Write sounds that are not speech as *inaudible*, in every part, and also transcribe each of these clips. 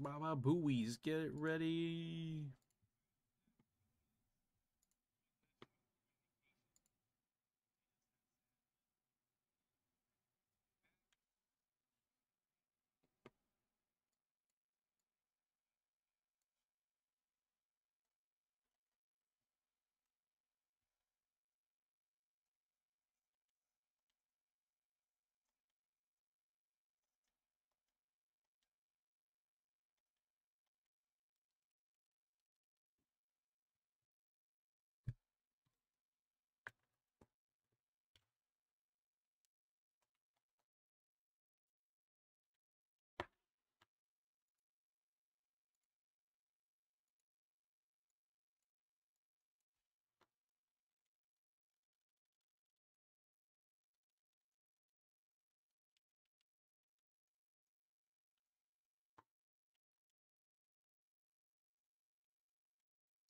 Baba Booies, get it ready.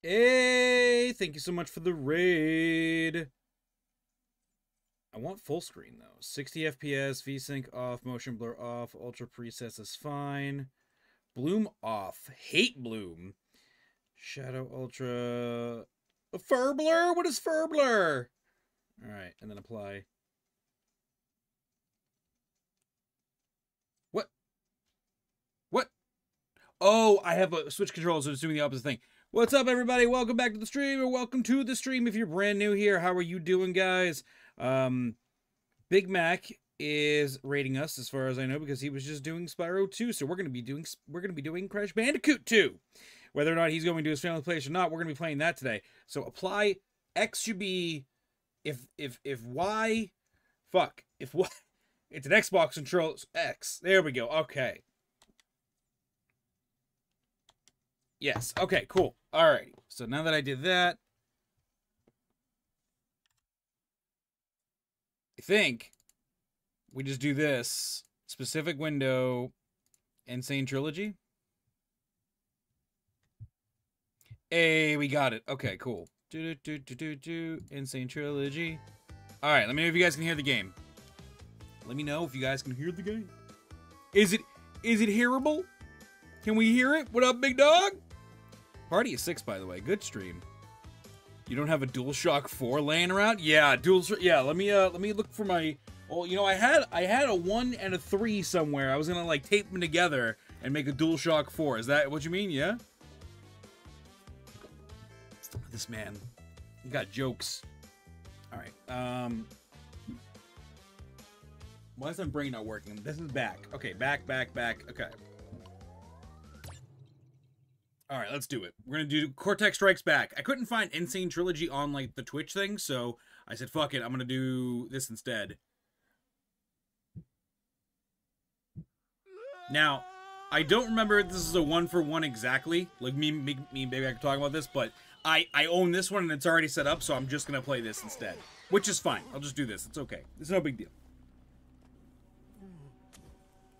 Hey, thank you so much for the raid. I want full screen though. 60 FPS, VSync off, motion blur off, ultra presets is fine. Bloom off. Hate bloom. Shadow ultra. A fur blur? What is fur blur? All right, and then apply. What? What? Oh, I have a switch control, so it's doing the opposite thing. What's up, everybody? Welcome back to the stream, or welcome to the stream. If you're brand new here, how are you doing, guys? Um, Bigmac is rating us, as far as I know, because he was just doing Spyro 2. So we're gonna be doing we're gonna be doing Crash Bandicoot 2. Whether or not he's going to his family place or not, we're gonna be playing that today. So apply X should be if if if Y, fuck if what *laughs* it's an Xbox control X. There we go. Okay. Yes. Okay, cool. All right. So now that I did that, I think we just do this specific window, N. Sane Trilogy. Hey, we got it. Okay, cool. Do do do do do N. Sane Trilogy. All right, let me know if you guys can hear the game. Let me know if you guys can hear the game. Is it is it hearable? Can we hear it? What up, big dog? Party is six, by the way. Good stream. You don't have a DualShock 4 laying around? Yeah, Dual. Yeah, let me uh let me look for my. Well, you know, I had I had a one and a three somewhere. I was gonna like tape them together and make a DualShock 4. Is that what you mean? Yeah. This man, he got jokes. All right. Um. Why is my brain not working? This is back. Okay, back, back, back. Okay. All right, let's do it. We're gonna do Cortex Strikes Back. I couldn't find N. Sane Trilogy on like the Twitch thing, so I said, "Fuck it, I'm gonna do this instead." Now, I don't remember if this is a one for one exactly. Like me, me, me Baby, I can talk about this, but I I own this one and it's already set up, so I'm just gonna play this instead, which is fine. I'll just do this. It's okay. It's no big deal.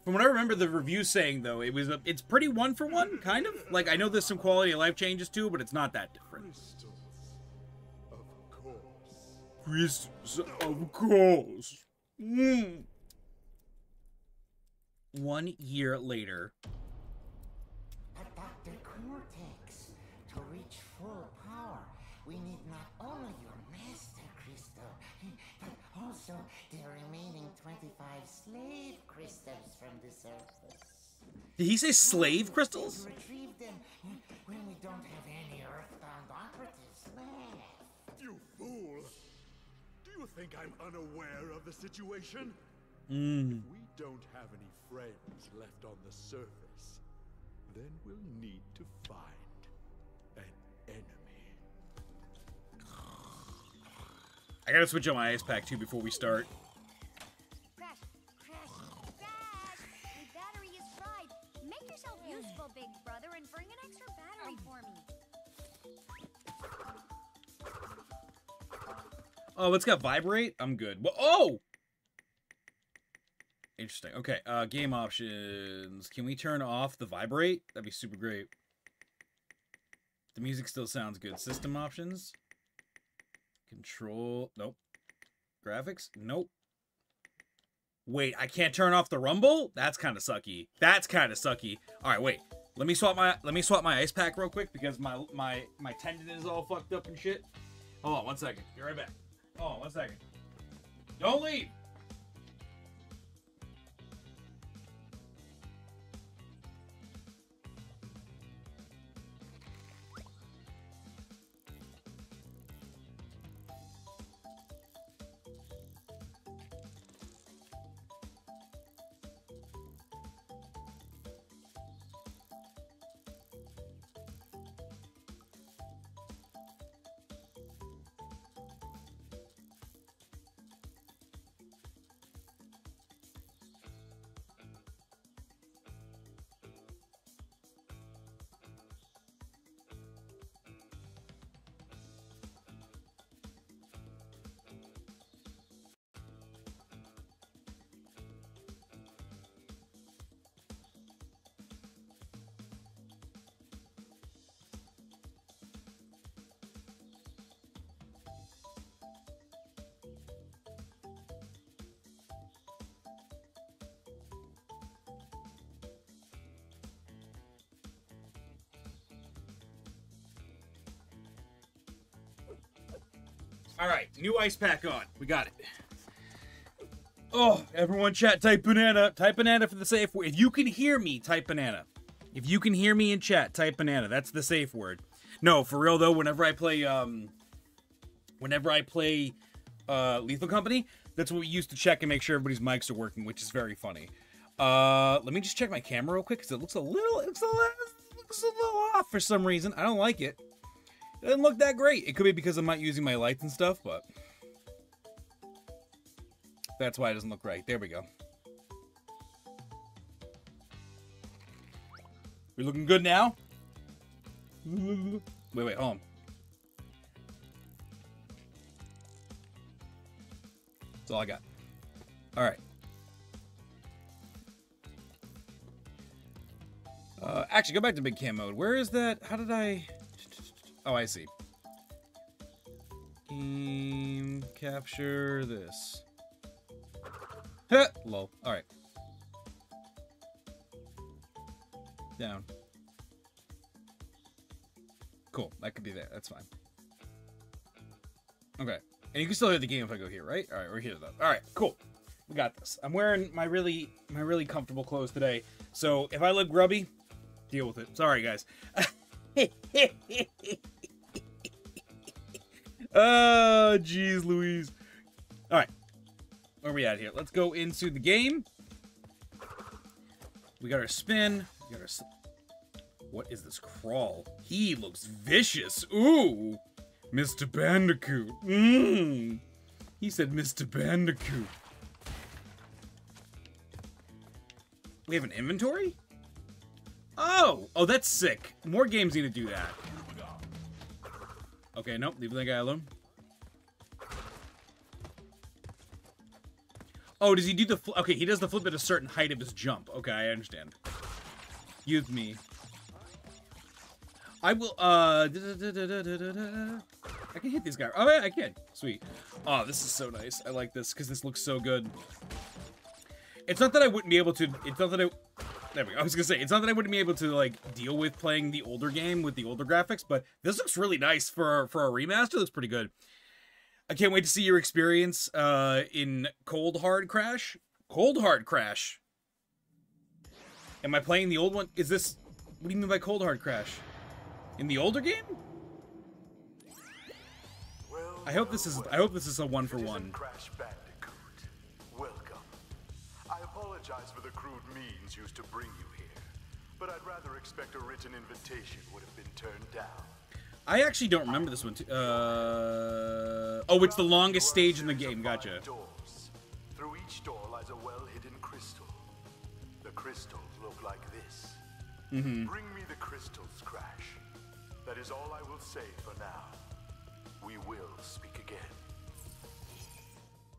From what I remember, the review saying though, it was a, it's pretty one for one, kind of. Like I know there's some quality of life changes too, but it's not that different. Crystals, of course. Crystals, of course. Mm. One year later. Dr. Cortex, to reach full power, we need not only your master crystal, *laughs* but also the remaining 25 slave crystals from the surface. Did he say slave crystals? Retrieve them when we don't have any earthbound operatives left. You fool! Do you think I'm unaware of the situation? Mm. If we don't have any friends left on the surface, then we'll need to find an enemy. I gotta switch on my ice pack too before we start. Useful, big brother, and bring an extra battery for me. Oh, it's got vibrate. I'm good. Well, oh, interesting. Okay, uh, game options. Can we turn off the vibrate? That'd be super great. The music still sounds good. System options. Control. Nope. Graphics. Nope. Wait, I can't turn off the rumble? That's kind of sucky. That's kind of sucky. All right, wait. Let me swap my let me swap my ice pack real quick because my my my tendon is all fucked up and shit. Hold on one second. Be right back. Hold on one second. Don't leave. All right, new ice pack on. We got it. Oh, everyone chat, type banana. Type banana for the safe word. If you can hear me, type banana. If you can hear me in chat, type banana. That's the safe word. No, for real though, whenever I play um whenever I play uh Lethal Company, that's what we use to check and make sure everybody's mics are working, which is very funny. Uh let me just check my camera real quick because it looks a little it's a little, it looks a little off for some reason. I don't like it. It doesn't look that great. It could be because I'm not using my lights and stuff, but that's why it doesn't look right. There we go. We're looking good now? Wait, wait, hold on. That's all I got. All right. Uh, actually, go back to big cam mode. Where is that? How did I? Oh, I see. Game capture this. *laughs* Lol. All right. Down. Cool. That could be there. That's fine. Okay. And you can still hear the game if I go here, right? All right, we're here though. All right, cool. We got this. I'm wearing my really my really comfortable clothes today. So if I look grubby, deal with it. Sorry, guys. *laughs* oh, jeez, Louise. All right, where are we at here? Let's go into the game. We got our spin. We got our. What is this crawl? He looks vicious. Ooh, Mr. Bandicoot. Mmm. He said Mr. Bandicoot. We have an inventory? Oh! Oh, that's sick. More games need to do that. Okay, nope. Leave that guy alone. Oh, does he do the... Okay, he does the flip at a certain height of his jump. Okay, I understand. Use me. I will, uh... da-da-da-da-da-da-da. I can hit these guys. Oh, yeah, I can. Sweet. Oh, this is so nice. I like this, because this looks so good. It's not that I wouldn't be able to... It's not that I... There we go. I was gonna say, it's not that I wouldn't be able to, like, deal with playing the older game with the older graphics, but this looks really nice for, for a remaster. It looks pretty good. I can't wait to see your experience uh, in Cold Hard Crash. Cold Hard Crash. Am I playing the old one? Is this... What do you mean by Cold Hard Crash? In the older game? I hope this is... I hope this is a one for one. Crash. Means used to bring you here, but I'd rather expect a written invitation would have been turned down. I actually don't remember this one. Too. Uh... Oh, it's the longest stage in the game. Gotcha. Doors. Through each door lies a well-hidden crystal. The crystals look like this. Mm-hmm. Bring me the crystals, Crash. That is all I will say for now. We will speak again.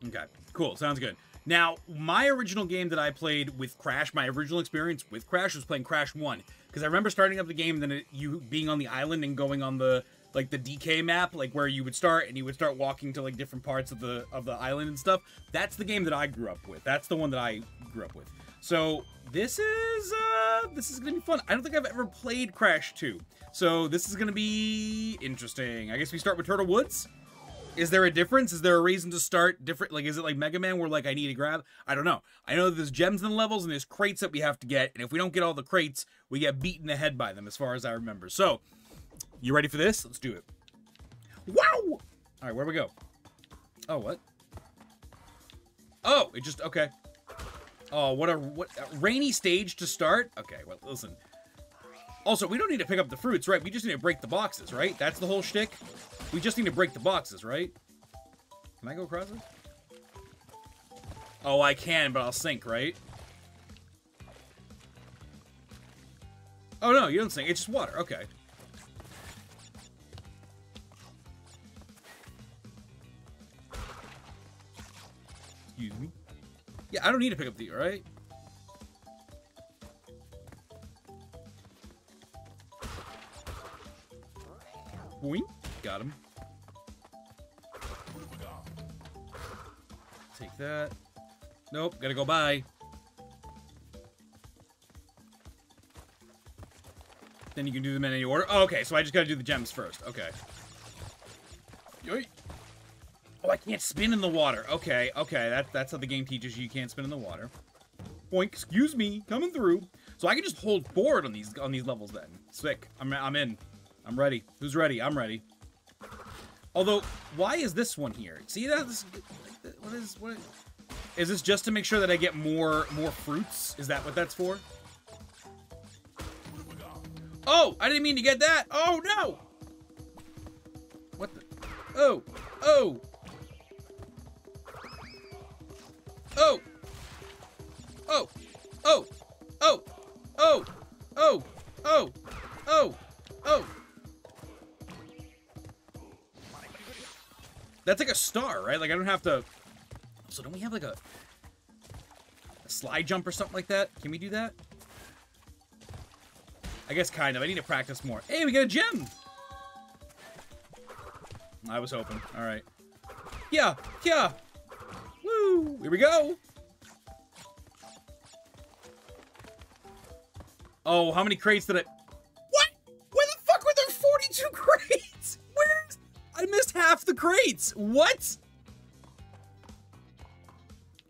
Okay, cool. Sounds good. Now, my original game that I played with Crash, my original experience with Crash was playing Crash 1. Because I remember starting up the game, then it, you being on the island and going on the like the DK map, like where you would start and you would start walking to like different parts of the of the island and stuff. That's the game that I grew up with. That's the one that I grew up with. So this is uh this is gonna be fun. I don't think I've ever played Crash 2, so this is gonna be interesting. I guess we start with Turtle Woods. Is there a difference? Is there a reason to start different? Like, is it like Mega Man where like I need to grab? I don't know. I know there's gems the levels and there's crates that we have to get, and if we don't get all the crates, we get beaten ahead by them, as far as I remember. So, you ready for this? Let's do it. Wow! All right, where do we go? Oh, what? Oh, it just okay. Oh, what a what a rainy stage to start. Okay, well, listen. Also, we don't need to pick up the fruits, right? We just need to break the boxes, right? That's the whole shtick. We just need to break the boxes, right? Can I go across it? Oh, I can, but I'll sink, right? Oh, no, you don't sink. It's just water. Okay. Excuse me. Yeah, I don't need to pick up the, right? Boing. Got him. Take that. Nope, gotta go by. Then you can do them in any order. Oh, okay, so I just gotta do the gems first. Okay. Yoy. Oh, I can't spin in the water. Okay, okay, that, that's how the game teaches you you can't spin in the water. Boink, excuse me, coming through. So I can just hold forward on these on these levels then. Sick. I'm, I'm in. I'm ready. Who's ready? I'm ready. Although, why is this one here? See that? This, what is what? Is this just to make sure that I get more more fruits? Is that what that's for? Oh, I didn't mean to get that. Oh no! What the? Oh, oh, oh, oh, oh, oh, oh, oh, oh, oh, oh. That's like a star, right? Like I don't have to. So don't we have like a, a slide jump or something like that? Can we do that? I guess kind of. I need to practice more. Hey, we got a gem. I was hoping. All right. Yeah, yeah. Woo! Here we go. Oh, how many crates did I? What? Where the fuck were there 42 *laughs* crates? Where's? I missed half the crates. What?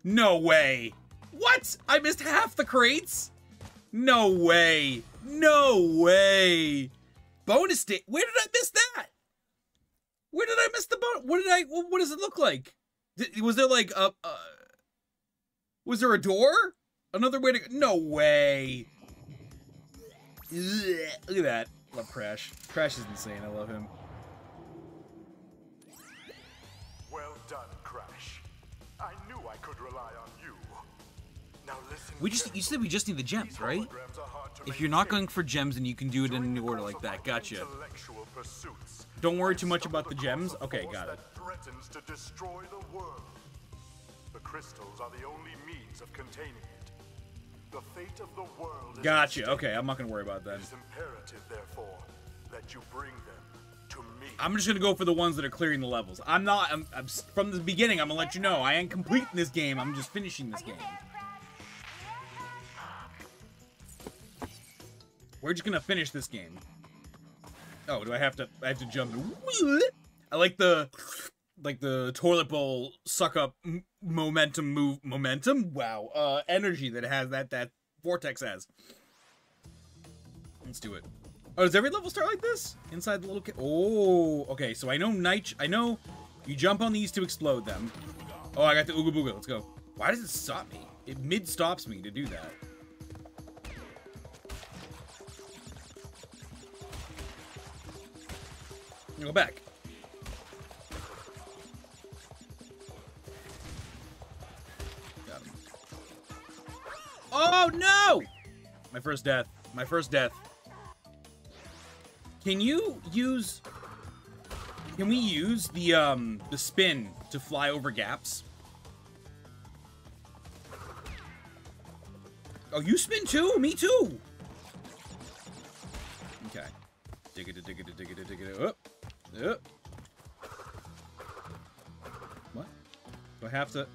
No way. What? I missed half the crates? No way. No way. Bonus day. Where did I miss that? Where did I miss the bonus? What did I? What does it look like? Was there like a? Uh, was there a door? Another way to? No way. Ugh, look at that. Love Crash. Crash is insane. I love him. We just you said we just need the gems, right? to If you're not going for gems, then you can do it in During an order like that. Gotcha. Don't worry too much about the gems. Okay, got it. To the crystals are the only means of containing it. The fate of the world Gotcha. Okay, I'm not gonna worry about that. It is imperative, therefore, that you bring them to. I'm just gonna go for the ones that are clearing the levels. I'm not. I'm, I'm from the beginning. I'm gonna let you know. I ain't completing this game. I'm just finishing this game. We're just gonna finish this game. Oh, do I have to? I have to jump. I like the, like the toilet bowl suck up momentum move momentum. Wow, uh, energy that has that that vortex has. Let's do it. Oh, does every level start like this? Inside the little. Ca- oh, okay. So I know night. I know you jump on these to explode them. Oh, I got the ooga booga. Let's go. Why does it stop me? It mid stops me to do that. Go back. Oh no! My first death. My first death. Can you use? Can we use the um the spin to fly over gaps? Oh, you spin too? Me too. Okay. Dig it, dig it, dig up. What? Do I have to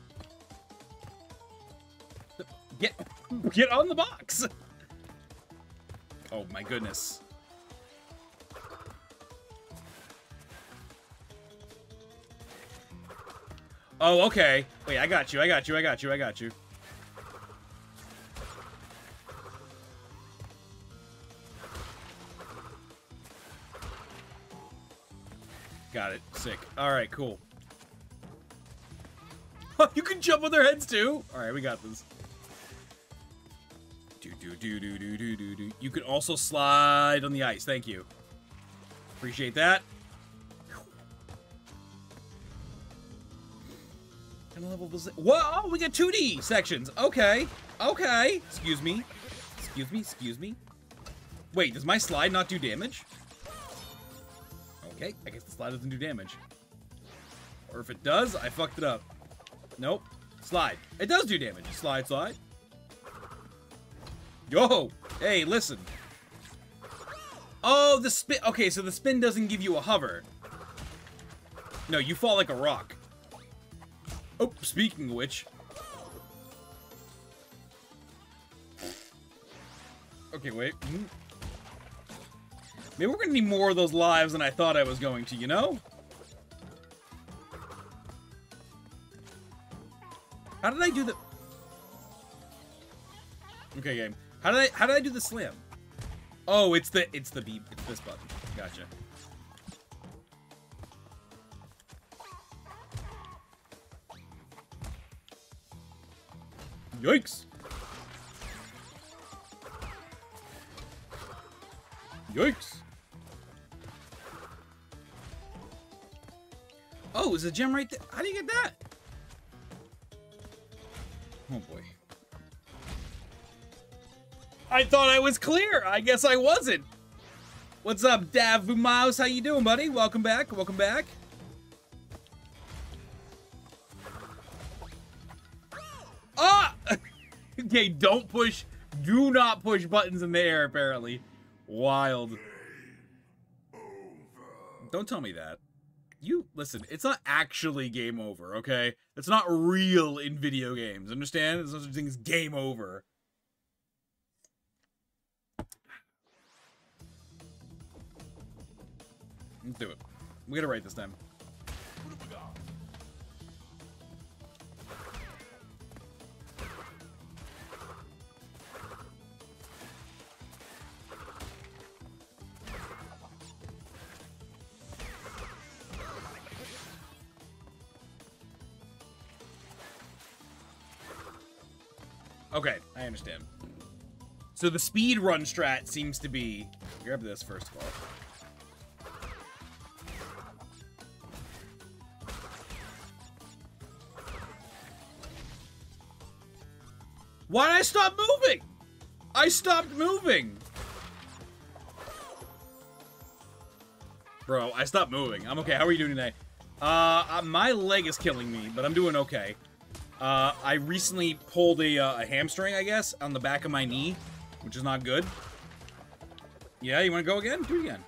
get get on the box? Oh my goodness. Oh, okay. Wait, I got you, I got you, I got you, I got you. Got it. Sick. Alright, cool. you can jump on their heads too? Alright, we got this. Do, do, do, do, do, do, do, do. You can also slide on the ice. Thank you. Appreciate that. Kind level was it? Whoa, oh, we got 2D sections. Okay. Okay. Excuse me. Excuse me. Excuse me. Wait, does my slide not do damage? Okay, I guess the slide doesn't do damage. Or if it does, I fucked it up. Nope. Slide. It does do damage. Slide, slide. Yo! Hey, listen. Oh, the spin. Okay, so the spin doesn't give you a hover. No, you fall like a rock. Oh, speaking of which. Okay, wait. Hmm. Maybe we're gonna need more of those lives than I thought I was going to, you know? How did I do the... Okay, game. How did I how did I do the slam? Oh, it's the it's the beep. It's this button. Gotcha. Yikes. Yikes. Oh, is a gem right there? How do you get that? Oh boy. I thought I was clear. I guess I wasn't. What's up, Dav Mouse? How you doing, buddy? Welcome back. Welcome back. Ah! *laughs* okay, don't push. Do not push buttons in the air, apparently. Wild. Don't tell me that. You, listen, it's not actually game over, okay? It's not real in video games, understand? There's no such thing as game over. Let's do it. We gotta write this time. Okay, I understand. So the speed run strat seems to be... Grab this first of all. Why did I stop moving? I stopped moving. Bro, I stopped moving. I'm okay. How are you doing today? Uh, uh, my leg is killing me, but I'm doing okay. Uh, I recently pulled a, uh, a hamstring, I guess, on the back of my knee, which is not good. Yeah, you want to go again? Do it again.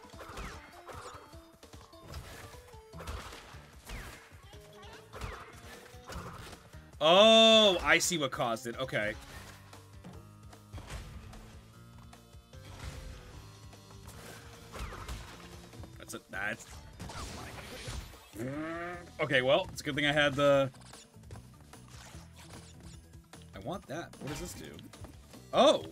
Oh, I see what caused it. Okay. That's it. That's. Okay, well, it's a good thing I had the. I want that. What does this do? Oh!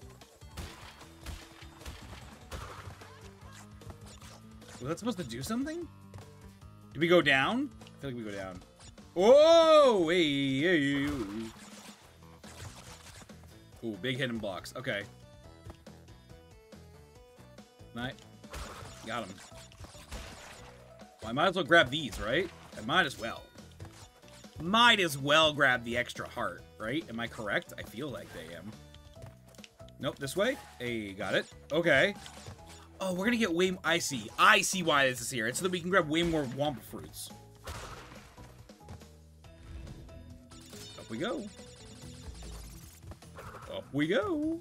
Was that supposed to do something? Did we go down? I feel like we go down. Hey, hey, hey. Ooh, big hidden blocks. Okay. Night. Got him. Well, I might as well grab these, right? I might as well. Might as well grab the extra heart, right? Am I correct? I feel like they am. Nope, this way? Hey, got it. Okay. Oh, we're gonna get way... I see. I see why this is here. It's so that we can grab way more Wumpa Fruits. Up we go. Up we go.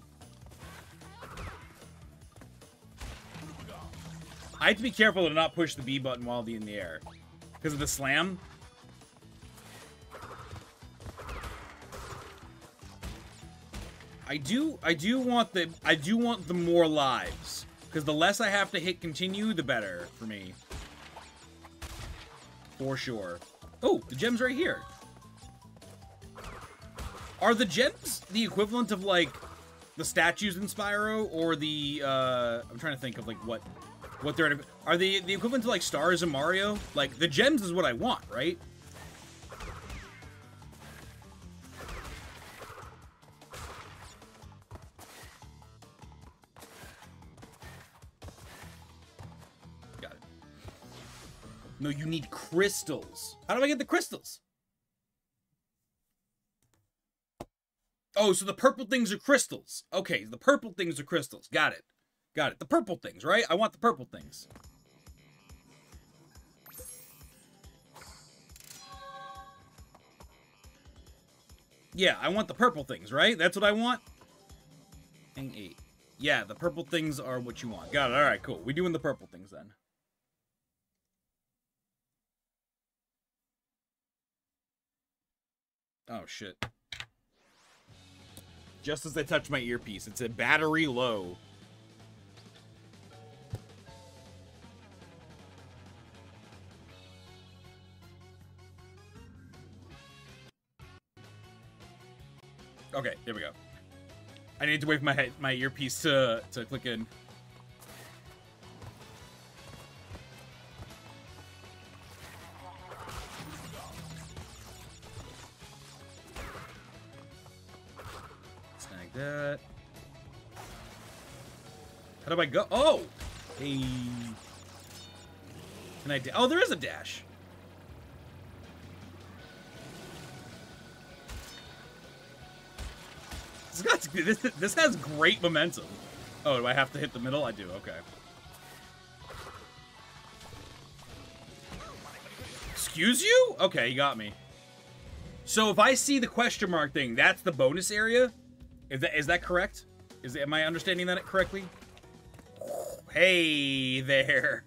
I have to be careful to not push the B button while in the air. Because of the slam. I do I do want the I do want the more lives. Because the less I have to hit continue, the better for me. For sure. Oh, the gem's right here. Are the gems the equivalent of like the statues in Spyro or the uh I'm trying to think of like what what they're are they the equivalent to like stars in Mario? Like the gems is what I want, right? No, you need crystals. How do I get the crystals? Oh, so the purple things are crystals. Okay, the purple things are crystals. Got it. Got it. The purple things, right? I want the purple things. Yeah, I want the purple things, right? That's what I want? Hang eight. Yeah, the purple things are what you want. Got it. All right, cool. We doing the purple things then. Oh, shit. Just as I touch my earpiece, it's a battery low. Okay, there we go. I need to wait for my head, my earpiece to to click in. That. How do I go? Oh! Hey. Can I? oh, there is a dash. This, got, this, this has great momentum. Oh, do I have to hit the middle? I do, okay. Excuse you? Okay, you got me. So if I see the question mark thing, that's the bonus area? Is that is that correct? Is am I understanding that correctly? Hey there.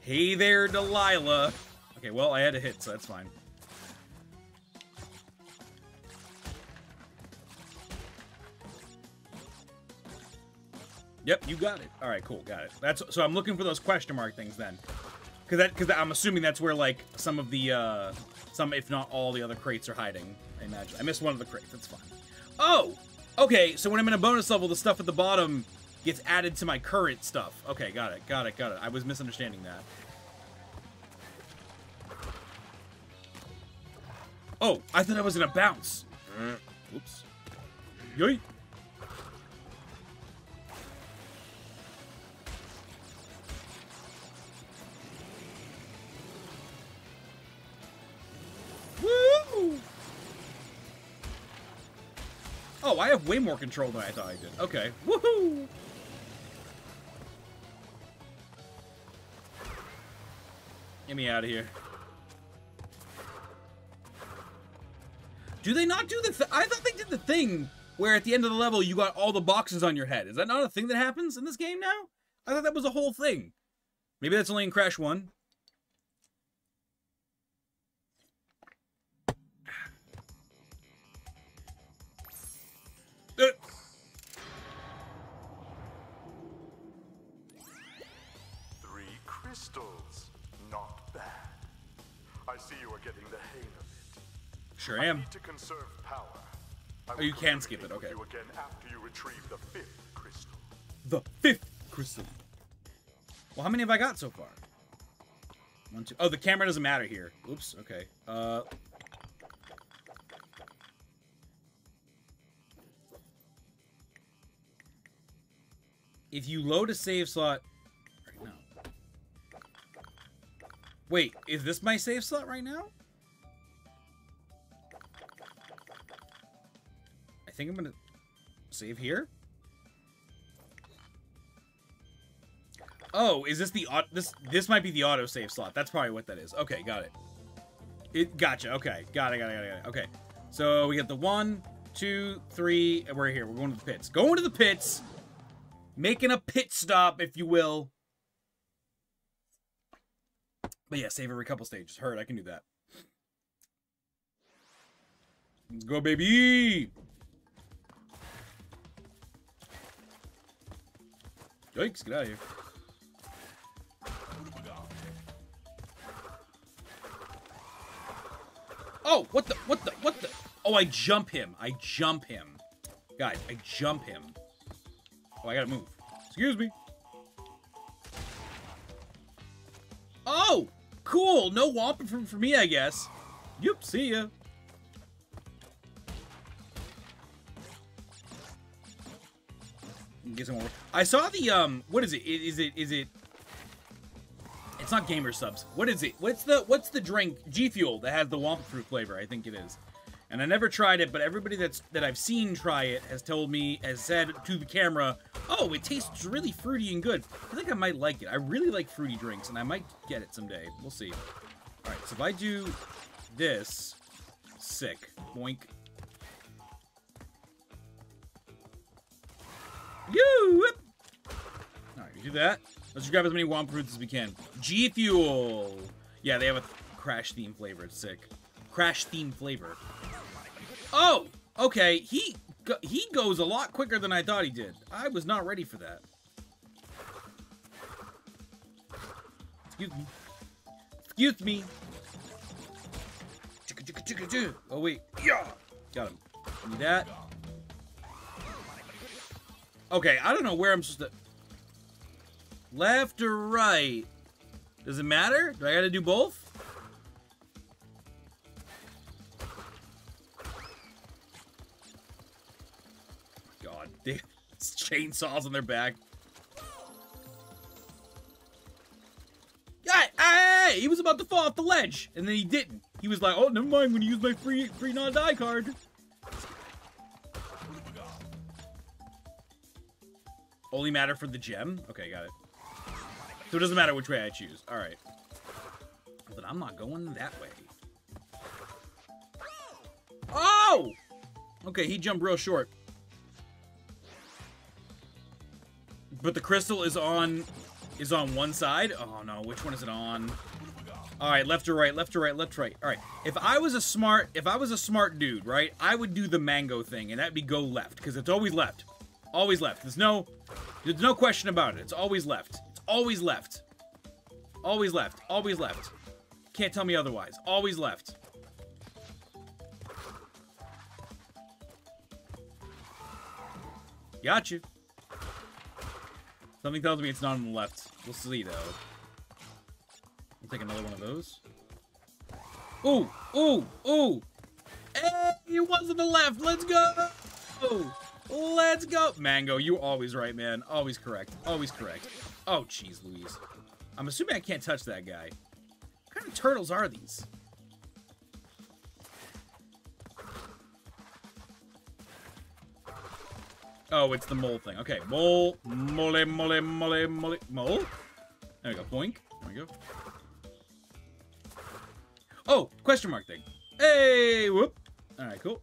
Hey there, Delilah. Okay, well, I had to hit, so that's fine. Yep, you got it. All right, cool, got it. That's so I'm looking for those question mark things then, because that because I'm assuming that's where like some of the uh some if not all the other crates are hiding. I imagine I missed one of the crates. That's fine. Oh, okay. So when I'm in a bonus level, the stuff at the bottom gets added to my current stuff. Okay, got it, got it, got it. I was misunderstanding that. Oh, I thought I was gonna bounce. Oops. Yoy. Oh, I have way more control than I thought I did. Okay. Woohoo! Get me out of here. Do they not do the th I thought they did the thing where at the end of the level you got all the boxes on your head. Is that not a thing that happens in this game now? I thought that was a whole thing. Maybe that's only in Crash 1. See you are getting the hang of it. Sure I am. need to conserve power. I Oh, you can skip it, okay. You again after you retrieve the fifth crystal. The fifth crystal. Well, how many have I got so far? One, two. Oh, the camera doesn't matter here. Oops. Okay. Uh. If you load a save slot Wait, is this my save slot right now? I think I'm gonna save here. Oh, is this the this this might be the auto save slot? That's probably what that is. Okay, got it. It gotcha. Okay, got it, got it, got it, got it. Okay, so we get the one, two, three, and we're here. We're going to the pits. Going to the pits, making a pit stop, if you will. But yeah, save every couple stages. Heard, I can do that. Let's go, baby! Yikes, get out of here. Oh, what the, what the, what the? Oh, I jump him. I jump him. Guys, I jump him. Oh, I gotta move. Excuse me. Oh! Cool. No whomping for, for me, I guess. Yep, see ya. Get some more. I saw the um. What is it? Is it? Is it? It's not Gamer Supps. What is it? What's the What's the drink? G Fuel that has the Wumpa fruit flavor. I think it is. And I never tried it, but everybody that's that I've seen try it has told me, has said to the camera, "Oh, it tastes really fruity and good." I think I might like it. I really like fruity drinks, and I might get it someday. We'll see. All right, so if I do this, sick, boink. You. All right, we do that. Let's grab as many Wumpa fruits as we can. G Fuel. Yeah, they have a crash theme flavor. It's sick. Crash theme flavor. Oh, okay. He he goes a lot quicker than I thought he did. I was not ready for that. Excuse me. Excuse me. Oh wait. Yeah. Got him. Me that. Okay, I don't know where I'm supposed to. Left or right? Does it matter? Do I gotta do both? Chainsaws on their back. Hey, hey, he was about to fall off the ledge, and then he didn't. He was like, "Oh, never mind. I'm gonna use my free free non-die card." Only matter for the gem? Okay, got it. So it doesn't matter which way I choose. Alright. But I'm not going that way. Oh! Okay, he jumped real short. But the crystal is on is on one side. Oh no, which one is it on? Alright, left or right, left or right, left or right. Alright. If I was a smart if I was a smart dude, right, I would do the mango thing, and that'd be go left, because it's always left. Always left. There's no there's no question about it. It's always left. It's always left. Always left. Always left. Can't tell me otherwise. Always left. Got you. Something tells me it's not on the left. We'll see, though. I'll take another one of those. Ooh! Ooh! Ooh! Hey! It was on the left! Let's go! Let's go! Mango, you always right, man. Always correct. Always correct. Oh, jeez, Louise. I'm assuming I can't touch that guy. What kind of turtles are these? Oh, it's the mole thing. Okay, mole, mole, mole, mole, mole, mole. There we go. Boink. There we go. Oh, question mark thing. Hey, whoop. All right, cool.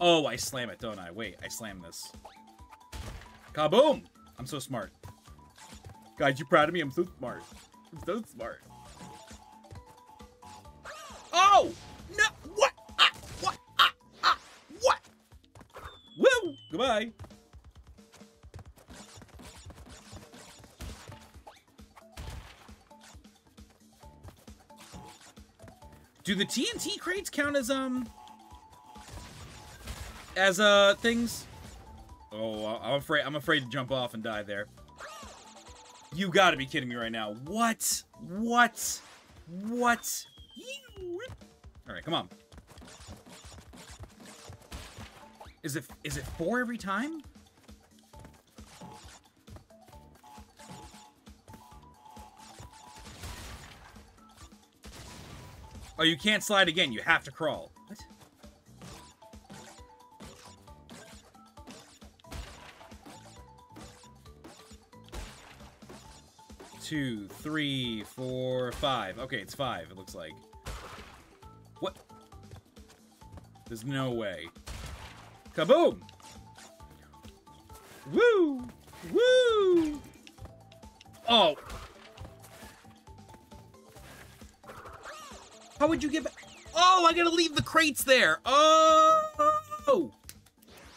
Oh, I slam it, don't I? Wait, I slam this. Kaboom! I'm so smart. Guys, you proud of me? I'm so smart. I'm so smart. Oh! No! What? Ah! What? Ah! Ah! What? Woo! Goodbye. Do the TNT crates count as, um as uh things. Oh, I'm afraid I'm afraid to jump off and die there. You got to be kidding me right now. What? What? What? All right, come on. Is it is it four every time? Oh, you can't slide again. You have to crawl. What? two, three, four, five. Okay, it's five, it looks like. There's no way. Kaboom! Woo! Woo! Oh! How would you get back? Oh, I gotta leave the crates there. Oh,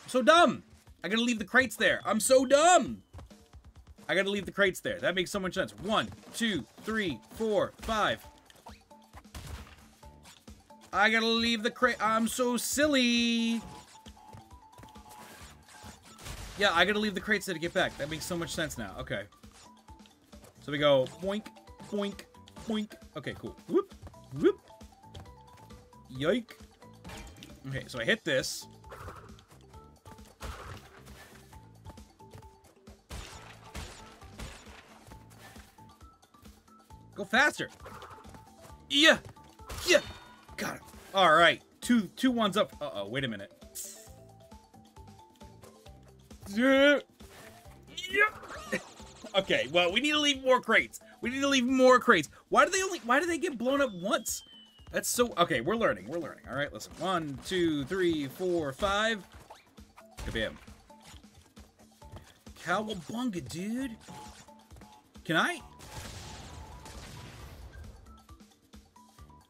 so dumb. I gotta leave the crates there. I'm so dumb. I gotta leave the crates there. That makes so much sense. One, two, three, four, five. I gotta leave the crate. I'm so silly. Yeah, I gotta leave the crates to get back. That makes so much sense now. Okay. So we go boink, boink, boink. Okay, cool. Whoop, whoop. Yoink. Okay, so I hit this. Go faster. Yeah. Yeah. Got it. All right. Two two ones up. Uh-oh, wait a minute. Yeah. *laughs* Yeah. okay, well, we need to leave more crates. We need to leave more crates. Why do they only why do they get blown up once? That's so okay, we're learning, we're learning. Alright, listen. One, two, three, four, five. Kabam. Cowabunga, dude. Can I?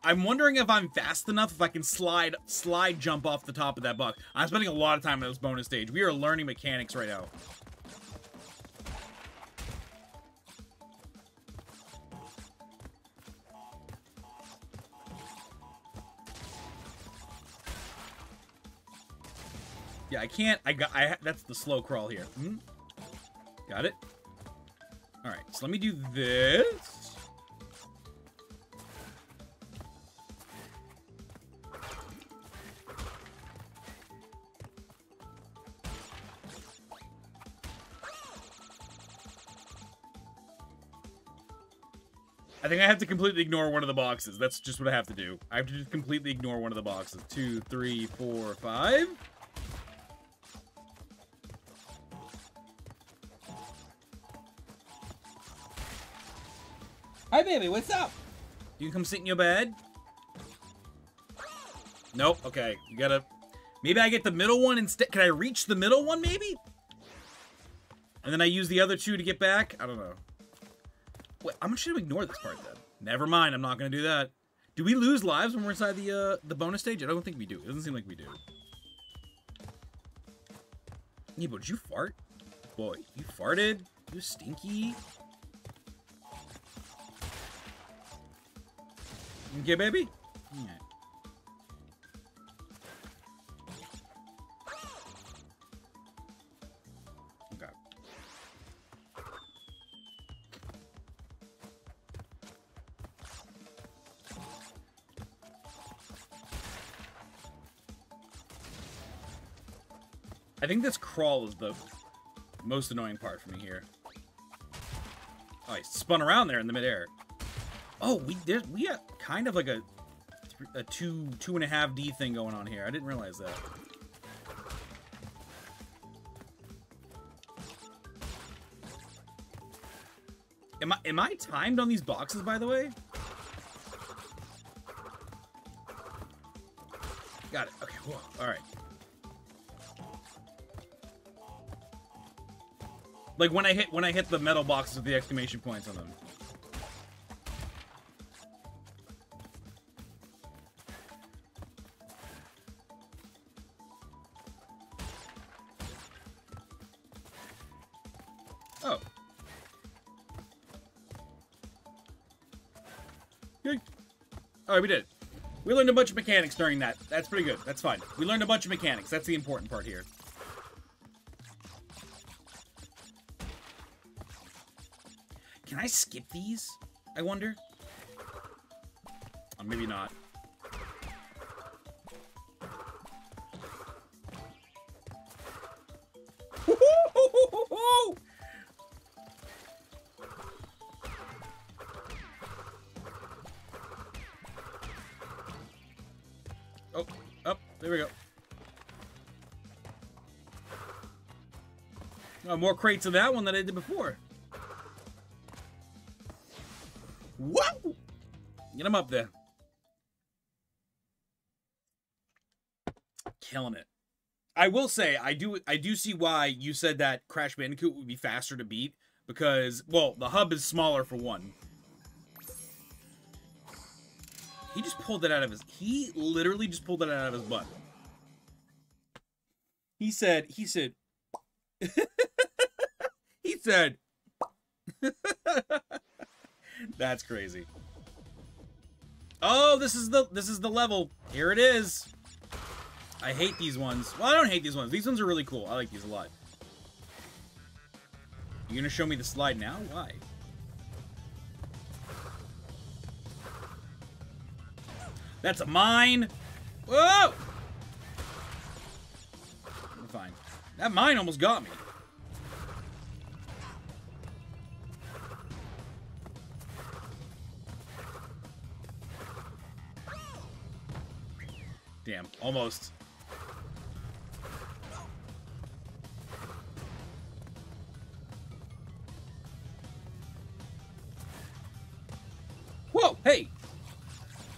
I'm wondering if I'm fast enough if I can slide slide jump off the top of that buck. I'm spending a lot of time in this bonus stage. We are learning mechanics right now. Yeah, I can't. I got. I. That's the slow crawl here. Hmm? Got it. All right. So let me do this. Think I have to completely ignore one of the boxes. That's just what I have to do. I have to just completely ignore one of the boxes. Two, three, four, five. Hi, baby. What's up? You can come sit in your bed? Nope. Okay. You gotta... Maybe I get the middle one instead. Can I reach the middle one, maybe? And then I use the other two to get back? I don't know. Wait, I'm just gonna ignore this part then. Never mind, I'm not gonna do that. Do we lose lives when we're inside the uh, the bonus stage? I don't think we do. It doesn't seem like we do. Nebo, did you fart? Boy, you farted? You stinky? Okay, baby? Yeah. Think this crawl is the most annoying part for me here. Oh, I spun around there in the midair. Oh, we did. We got kind of like a a two two and a half D thing going on here. I didn't realize that. Am I am I timed on these boxes by the way? Got it. Okay. Whoa. All right. Like when I hit when I hit the metal boxes with the exclamation points on them. Oh. All right, we did. We learned a bunch of mechanics during that. That's pretty good. That's fine. We learned a bunch of mechanics. That's the important part here. I skip these? I wonder. Oh, maybe not. *laughs* Oh, up, there we go. Oh, more crates of that one than I did before. Get him up there. Killing it. I will say, I do I do see why you said that Crash Bandicoot would be faster to beat because, well, the hub is smaller for one. He just pulled it out of his. He literally just pulled it out of his butt. He said. He said. *laughs* he said. *laughs* That's crazy. Oh, this is the this is the level. Here it is. I hate these ones. Well, I don't hate these ones. These ones are really cool. I like these a lot. You gonna show me the slide now? Why? That's a mine. Whoa! Fine. That mine almost got me. Almost. Whoa, hey!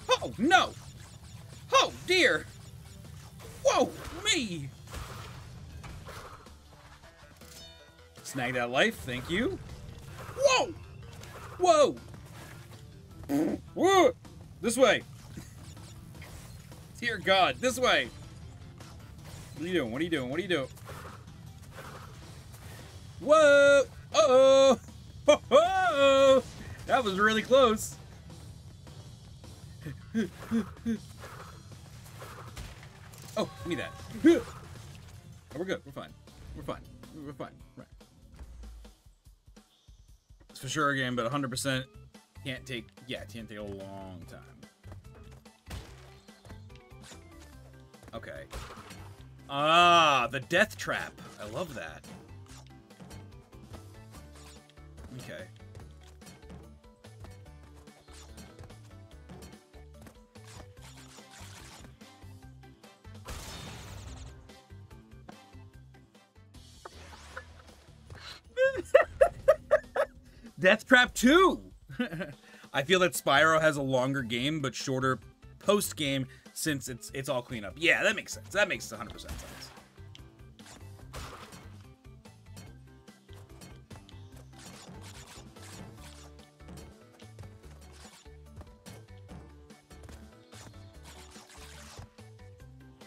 Oh, no! Oh, dear! Whoa, me! Snag that life, thank you. Whoa! Whoa! Whoa! This way! Dear God, this way! What are you doing? What are you doing? What are you doing? Whoa! Uh-oh! *laughs* Ho-ho! That was really close. *laughs* oh, give me that. Oh, *laughs* we're good. We're fine. We're fine. We're fine. Right. It's for sure a game, but 100% can't take. Yeah, can't take a long time. Okay. Ah, the death trap. I love that. Okay. *laughs* Death Trap 2! *laughs* I feel that Spyro has a longer game, but shorter post game since it's it's all cleanup. Yeah, that makes sense. That makes 100% sense.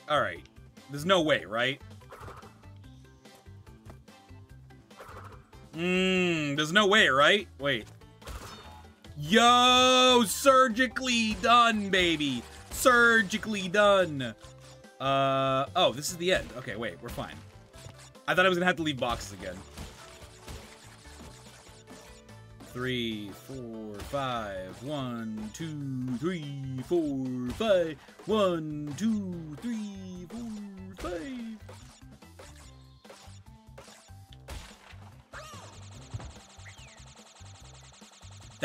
All right. There's no way, right? Mmm, there's no way, right? Wait. Yo, surgically done, baby. Surgically done. Uh, oh, this is the end. Okay, wait, we're fine. I thought I was gonna have to leave boxes again. Three, four, five. One, two, three, four, five. One, two, three, four, five.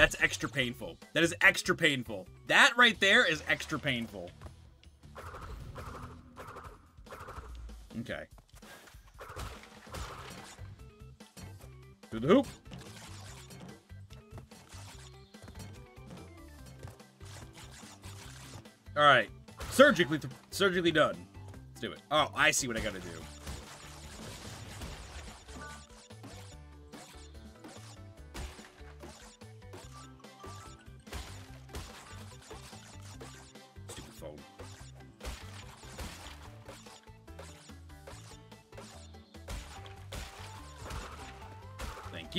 That's extra painful. That is extra painful. That right there is extra painful. Okay. To the hoop. All right. Surgically, surgically done. Let's do it. Oh, I see what I gotta do.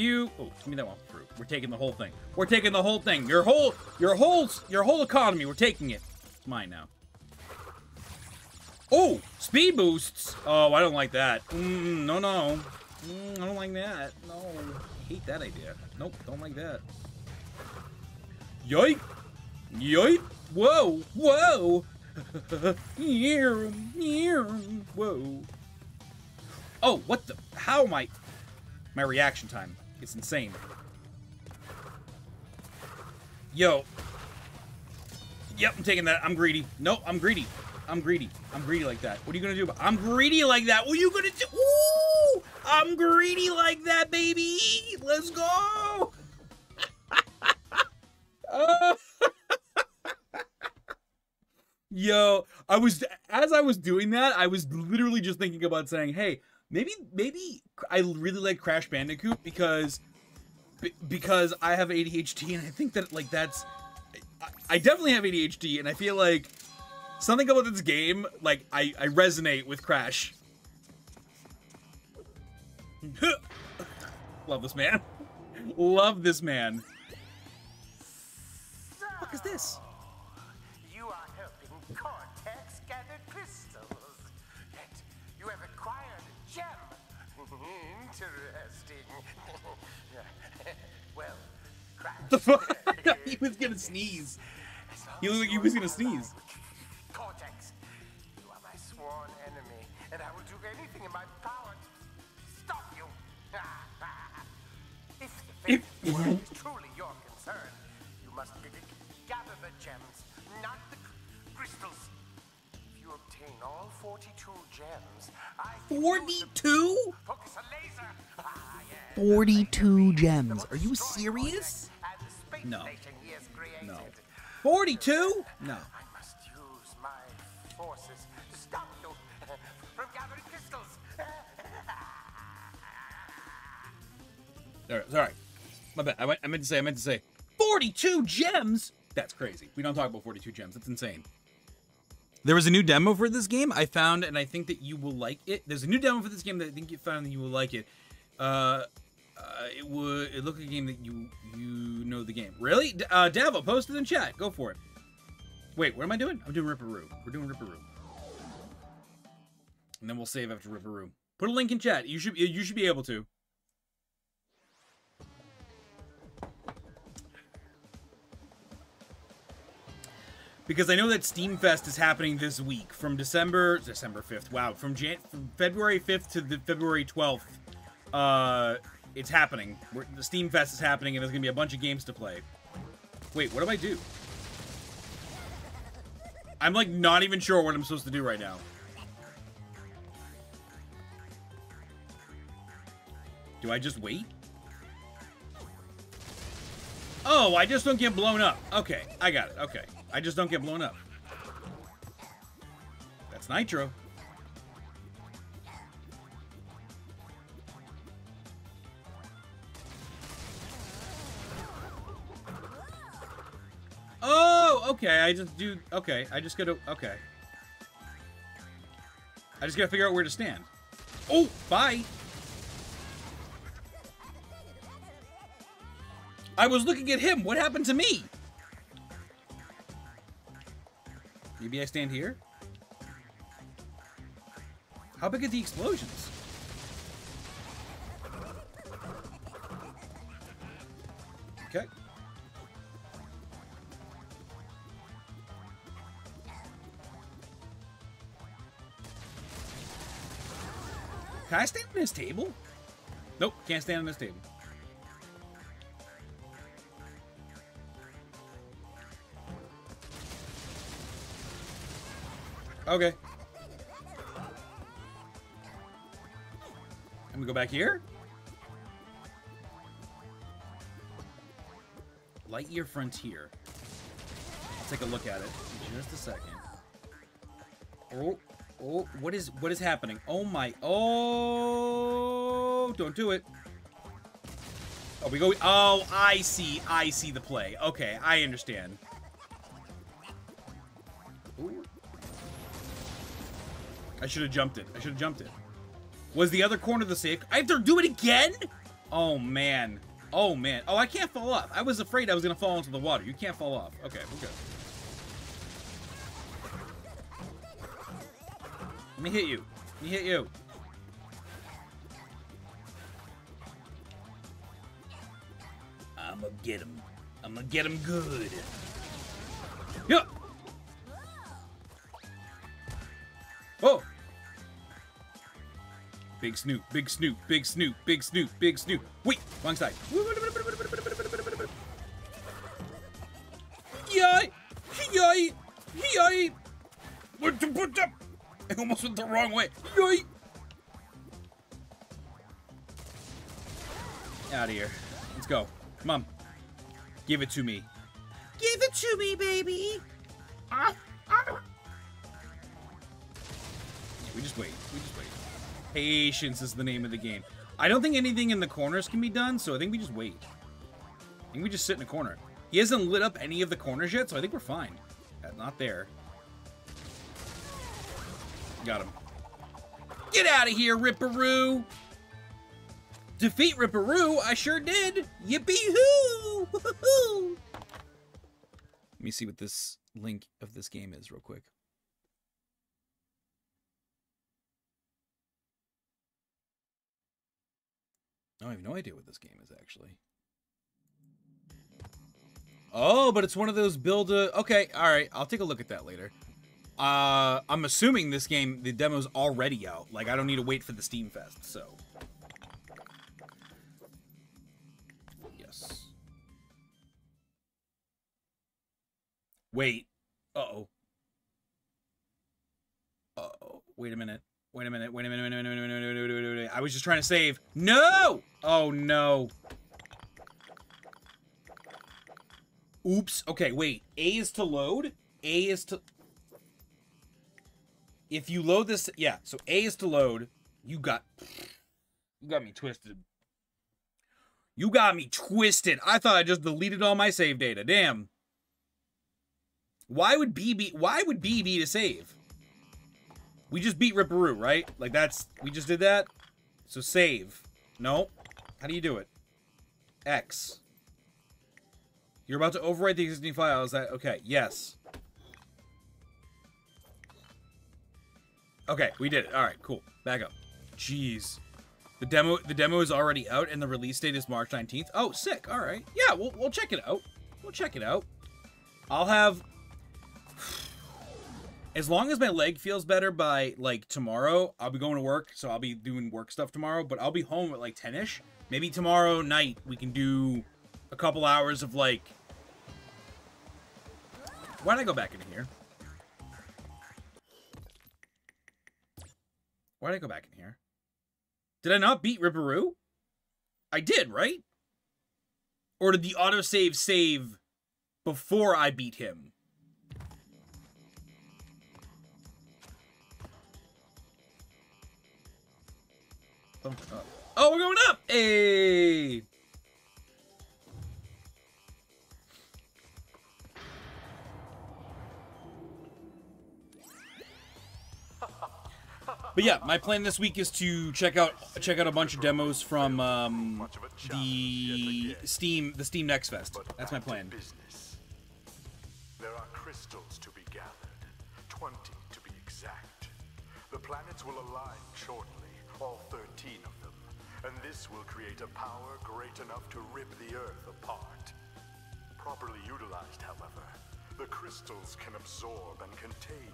You. Oh, give me that one fruit. We're taking the whole thing. We're taking the whole thing. Your whole, your whole, your whole economy. We're taking it. It's mine now. Oh, speed boosts. Oh, I don't like that. Mm, no, no. Mm, I don't like that. No, I hate that idea. Nope, don't like that. Yoink. Yoink. Whoa, whoa. *laughs* Year, year. Whoa. Oh, what the? How am I? My reaction time. It's insane. Yo. Yep, I'm taking that. I'm greedy. Nope, I'm greedy. I'm greedy. I'm greedy like that. What are you gonna do? I'm greedy like that. What are you gonna do? Ooh! I'm greedy like that, baby. Let's go. *laughs* Yo, I was as I was doing that, I was literally just thinking about saying, "Hey, maybe maybe I really like Crash Bandicoot because because I have ADHD and I think that like that's I definitely have ADHD, and I feel like something about this game, like I, I resonate with Crash. *laughs* Love this man. *laughs* Love this man. What is this? The fuck? *laughs* he was gonna sneeze. He looked like he you was gonna sneeze. Cortex, you are my sworn enemy, and I will do anything in my power to stop you. *laughs* if the fate world is truly your concern, you must gather the gems, not the cr- crystals. If you obtain all 42 gems, I can use them to 42? focus a laser. Ah, 42 gems. Are you serious? No. station he has created. No. 42? No. I must use my forces to stop you *laughs* from gathering crystals. *laughs* Alright, sorry. My bad. I, went, I meant to say, I meant to say, 42 gems? That's crazy. We don't talk about 42 gems. That's insane. There was a new demo for this game I found, and I think that you will like it. There's a new demo for this game that I think you found that you will like it. Uh, uh, it would it looked like a game that you you know the game. Really? D- Uh, Davo, post it in chat. Go for it. Wait, what am I doing? I'm doing Ripperoo. We're doing Ripperoo. And then we'll save after Ripperoo. Put a link in chat. You should you should be able to. because I know that Steam Fest is happening this week from December December 5th. Wow, from Jan from February 5th to the February 12th. Uh it's happening. We're, the Steam Fest is happening and there's going to be a bunch of games to play. Wait, what do I do? I'm like not even sure what I'm supposed to do right now. Do I just wait? Oh, I just don't get blown up. Okay, I got it. Okay. I just don't get blown up. That's Nitro. Okay. I just do. Okay, I just gotta. Okay. I just gotta figure out where to stand. Oh, bye. I was looking at him. What happened to me? Maybe I stand here? How big are the explosions? Can I stand on this table? Nope, can't stand on this table. Okay. I'm gonna go back here. Lightyear Frontier. I'll take a look at it in just a second. Oh, oh, what is what is happening? Oh my, oh, don't do it. Oh, we go. Oh, I see. I see the play. Okay, I understand. Ooh. I should have jumped it. I should have jumped it. Was the other corner the safe? I have to do it again? Oh, man. Oh, man. Oh, I can't fall off. I was afraid I was to fall into the water. You can't fall off. Okay, we're good. Let me hit you. Let me hit you. I'm gonna get him. I'm gonna get him good. Yeah. Oh! Big Snoop, Big Snoop, Big Snoop, Big Snoop, Big Snoop. Wait, wrong side. Almost went the wrong way. Out of here. Let's go. Come on. Give it to me. Give it to me, baby. Ah, ah. We just wait. We just wait. Patience is the name of the game. I don't think anything in the corners can be done, so I think we just wait. I think we just sit in a corner. He hasn't lit up any of the corners yet, so I think we're fine. Uh, Not there. Got him. Get out of here, Ripperoo! Defeat Ripperoo? I sure did! Yippee-hoo! Let me see what this link of this game is real quick. I have no idea what this game is actually. Oh, but it's one of those build a Okay, all right. I'll take a look at that later. Uh, I'm assuming this game, the demo's already out. Like, I don't need to wait for the Steam Fest, so. Yes. Wait. Uh-oh. Uh-oh. Wait a minute. Wait a minute. Wait a minute. Wait a minute. Wait a minute. Wait a minute. Wait a minute. I was just trying to save. No! Oh, no. Oops. Okay, wait. A is to load. A is to... If you load this, yeah. So A is to load. You got You got me twisted. You got me twisted. I thought I just deleted all my save data. Damn. Why would B be why would B be to save? We just beat Ripperoo, right? Like that's we just did that. So save. No. How do you do it? X. You're about to overwrite the existing file. Is that okay? Yes. Okay, we did it. All right, cool. Back up. Jeez. The demo the demo is already out and the release date is March 19th. Oh, sick. All right. Yeah, we'll we'll check it out. We'll check it out. I'll have as long as my leg feels better by like tomorrow, I'll be going to work, so I'll be doing work stuff tomorrow, but I'll be home at like 10ish. Maybe tomorrow night we can do a couple hours of like Why'd I go back into here? Why'd I go back in here? Did I not beat Ripperoo? I did, right? Or did the autosave save before I beat him? Oh, oh, we're going up! Hey! But yeah, my plan this week is to check out check out a bunch of demos from um, the Steam the Steam Next Fest. That's my plan. There are crystals to be gathered, 20 to be exact. The planets will align shortly, all 13 of them, and this will create a power great enough to rip the Earth apart. Properly utilized, however, the crystals can absorb and contain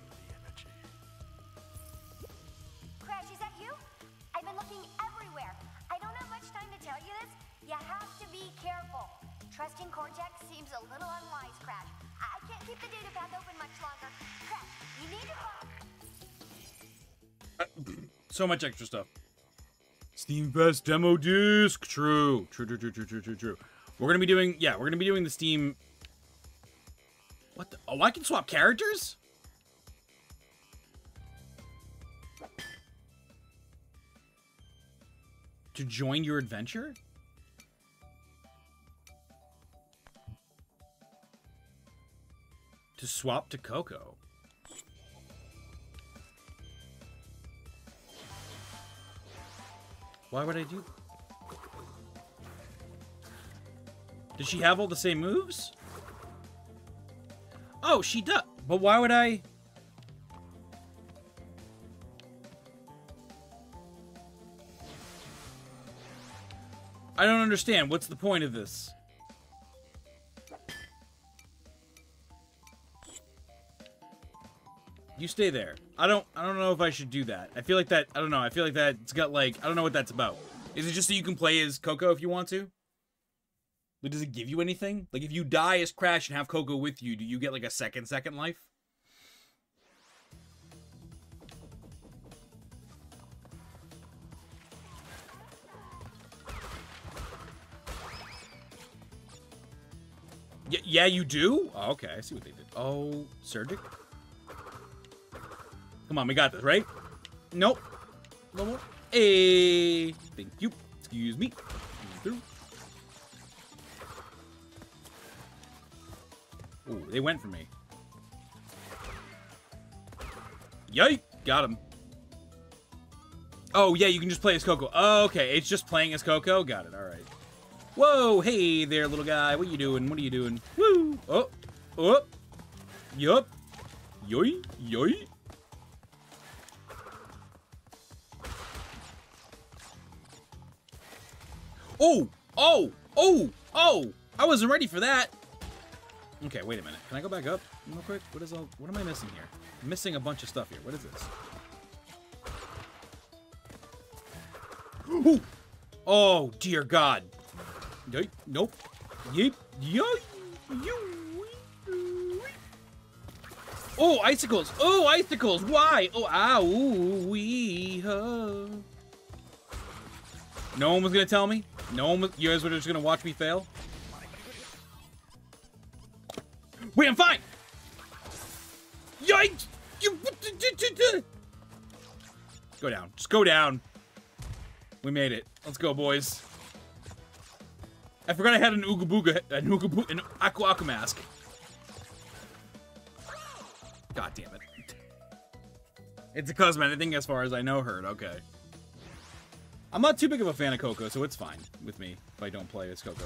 you? I've been looking everywhere. I don't have much time to tell you this. You have to be careful. Trusting Cortex seems a little unwise, Crash. I I can't keep the data path open much longer. Crash, you need to find... *clears throat* So much extra stuff. Steam Fest demo disc. True. True, true, true, true, true, true, true. We're gonna be doing yeah, we're gonna be doing the Steam. What the oh I can swap characters? To join your adventure? To swap to Coco. Why would I do? Does she have all the same moves? Oh, she does. But why would I? I don't understand. What's the point of this? You stay there. I don't I don't know if I should do that. I feel like that I don't know. I feel like that it's got like I don't know what that's about. Is it just so you can play as Coco if you want to? Like does it give you anything? Like if you die as Crash and have Coco with you, do you get like a second second life? Y- yeah, you do? Oh, okay, I see what they did. Oh, Surgic? Come on, we got this, right? Nope. No more. Hey, thank you. Excuse me. Through. Ooh, they went for me. Yike! Got him. Oh, yeah, you can just play as Coco. Oh, okay, it's just playing as Coco? Got it, alright. Whoa, hey there, little guy. What you doing? What are you doing? Woo! Oh, oh, yup. Yoy, yoy. Oh, oh, oh, oh! I wasn't ready for that. Okay, wait a minute. Can I go back up real quick? What is all? What am I missing here? I'm missing a bunch of stuff here. What is this? Ooh. Oh, dear God. Yeep. Nope. Yeep. Yeep. Oh, icicles. Oh, icicles. Why? Oh, ow. Wee, huh. No one was going to tell me? No one was, you guys were just going to watch me fail? Wait, I'm fine! Yikes! Go down. Just go down. We made it. Let's go, boys. I forgot I had an Ooga Booga, an Ooga Booga, an Aku mask. God damn it. It's a cosmetic thing as far as I know heard, Okay. I'm not too big of a fan of Coco, so it's fine with me if I don't play as Coco.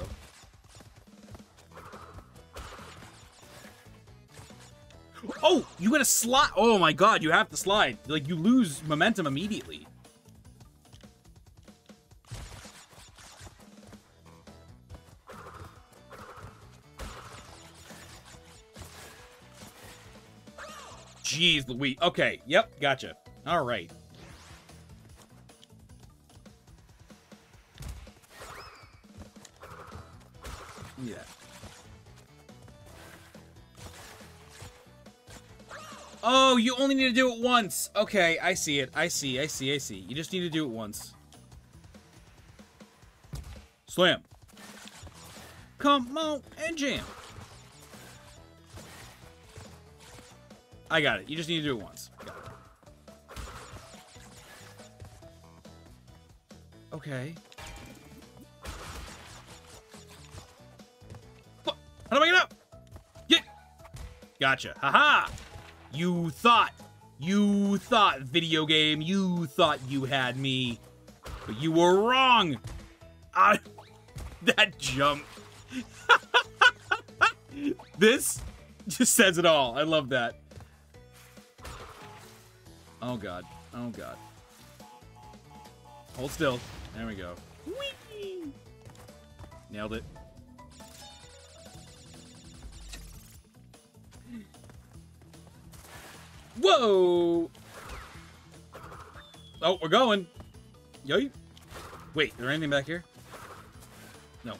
Oh, you gotta slide. Oh my god, you have to slide. Like, you lose momentum immediately. Jeez Louise. Okay, yep, gotcha. All right. Yeah. Oh, you only need to do it once. Okay, I see it. I see, I see, I see. You just need to do it once. Slam. Come on and jam. I got it. You just need to do it once. Okay. How do I get up? Yeah. Gotcha. Haha. -ha. You thought. You thought, video game. You thought you had me. But you were wrong. I, *laughs* that jump. *laughs* this just says it all. I love that. Oh god. Oh god. Hold still. There we go. Whee! Nailed it. Whoa! Oh, we're going. Yo. Wait, is there anything back here? No.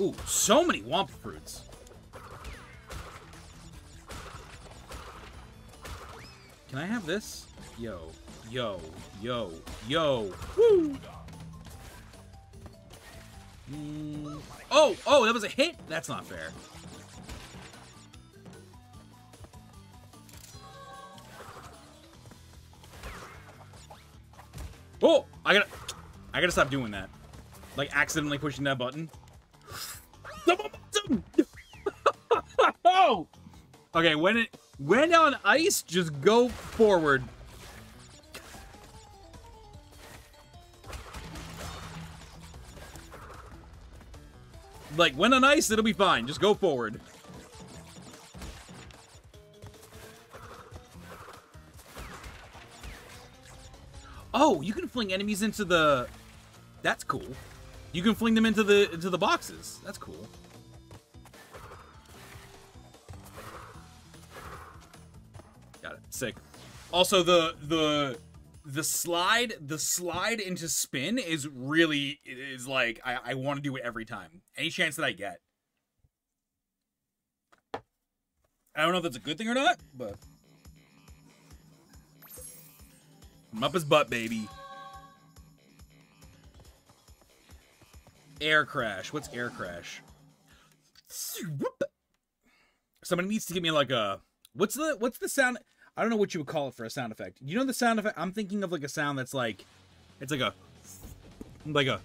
Ooh, so many Wumpa fruits. Can I have this? Yo, yo, yo, yo. Woo! Mm. Oh, oh, that was a hit? That's not fair. Oh, I gotta, I gotta stop doing that. Like accidentally pushing that button. *laughs* oh! *laughs* Okay, when it, when on ice, just go forward. Like, when on ice, it'll be fine. Just go forward. Oh, you can fling enemies into the... That's cool. You can fling them into the into the boxes. That's cool. Sick. Also, the the the slide the slide into spin is really is like I, I want to do it every time. Any chance that I get. I don't know if that's a good thing or not, but I'm up his butt, baby. Air crash. What's air crash? Somebody needs to give me like a what's the what's the sound? I don't know what you would call it for a sound effect. You know the sound effect? I'm thinking of like a sound that's like it's like a like a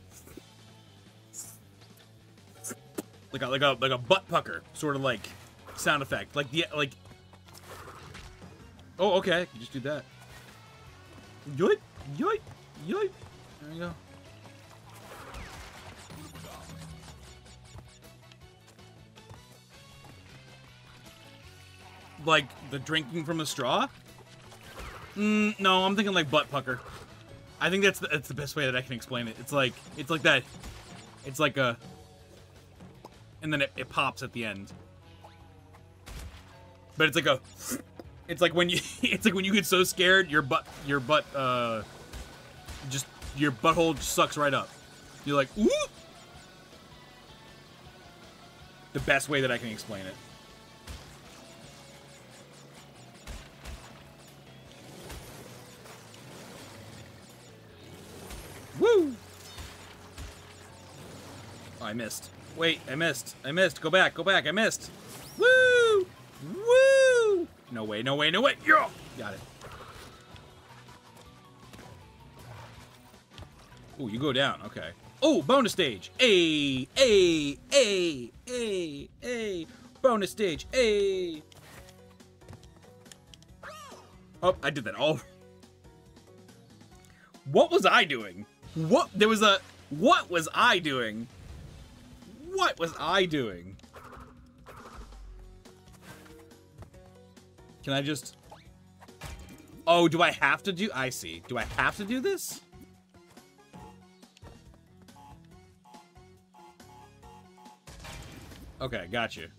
like a like a like a butt pucker sort of like sound effect, like the like. Oh, okay. Just do that. Yoip, yoip, yoip. There you go. Like the drinking from a straw? Mm, no, I'm thinking like butt pucker. I think that's the, that's the best way that I can explain it. It's like it's like that. It's like a, and then it, it pops at the end. But it's like a, it's like when you *laughs* it's like when you get so scared your butt your butt uh, just your butthole sucks right up. You're like ooh. The best way that I can explain it. I missed. Wait, I missed. I missed. Go back. Go back. I missed. Woo! Woo! No way. No way. No way. Yeah! Got it. Oh, you go down. Okay. Oh, bonus stage. A, A, A, A, A. Bonus stage. A. Oh, I did that all. *laughs* What was I doing? What? There was a. What was I doing? What was I doing? Can I just. Oh, do I have to do. I see. Do I have to do this? Okay, got you.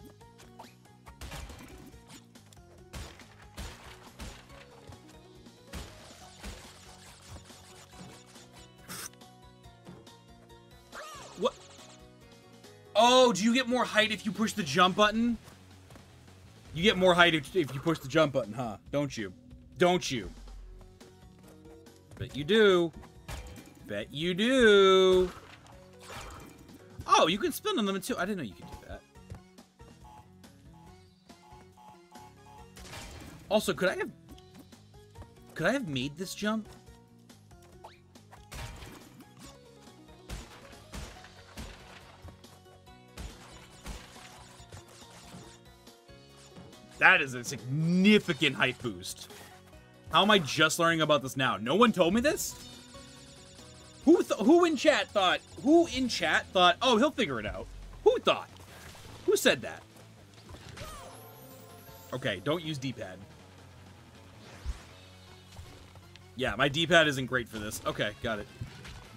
Oh, do you get more height if you push the jump button? You get more height if, you push the jump button, huh? Don't you? Don't you? Bet you do. Bet you do. Oh, you can spin on them too. I didn't know you could do that. Also, could I have... Could I have made this jump? That is a significant height boost. How am I just learning about this now? No one told me this? Who who in chat thought, who in chat thought, oh, he'll figure it out? Who thought? Who said that? Okay, don't use D-pad. Yeah, my D-pad isn't great for this. Okay, got it.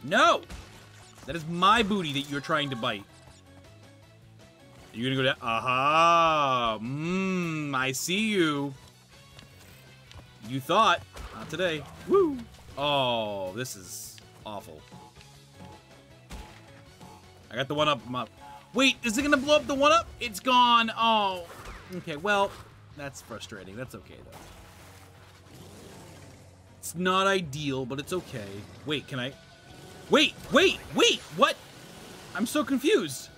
No! That is my booty that you're trying to bite. You're gonna go down. Aha! Mmm, I see you. You thought. Not today. Woo! Oh, this is awful. I got the one up. I'm up. Wait, is it gonna blow up the one up? It's gone. Oh. Okay, well, that's frustrating. That's okay, though. It's not ideal, but it's okay. Wait, can I... Wait, wait, wait, what? I'm so confused.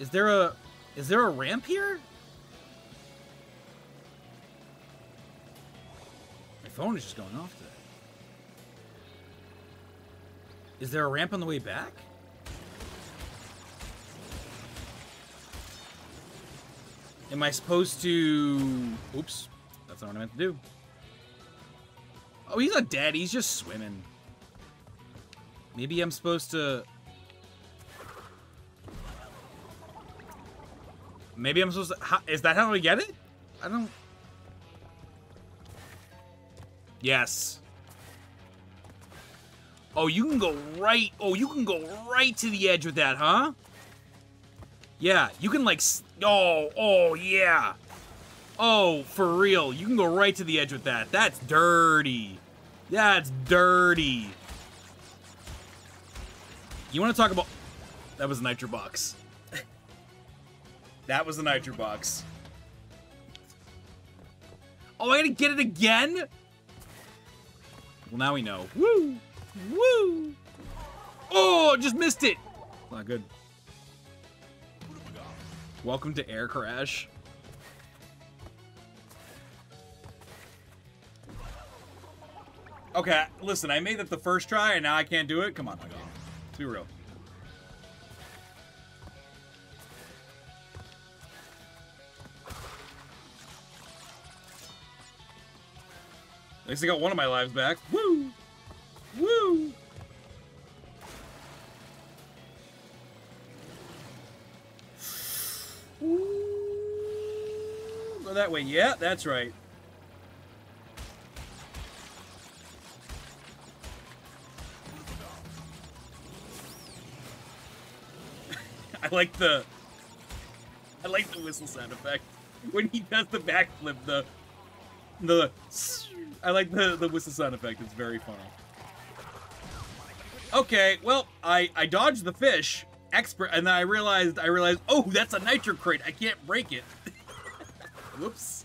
Is there a... Is there a ramp here? My phone is just going off today. Is there a ramp on the way back? Am I supposed to... Oops. That's not what I meant to do. Oh, he's not dead. He's just swimming. Maybe I'm supposed to... Maybe I'm supposed to... How, is that how we get it? I don't... Yes. Oh, you can go right... Oh, you can go right to the edge with that, huh? Yeah, you can like... Oh, oh, yeah. Oh, for real. You can go right to the edge with that. That's dirty. That's dirty. You want to talk about... That was Nitro Box. That was the Nitro Box. Oh, I gotta get it again? Well, now we know. Woo! Woo! Oh, just missed it! Not good. Welcome to Air Crash. Okay, listen, I made it the first try and now I can't do it? Come on, god. be real. Least I got one of my lives back. Woo! Woo! Go that way. Yeah, that's right. *laughs* I like the I like the whistle sound effect. When he does the backflip, the the I like the the whistle sound effect. It's very funny. Okay, well, I I dodged the fish, expert, and then I realized I realized, oh, that's a nitro crate. I can't break it. *laughs* Whoops.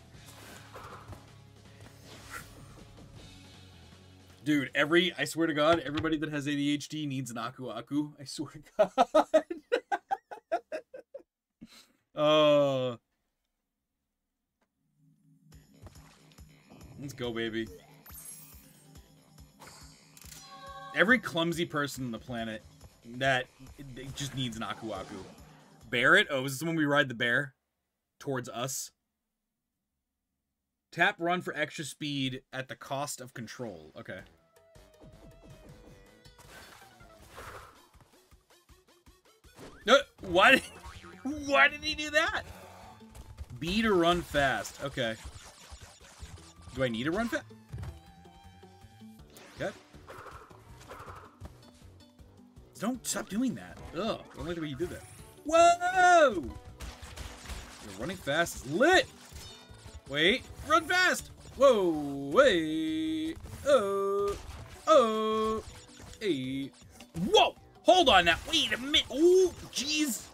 Dude, every I swear to God, everybody that has ADHD needs an Aku Aku. I swear to God. *laughs* Oh. Let's go, baby. Every clumsy person on the planet that just needs an Aku Aku. Barret? Oh, is this when we ride the bear towards us? Tap run for extra speed at the cost of control. Okay. No, why *laughs* why did he do that? B to run fast. Okay. Do I need to run fast? Okay. Don't stop doing that. Ugh. I don't like the way you did that. Whoa! You're running fast lit! Wait. Run fast! Whoa! Wait! Oh! Oh! Hey! Whoa! Hold on now. Wait a minute. Oh, jeez.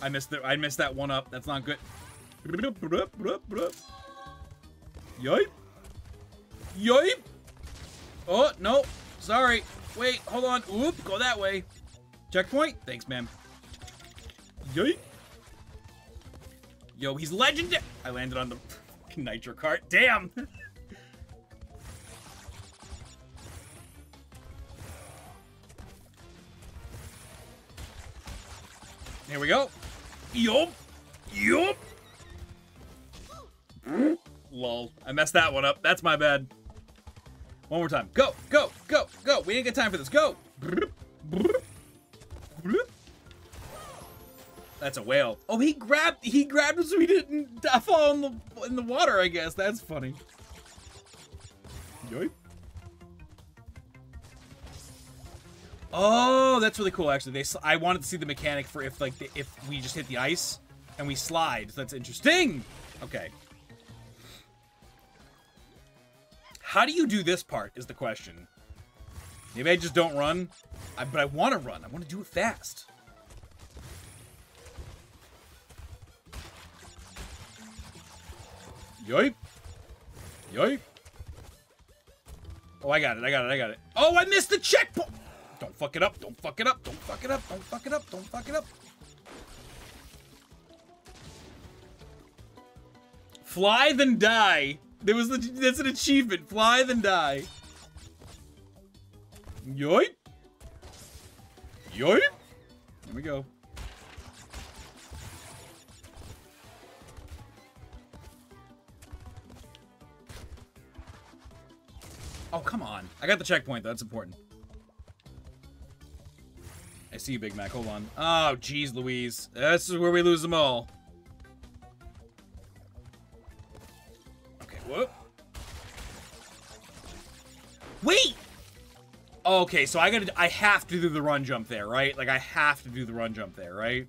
I missed the, I missed that one up. That's not good. Yipe. Yipe. Oh, no. Sorry. Wait, hold on. Oop, go that way. Checkpoint? Thanks, ma'am. Yipe. Yo, he's legendary. I landed on the *laughs* nitro cart. Damn. *laughs* Here we go. Yup. Yup. Lol. I messed that one up. That's my bad. One more time. Go, go, go, go. We ain't got time for this. Go. That's a whale. Oh, he grabbed he grabbed us so he didn't fall in the in the water, I guess. That's funny. Yoip. Oh, that's really cool. Actually, they I wanted to see the mechanic for if like the, if we just hit the ice and we slide. That's interesting. Okay. How do you do this part is the question. Maybe I just don't run, I, but I want to run. I want to do it fast. Yoip. Yoip. Oh, I got it. I got it. I got it. Oh, I missed the checkpoint. Don't fuck it up. Don't fuck it up. Don't fuck it up. Don't fuck it up. Don't fuck it up. Fly then die. There was the, that's an achievement. Fly then die. Yoip. Yoip. Here we go. Oh, come on. I got the checkpoint, though. That's important. I see you, Bigmac. Hold on. Oh, jeez, Louise. This is where we lose them all. Whoop. Wait! Okay, so I gotta- I have to do the run jump there, right? Like, I have to do the run jump there, right?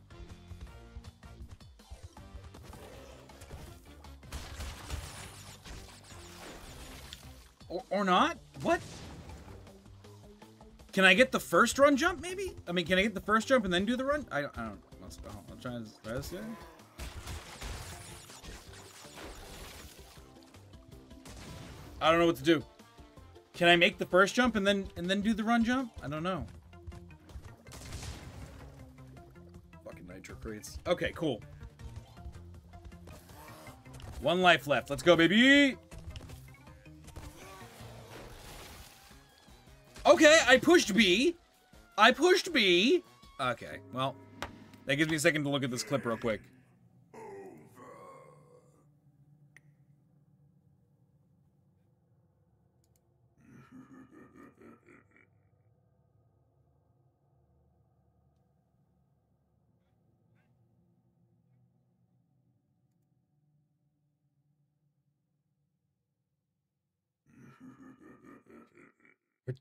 Or, or not? What? Can I get the first run jump, maybe? I mean, can I get the first jump and then do the run? I don't, I don't I'll try this again. I don't know what to do. Can I make the first jump and then and then do the run jump? I don't know. Fucking nitro crates. Okay, cool. One life left. Let's go, baby. Okay, I pushed B. I pushed B. Okay, well, that gives me a second to look at this clip real quick.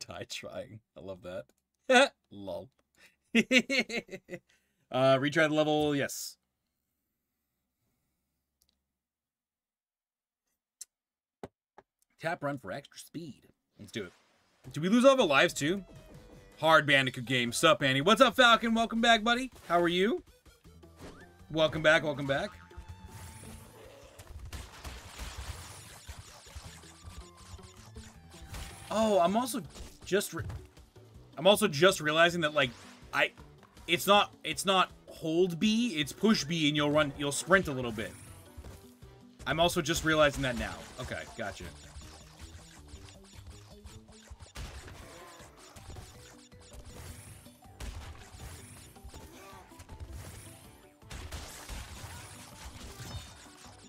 We're trying. I love that. *laughs* Lol. *laughs* uh, retry the level, yes. Tap run for extra speed. Let's do it. Do we lose all the lives too? Hard Bandicoot game. Sup, Andy? What's up, Falcon? Welcome back, buddy. How are you? Welcome back, welcome back. Oh, I'm also just I'm also just realizing that like I it's not it's not hold B, it's push B and you'll run you'll sprint a little bit. I'm also just realizing that now. Okay, gotcha.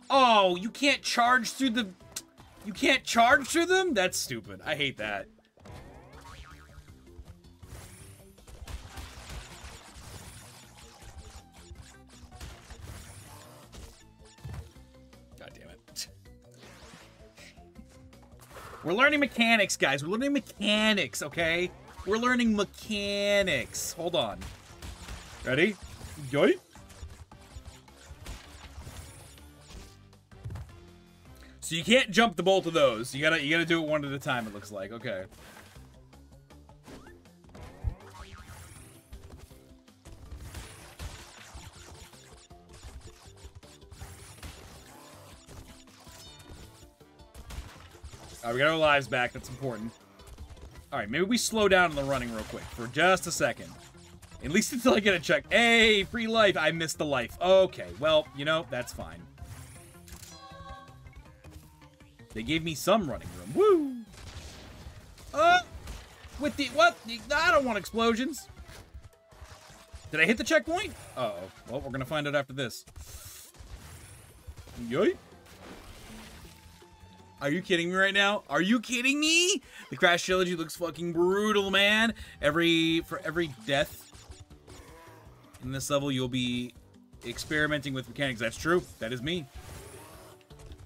Oh, you can't charge through the you can't charge through them? That's stupid. I hate that. We're learning mechanics, guys. We're learning mechanics, okay? We're learning mechanics. Hold on. Ready? Yoink. So you can't jump the both of those. You gotta you gotta do it one at a time, it looks like. Okay. Alright, we got our lives back. That's important. Alright, maybe we slow down in the running real quick for just a second. At least *laughs* until I get a check. Hey, free life. I missed the life. Okay, well, you know, that's fine. They gave me some running room. Woo! Uh, with the, what? I don't want explosions. Did I hit the checkpoint? Uh oh Well, we're gonna find out after this. Yoy. Are you kidding me right now? Are you kidding me? The Crash Trilogy looks fucking brutal, man. Every, for every death in this level, you'll be experimenting with mechanics. That's true. That is me.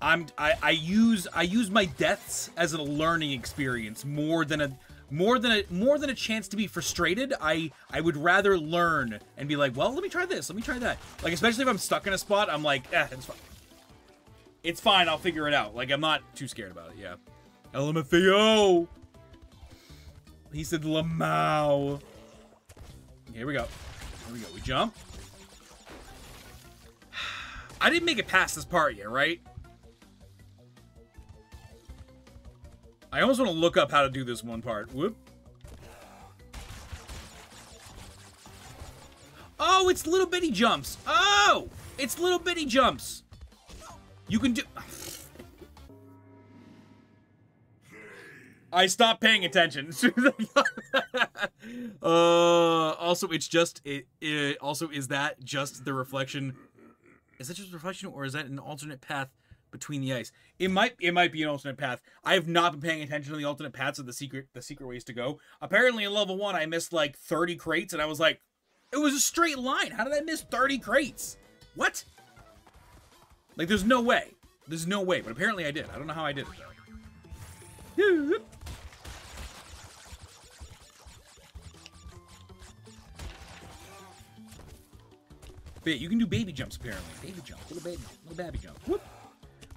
I'm I, I use I use my deaths as a learning experience more than a more than a more than a chance to be frustrated. I I would rather learn and be like, well, let me try this, let me try that. Like especially if I'm stuck in a spot, I'm like, eh, it's fine. It's fine, I'll figure it out. Like I'm not too scared about it. Yeah. LMFAO. He said Lamau. Here we go. Here we go. We jump. *sighs* I didn't make it past this part yet, right? I almost want to look up how to do this one part. Whoop. Oh, it's little bitty jumps. Oh, it's little bitty jumps. You can do... I stopped paying attention. *laughs* uh, also, it's just... It, it, also, is that just the reflection... Is that just reflection, or is that an alternate path between the ice. It might it might be an alternate path. I have not been paying attention to the alternate paths of the secret the secret ways to go. Apparently in level one I missed like 30 crates and I was like, it was a straight line. How did I miss 30 crates? What? Like there's no way. There's no way, but apparently I did. I don't know how I did it though. *laughs* But you can do baby jumps apparently. Baby jump, little baby, little baby jump. Whoop.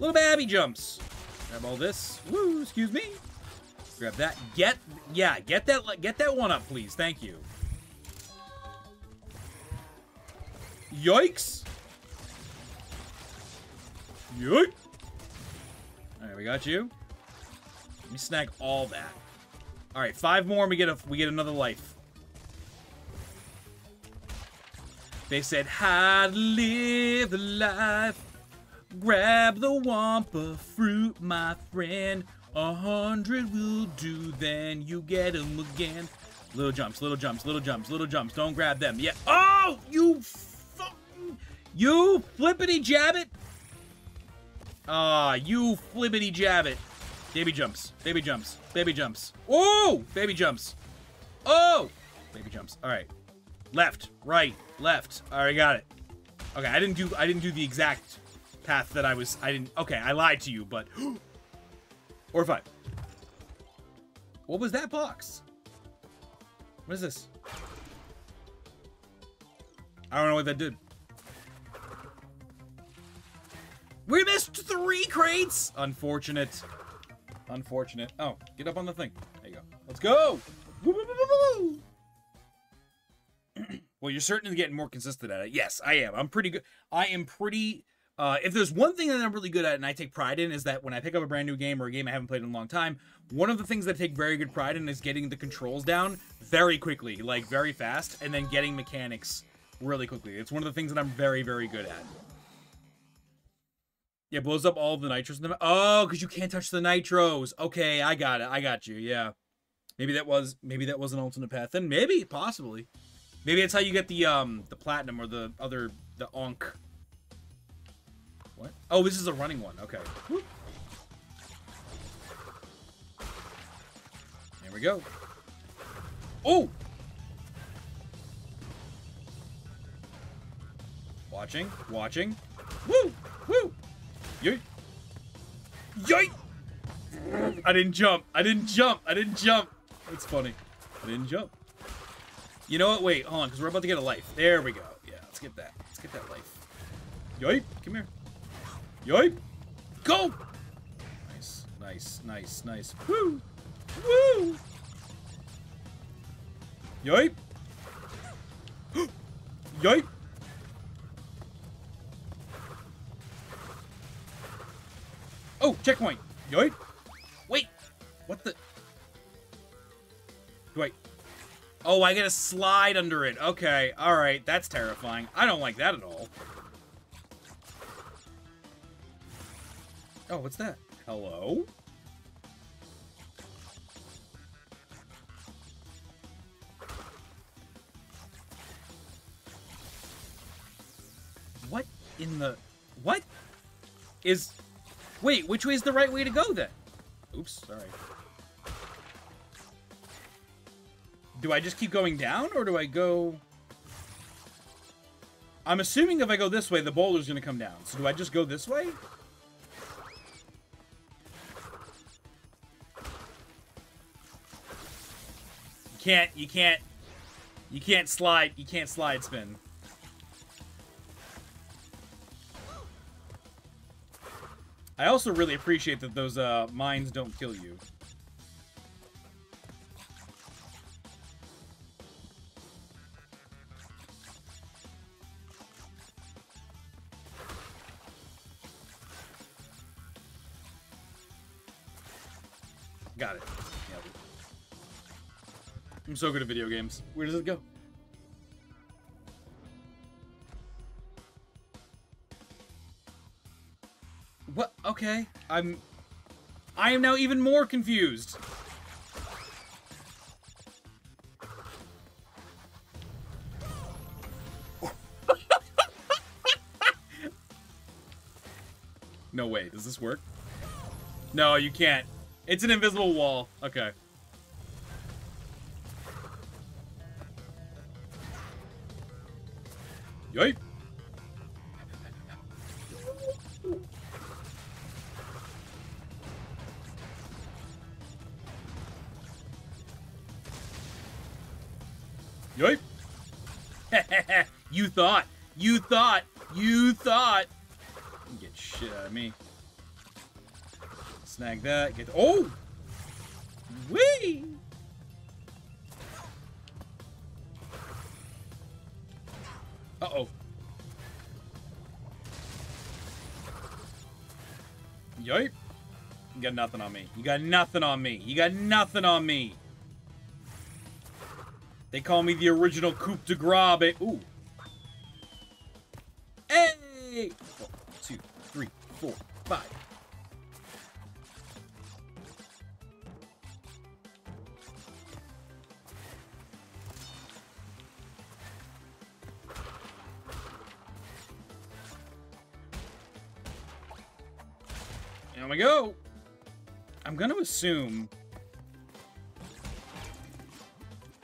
Little babby jumps. Grab all this. Woo, excuse me. Grab that. Get, yeah, get that, get that one up, please. Thank you. Yikes. Yoik. All right, we got you. Let me snag all that. All right, five more and we get a we get another life. They said how to live the life Grab the Wumpa fruit, my friend. A hundred will do, then you get 'em again. Little jumps, little jumps, little jumps, little jumps. Don't grab them. Yeah. Oh, you fucking... You flippity jabbit. Ah, you flibbity jabbit. Baby jumps, baby jumps, baby jumps. Oh, baby jumps. Oh, baby jumps. All right. Left, right, left. All right, got it. Okay, I didn't do I didn't do the exact path that I was I didn't Okay, I lied to you, but *gasps* or five. What was that box? What is this? I don't know what that did. We missed three crates! Unfortunate. Unfortunate. Oh, get up on the thing. There you go. Let's go! Woo, woo, woo, well, you're certainly getting more consistent at it. Yes, I am. I'm pretty good. I am pretty... Uh, if there's one thing that I'm really good at and I take pride in is that when I pick up a brand new game or a game I haven't played in a long time, one of the things that I take very good pride in is getting the controls down very quickly, like very fast, and then getting mechanics really quickly. It's one of the things that I'm very, very good at. Yeah, blows up all the nitros in the Oh, because you can't touch the nitros. Okay, I got it. I got you. Yeah. Maybe that was maybe that was an alternate path. Then maybe, possibly. Maybe that's how you get the um the platinum or the other the onk. What? Oh, this is a running one. Okay. Whoop. There we go. Oh! Watching, watching. Woo! Woo! Yoy! Yoy! I didn't jump. I didn't jump. I didn't jump. That's funny. I didn't jump. You know what? Wait, hold on, because we're about to get a life. There we go. Yeah, let's get that. Let's get that life. Yoip! Come here. Yoip! Go! Nice, nice, nice, nice. Woo! Woo! Yoip! *gasps* Yoip! Oh, checkpoint! Yoip! Wait! What the? Wait. Oh, I gotta slide under it. Okay, alright, that's terrifying. I don't like that at all. Oh, what's that? Hello? What in the... What? Is... Wait, which way is the right way to go then? Oops, sorry. Do I just keep going down, or do I go... I'm assuming if I go this way, the boulder's gonna come down. So do I just go this way? You can't, you can't, you can't slide, you can't slide spin. I also really appreciate that those uh, mines don't kill you. Got it. Yep. I'm so good at video games. Where does it go? Okay. I'm... I am now even more confused. *laughs* no way. Does this work? No, you can't. It's an invisible wall. Okay. Thought. You thought. Get shit out of me. Snag that. Get. Oh! Wee! Uh oh. Yoip. You got nothing on me. You got nothing on me. You got nothing on me. They call me the original Coupe de grace. Ooh.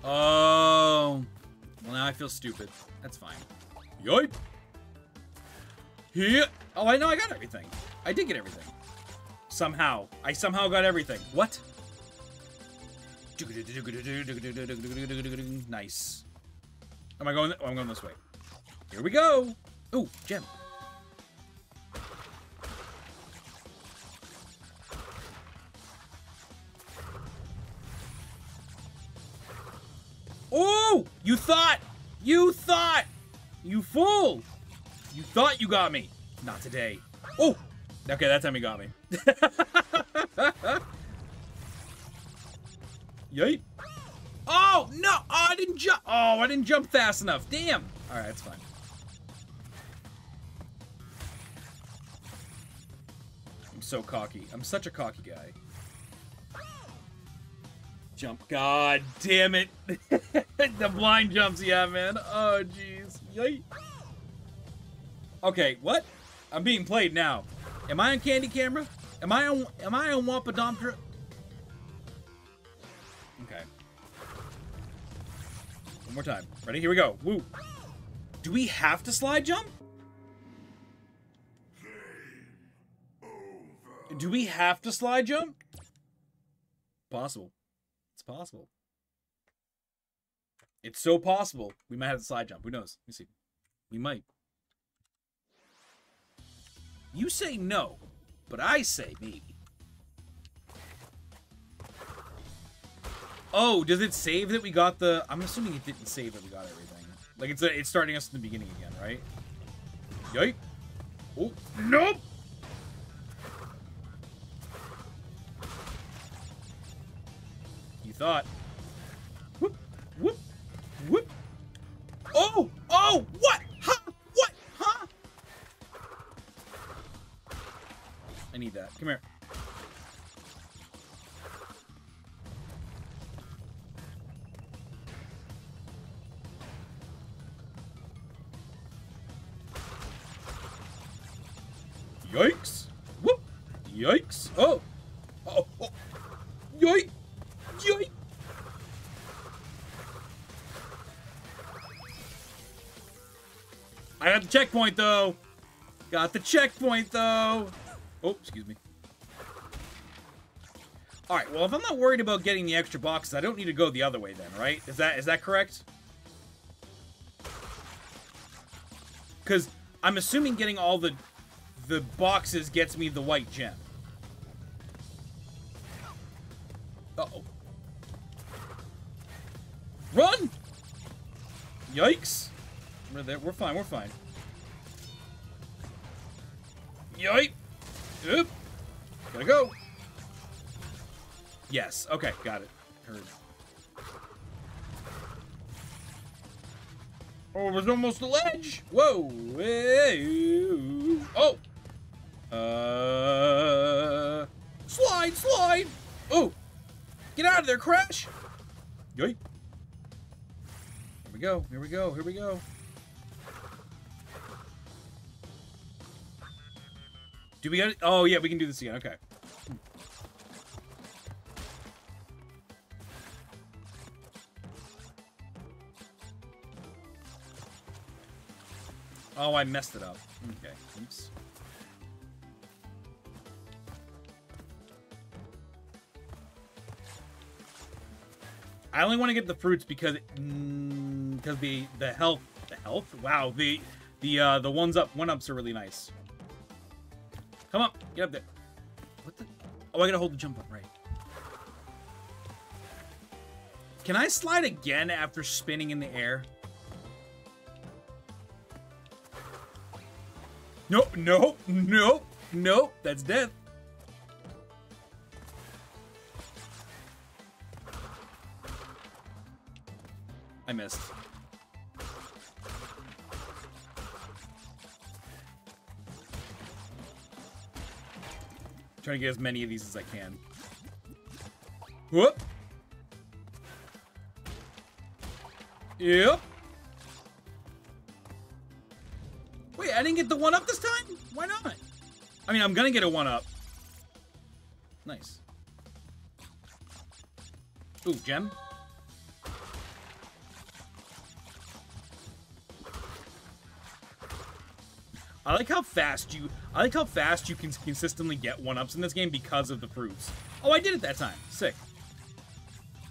Oh. Well, now I feel stupid. That's fine. Yoip. Yeah. Oh, I know I got everything. I did get everything. Somehow. I somehow got everything. What? Nice. Am I going? Oh, I'm going this way. Here we go. Ooh, gem. Thought you got me. Not today. Oh, okay, that time you got me. *laughs* Yeet. Oh, no. Oh, I didn't jump. Oh, I didn't jump fast enough. Damn. All right, that's fine. I'm so cocky. I'm such a cocky guy. Jump. God damn it. *laughs* the blind jumps, yeah, man. Oh, jeez. Yay. Okay, what? I'm being played now. Am I on candy camera? Am I on am I on Wampadontra? Okay. One more time. Ready? Here we go. Woo. Do we have to slide jump? Do we have to slide jump? Possible. It's possible. It's so possible. We might have to slide jump. Who knows? Let me see. We might. You say no, but I say maybe. Oh, does it save that we got the... I'm assuming it didn't save that we got everything. Like, it's, a, it's starting us in the beginning again, right? Yoip. Oh, nope! You thought. Whoop, whoop, whoop. Oh, oh. What? I need that. Come here. Yikes! Whoop! Yikes! Oh! Oh! oh. Yoik! I got the checkpoint though. Got the checkpoint though. Oh, excuse me. All right. Well, if I'm not worried about getting the extra boxes, I don't need to go the other way then, right? Is that is that correct? Because I'm assuming getting all the the boxes gets me the white gem. Uh-oh. Run! Yikes. We're there. We're fine. We're fine. Yipe! Oop! Gotta go. Yes. Okay. Got it. Heard. Oh, it was almost a ledge. Whoa. Hey. Oh. Uh. Slide, slide. Oh. Get out of there, Crash. Yoink. Here we go. Here we go. Here we go. Do we? Oh, yeah, we can do this again. Okay. Oh, I messed it up. Okay. Oops. I only want to get the fruits because because mm, the the health the health wow the the uh the ones up one ups are really nice. Come on, get up there. What the? Oh, I gotta hold the jump up right. Can I slide again after spinning in the air? Nope, nope, nope, nope. That's death. I missed. Trying to get as many of these as I can. Whoop. Yep. Wait, I didn't get the one up this time? Why not? I mean, I'm gonna get a one up. Nice. Ooh, gem. I like how fast you I like how fast you can consistently get one-ups in this game because of the fruits. Oh, I did it that time. Sick.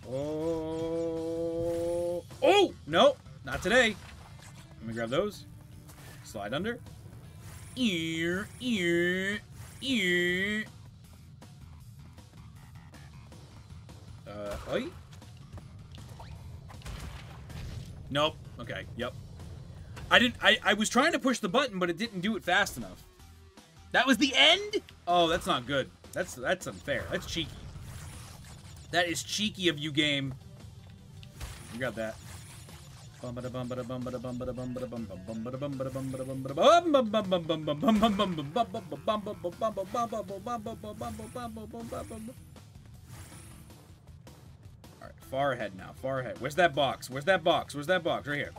Oh. Oh! No, not today. Let me grab those. Slide under. Ear, ear, ear. Uh, oi. Nope. Okay. Yep. I didn't. I, I was trying to push the button, but it didn't do it fast enough. That was the end. Oh, that's not good. That's that's unfair. That's cheeky. That is cheeky of you, game. You got that. Alright, far ahead now, far ahead. Where's that box? Where's that box? Where's that box? Right here.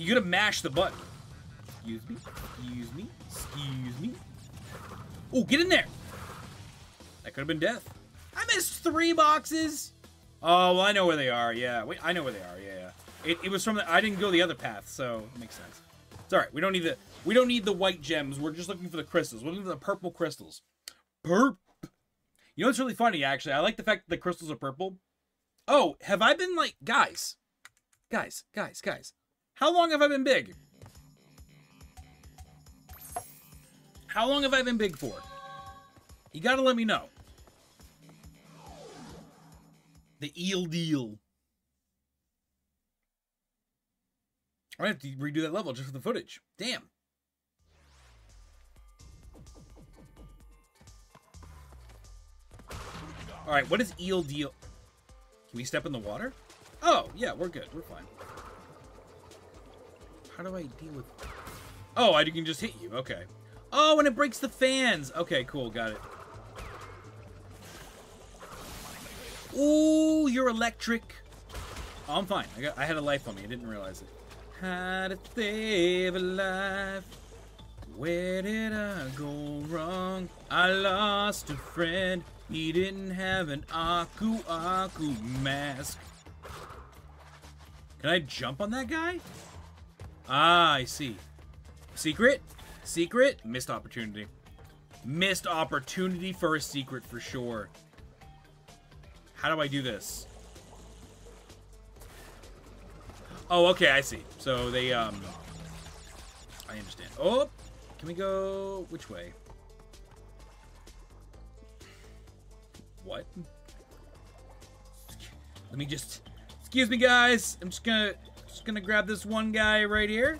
You gotta mash the button. Excuse me. Excuse me. Excuse me. Oh, get in there! That could have been death. I missed three boxes! Oh, well, I know where they are. Yeah, wait, I know where they are. Yeah, yeah. It, it was from the. I didn't go the other path, so it makes sense. It's all right. We don't need the. We don't need the white gems. We're just looking for the crystals. We're looking for the purple crystals. Purp. You know what's really funny? Actually, I like the fact that the crystals are purple. Oh, have I been like guys, guys, guys, guys? How long have I been big? How long have I been big for? You gotta let me know. The eel deal. I have to redo that level just for the footage. Damn. Alright, what is eel deal? Can we step in the water? Oh, yeah, we're good. We're fine. How do I deal with... Oh, I can just hit you. Okay. Oh, and it breaks the fans. Okay, cool. Got it. Ooh, you're electric. Oh, I'm fine. I, got, I had a life on me. I didn't realize it. How to save a life. Where did I go wrong? I lost a friend. He didn't have an Aku Aku mask. Can I jump on that guy? Ah, I see. Secret? Secret? Missed opportunity. Missed opportunity for a secret for sure. How do I do this? Oh, okay, I see. So they, um... I understand. Oh! Can we go... Which way? What? Let me just... Excuse me, guys. I'm just gonna... Just gonna grab this one guy right here.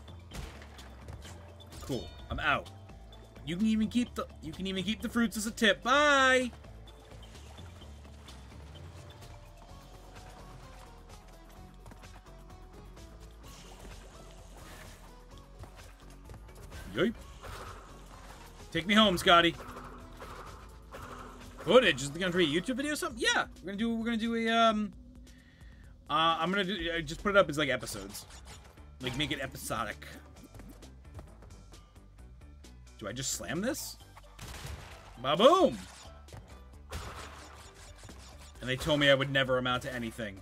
Cool. I'm out. You can even keep the... You can even keep the fruits as a tip. Bye! Yoip. Take me home, Scotty. Footage is gonna be a YouTube video or something? Yeah, we're gonna do. We're gonna do a um. Uh, I'm gonna do. Just put it up as like episodes, like make it episodic. Do I just slam this? Ba boom! And they told me I would never amount to anything.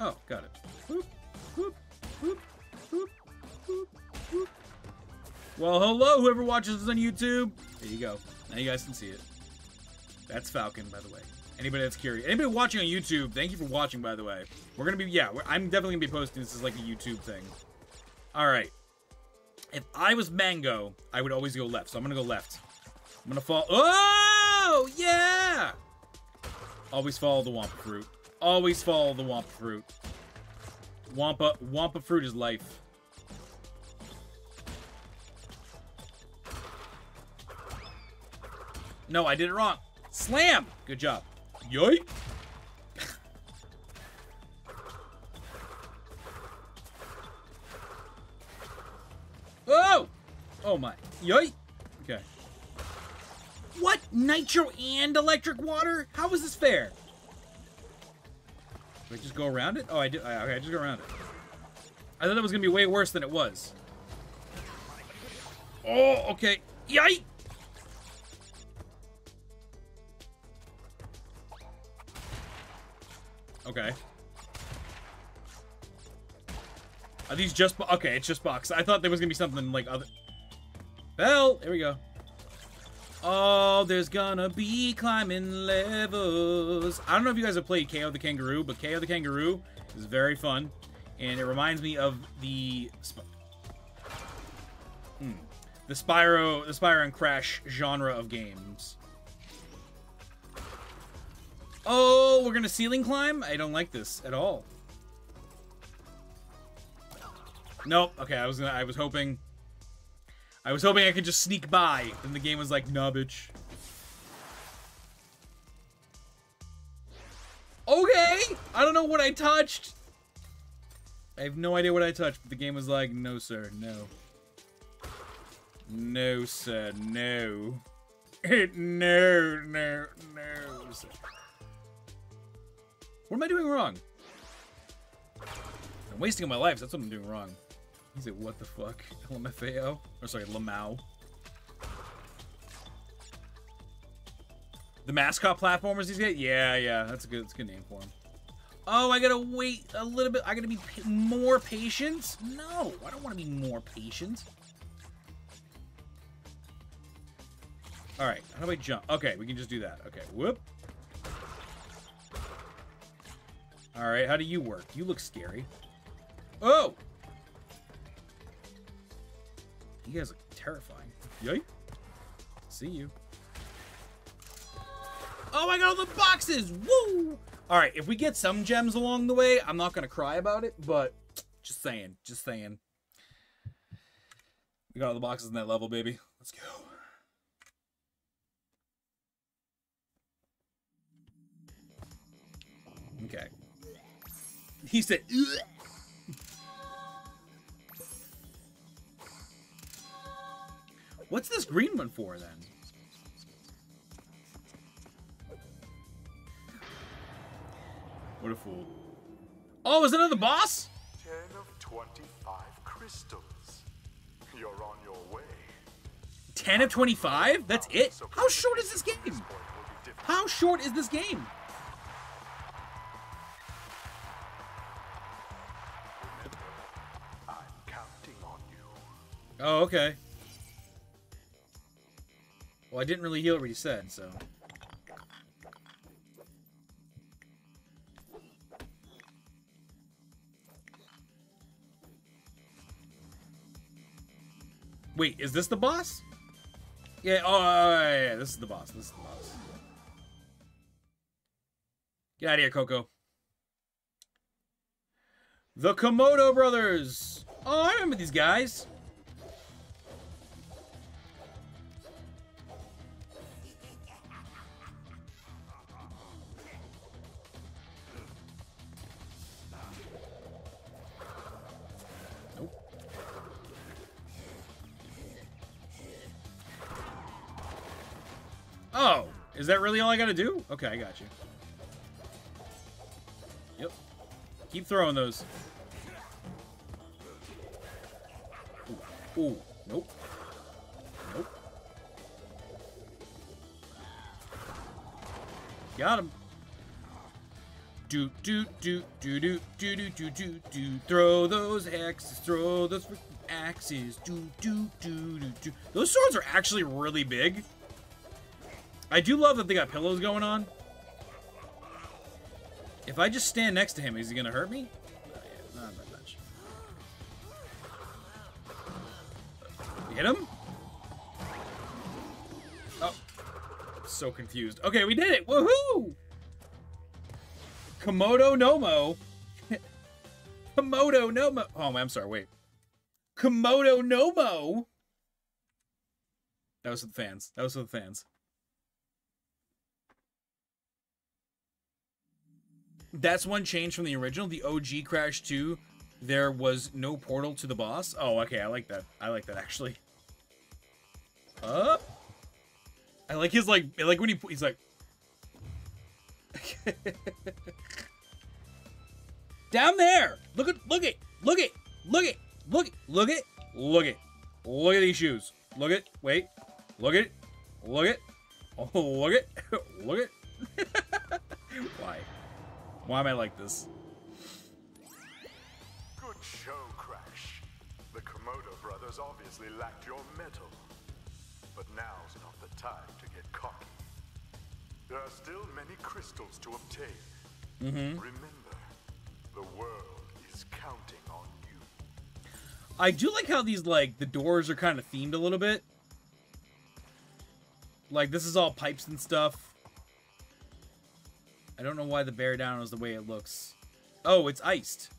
Oh, got it. Well, hello, whoever watches this on YouTube. There you go. Now you guys can see it. That's Falcon, by the way. Anybody that's curious. Anybody watching on YouTube, thank you for watching, by the way. We're going to be, yeah, I'm definitely going to be posting this as like a YouTube thing. All right. If I was Mango, I would always go left. So I'm going to go left. I'm going to fall. Oh, yeah. Always follow the Wumpa fruit. Always follow the Wumpa fruit. Wumpa, Wumpa fruit is life. No, I did it wrong. Slam! Good job. Yoink! oh! Oh my. Yoink! Okay. What? Nitro and electric water? How is this fair? Do I just go around it? Oh, I did. Okay, I just go around it. I thought it was gonna be way worse than it was. Oh, okay. Yike! Okay. Are these just... Okay, it's just box. I thought there was going to be something like other... Well, Here we go. Oh, there's gonna be climbing levels. I don't know if you guys have played Kao the Kangaroo, but Kao the Kangaroo is very fun. And it reminds me of the... Hmm. The Spyro, the Spyro and Crash genre of games. Oh, we're gonna ceiling climb? I don't like this at all. Nope. Okay, I was gonna, I was hoping. I was hoping I could just sneak by, and the game was like, nah, bitch. Okay! I don't know what I touched! I have no idea what I touched, but the game was like, no, sir, no. No, sir, no. *laughs* no, no, no, sir. What am I doing wrong? I'm wasting my life, that's what I'm doing wrong. He's like, what the fuck? *laughs* LMFAO? Or sorry, Lamau. The mascot platformers these get? Yeah, yeah, that's a good, that's a good name for him. Oh, I gotta wait a little bit. I gotta be more patient? No, I don't want to be more patient. All right, how do I jump? Okay, we can just do that. Okay, whoop. All right, how do you work? You look scary. Oh! You guys look terrifying. Yay! See you. Oh, I got all the boxes! Woo! All right, if we get some gems along the way, I'm not gonna cry about it, but just saying, just saying. We got all the boxes in that level, baby. Let's go. Okay. He said, Ugh. What's this green one for, then? What a fool. Oh, is another boss? 10 of 25 crystals. You're on your way. 10 of 25? That's it? How short is this game? point will be difficult. How short is this game? Oh, okay. Well, I didn't really hear what he said, so. Wait, is this the boss? Yeah, oh, yeah, yeah, yeah, this is the boss. This is the boss. Get out of here, Coco. The Komodo Brothers! Oh, I remember these guys. Is that really all I gotta do? Okay, I got you. Yep. Keep throwing those. Ooh, Ooh. nope. Nope. Got him. Do do do do do do do do do do. Throw those axes. Throw those axes. Do do do do do. Those swords are actually really big. I do love that they got pillows going on. If I just stand next to him, is he gonna hurt me? Not that much. Hit him? Oh. So confused. Okay, we did it! Woohoo! Komodo Nomo. *laughs* Komodo Nomo. Oh, I'm sorry, wait. Komodo Nomo. That was for the fans. That was for the fans. That's one change from the original. The OG Crash 2, there was no portal to the boss. Oh, okay, I like that. I like that, actually. Uh, I like his, like, I like when he, he's like... *laughs* Down there! Look at, look at, look at, look at, look at, look at, look at, look at these shoes. Look it. Wait. Look it. Look it. Oh, *laughs* look it. *laughs* Look it. Why? Why am I like this? Good show, Crash. The Komodo brothers obviously lacked your mettle. But now's not the time to get cocky. There are still many crystals to obtain. Mm-hmm. Remember, the world is counting on you. I do like how these like the doors are kind of themed a little bit. Like this is all pipes and stuff. I don't know why the bear down is the way it looks. Oh, it's iced.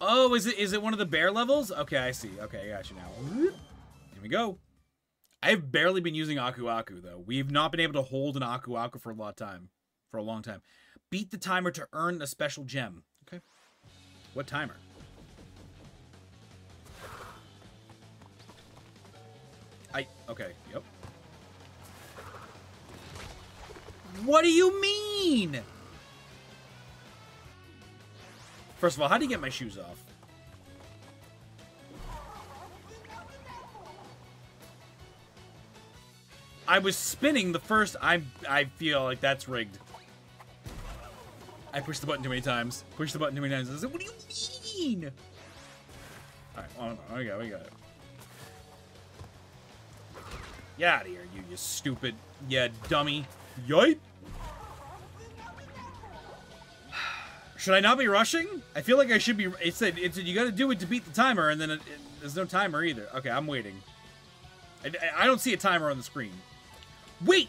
Oh, is it is it one of the bear levels? Okay, I see. Okay, I got you now. Here we go. I've barely been using Aku Aku though. We've not been able to hold an Aku Aku for a lot of time. For a long time. Beat the timer to earn a special gem. Okay. What timer? I okay, yep. What do you mean? First of all, how do you get my shoes off? I was spinning the first I I feel like that's rigged. I pushed the button too many times. Pushed the button too many times. I said, what do you mean? Alright, well, we got we got it. Get out of here, you, you stupid, yeah, dummy. Yoip! Should I not be rushing? I feel like I should be. It said, it said you gotta do it to beat the timer, and then it, it, there's no timer either. Okay, I'm waiting. I, I don't see a timer on the screen. Wait!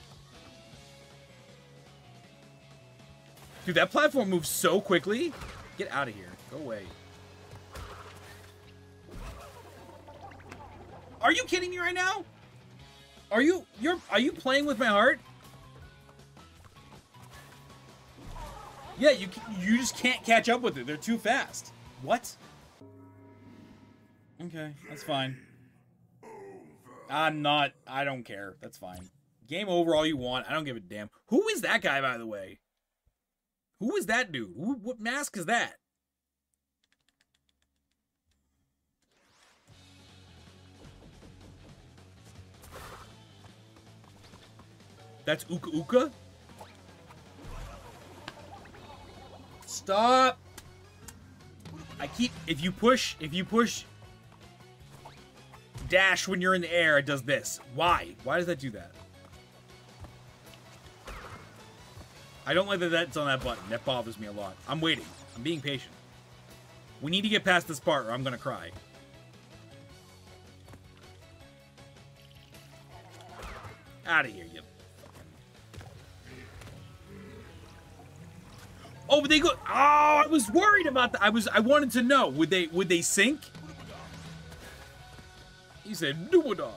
Dude, that platform moves so quickly. Get out of here. Go away. Are you kidding me right now? Are you you're are you playing with my heart? Yeah, you you just can't catch up with it. They're too fast. What? Okay, that's fine. I'm not. I don't care. That's fine. Game over all you want. I don't give a damn. Who is that guy, by the way? Who is that dude? Who, what mask is that? That's Uka Uka? Stop! I keep if you push if you push dash when you're in the air, it does this. Why? Why does that do that? I don't like that that's on that button. That bothers me a lot. I'm waiting. I'm being patient. We need to get past this part or I'm gonna cry. Out of here, you Oh, but they go. Oh, I was worried about that. I was. I wanted to know. Would they? Would they sink? He said, "Dubada."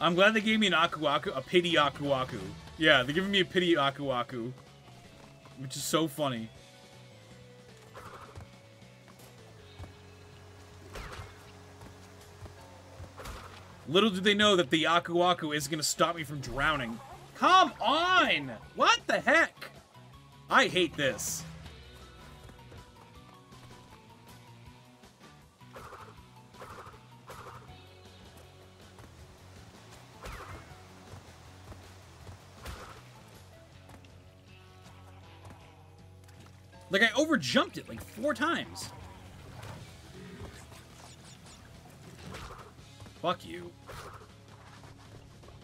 I'm glad they gave me an Aku Aku, a pity Aku Aku. Yeah, they're giving me a pity Aku Aku, which is so funny. Little do they know that the Aku Aku is going to stop me from drowning. Come on! What the heck? I hate this. Like, I overjumped it like four times. Fuck you.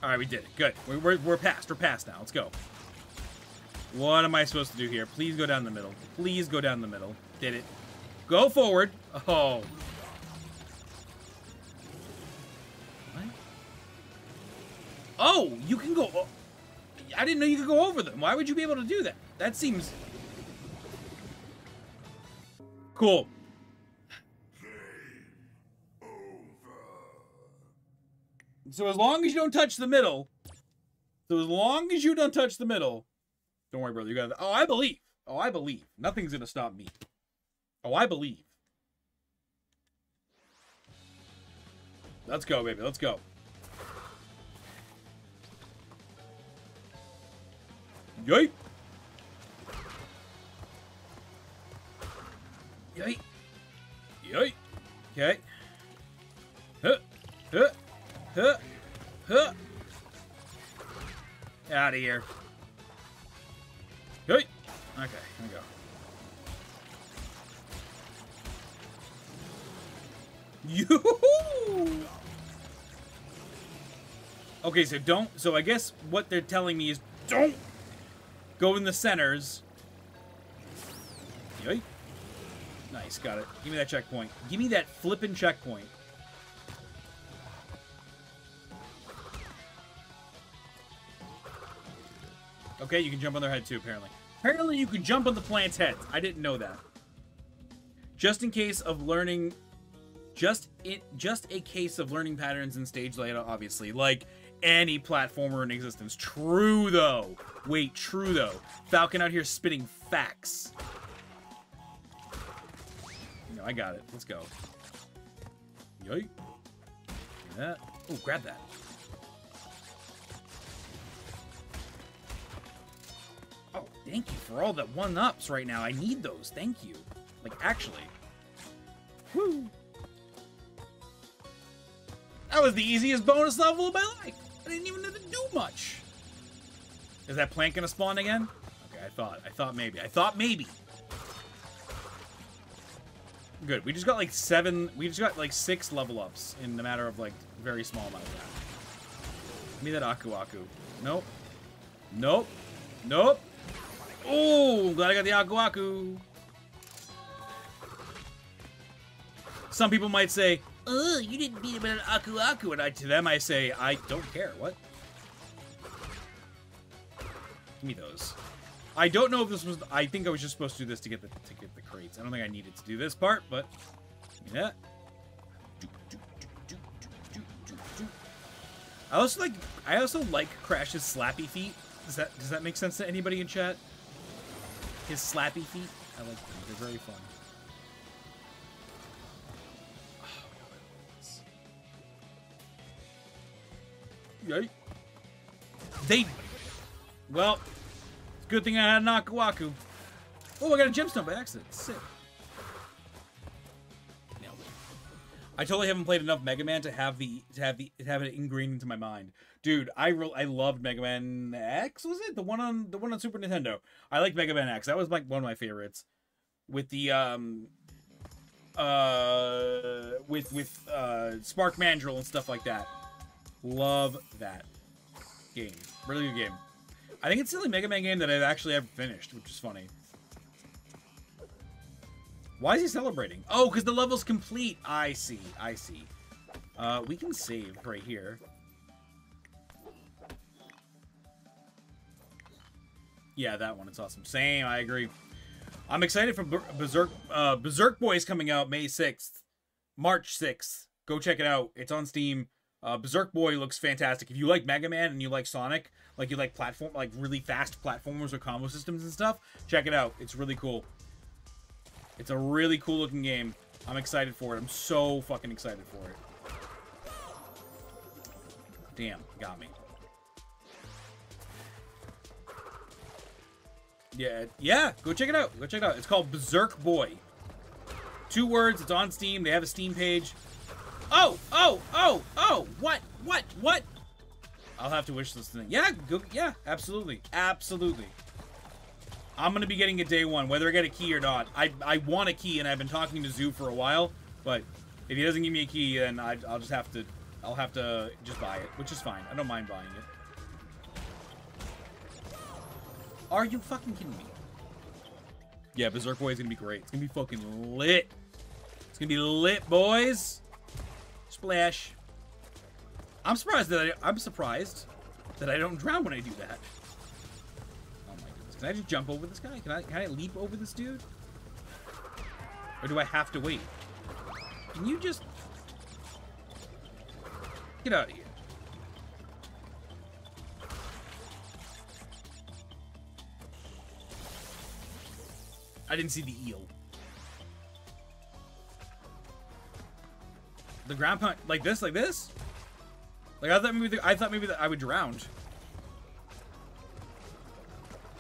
Alright, we did it. Good. We're, we're, we're past. We're past now. Let's go. What am I supposed to do here? Please go down the middle. Please go down the middle. Did it. Go forward. Oh. What? Oh, you can go... I didn't know you could go over them. Why would you be able to do that? That seems... Cool. So as long as you don't touch the middle, so as long as you don't touch the middle, don't worry, brother. You got. Oh, I believe. Oh, I believe. Nothing's gonna stop me. Oh, I believe. Let's go, baby. Let's go. Yay! Yay! Yay! Okay. Huh. Huh. Huh. Huh. Out of here. Hey. Okay, here we go. Okay, so don't. So I guess what they're telling me is don't go in the centers. Yoink. Nice, got it. Give me that checkpoint. Give me that flippin' checkpoint. Okay, you can jump on their head too, apparently. Apparently you can jump on the plant's head. I didn't know that. Just in case of learning just it just a case of learning patterns and stage layout, obviously. Like any platformer in existence. True though. Wait, true though. Falcon out here spitting facts. No, I got it. Let's go. Yoink. That. Oh, grab that. Thank you for all the one-ups right now. I need those. Thank you. Like, actually. Woo. That was the easiest bonus level of my life. I didn't even have to do much. Is that plant gonna spawn again? Okay, I thought. I thought maybe. I thought maybe. Good. We just got like seven. We just got like six level ups in a matter of like very small amount of time. Give me that Aku Aku. Nope. Nope. Nope. Oh, glad I got the Aku Aku. Some people might say, oh, you didn't beat him in an Aku Aku. And I, to them, I say, I don't care. What? Give me those. I don't know if this was... I think I was just supposed to do this to get the to get the crates. I don't think I needed to do this part, but... yeah. I also like... I also like Crash's slappy feet. Does that does that make sense to anybody in chat? His slappy feet? I like them. They're very fun. Oh, Yay. They... Well, it's a good thing I had an Aku Aku. Oh, I got a gemstone by accident. Sick. I totally haven't played enough Mega Man to have the to have the to have it ingrained into my mind. Dude, I re- I loved Mega Man X. Was it the one on the one on Super Nintendo? I like Mega Man X. That was like one of my favorites. With the um uh with with uh Spark Mandrill and stuff like that. Love that game. Really good game. I think it's the only Mega Man game that I've actually ever finished, which is funny. Why is he celebrating? Oh, because the level's complete. I see. I see. Uh, we can save right here. Yeah, that one. It's awesome. Same. I agree. I'm excited for Berserk. Uh, Berserk Boys coming out May 6th, March 6th. Go check it out. It's on Steam. Uh, Berserk Boy looks fantastic. If you like Mega Man and you like Sonic, like you like platform, like really fast platformers or combo systems and stuff, check it out. It's really cool. It's a really cool looking game. I'm excited for it. I'm so fucking excited for it. Damn, got me. Yeah, yeah, go check it out. Go check it out. It's called Berserk Boy. Two words, it's on Steam. They have a Steam page. Oh, oh, oh, oh, what, what, what? I'll have to wish this thing. Yeah, go, yeah, absolutely, absolutely. I'm gonna be getting a day one, whether I get a key or not. I I want a key, and I've been talking to Zoo for a while, but if he doesn't give me a key, then I, I'll just have to, I'll have to just buy it, which is fine. I don't mind buying it. Are you fucking kidding me? Yeah, Berserk Boy is gonna be great. It's gonna be fucking lit. It's gonna be lit, boys. Splash. I'm surprised that I, I'm surprised that I don't drown when I do that. Can I just jump over this guy? Can I, can I leap over this dude? Or do I have to wait? Can you just... Get out of here. I didn't see the eel. The ground pound like this, like this? Like I thought maybe the, I thought maybe that I would drown.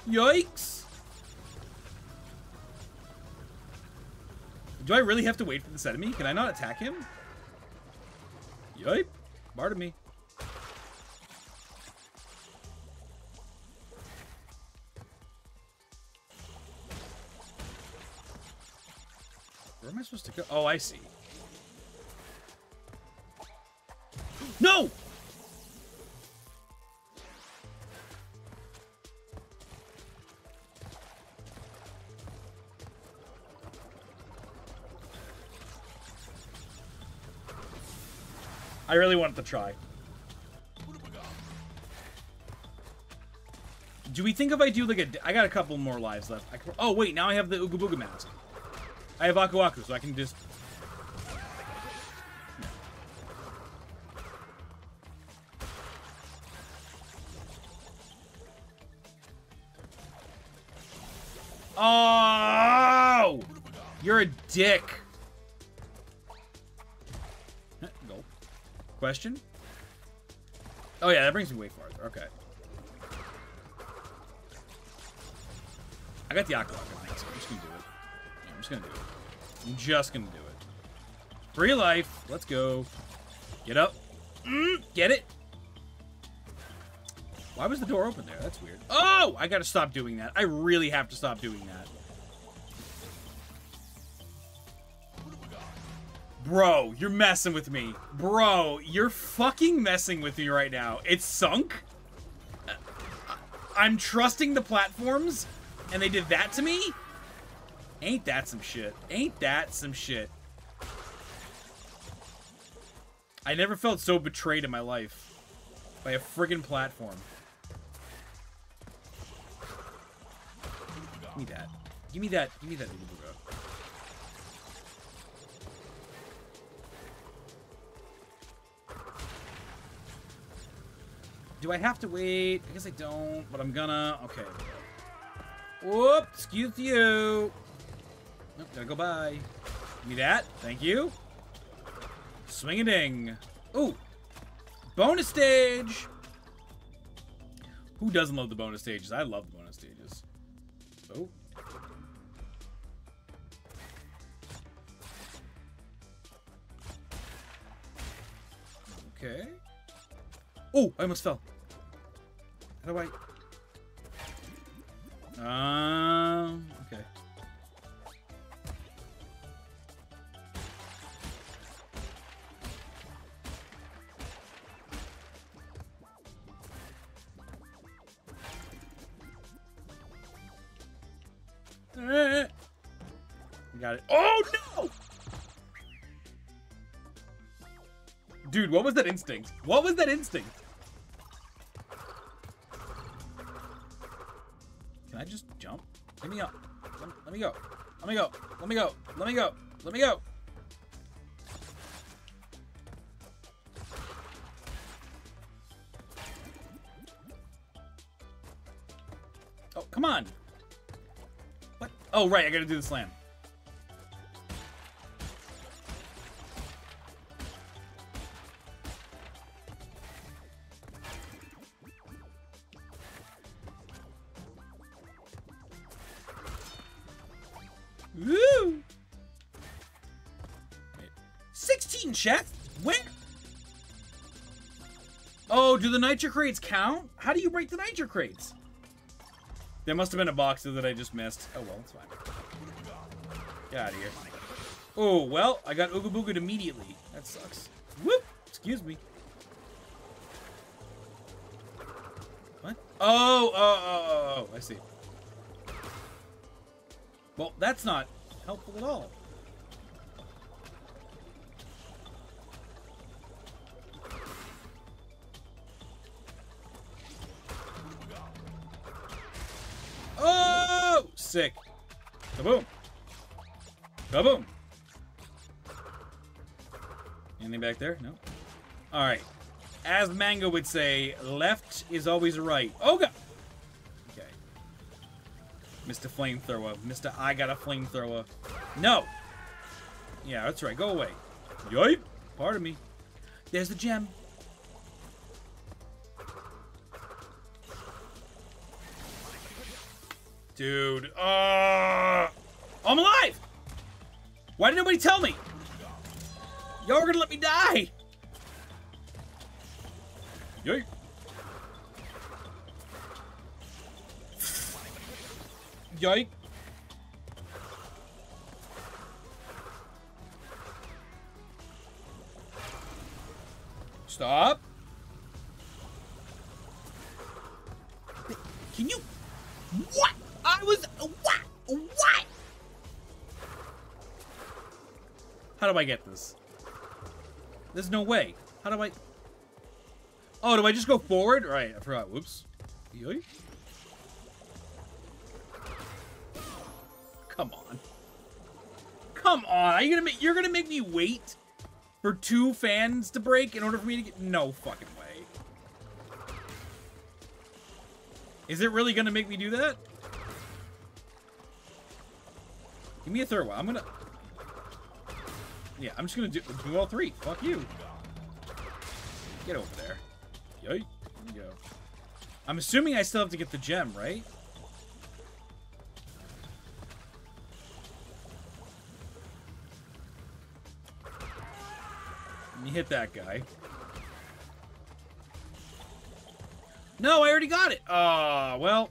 Yikes! Do I really have to wait for this enemy? Can I not attack him? Yipe. Pardon me. Where am I supposed to go? Oh, I see. No! I really wanted to try. Do we think if I do like a... I got a couple more lives left. Can, oh, wait. Now I have the Ooga Booga mask. I have Aku Aku, so I can just... Oh! You're a dick. Question? Oh yeah, that brings me way farther. Okay. I got the Aku Aku thing, so I'm just gonna do it. I'm just gonna do it. I'm just gonna do it. Free life. Let's go. Get up. Mm, get it. Why was the door open there? That's weird. Oh! I gotta stop doing that. I really have to stop doing that. Bro, you're messing with me. Bro, you're fucking messing with me right now. It's sunk? I'm trusting the platforms, and they did that to me? Ain't that some shit? Ain't that some shit? I never felt so betrayed in my life. By a friggin' platform. Give me that. Give me that. Give me that Do I have to wait? I guess I don't, but I'm gonna. Okay. Whoop! Excuse you. Nope, gotta go by. Give me that. Thank you. Swing a ding. Ooh! Bonus stage! Who doesn't love the bonus stages? I love the bonus stages. Oh. Okay. Oh, I almost fell. How do I... Um, okay. Eh. Got it. Oh no! Dude, what was that instinct? What was that instinct? Let me. Let, let me go. Let me go. Let me go. Let me go. Let me go. Oh, come on. What? Oh, right. I gotta do the slam. Nitro crates count? How do you break the nitro crates? There must have been a box that I just missed. Oh, well, it's fine. Get out of here. Oh, well, I got Ooga Booga immediately. That sucks. Whoop! Excuse me. What? Oh, oh, oh, oh, oh, I see. Well, that's not helpful at all. Sick. Kaboom. Kaboom. Anything back there? No. All right. As Mango would say, left is always right. Oh, God. Okay. Mr. Flamethrower. Mr. I got a flamethrower. No. Yeah, that's right. Go away. Yoip. Pardon me. There's the gem. Dude. Uh, I'm alive! Why didn't nobody tell me? Y'all were gonna let me die! Yoink. Yoink. Stop. How do I get this? There's no way. How do I? Oh, do I just go forward? Right, I forgot. Whoops. Yoink. Come on. Come on. Are you gonna make you're gonna make me wait for two fans to break in order for me to get no fucking way. Is it really gonna make me do that? Give me a third one. I'm gonna Yeah, I'm just gonna do, do all three. Fuck you. Get over there. Yoink. There you go. I'm assuming I still have to get the gem, right? Me hit that guy. No, I already got it. Ah, well,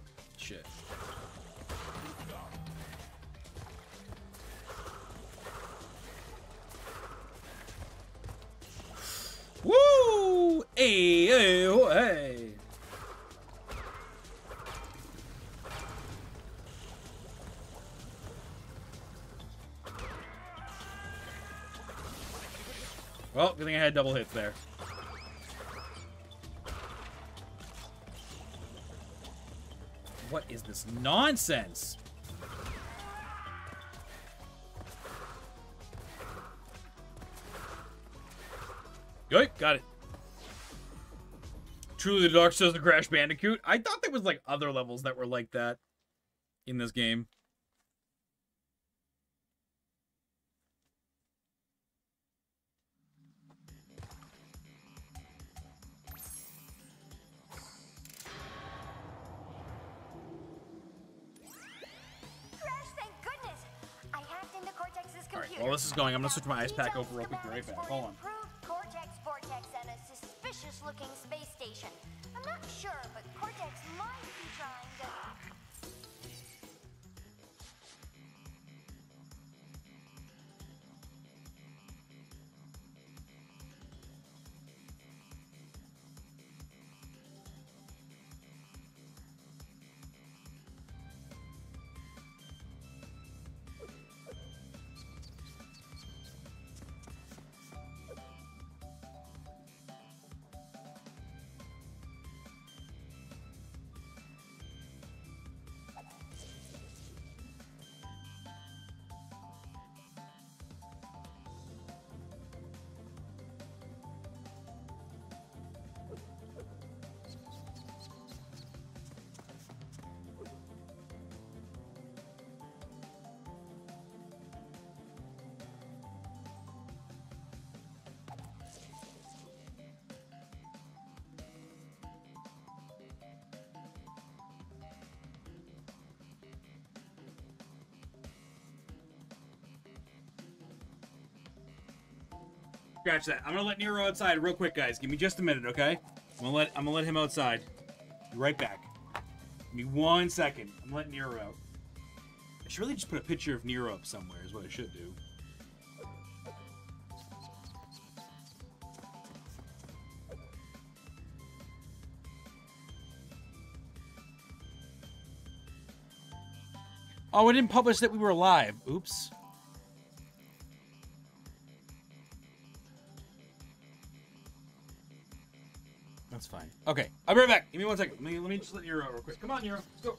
had double hits there. What is this nonsense? Good, got it. Truly the Dark Souls of Crash Bandicoot. I thought there was like other levels that were like that in this game. Going, I'm gonna switch my ice pack over real quick. Be right back. Hold on. Cortex vortex and a suspicious-looking space station. I'm not sure, but Cortex might be trying to. Scratch that. I'm gonna let Nero outside real quick, guys. Give me just a minute, okay? I'm gonna let I'm gonna let him outside. Be right back. Give me one second. I'm letting Nero out. I should really just put a picture of Nero up somewhere. Is what I should do. Oh, we didn't publish that we were live. Oops. Okay, I'll be right back. Give me one second. Let me, let me just let Nero real quick. Come on, Nero. Let's go.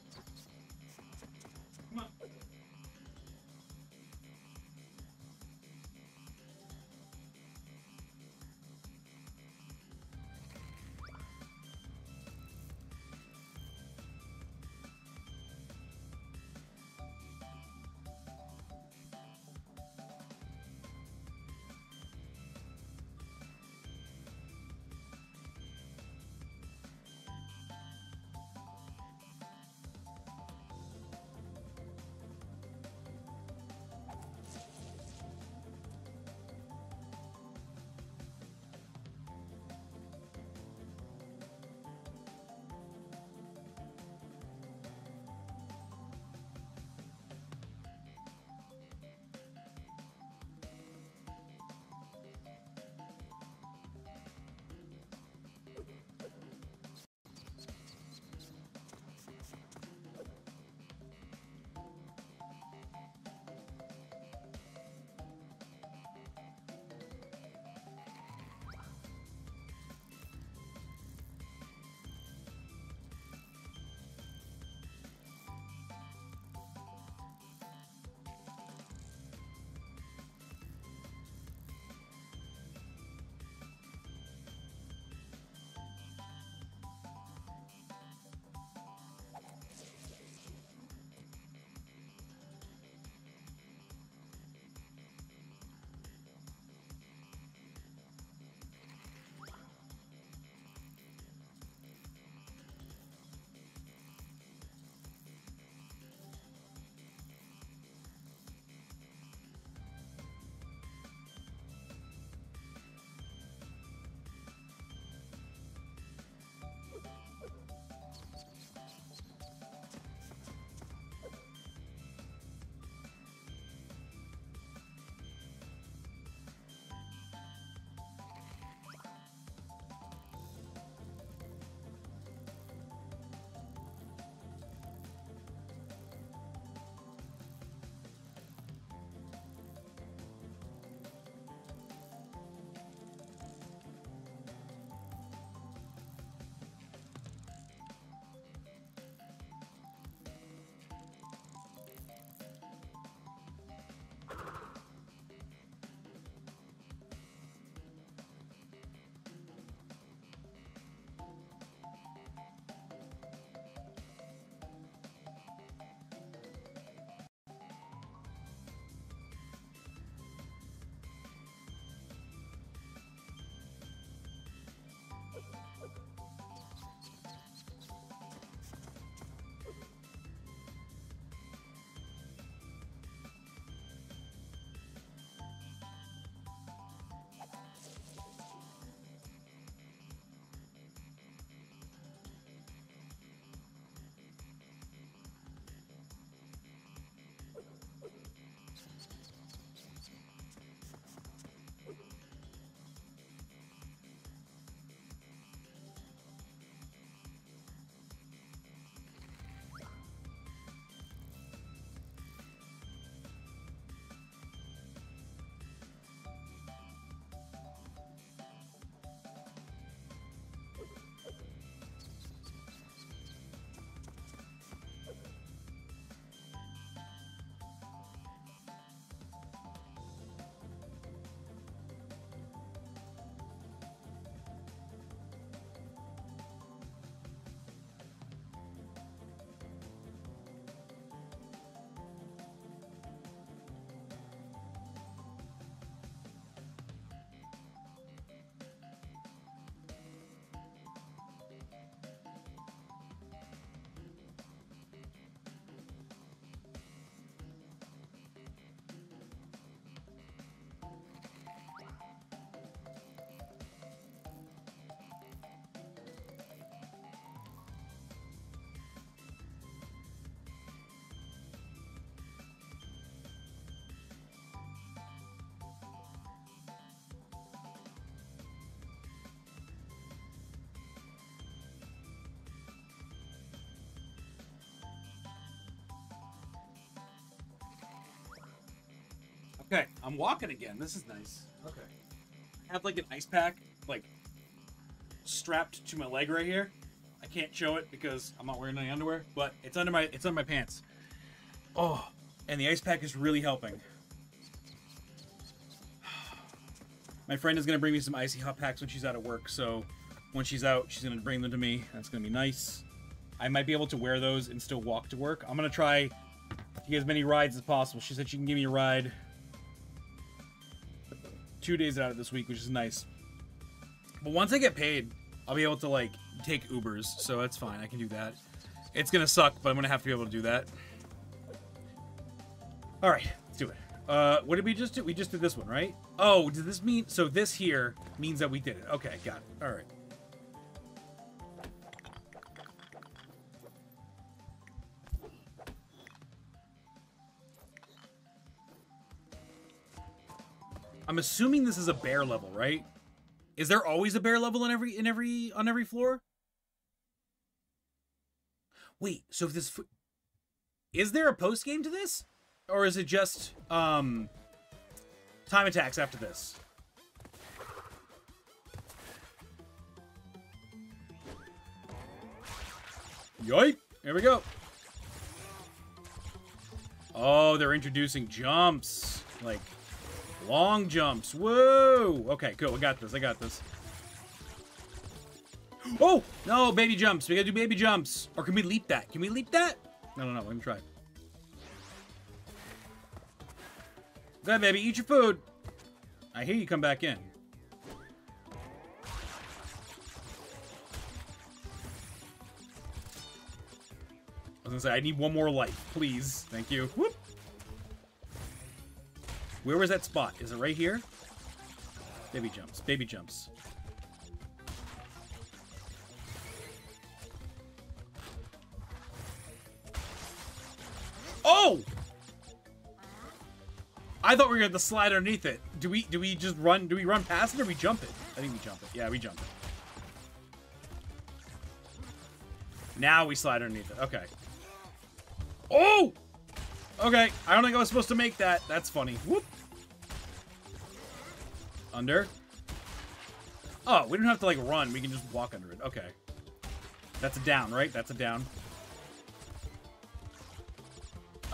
Okay, I'm walking again. This is nice. Okay. I have like an ice pack, like strapped to my leg right here. I can't show it because I'm not wearing any underwear, but it's under my it's under my pants. Oh, and the ice pack is really helping. My friend is gonna bring me some icy hot packs when she's out of work, so when she's out, she's gonna bring them to me. That's gonna be nice. I might be able to wear those and still walk to work. I'm gonna try to get as many rides as possible. She said she can give me a ride two days out of this week, which is nice. But once I get paid, I'll be able to like take Ubers, so that's fine. I can do that. It's gonna suck, but I'm gonna have to be able to do that. All right, let's do it. Uh, what did we just do? We just did this one, right? Oh, does this mean so? This here means that we did it. Okay, got it. All right. I'm assuming this is a bear level, right? Is there always a bear level in every in every on every floor? Wait, so if this is there a post game to this, or is it just um time attacks after this? Yoip! Here we go. Oh, they're introducing jumps. Like, long jumps. Whoa! Okay, cool. I got this. I got this. Oh! No, baby jumps. We gotta do baby jumps. Or can we leap that? Can we leap that? No, no, no. Let me try. Go ahead, baby. Eat your food. I hear you come back in. I was gonna say, I need one more life, please. Thank you. Whoop. Where was that spot? Is it right here? Baby jumps. Baby jumps. Oh! I thought we were to slide underneath it. Do we do we just run do we run past it or we jump it? I think we jump it. Yeah, we jump it. Now we slide underneath it. Okay. Oh! Okay, I don't think I was supposed to make that. That's funny. Whoop. Under. Oh, we don't have to, like, run. We can just walk under it. Okay. That's a down, right? That's a down.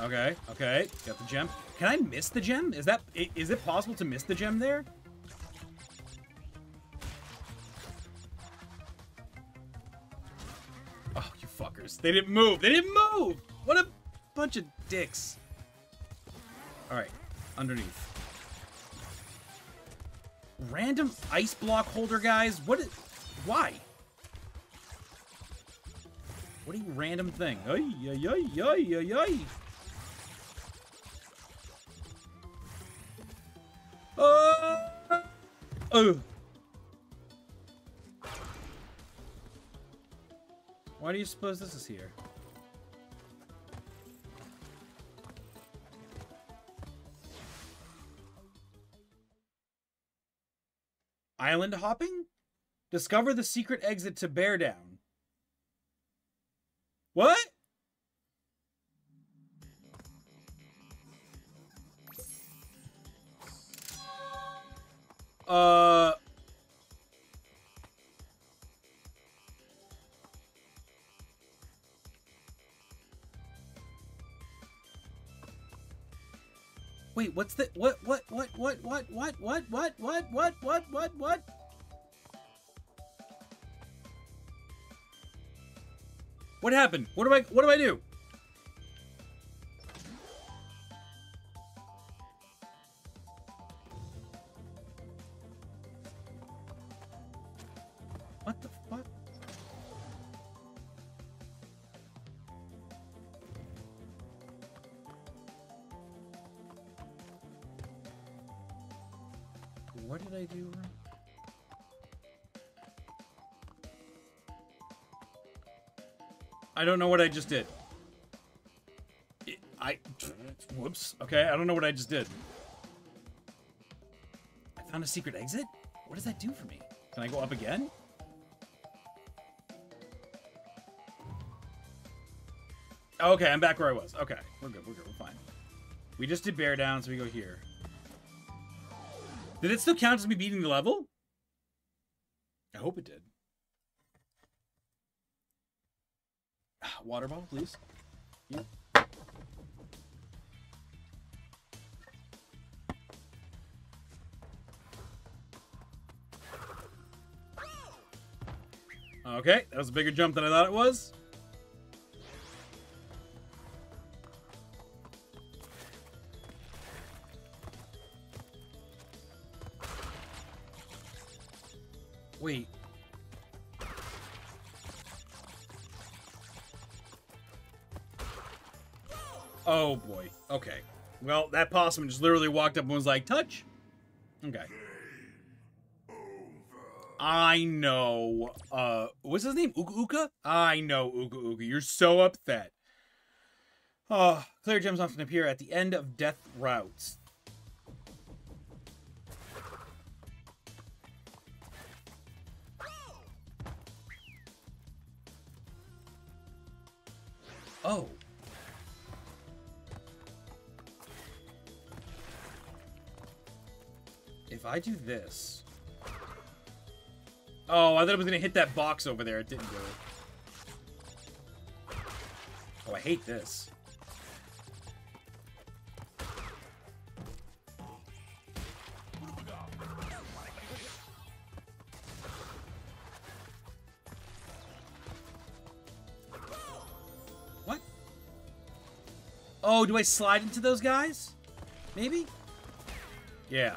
Okay, okay. Got the gem. Can I miss the gem? Is that... Is it possible to miss the gem there? Oh, you fuckers. They didn't move. They didn't move! What a bunch of dicks. Alright, underneath. Random ice block holder, guys? What is... Why? What a random thing. Ay. Uh, oh. Why do you suppose this is here? Island hopping? Discover the secret exit to Bear Down. What? Uh. Wait, what's the what what what what what what what what what what what what what? What happened? What do I what do I do? I don't know what I just did. I... Whoops. Okay, I don't know what I just did. I found a secret exit? What does that do for me? Can I go up again? Okay, I'm back where I was. Okay, we're good, we're good, we're fine. We just did bear down, so we go here. Did it still count as me beating the level? I hope it did. Water bottle, please. Yep. Okay, that was a bigger jump than I thought it was. That possum just literally walked up and was like, touch. Okay. I know. Uh, what's his name? Uka Uka? I know Uka Uka. You're so upset. Oh, clear gems often appear at the end of death routes. I do this... Oh, I thought it was going to hit that box over there. It didn't do it. Oh, I hate this. What? Oh, do I slide into those guys? Maybe? Yeah.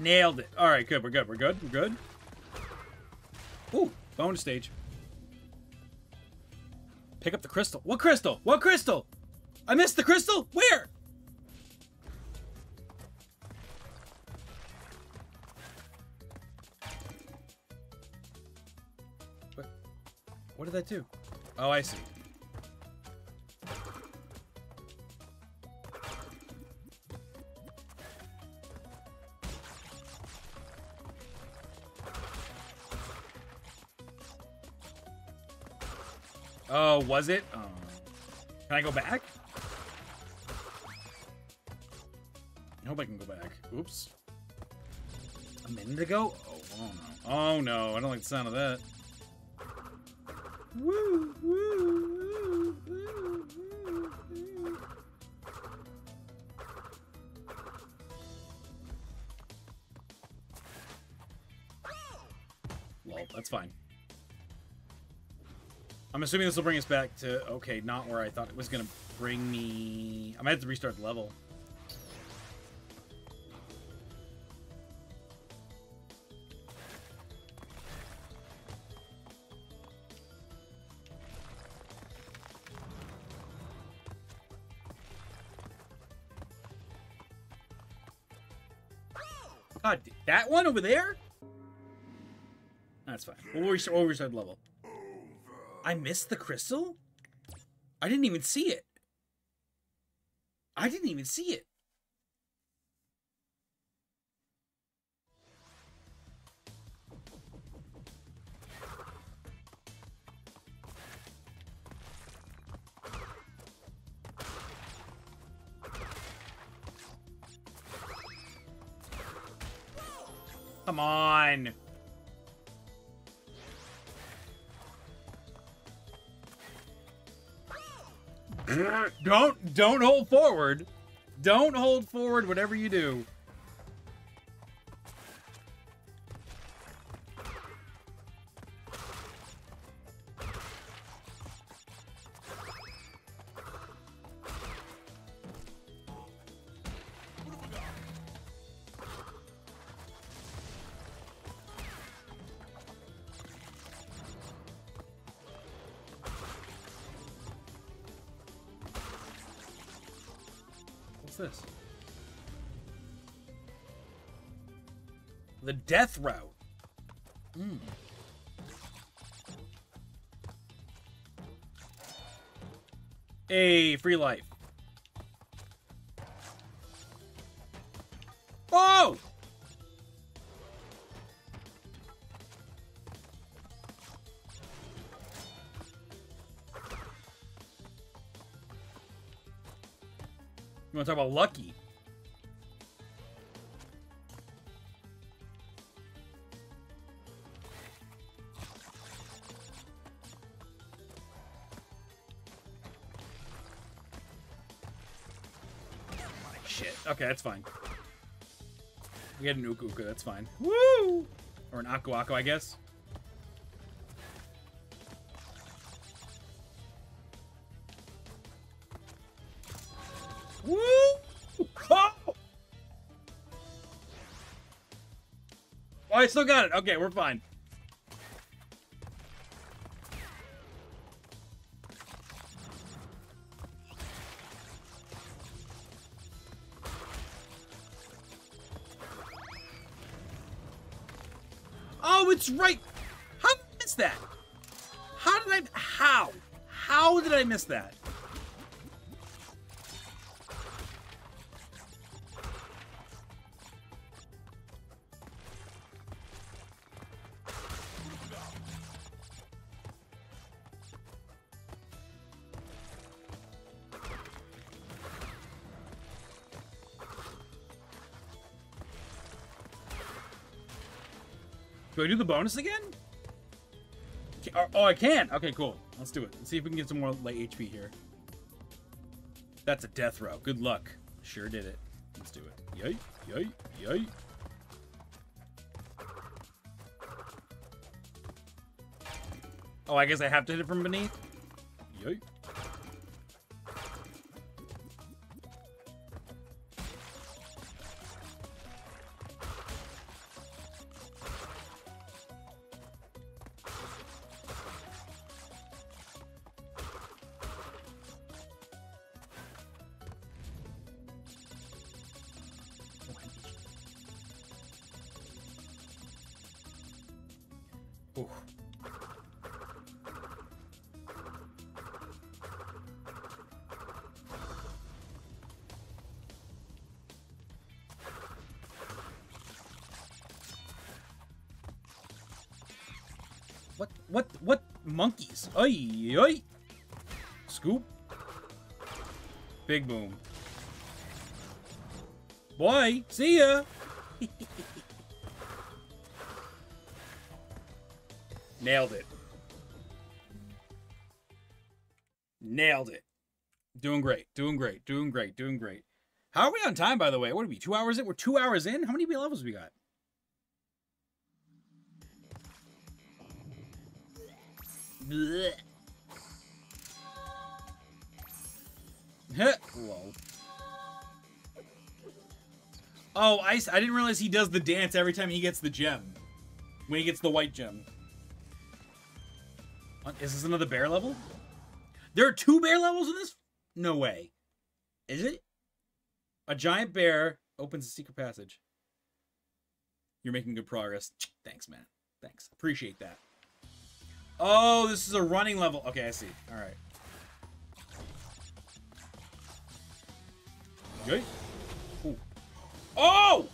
Nailed it. All right, good. We're good. We're good. We're good. Ooh, bonus stage. Pick up the crystal. What crystal? What crystal? I missed the crystal? Where? What? What did that do? Oh, I see. Was it? Oh. Can I go back? I hope I can go back. Oops. A minute ago? Oh, oh no. Oh no, I don't like the sound of that. Assuming this will bring us back to, okay, not where I thought it was going to bring me... I might have to restart the level. God, that one over there? That's fine. We'll restart, we'll restart the level. I missed the crystal? I didn't even see it. I didn't even see it. Don't hold forward. Don't hold forward whatever you do. Death route. Hmm. A free life. Oh! You want to talk about lucky? Okay, that's fine. We had an Uka Uka, that's fine. Woo! Or an Aku Aku, I guess. Woo! Oh! oh, I still got it. Okay, we're fine. Right. How did I miss that? How did I? How? How did I miss that? Do I do the bonus again? Oh, oh, I can. Okay, cool. Let's do it. Let's see if we can get some more light HP here. That's a death row. Good luck. Sure did it. Let's do it. Yay, yay, yay. Oh, I guess I have to hit it from beneath? Yay. Monkeys? Oi, oi. Scoop. Big boom. Boy, see ya. *laughs* Nailed it. Nailed it. Doing great. Doing great. Doing great. Doing great. How are we on time, by the way? What are we? Two hours in? We're two hours in? How many levels we got? I, I didn't realize he does the dance every time he gets the gem. When he gets the white gem. Uh, Is this another bear level? There are two bear levels in this? No way. Is it? A giant bear opens a secret passage. You're making good progress. *tsk* Thanks, man. Thanks. Appreciate that. Oh, this is a running level. Okay, I see. All right. Good. Oh!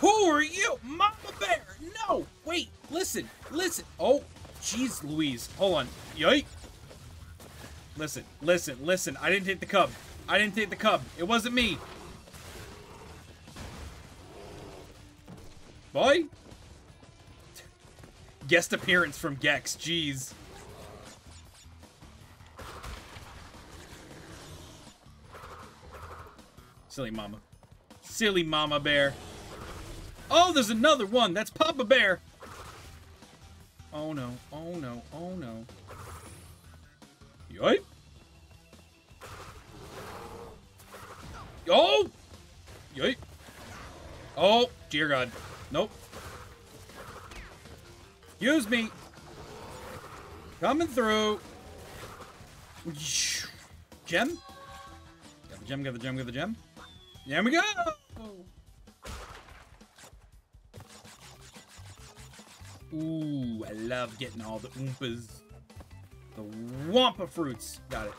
Who are you? Mama Bear! No! Wait, listen, listen. Oh, jeez Louise. Hold on. Yoink! Listen, listen, listen. I didn't take the cub. I didn't take the cub. It wasn't me. Boy? *laughs* Guest appearance from Gex. Jeez. Silly mama. Silly mama bear. Oh, there's another one. That's Papa Bear. Oh no. Oh no. Oh no. Yoip. Oh! Yoip. Oh, dear God. Nope. Use me. Coming through. Gem? Got the gem, got the gem, got the gem. There we go. Ooh, I love getting all the oompas. The Wumpa fruits. Got it.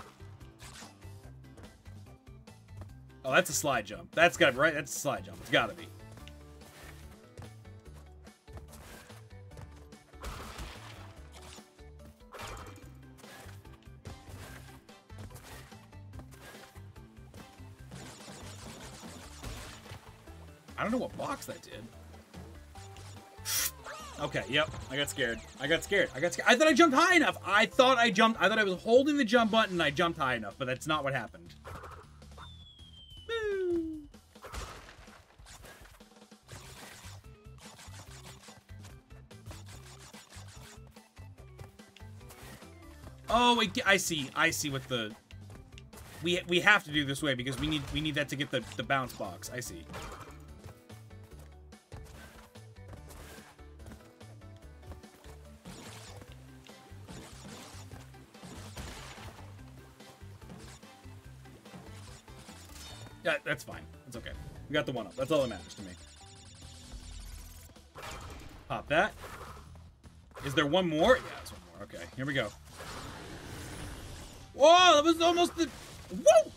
Oh, that's a slide jump. That's got right. That's a slide jump. It's got to be. I don't know what box that did. Okay, yep. I got scared. I got scared. I got scared. I thought I jumped high enough. I thought I jumped. I thought I was holding the jump button and I jumped high enough, but that's not what happened. Oh, I see. I see what the we we have to do this way because we need we need that to get the the bounce box. I see. Yeah, that's fine. That's okay. We got the one up. That's all that matters to me. Pop that. Is there one more? Yeah, there's one more. Okay, here we go. Whoa, that was almost the... Whoa!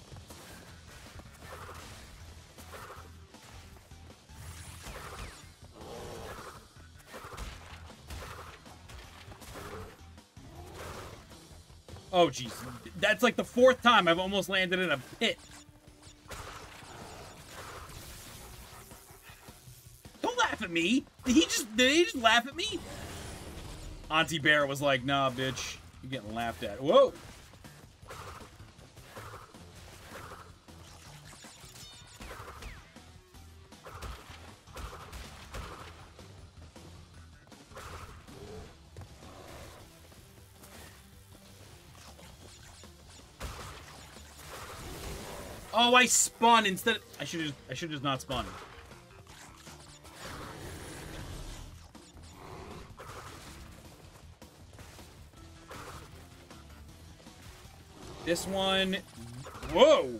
Oh, jeez. That's like the fourth time I've almost landed in a pit. Me. Did he just did he just laugh at me? Auntie Bear was like, nah, bitch. You're getting laughed at. Whoa. Oh, I spun instead. I should. I should just not spun. This one. Whoa.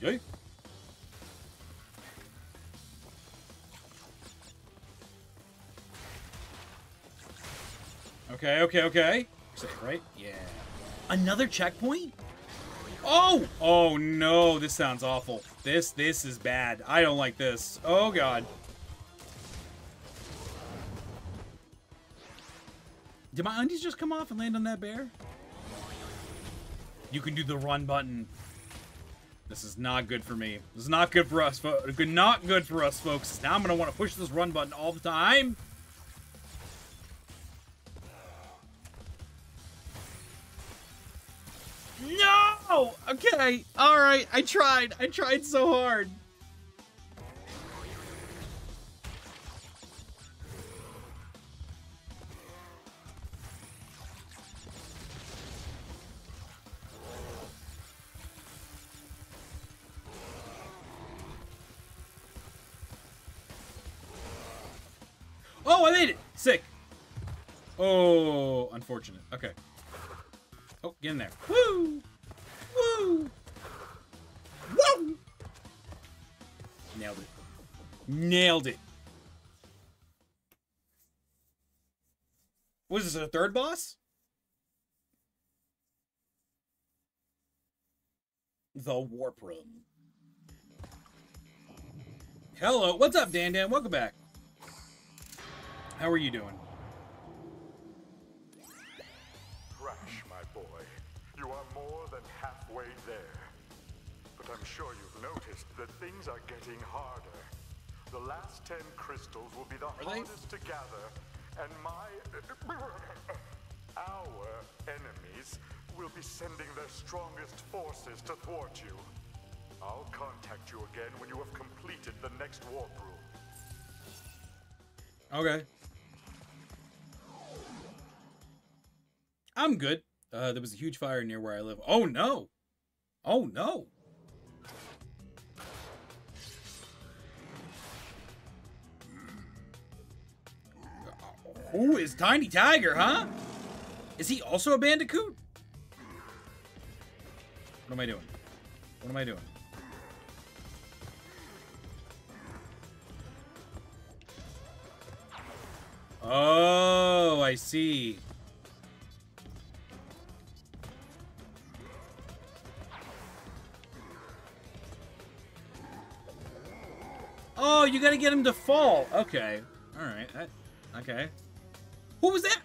Yay. Okay, okay, okay. Right? Yeah. Another checkpoint? Oh! Oh no, this sounds awful. This, this is bad. I don't like this. Oh god. Did my undies just come off and land on that bear? You can do the run button. This is not good for me. This is not good for us, folks. Not good for us, folks. Now I'm gonna want to push this run button all the time. No! Okay, alright. I tried. I tried so hard. Unfortunate. Okay. Oh, get in there. Woo! Woo! Woo! Nailed it. Nailed it. Was this a third boss? The Warp Room. Hello. What's up, Dan Dan? Welcome back. How are you doing? Halfway there. But I'm sure you've noticed that things are getting harder. The last ten crystals will be the they? hardest to gather, and my... our enemies will be sending their strongest forces to thwart you. I'll contact you again when you have completed the next warp room. Okay. I'm good. Uh, there was a huge fire near where I live. Oh no! Oh no! Who is Tiny Tiger, huh? Is he also a bandicoot? What am I doing? What am I doing? Oh, I see. Oh, you gotta get him to fall. Okay. Alright. Okay. Who was that?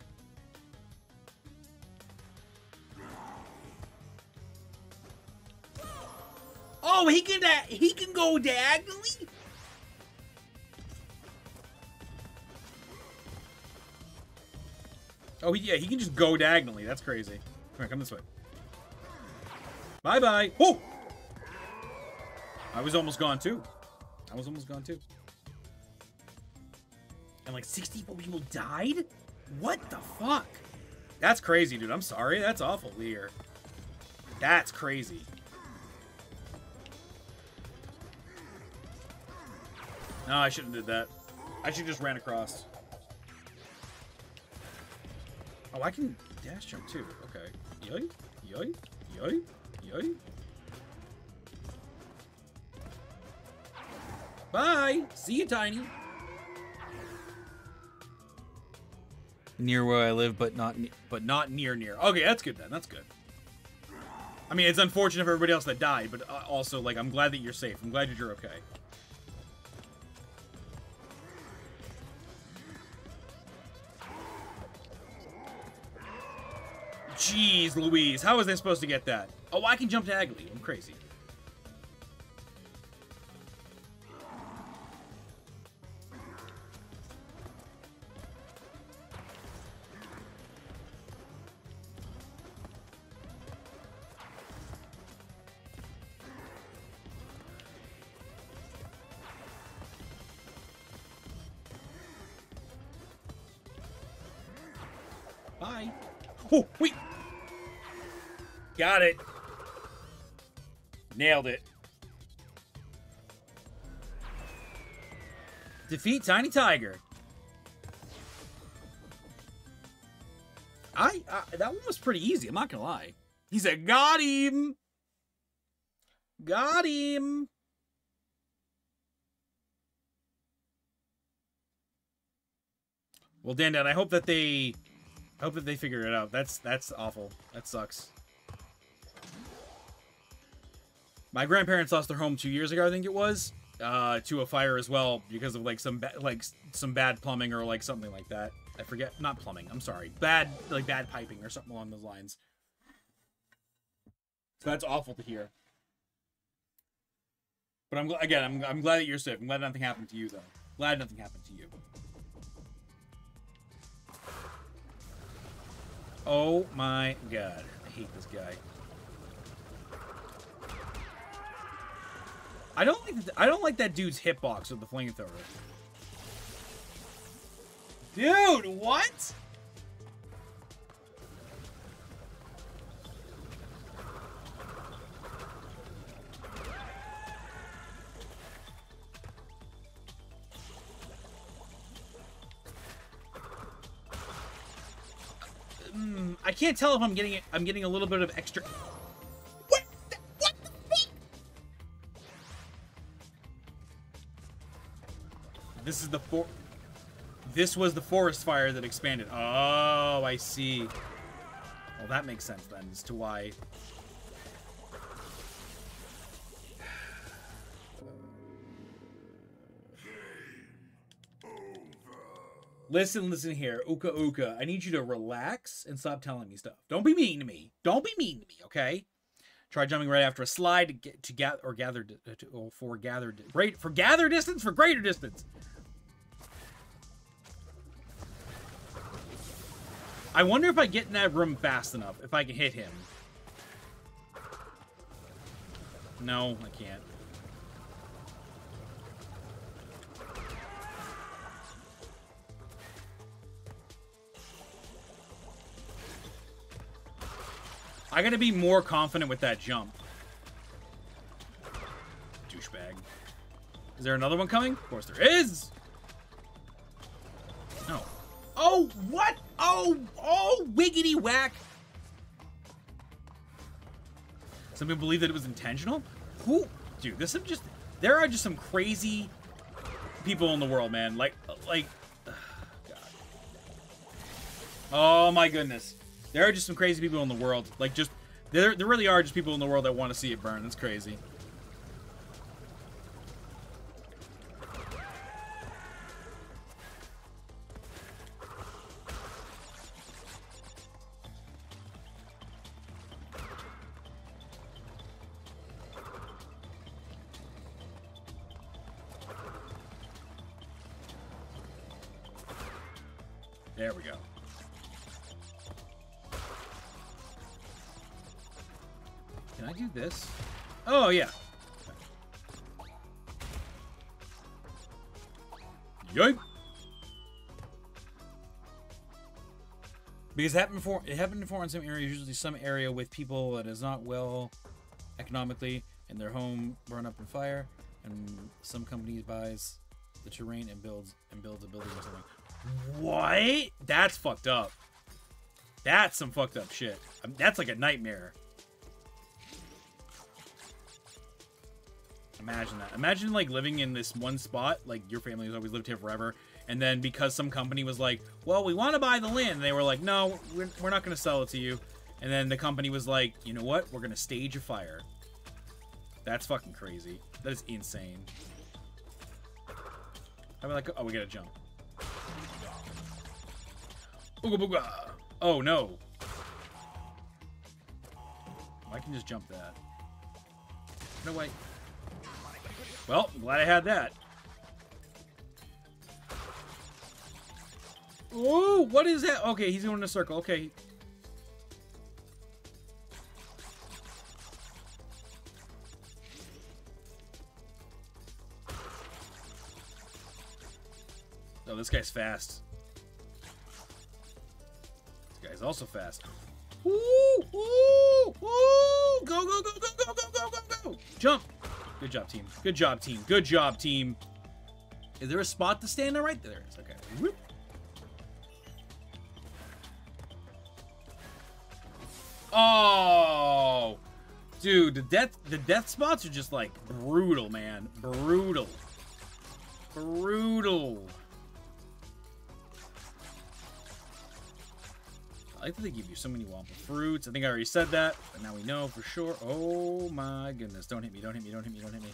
Oh, he can he can go diagonally? Oh, yeah, he can just go diagonally. That's crazy. Come here, come this way. Bye-bye. Oh! I was almost gone, too. I was almost gone, too. And, like, 64 people died? What the fuck? That's crazy, dude. I'm sorry. That's awful, Lear. That's crazy. No, I shouldn't have did that. I should just ran across. Oh, I can dash jump too. Okay. Yoy, yoy, yoy, yoy. Bye. See you, Tiny. Near where I live, but not but not near near. Okay, that's good then. That's good. I mean, it's unfortunate for everybody else that died, but uh, also like I'm glad that you're safe. I'm glad that you're okay. Jeez Louise, how was I supposed to get that? Oh, I can jump diagonally. I'm crazy. Got it. Nailed it. Defeat Tiny Tiger. I, I that one was pretty easy. I'm not gonna lie. He said, "Got him." Got him. Well, Dan, Dan, I hope that they, I hope that they figure it out. That's that's awful. That sucks. My grandparents lost their home two years ago, I think it was, uh, to a fire as well because of like some like some bad plumbing or like something like that. I forget, not plumbing. I'm sorry, bad like bad piping or something along those lines. So that's awful to hear. But I'm again, I'm I'm glad that you're safe. I'm glad nothing happened to you though. Glad nothing happened to you. Oh my god, I hate this guy. I don't like I don't like that dude's hitbox with the flamethrower. Dude, what? Mm, I can't tell if I'm getting it. I'm getting a little bit of extra This is the for. This was the forest fire that expanded. Oh, I see. Well, that makes sense then as to why. Listen, listen here, Uka Uka. I need you to relax and stop telling me stuff. Don't be mean to me. Don't be mean to me, okay? Try jumping right after a slide to get to gather or gather to, or for gather great for gather distance for greater distance. I wonder if I get in that room fast enough, if I can hit him. No, I can't. I gotta be more confident with that jump. Douchebag. Is there another one coming? Of course there is! No. Oh, what? Oh, oh, wiggity whack. Some people believe that it was intentional. Who, dude? This is just. There are just some crazy people in the world, man. Like, like. *sighs* God. Oh my goodness. There are just some crazy people in the world. Like, just there, there really are just people in the world that want to see it burn. That's crazy. Because it happened before, it happened before in some areas, usually some area with people that is not well economically, and their home burned up in fire, and some company buys the terrain and builds and builds a building or something. What? That's fucked up. That's some fucked up shit. Um, That's like a nightmare. Imagine that. Imagine like living in this one spot, like your family has always lived here forever, and then because some company was like, "Well, we want to buy the land," and they were like, "No, we're, we're not going to sell it to you," and then the company was like, "You know what? We're going to stage a fire." That's fucking crazy. That is insane. I'm like, oh, we gotta jump. Ooga booga. Oh no. I can just jump that. No way. Well, glad I had that. Ooh, what is that? Okay, he's going in a circle. Okay. Oh, this guy's fast. This guy's also fast. Woo! Woo! Woo! Go, go, go, go, go, go, go, go, go! Jump! Good job, team. Good job, team. Good job, team. Is there a spot to stand there? Right there it is. Okay. Whoop. Oh, dude, the death the death spots are just like brutal, man. Brutal. Brutal. I like that they give you so many Wumpa fruits. I think I already said that, but now we know for sure. Oh my goodness. Don't hit me, don't hit me, don't hit me, don't hit me.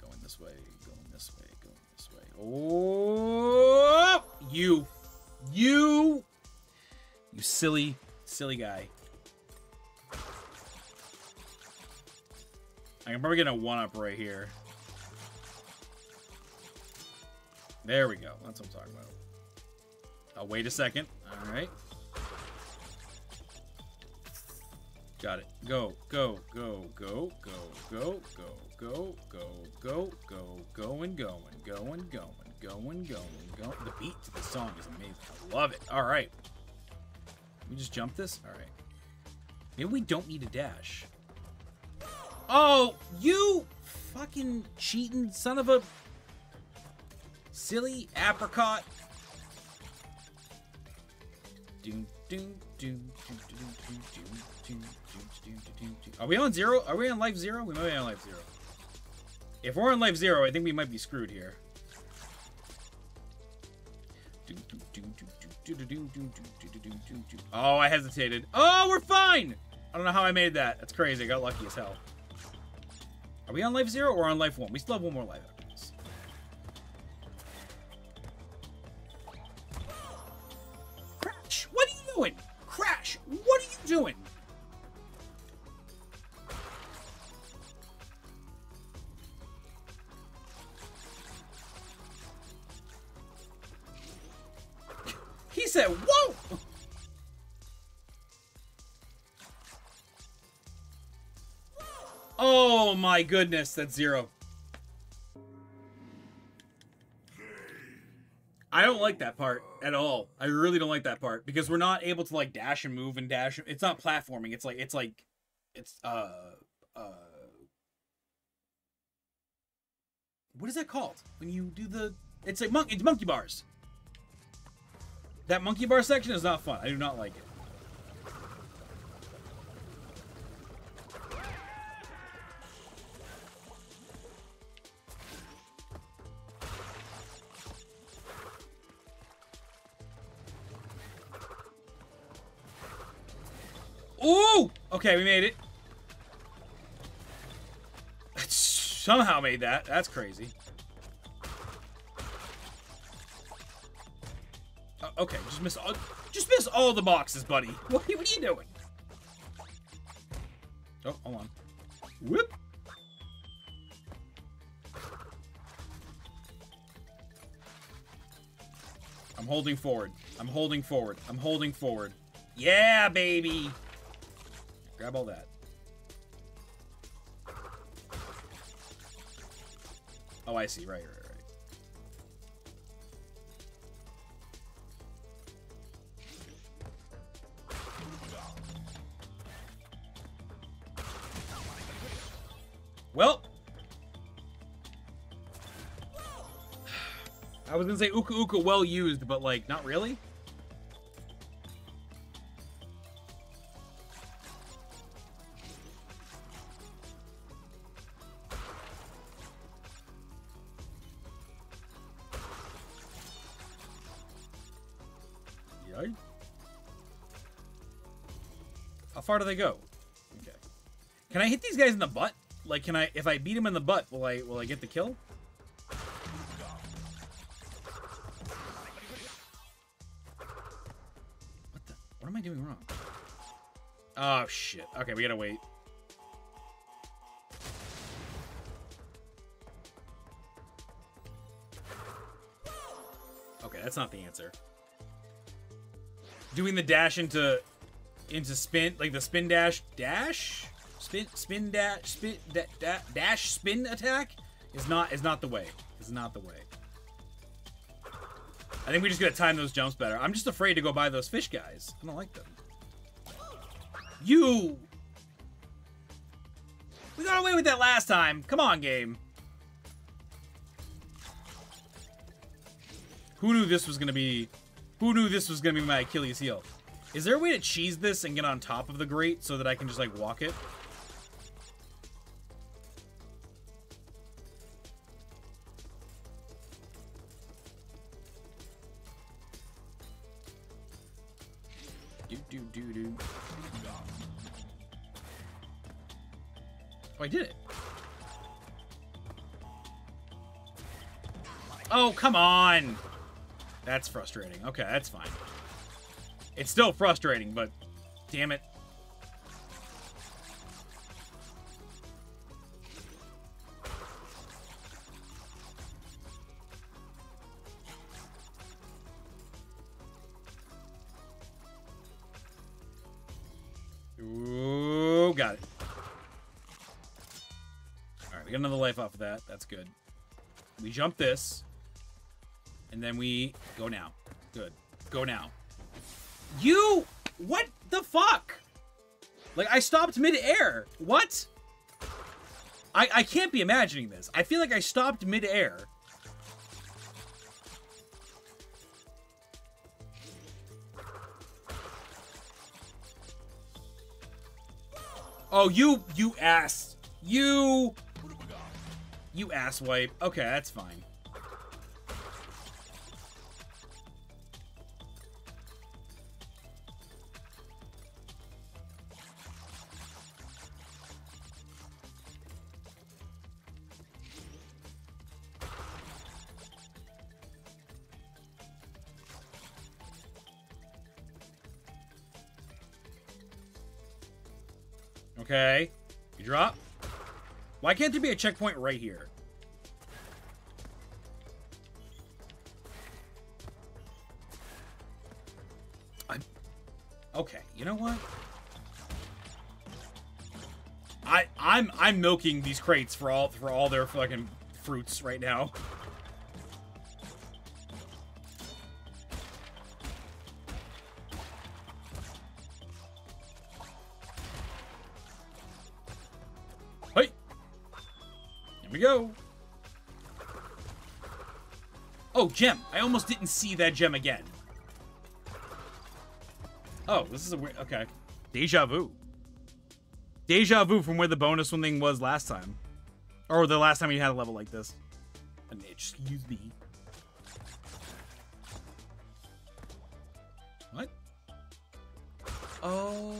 Going this way, going this way, going this way. Oh, you. You. You silly, silly guy. I can probably get a one-up right here. There we go. That's what I'm talking about. Oh, wait a second. All right. Got it. Go, go, go, go, go, go, go, go, go, go, go, go, and go, and go, and go, and go, and go, and go. The beat to the song is amazing. I love it. All right. We just jump this? Alright. Maybe we don't need a dash. Oh, you fucking cheating son of a silly apricot. Are we on zero? Are we on life zero? We might be on life zero. If we're on life zero, I think we might be screwed here. Oh, I hesitated. Oh, we're fine! I don't know how I made that. That's crazy. I got lucky as hell. Are we on life zero or on life one? We still have one more life after this. Crash, what are you doing? Crash, what are you doing? Oh my goodness, that's zero. I don't like that part at all. I really don't like that part because we're not able to like dash and move and dash. It's not platforming. It's like it's like it's uh uh what is that called when you do the? It's like mon- it's monkey bars. That monkey bar section is not fun. I do not like it. Ooh! Okay, we made it. Somehow made that. That's crazy. Uh, okay, just miss all, just miss all the boxes, buddy. *laughs* What, what are you doing? Oh, hold on. Whoop. I'm holding forward. I'm holding forward. I'm holding forward. Yeah, baby. Grab all that. Oh, I see. Right, right, right. Well, *sighs* I was gonna say Uka Uka well used, but like, not really. Do they go? Okay. Can I hit these guys in the butt? Like, can I, if I beat them in the butt, will I, will I get the kill? What the, what am I doing wrong? Oh, shit. Okay, we gotta wait. Okay, that's not the answer. Doing the dash into into spin like the spin dash dash spin spin dash spin da, da, dash spin attack is not is not the way. Is not the way. I think we just gotta time those jumps better. I'm just afraid to go by those fish guys. I don't like them. You. We got away with that last time. Come on, game. Who knew this was gonna be? Who knew this was gonna be my Achilles heel? Is there a way to cheese this and get on top of the grate so that I can just like walk it? Do do do do. Oh, I did it. Oh, come on. That's frustrating. Okay, that's fine. It's still frustrating, but damn it. Ooh, got it. All right, we got another life off of that. That's good. We jump this, and then we go now. Good. Go now. You! What the fuck? Like, I stopped mid-air. What? I, I can't be imagining this. I feel like I stopped mid-air. Oh, you, you ass. You... You ass wipe. Okay, that's fine. Okay. You drop. Why can't there be a checkpoint right here? I'm... Okay, you know what? I I'm I'm milking these crates for all for all their fucking fruits right now. Go. Oh, gem. I almost didn't see that gem again. Oh, this is a weird... Okay. Deja vu. Deja vu from where the bonus one thing was last time. Or the last time we had a level like this. Excuse me. What? Oh.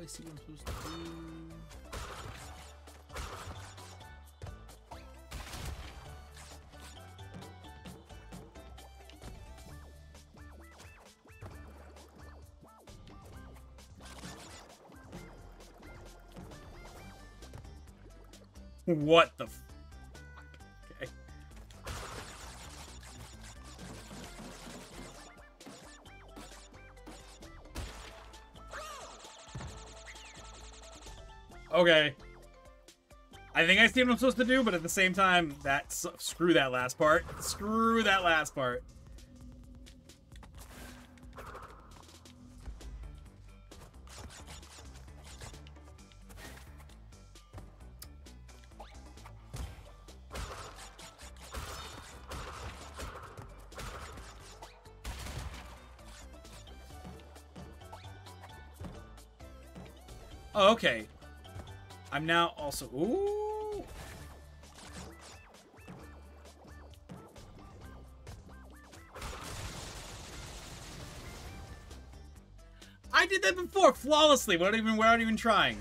I see what the f- Okay. Okay. I think I see what I'm supposed to do, but at the same time, that's screw that last part. Screw that last part. Okay. I'm now also. Ooh. I did that before flawlessly without even without even trying.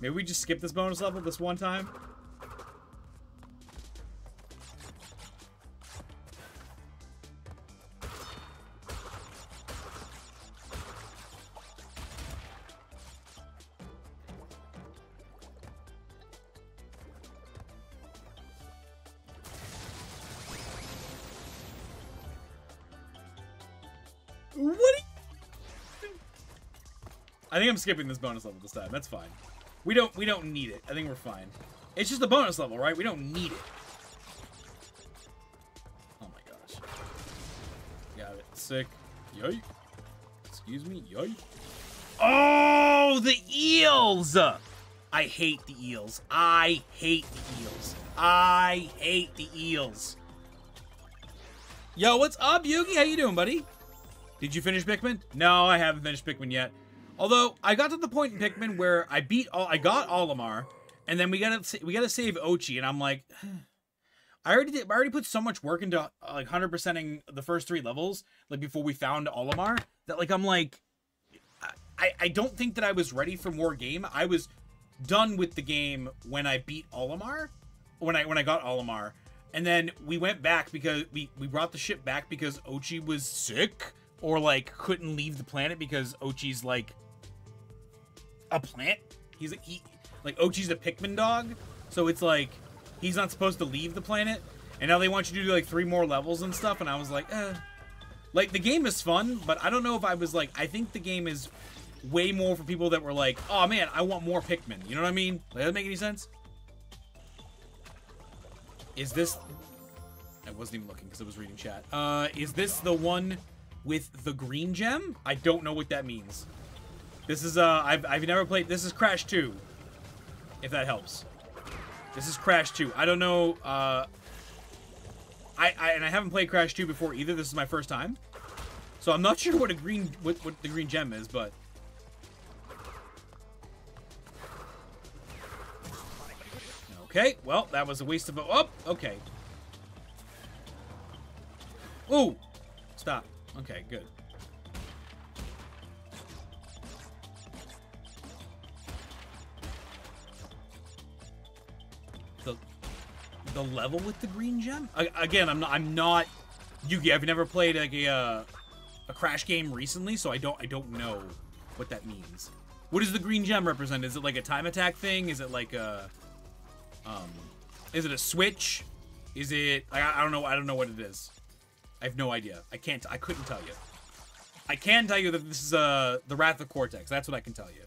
Maybe we just skip this bonus level this one time. Think I'm skipping this bonus level this time. That's fine. We don't we don't need it. I think we're fine. It's just a bonus level, right? We don't need it. Oh my gosh. Got it. Sick. Yoy. Excuse me. Yoy. Oh, the eels! I hate the eels. I hate the eels. I hate the eels. Yo, what's up, Yugi? How you doing, buddy? Did you finish Pikmin? No, I haven't finished Pikmin yet. Although I got to the point in Pikmin where I beat all, I got Olimar, and then we gotta we gotta save Oatchi, and I'm like, *sighs* I already did. I already put so much work into uh, like hundred percenting the first three levels, like before we found Olimar, that like I'm like, I I don't think that I was ready for more game. I was done with the game when I beat Olimar, when I when I got Olimar, and then we went back because we we brought the ship back because Oatchi was sick or like couldn't leave the planet because Oatchi's like a plant. He's he like Oatchi's a Pikmin dog, so it's like he's not supposed to leave the planet. And now they want you to do like three more levels and stuff, and I was like, eh. Like the game is fun, but I don't know if I was like I think the game is way more for people that were like, oh man, I want more Pikmin. You know what I mean? Like, does that make any sense? Is this? I wasn't even looking because I was reading chat. Uh, is this the one with the green gem? I don't know what that means. This is uh, I've I've never played. This is Crash 2. If that helps. This is Crash 2. I don't know. Uh, I, I and I haven't played Crash 2 before either. This is my first time, so I'm not *laughs* sure what a green what what the green gem is, but. Okay, well, that was a waste of a... Oh, okay. Ooh! Stop. Okay, good. The level with the green gem? I, again, I'm not I'm not Yugi. I've never played like a uh, a crash game recently, so I don't I don't know what that means. What does the green gem represent? Is it like a time attack thing? Is it like a um is it a switch? Is it I, I don't know I don't know what it is. I have no idea. I can't I couldn't tell you. I can tell you that this is uh the Wrath of Cortex. That's what I can tell you.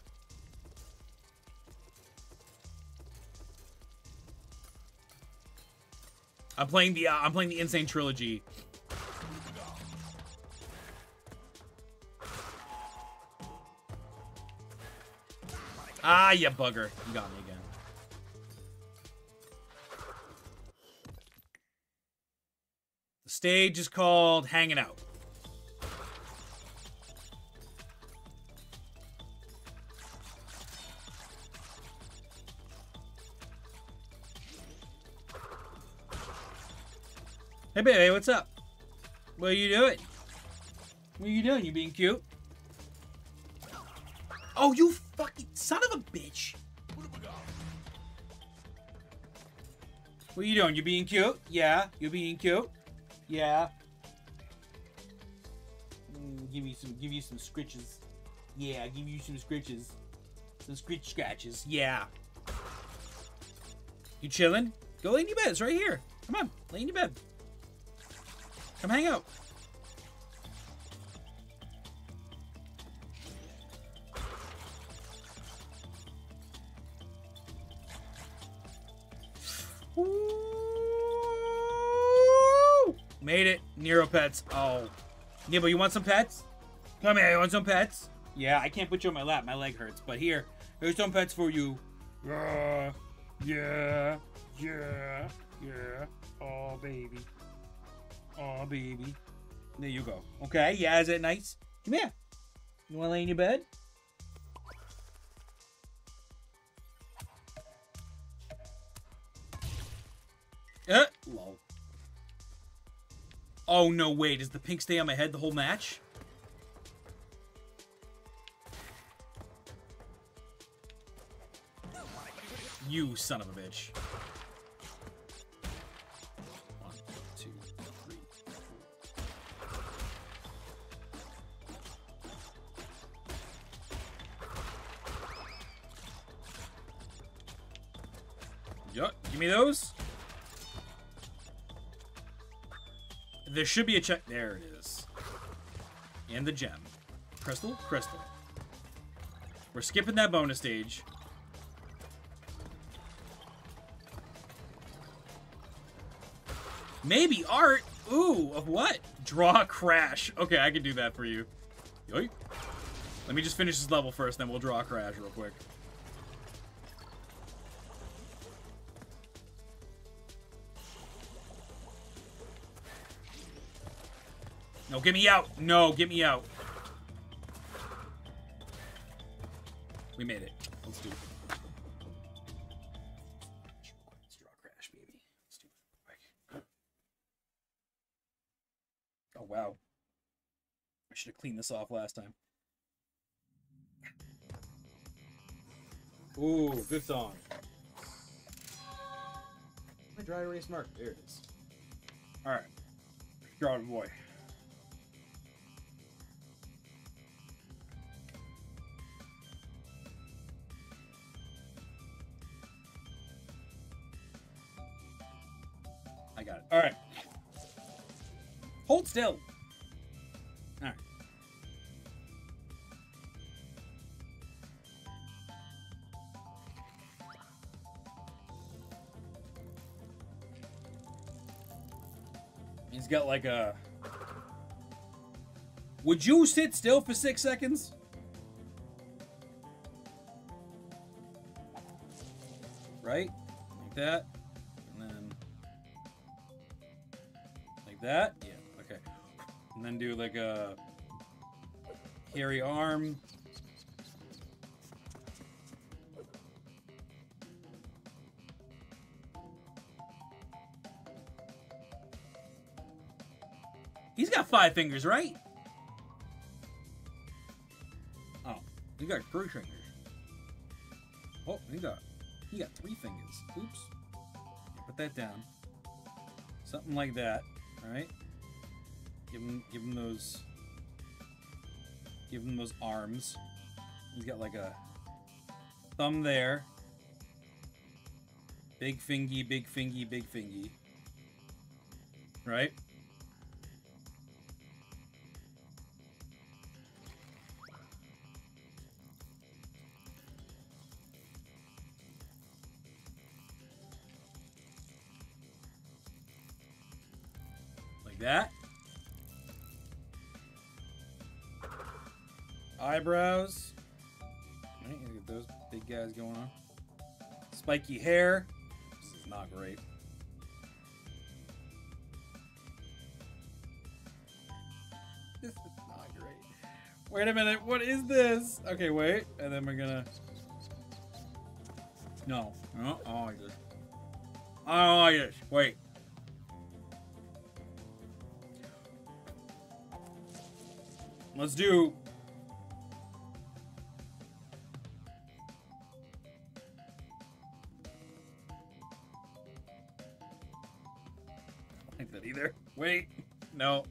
I'm playing the uh, I'm playing the N. Sane Trilogy. Ah, you bugger. You got me again. The stage is called Hanging Out. Hey, baby, what's up? What are you doing? What are you doing? You being cute? Oh, you fucking son of a bitch! What are you doing? You being cute? Yeah, you being cute? Yeah. Mm, give you some, give you some scritches. Yeah, give you some scritches. Some screech scratches. Yeah. You chilling? Go lay in your bed. It's right here. Come on. Lay in your bed. Come hang out. Woo! Made it. Neopets. Oh. Nibble, you want some pets? Come here, you want some pets? Yeah, I can't put you on my lap. My leg hurts. But here, here's some pets for you. Yeah, yeah, yeah, yeah. Oh, baby. Oh, baby. There you go. Okay, yeah, is that nice? Come here. You want to lay in your bed? Uh, lol. Oh, no, wait. Does the pink stay on my head the whole match? You son of a bitch. Me those. There should be a check. There it is. And the gem. Crystal? Crystal. We're skipping that bonus stage. Maybe art. Ooh, of what? Draw crash. Okay, I can do that for you. Yoink. Let me just finish this level first, then we'll draw a crash real quick. No, get me out. No, get me out. We made it. Let's do it. Let's draw crash, baby. Let's do it. Oh, wow. I should have cleaned this off last time. Ooh, good song. My dry erase mark. There it is. Alright. Draw it, boy. It. Alright. Hold still. Alright. He's got like a. Would you sit still for six seconds? Right? Like that. That? Yeah, okay. And then do like a. Hairy arm. He's got five fingers, right? Oh, he got three fingers. Oh, he got he got three fingers. Oops. Put that down. Something like that. All right. Give him give him those. Give him those arms. He's got like a thumb there. Big fingy, big fingy, big fingy. Right? Spiky hair. This is not great. This is not great. Wait a minute, what is this? Okay, wait, and then we're gonna. No. Oh, oh, I just. Oh, yes. Wait. Let's do. Wait. No.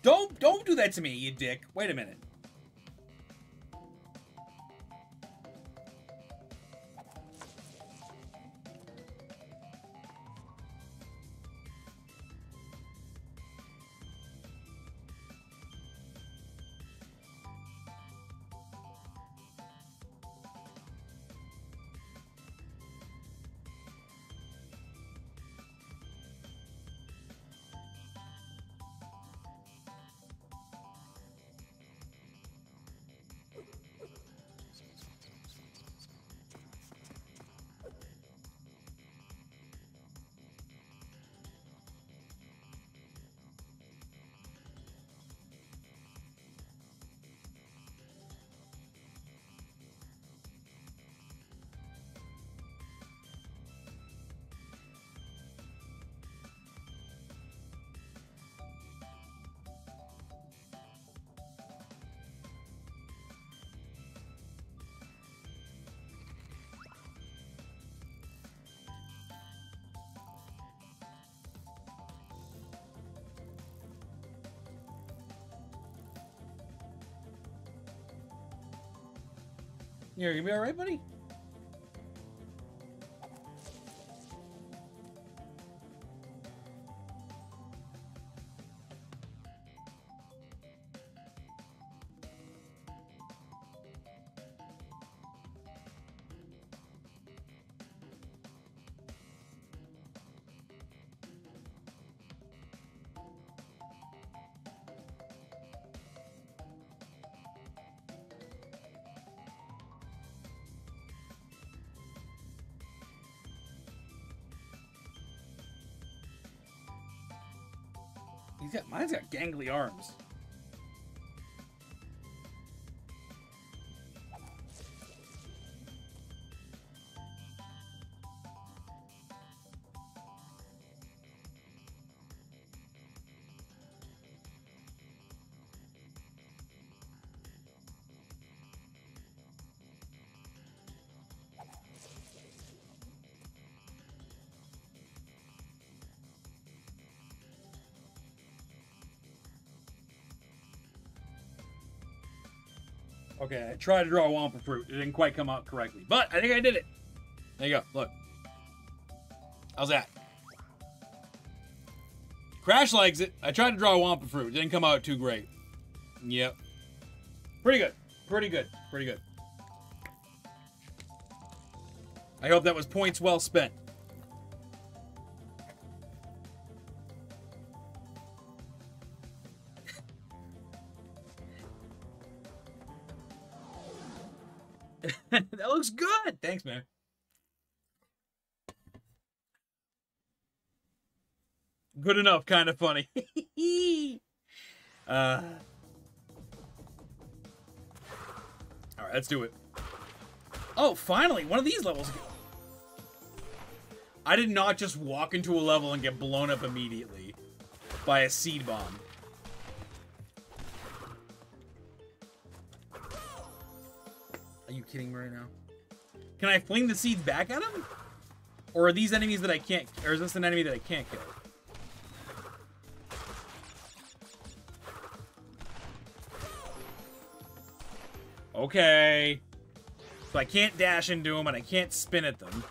Don't don't do that to me, you dick. Wait a minute. You're gonna be all right, buddy. Mine's got gangly arms. Okay, I tried to draw a Wumpa fruit. It didn't quite come out correctly, but I think I did it. There you go. Look. How's that? Crash likes it. I tried to draw a Wumpa fruit. It didn't come out too great. Yep. Pretty good. Pretty good. Pretty good. I hope that was points well spent. Good enough, kind of funny. *laughs* uh, all right, let's do it. Oh, finally, one of these levels. I did not just walk into a level and get blown up immediately by a seed bomb. Are you kidding me right now? Can I fling the seeds back at him? Or are these enemies that I can't... Or is this an enemy that I can't kill? Okay. So I can't dash into them and I can't spin at them.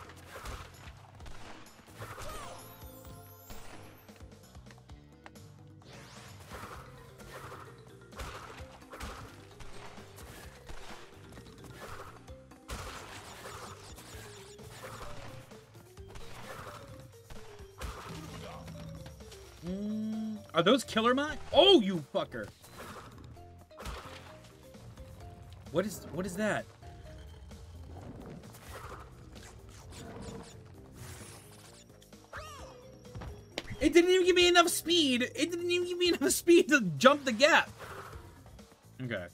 Mm, Are those killer mine? Oh, you fucker! What is what is that? It didn't even give me enough speed. It didn't even give me enough *laughs* speed to jump the gap. Okay.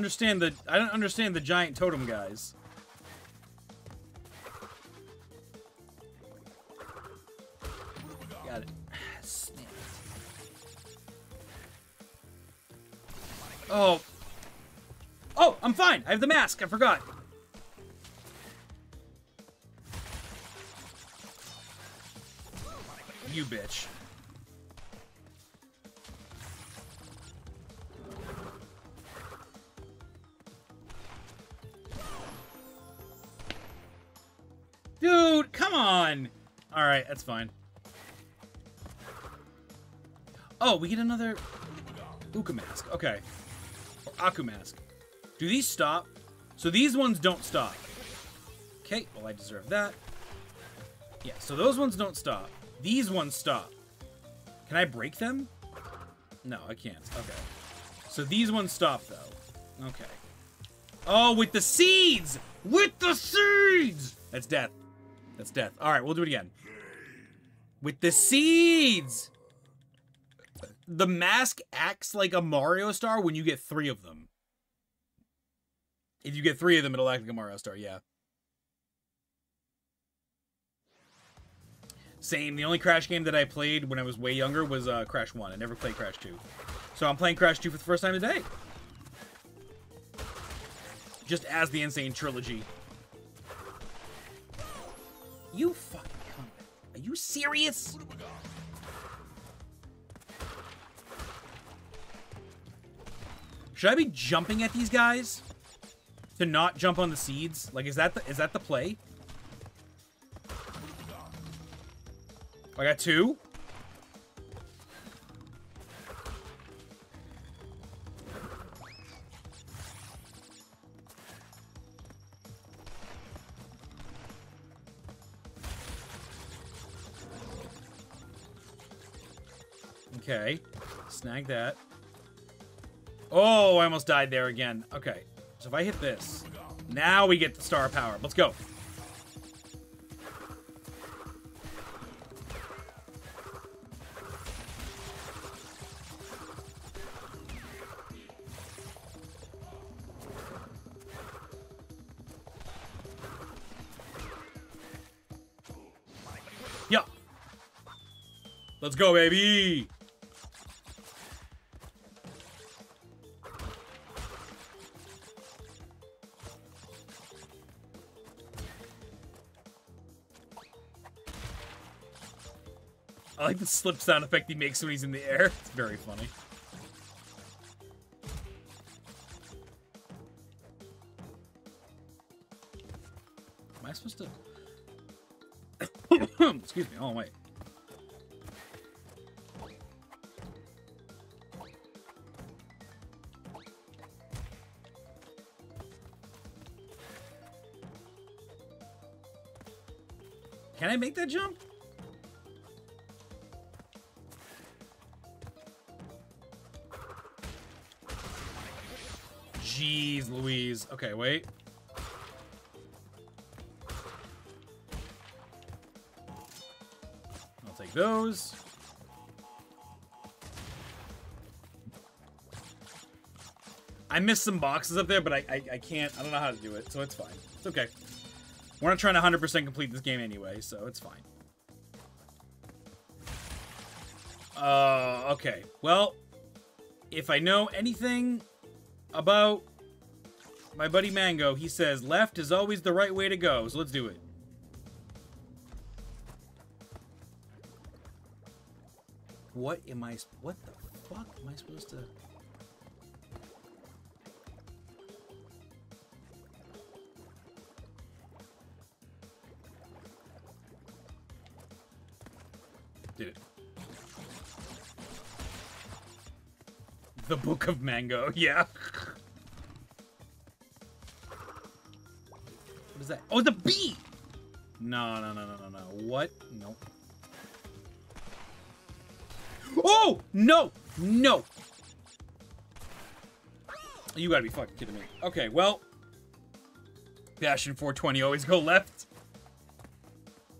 Understand the I don't understand the giant totem guys. Got it. *sighs* Oh. Oh, I'm fine. I have the mask. I forgot. That's fine. Oh, we get another Uka mask. Okay. Or Aku mask. Do these stop? So these ones don't stop. Okay, well, I deserve that. Yeah, so those ones don't stop. These ones stop. Can I break them? No, I can't. Okay. So these ones stop, though. Okay. Oh, with the seeds! With the seeds! That's death. That's death. All right, we'll do it again with the seeds. The mask acts like a Mario star when you get three of them. If you get three of them, it'll act like a Mario star, yeah. Same. The only Crash game that I played when I was way younger was uh, Crash 1. I never played Crash 2. So I'm playing Crash 2 for the first time today. Just as the N. Sane Trilogy. You you serious? Should I be jumping at these guys? To not jump on the seeds? Like, is that the, is that the play? I got two. Okay. Snag that. Oh, I almost died there again. Okay. So if I hit this, now we get the star power. Let's go. Yeah. Let's go, baby. The *laughs* slip sound effect he makes when he's in the air. It's very funny. Am I supposed to... *coughs* Excuse me. Oh, wait. Can I make that jump? Okay, wait. I'll take those. I missed some boxes up there, but I, I, I can't. I don't know how to do it, so it's fine. It's okay. We're not trying to 100% complete this game anyway, so it's fine. Uh, okay. Well, if I know anything about my buddy Mango, he says left is always the right way to go, so let's do it. What am I... What the fuck am I supposed to... Dude. The Book of Mango, *laughs* yeah. That? Oh, the bee! No, no, no, no, no, no. What? Nope. Oh! No! No! You gotta be fucking kidding me. Okay, well. Bastion 420 always go left.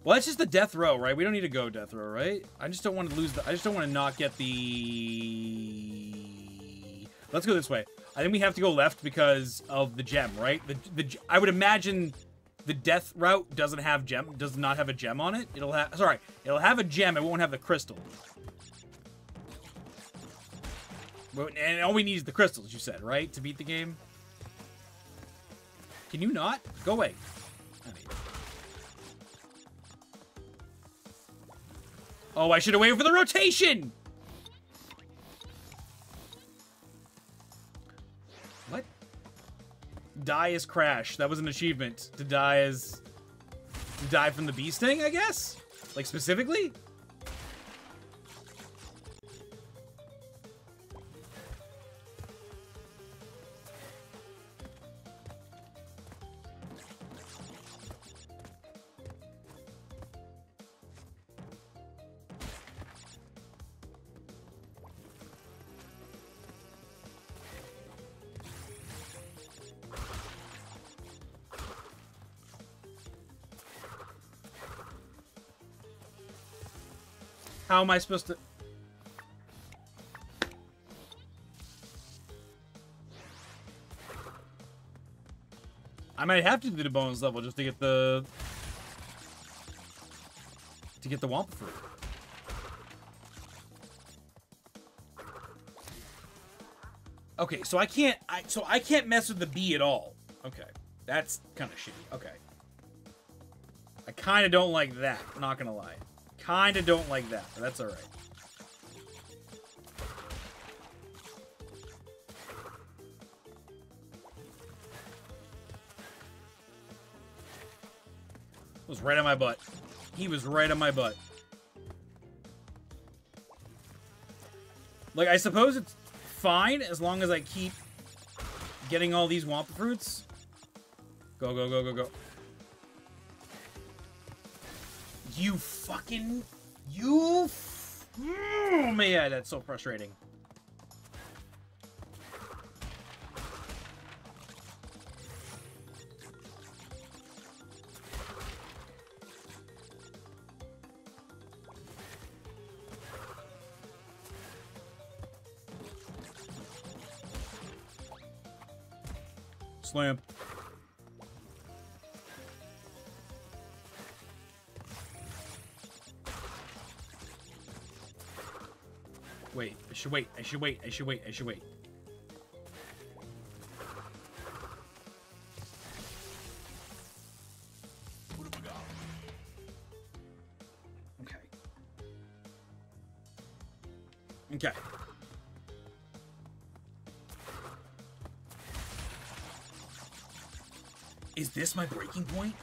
Well, that's just the death row, right? We don't need to go death row, right? I just don't want to lose the... I just don't want to not get the... Let's go this way. I think we have to go left because of the gem, right? The, the I would imagine the death route doesn't have gem, does not have a gem on it. It'll have, sorry, it'll have a gem. It won't have the crystal. And all we need is the crystals, you said, right? To beat the game? Can you not? Go away. Oh, I should have waited for the rotation! Die as Crash. That was an achievement. To die as... Die from the bee sting, I guess? Like, specifically? How am I supposed to... I might have to do the bonus level just to get the... To get the Wumpa fruit. Okay, so I can't I so I can't mess with the bee at all. Okay. That's kind of shitty. Okay. I kind of don't like that, not gonna lie. Kind of don't like that, but that's alright. was right on my butt. He was right on my butt. Like, I suppose it's fine as long as I keep getting all these Wumpa fruits. Go, go, go, go, go. You fucking... You... Oh, man, that's so frustrating. Slam. Should wait, I should wait, I should wait, I should wait. Okay. Okay. Is this my breaking point?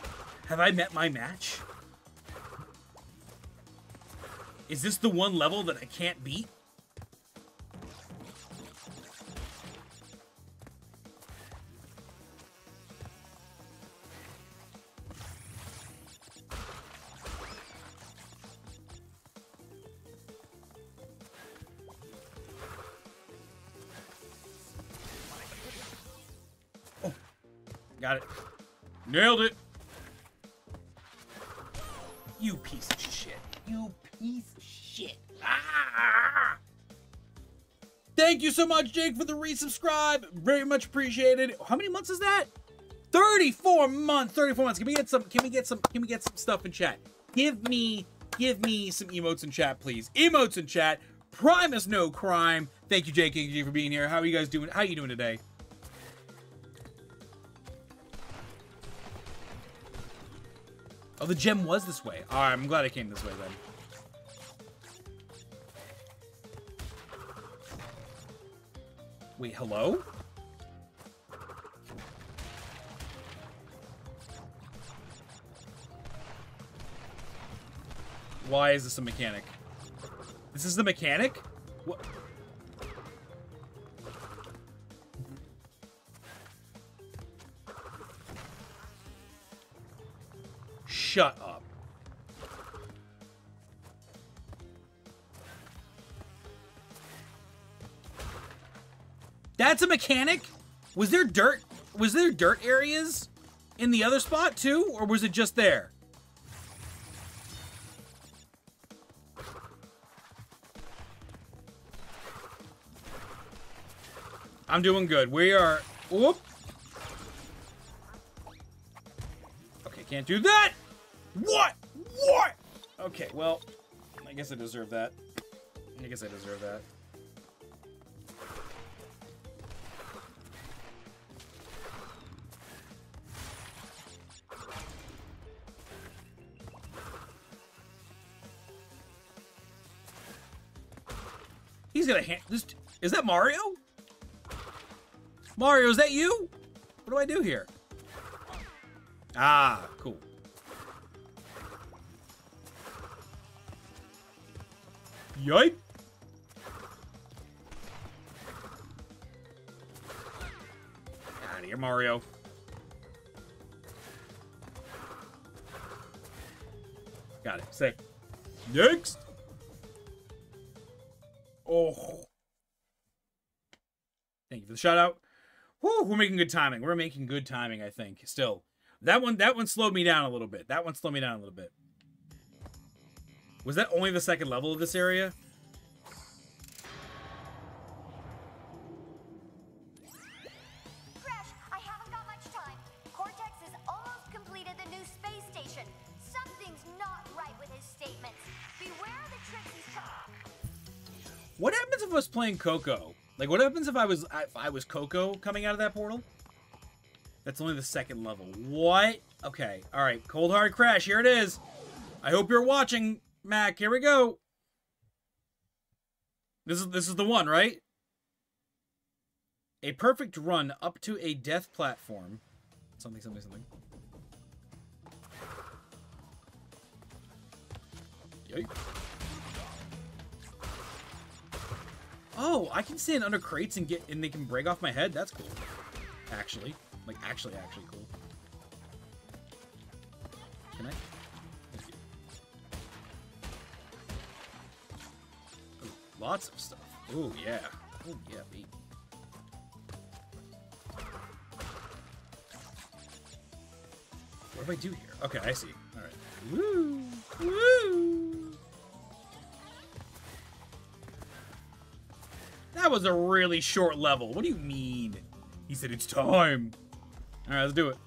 Have I met my match? Is this the one level that I can't beat? Nailed it. You piece of shit. You piece of shit. Ah! Thank you so much, Jake, for the resubscribe. Very much appreciated. How many months is that? 34 months. 34 months. Can we get some can we get some can we get some stuff in chat? Give me give me some emotes in chat, please. Emotes in chat. Prime is no crime. Thank you, Jake KG, for being here. How are you guys doing? How are you doing today? Oh, the gem was this way. All right, I'm glad I came this way then. Wait, hello? Why is this a mechanic? This is the mechanic? What? That's a mechanic? Was there dirt? Was there dirt areas in the other spot too? Or was it just there? I'm doing good. We are... Whoop. Okay, can't do that! What? What? Okay, well, I guess I deserve that. I guess I deserve that. Mario? Mario, is that you? What do I do here? Ah, cool. Yipe! Out of here, Mario. Got it. Sick. Next! Oh for the shout out. Whew, we're making good timing. We're making good timing, I think, still. That one that one slowed me down a little bit. That one slowed me down a little bit. Was that only the second level of this area? Crash! I haven't got much time. Cortex has almost completed the new space station. Something's not Right with his statements. Beware the tricky talk. what happens if I was playing Coco like, what happens if I was if I was Coco coming out of that portal? That's only the second level. What? Okay. All right. Cold hard crash. Here it is. I hope you're watching, Mac. Here we go. This is this is the one, right? A perfect run up to a death platform. Something, something, something. Yikes. Oh, I can stand under crates and get and they can break off my head. That's cool. Actually, like actually, actually cool. Can I? Ooh, lots of stuff. Oh yeah. Oh yeah, baby. What do I do here? Okay, I see. All right. Woo! Woo! That was a really short level. What do you mean? He said it's time. All right, let's do it.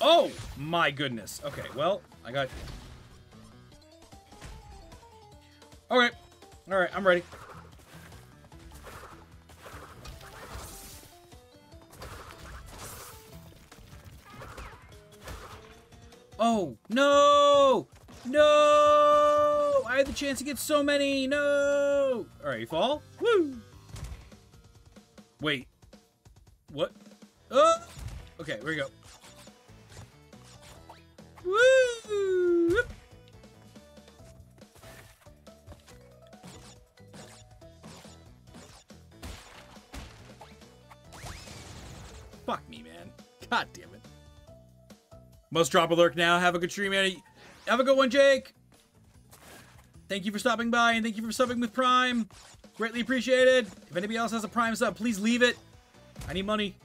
Oh my goodness. Okay, well, I got. Okay. All right, I'm ready. Oh, no! No! I had the chance to get so many! No! Alright, you fall? Woo! Wait. What? Oh! Okay, here we go. Woo! Fuck me, man. God damn it. Must drop a lurk now. Have a good stream, man. Have a good one, Jake. Thank you for stopping by, and thank you for subbing with Prime. Greatly appreciated. If anybody else has a Prime sub, please leave it. I need money.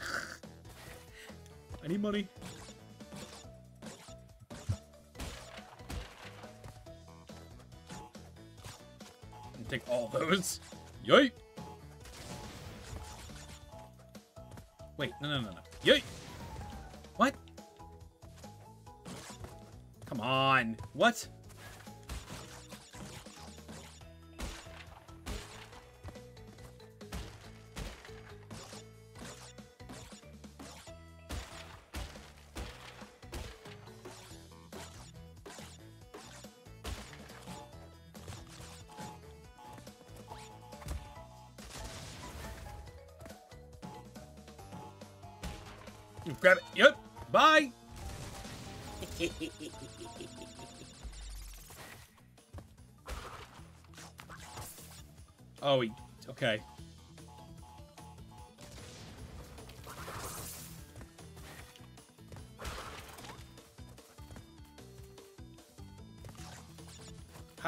*laughs* I need money. Take all those. Yay! Wait, no, no, no, no. Yay! What? Come on. What?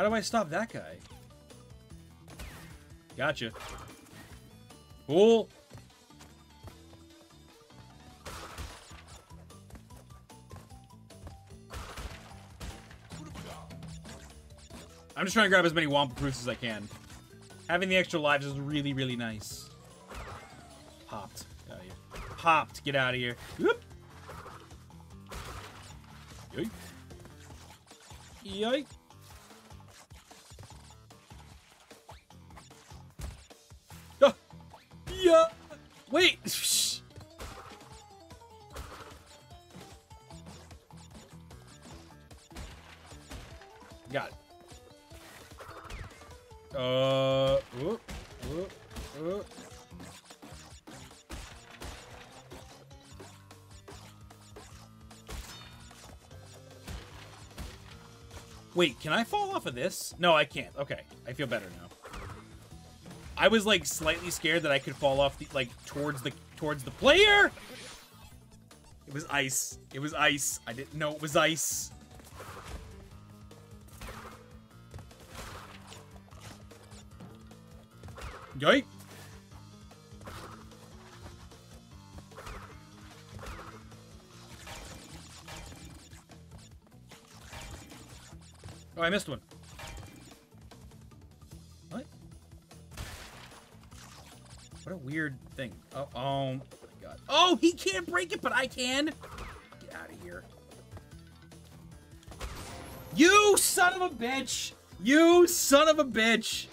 How do I stop that guy? Gotcha. Cool. I'm just trying to grab as many Wumpa Proofs as I can. Having the extra lives is really, really nice. Popped. Get out of here. Popped. Get out of here. Whoop. Yoink. Yoink. Wait, can I fall off of this? No, I can't. Okay, I feel better now. I was like slightly scared that I could fall off the like towards the towards the player. It was ice. It was ice. I didn't know it was ice. Yoink. Missed one. What? What a weird thing. Oh, oh my god. Oh, he can't break it, but I can. Get out of here. You son of a bitch! You son of a bitch!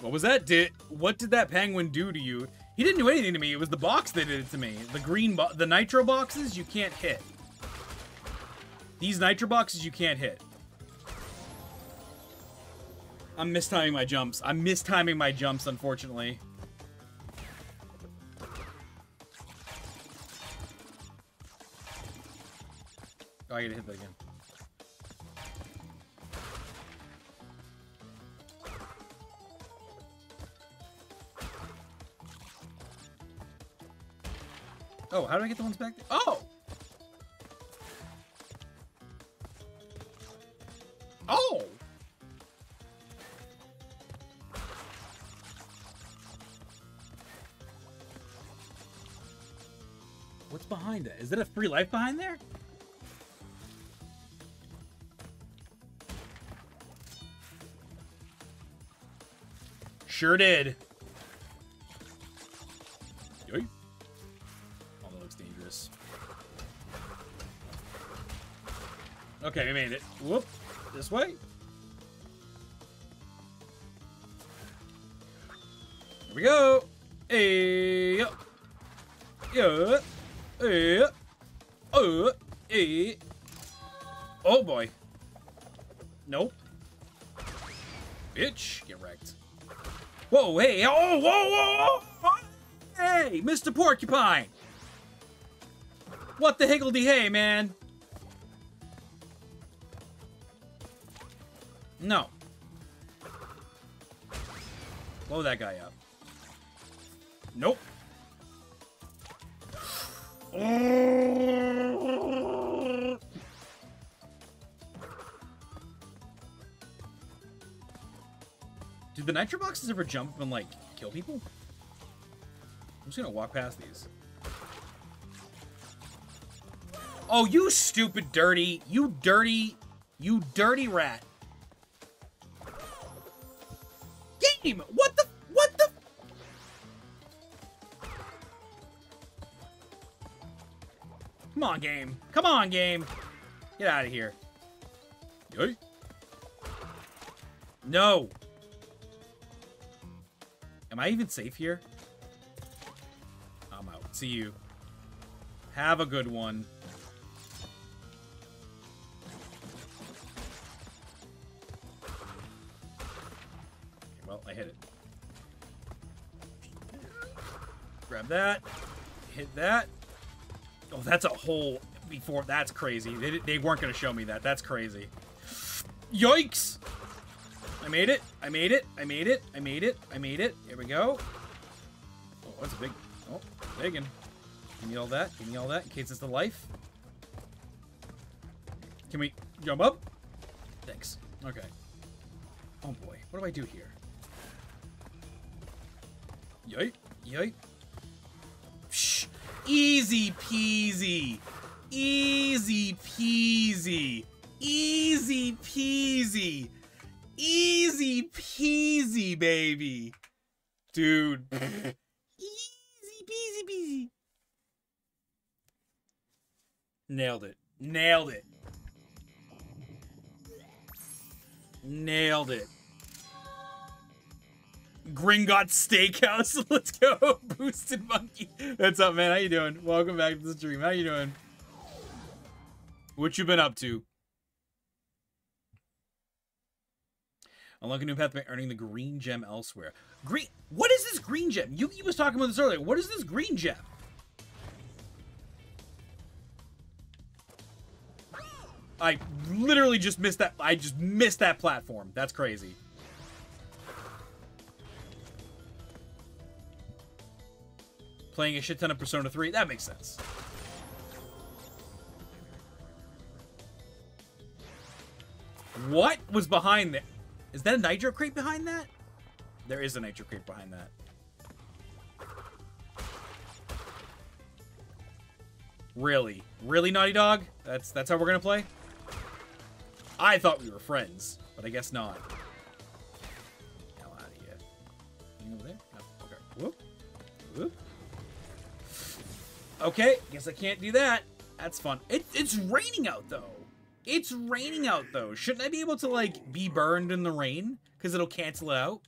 What was that? Did what did that penguin do to you? He didn't do anything to me. It was the box that did it to me. The green the nitro boxes you can't hit. These nitro boxes you can't hit. I'm mistiming my jumps. I'm mistiming my jumps, unfortunately. Oh, I gotta hit that again. How do I get the ones back? Oh! Oh! What's behind it? Is that a free life behind there? Sure did. Whoop. This way. Here we go. Eh, hey. Yeah. Yeah. Hey. Oh. Hey. Oh boy. Nope. Bitch. Get wrecked. Whoa, hey, oh, whoa, whoa, whoa! Hey, Mr. Porcupine! What the higgledy hey, man? That guy up. Nope. *sighs* Do the nitro boxes ever jump and like kill people? I'm just gonna walk past these. Oh, you stupid dirty, you dirty, you dirty rat. On, game. Come on, game. Get out of here. Yay. No. Am I even safe here? I'm out. See you. Have a good one. Well, I hit it. Grab that. Hit that. That's a hole before. That's crazy. They, they weren't going to show me that. That's crazy. Yikes! I made it. I made it. I made it. I made it. I made it. Here we go. Oh, that's a big. Oh, big one. Give me all that. Give me all that in case it's the life. Can we jump up? Thanks. Okay. Oh boy. What do I do here? Yay. Yay. Easy peasy. Easy peasy. Easy peasy. Easy peasy, baby. Dude. *laughs* Easy peasy peasy. Nailed it. Nailed it. Nailed it. Gringotts Steakhouse. *laughs* Let's go. Boosted Monkey. What's up, man? How you doing? Welcome back to the stream. How you doing? What you been up to? Unlock a new path by earning the green gem elsewhere. Green. What is this green gem? Yuki was talking about this earlier. What is this green gem? I literally just missed that. I just missed that platform. That's crazy. Playing a shit ton of Persona 3. That makes sense. What was behind that? Is that a nitro crate behind that? There is a nitro crate behind that. Really? Really, Naughty Dog? That's that's how we're gonna play? I thought we were friends, but I guess not. Hell out of here. Anything over there? No. Okay. Whoop. Whoop. Okay, guess I can't do that. That's fun. It, it's raining out though. It's raining out though. Shouldn't I be able to like be burned in the rain? Because it'll cancel it out.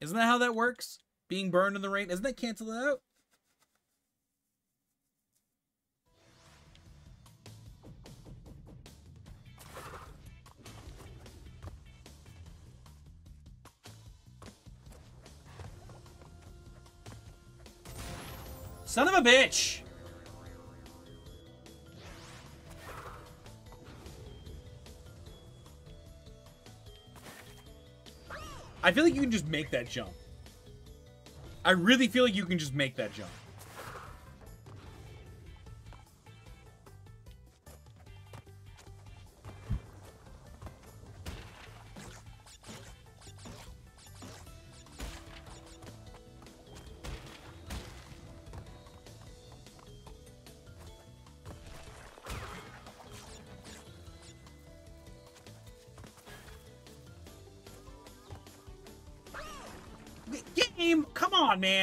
Isn't that how that works? Being burned in the rain, isn't that cancel it out? Son of a bitch! I feel like you can just make that jump. I really feel like you can just make that jump.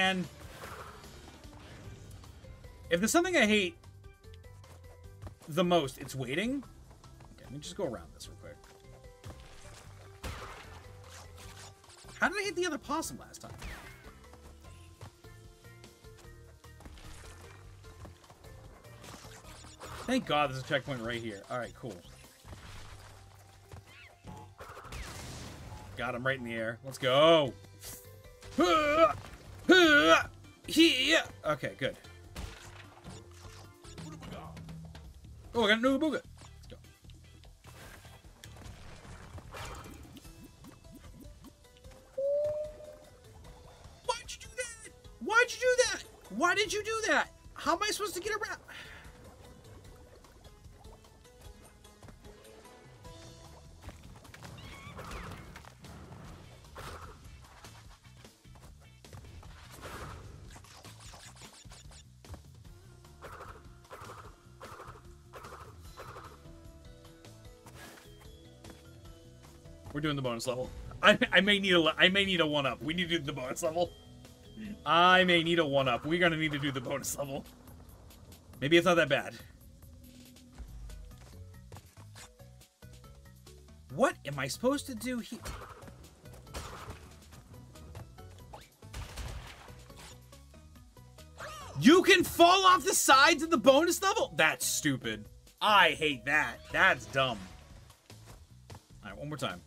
Man. If there's something I hate the most, it's waiting. Okay, let me just go around this real quick. How did I hit the other possum last time? Thank God there's a checkpoint right here. Alright, cool. Got him right in the air. Let's go. *sighs* Ah! Okay, good. Oh, I got a new booga. Let's go. Why'd you do that? Why'd you do that? Why did you do that? How am I supposed to get around? We're doing the bonus level. I, I may need a I may need a one up. We need to do the bonus level. I may need a one up. We're gonna need to do the bonus level. Maybe it's not that bad. What am I supposed to do here? You can fall off the sides of the bonus level? That's stupid. I hate that. That's dumb. Alright, one more time.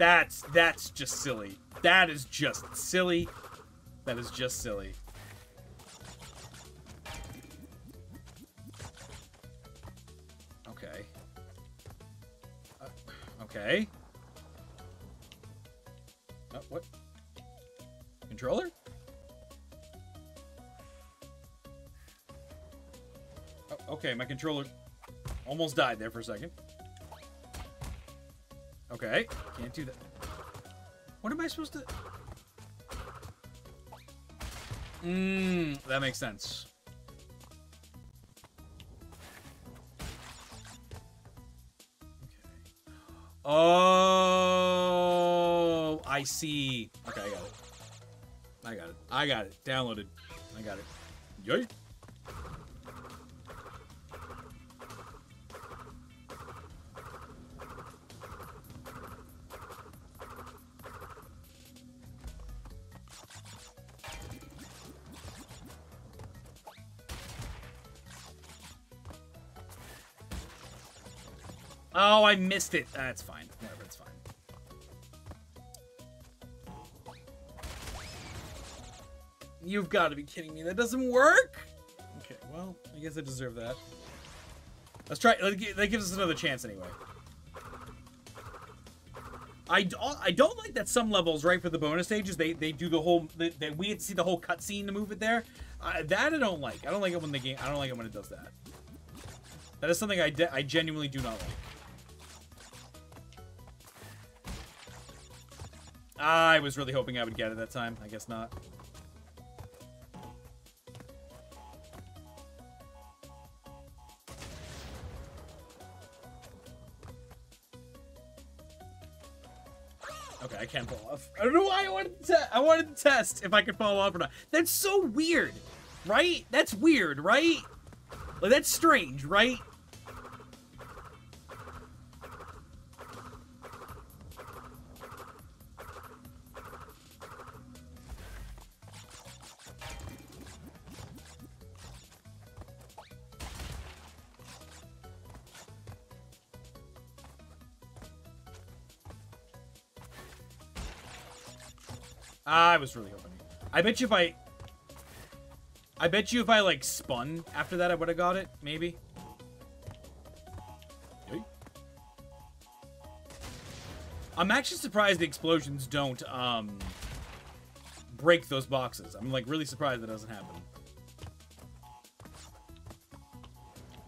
That's that's just silly. That is just silly. That is just silly. Okay. Uh, okay. Uh, what? Controller? Oh, okay, my controller almost died there for a second. Okay, can't do that. What am I supposed to... Mmm, that makes sense. Okay. Oh, I see. Okay, I got it. I got it. I got it. Downloaded. I got it. Yay. Missed it. That's fine. Whatever, it's fine. You've got to be kidding me. That doesn't work? Okay, well, I guess I deserve that. Let's try. That gives us another chance anyway. I don't, I don't like that some levels, right, for the bonus stages, they, they do the whole, that we see the whole cutscene to move it there. Uh, that I don't like. I don't like it when the game, I don't like it when it does that. That is something I, I genuinely do not like. I was really hoping I would get it that time. I guess not. Okay, I can't fall off. I don't know why I wanted to. I wanted to test if I could fall off or not. That's so weird, right? That's weird, right? Like that's strange, right? Was really hoping. I bet you if I... I bet you if I, like, spun after that, I would have got it. Maybe. I'm actually surprised the explosions don't, um... break those boxes. I'm, like, really surprised that doesn't happen.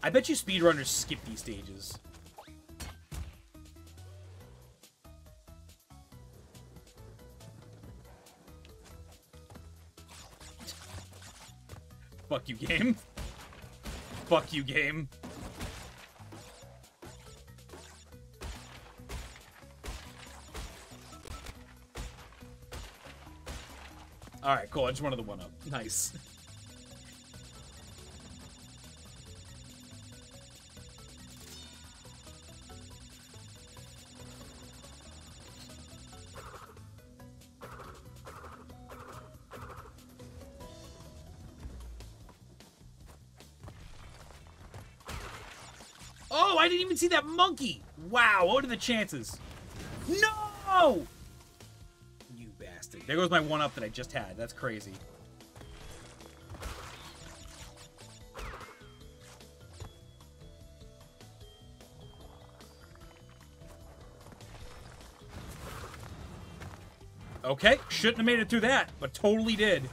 I bet you speedrunners skip these stages. Fuck you, game. Fuck you, game. Alright, cool. I just wanted the one up. Nice. *laughs* even see that monkey. Wow, what are the chances? No! You bastard. There goes my one up that I just had. That's crazy. Okay, shouldn't have made it through that, but totally did.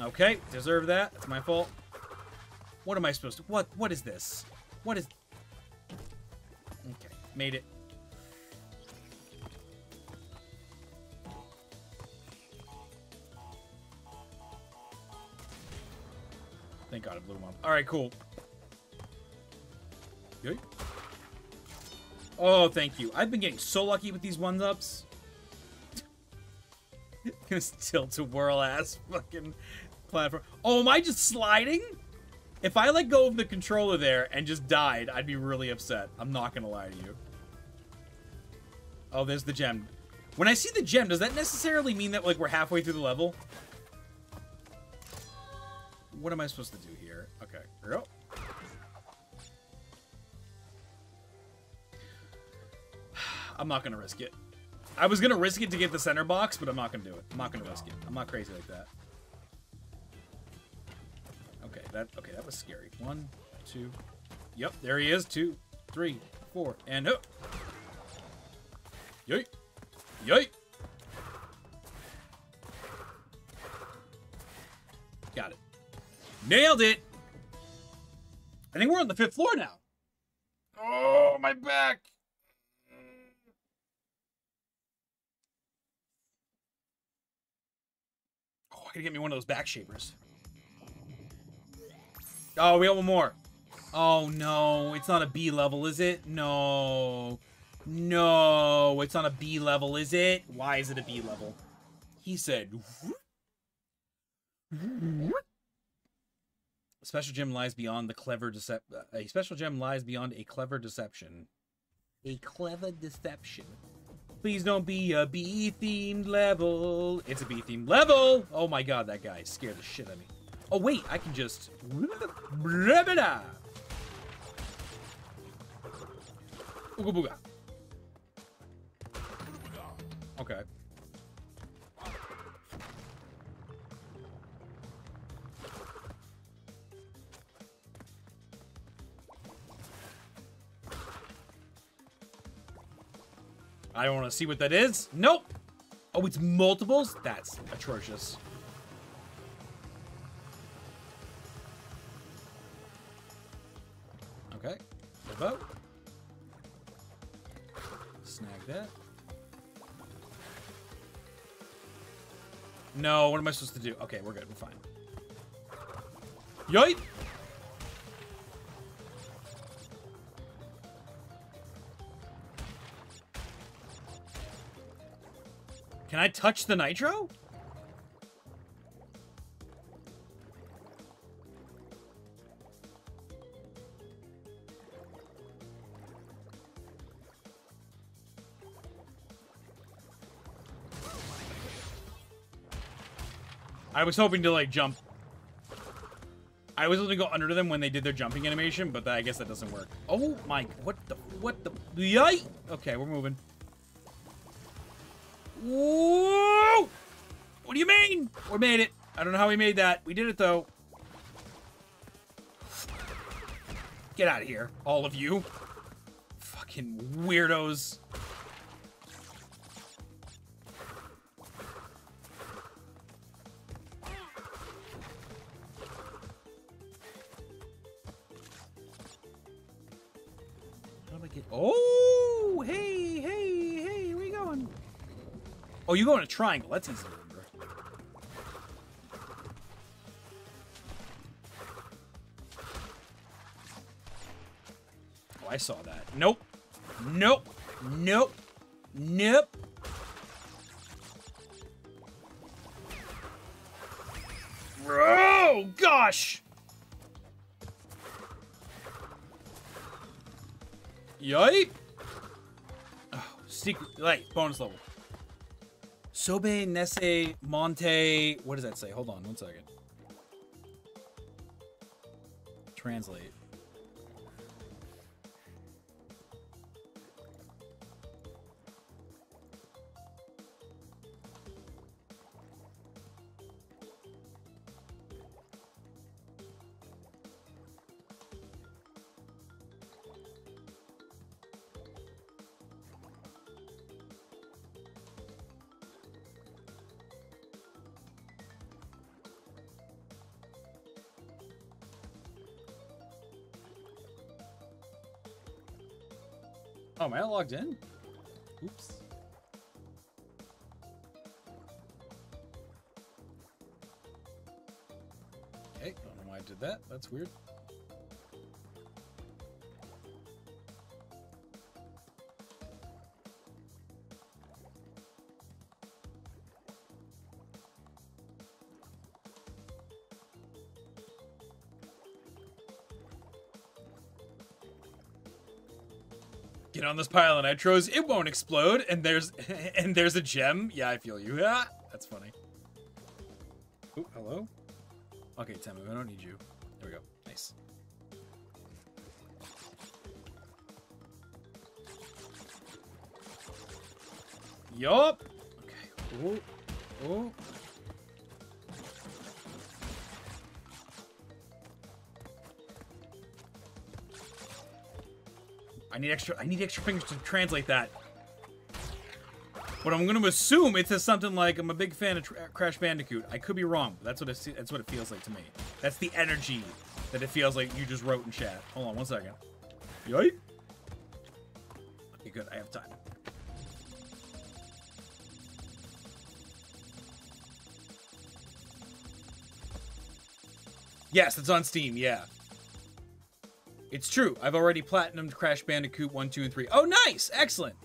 Okay, deserve that. That's my fault. What am I supposed to... What? What is this? What is... Okay, made it. Thank God I blew him up. Alright, cool. Yay. Oh, thank you. I've been getting so lucky with these ones-ups. *laughs* This tilt-to-whirl ass fucking platform. Oh, am I just sliding? If I let go of the controller there and just died, I'd be really upset. I'm not gonna lie to you. Oh, there's the gem. When I see the gem, does that necessarily mean that like we're halfway through the level? What am I supposed to do here? Okay, go. *sighs* I'm not gonna risk it. I was gonna risk it to get the center box, but I'm not gonna do it. I'm not gonna risk it. I'm not crazy like that. That okay, that was scary. One, two. Yep, there he is. Two, three, four, and up. Yoy! Yoy! Got it. Nailed it! I think we're on the fifth floor now. Oh, my back! Oh, I gotta get me one of those back shapers. Oh, we got one more. Oh, no. It's not a B level, is it? No. No. It's not a B level, is it? Why is it a B level? He said... A special gem lies beyond the clever decep- A special gem lies beyond a clever deception. A clever deception. Please don't be a B-themed level. It's a B-themed level! Oh my god, that guy scared the shit out of me. Oh wait, I can just... Ooga booga. Okay. I don't want to see what that is. Nope. Oh, it's multiples? That's atrocious. Okay. The Boat. Snag that. No, what am I supposed to do? Okay, we're good. We're fine. Yoit! Can I touch the nitro? I was hoping to like jump. I was going to go under them when they did their jumping animation, but I guess that doesn't work. Oh my, what the, what the, yay! Okay, we're moving. Whoa! What do you mean? We made it. I don't know how we made that. We did it though. Get out of here, all of you. Fucking weirdos. Oh, you go in a triangle. That's easy to remember. Oh, I saw that. Nope. Nope. Nope. Nope. Oh, gosh. Yipe! Oh, secret, like, bonus level. Sobe, Nesse, Monte. What does that say? Hold on one second. Translate. I logged in? Oops. Okay, don't know why I did that. That's weird. Get on this pile of nitros. It won't explode, and there's *laughs* and there's a gem. Yeah, I feel you. Ah, that's funny. Ooh, hello. Okay, Temu, I don't need you. There we go. Nice. Yup. Okay. Ooh. Ooh. I need extra. I need extra fingers to translate that. But I'm going to assume it says something like, "I'm a big fan of Tra uh, Crash Bandicoot." I could be wrong. But that's what it. That's what it feels like to me. That's the energy that it feels like you just wrote in chat. Hold on one second. Yoy. Okay, good. I have time. Yes, it's on Steam. Yeah. It's true. I've already platinumed Crash Bandicoot 1, 2, and 3. Oh, nice! Excellent!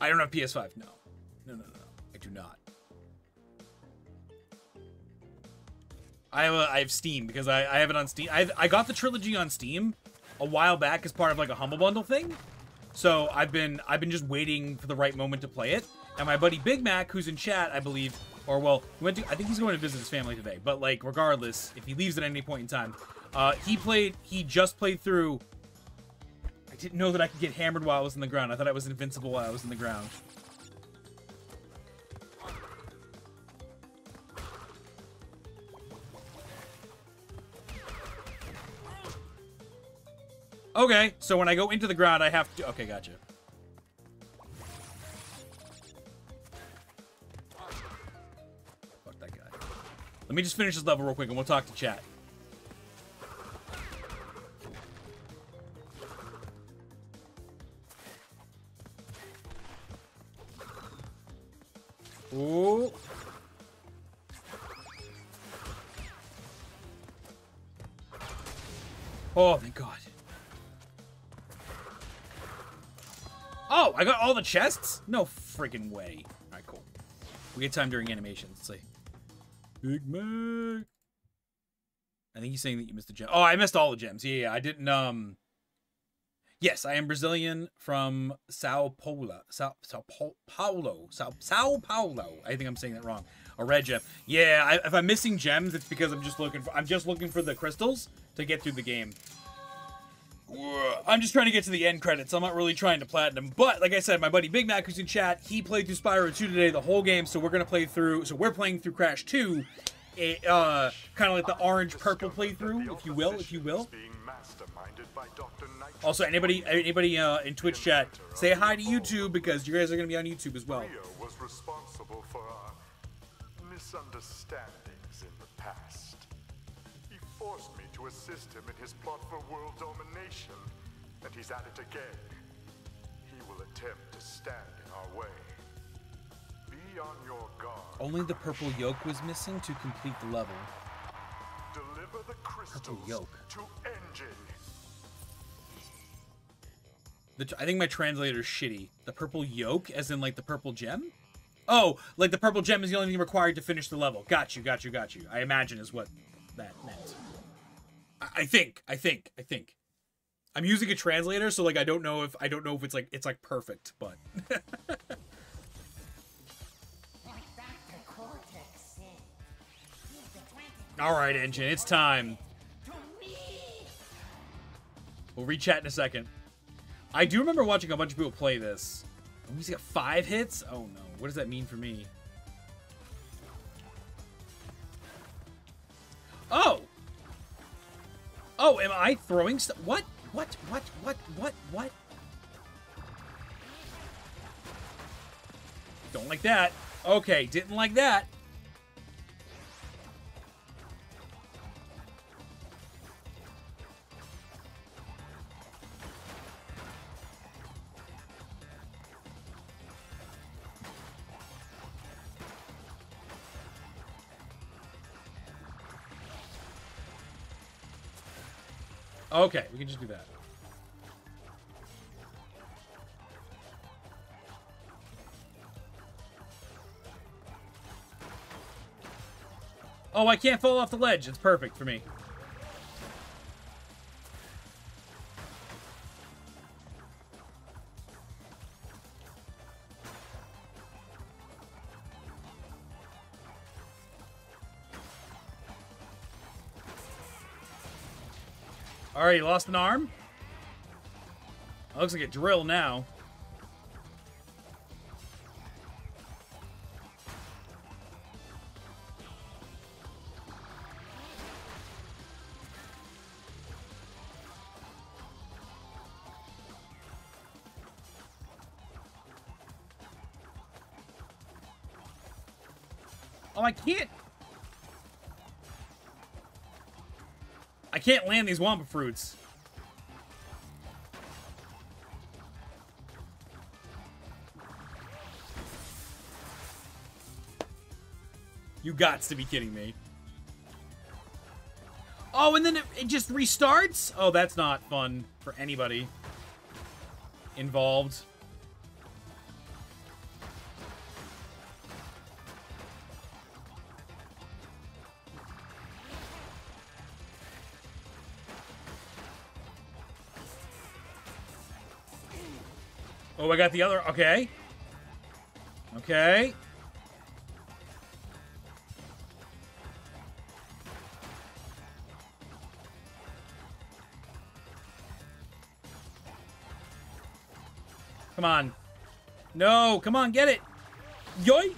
I don't have PS5. No. No, no, no. I do not. I have, a, I have Steam because I, I have it on Steam. I, I got the trilogy on Steam a while back as part of like a Humble Bundle thing. So I've been I've been just waiting for the right moment to play it. And my buddy Bigmac, who's in chat, I believe, or well, he went to I think he's going to visit his family today. But like regardless, if he leaves at any point in time, uh, he played he just played through. I didn't know that I could get hammered while I was in the ground. I thought I was invincible while I was in the ground. Okay, so when I go into the ground, I have to... Okay, gotcha. Let me just finish this level real quick, and we'll talk to chat. Ooh. Oh, thank God. Oh, I got all the chests? No freaking way. All right, cool. We get time during animation. Let's see. Bigmac. I think he's saying that you missed the gem. Oh, I missed all the gems. Yeah, yeah, I didn't. Um. Yes, I am Brazilian from Sao Paulo. Sao, Sao Paulo. Sao, Sao Paulo. I think I'm saying that wrong. A red gem. Yeah, I, if I'm missing gems, it's because I'm just looking for. I'm just looking for the crystals to get through the game. I'm just trying to get to the end credits. I'm not really trying to platinum. But like I said, my buddy Bigmac, who's in chat, he played through Spyro 2 today, the whole game. So we're gonna play through. So we're playing through Crash 2, a, uh, kind of like the orange purple playthrough, if you will, if you will. Also, anybody, anybody uh, in Twitch chat, say hi to YouTube because you guys are gonna be on YouTube as well. misunderstandings in the past. He forced me to assist him in his plot for world and he's at it again. He will attempt to stand in our way. Be on your guard. Only the purple yoke was missing to complete the level. Deliver the crystals yoke. to N. Gin. The, I think my translator's shitty. The purple yoke, as in like the purple gem? Oh, like the purple gem is the only thing required to finish the level. Got you, got you, got you. I imagine is what that meant. I, I think, I think, I think. I'm using a translator, so like I don't know if I don't know if it's like it's like perfect, but *laughs* All right, N. Gin, it's time. We'll re-chat in a second. I do remember watching a bunch of people play this. He's got five hits? Oh no. What does that mean for me? Oh! Oh, am I throwing stuff? What? What? What? What? What? What? Don't like that. Okay, didn't like that. Okay, we can just do that. Oh, I can't fall off the ledge. It's perfect for me. Alright, you lost an arm? looks like a drill now. Can't land these Wumpa fruits. You got to be kidding me. Oh, and then it, it just restarts? Oh, that's not fun for anybody involved. I got the other. Okay. Okay. Come on. No, come on, get it. Yoy.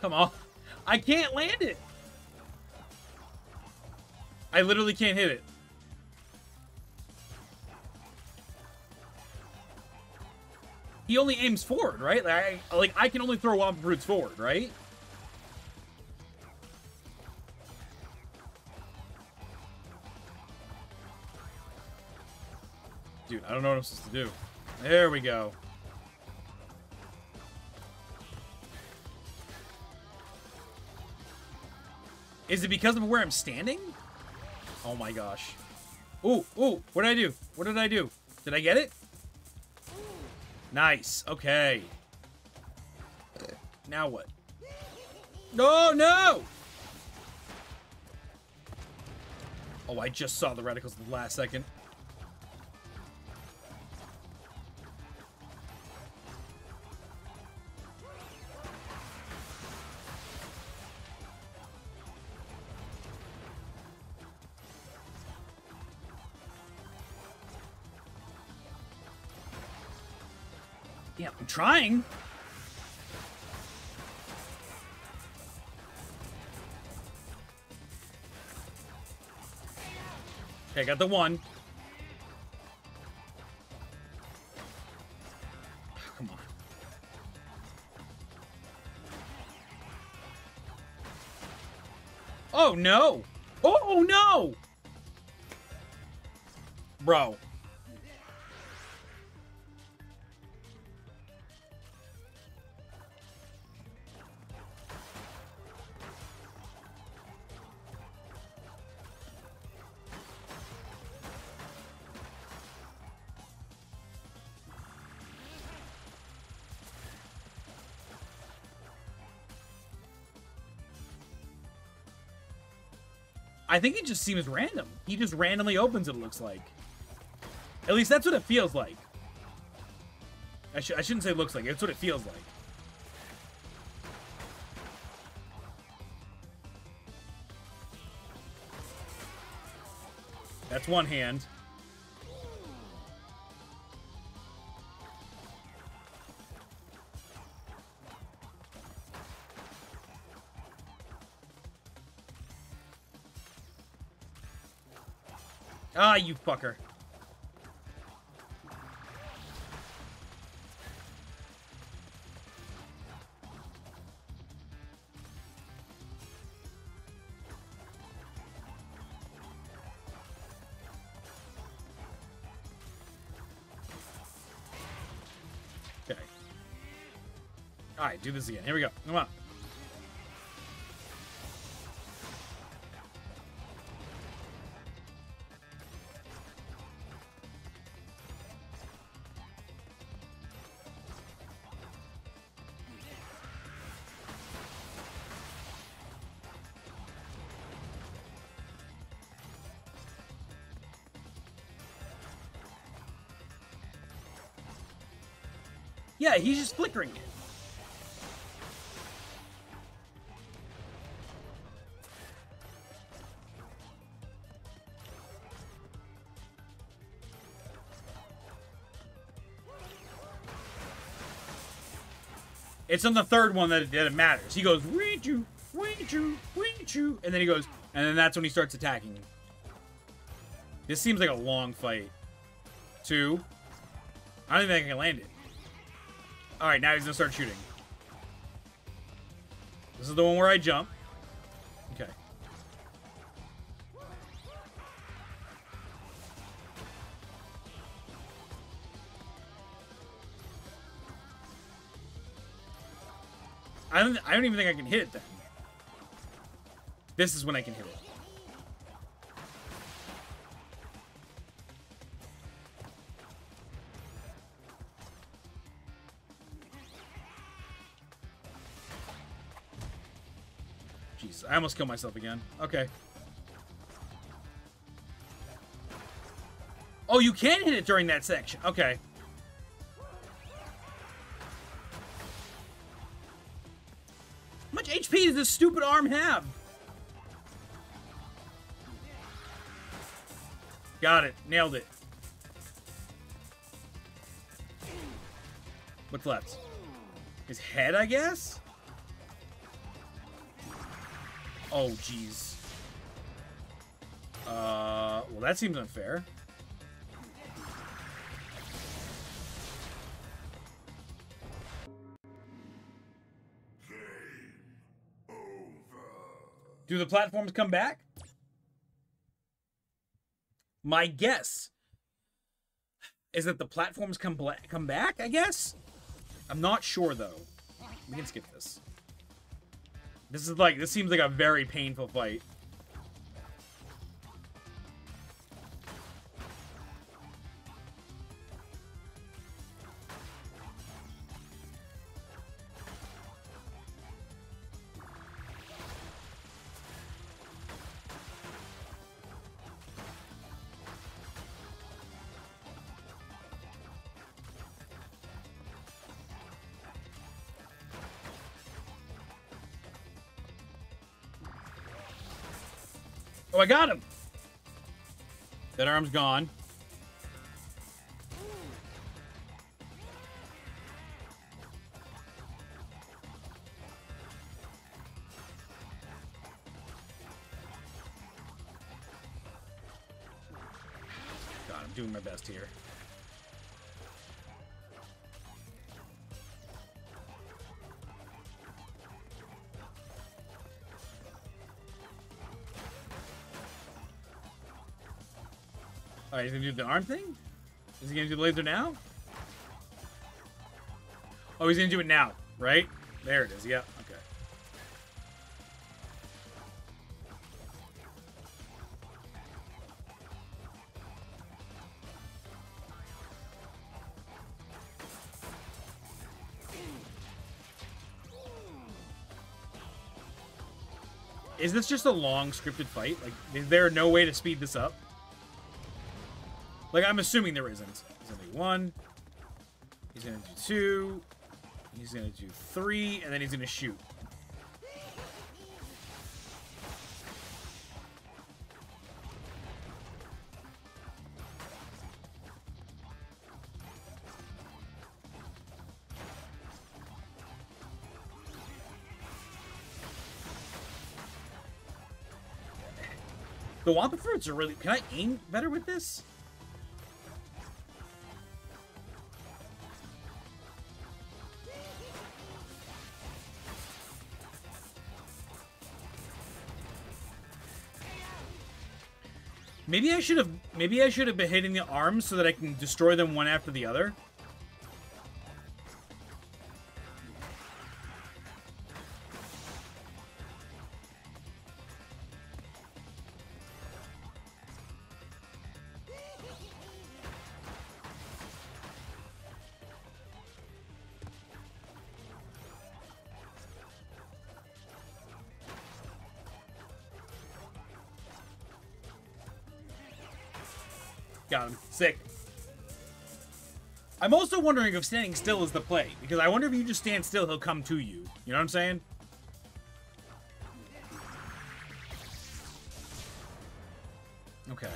Come on. I can't land it. I literally can't hit it. He only aims forward, right? Like I, like, I can only throw Wumpa Fruits forward, right? Dude, I don't know what I'm supposed to do. There we go. Is it because of where I'm standing? Oh my gosh. Ooh, ooh, what did I do? What did I do? Did I get it? Nice, okay. Now what? No, no! Oh, I just saw the radicals at the last second. Trying. Okay, got the one. Come on. Oh no! Oh, oh no! Bro. I think it just seems random. He just randomly opens it, it looks like. At least that's what it feels like. I, sh I shouldn't say looks like, it's what it feels like. That's one hand. You fucker. Okay. Alright, do this again. Here we go. Yeah, he's just flickering it. It's on the third one that, that it matters. He goes, "Read you, you," and then he goes, and then that's when he starts attacking. This seems like a long fight. Two. I don't think I can land it. Alright, now he's gonna start shooting. This is the one where I jump. Okay. I don't I don't even think I can hit it then. This is when I can hit it. I almost killed myself again. Okay. Oh, you can hit it during that section. Okay. How much HP does this stupid arm have? Got it. Nailed it. What's left? His head, I guess? Oh, jeez. Uh, well, that seems unfair. Do the platforms come back? My guess is that the platforms come come back. I guess. I'm not sure though. We can skip this. This is like, this seems like a very painful fight. Oh, I got him! That arm's gone. Doing my best here. Alright, he's gonna do the arm thing? Is he gonna do the laser now? Oh, he's gonna do it now, right? There it is, yeah, okay. Is this just a long scripted fight? Like, is there no way to speed this up? Like, I'm assuming there isn't. He's gonna do one. He's gonna do two. He's gonna do three, and then he's gonna shoot. The Wumpa fruits are really... Can I aim better with this? Maybe I should have maybe I should have been hitting the arms so that I can destroy them one after the other. Sick. I'm also wondering if standing still is the play. Because I wonder if you just stand still, he'll come to you. You know what I'm saying? Okay.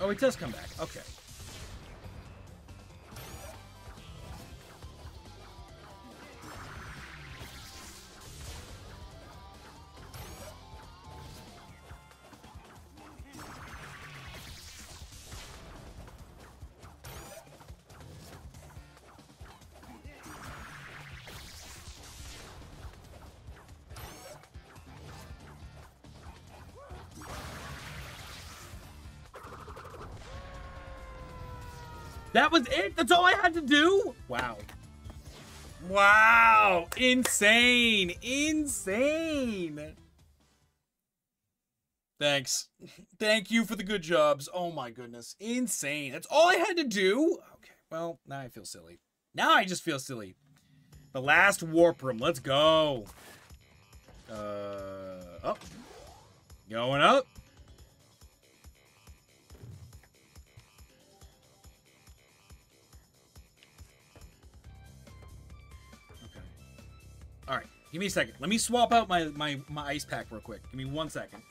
Oh, it does come back. That was it? That's all I had to do? Wow. Wow. Insane. Insane. Thanks. Thank you for the good jobs. Oh my goodness. Insane. That's all I had to do? Okay. Well, now I feel silly. Now I just feel silly. The last warp room. Let's go. Uh, up. Going up. Give me a second. Let me swap out my, my, my ice pack real quick. Give me one second.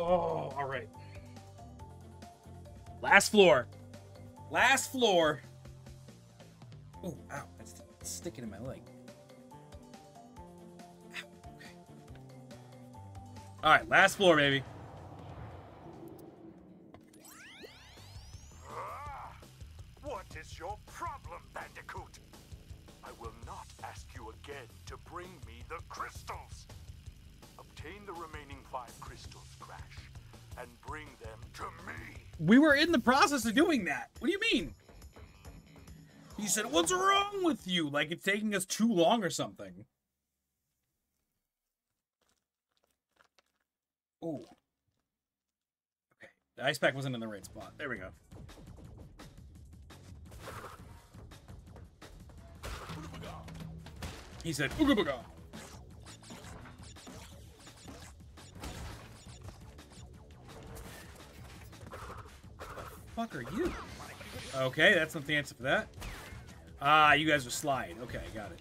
Oh, all right. Last floor. Last floor. Oh, ow. That's sticking in my leg. All right, last floor, baby. We were in the process of doing that. What do you mean? He said, What's wrong with you? Like it's taking us too long or something. Ooh. Okay. The ice pack wasn't in the right spot. There we go. He said, Ooga booga. Fuck are you? Okay, that's not the answer for that. Ah, you guys are slide. Okay, got it.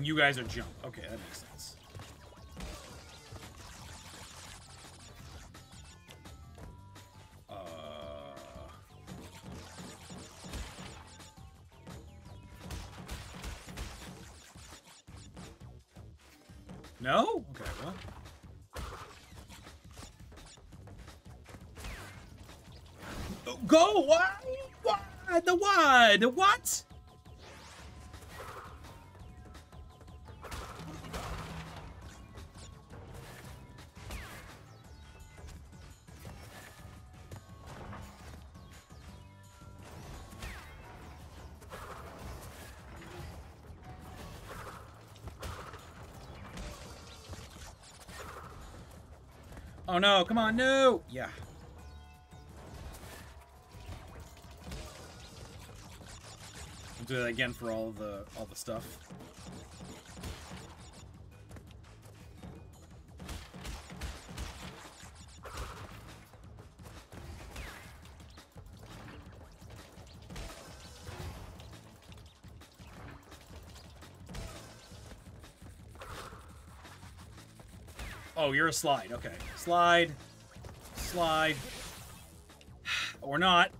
You guys are jump. Okay, that makes sense. The what? Oh no, come on, no! Yeah. We'll do that again for all the all the stuff. Oh, you're a slide. Okay. Slide. Slide. *sighs* Or not.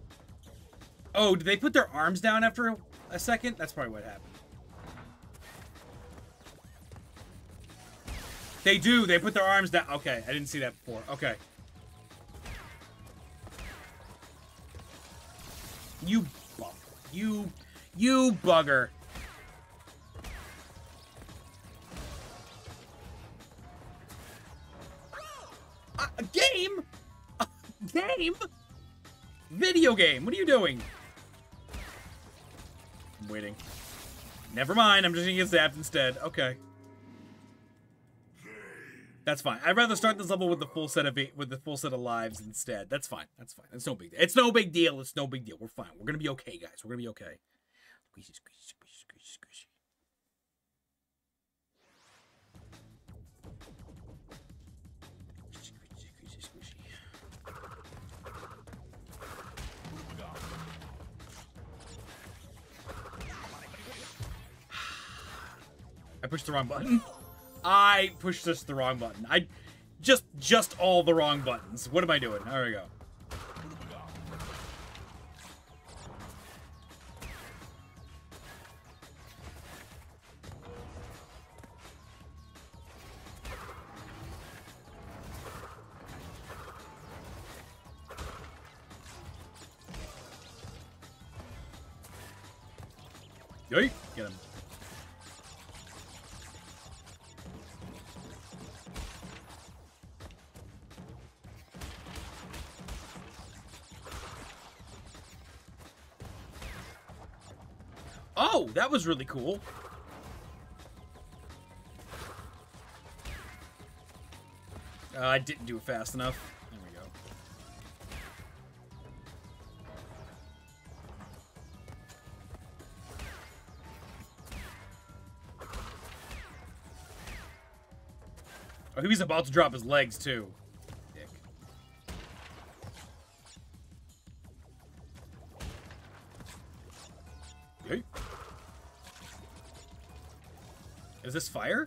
Oh, did they put their arms down after a, second? That's probably what happened. They do. They put their arms down. Okay, I didn't see that before. Okay. You bugger. You, you bugger. A, a game? A *laughs* game? Video game. What are you doing? Waiting. Never mind. I'm just gonna get zapped instead. Okay. That's fine. I'd rather start this level with the full set of eight, with the full set of lives instead. That's fine. That's fine. It's no big. It's no big deal. It's no big deal. We're fine. We're gonna be okay, guys. We're gonna be okay. Pushed the wrong button. I pushed just the wrong button. I just just all the wrong buttons. What am I doing? There we go. That was really cool. Uh, I didn't do it fast enough. There we go. Oh, he was about to drop his legs, too. Fire?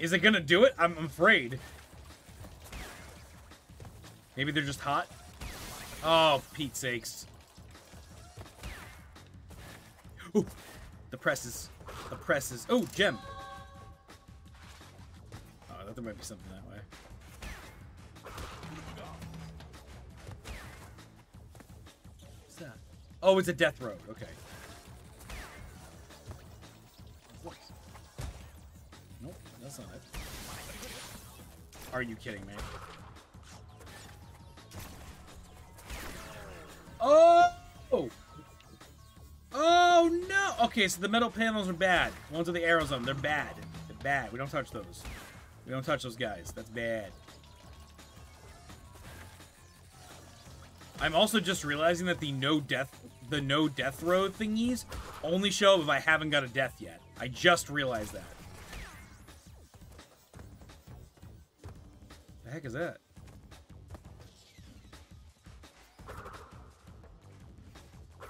Is it gonna do it? I'm afraid. Maybe they're just hot? Oh, Pete's sakes. Ooh, the presses. The presses. Oh, gem. Oh, I thought there might be something that way. Oh, it's a death road. Okay. Nope, that's not it. Are you kidding me? Oh! Oh no! Okay, so the metal panels are bad. The ones with the arrows on them, they're bad. They're bad. We don't touch those. We don't touch those guys. That's bad. I'm also just realizing that the no death the no death road thingies only show up if I haven't got a death yet. I just realized that. The heck is that?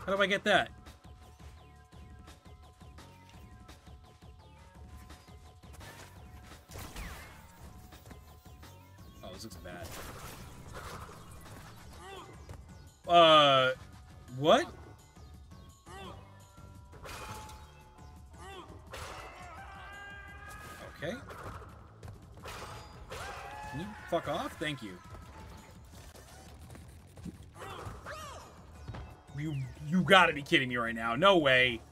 How do I get that? Thank you. You you gotta be kidding me right now. No way.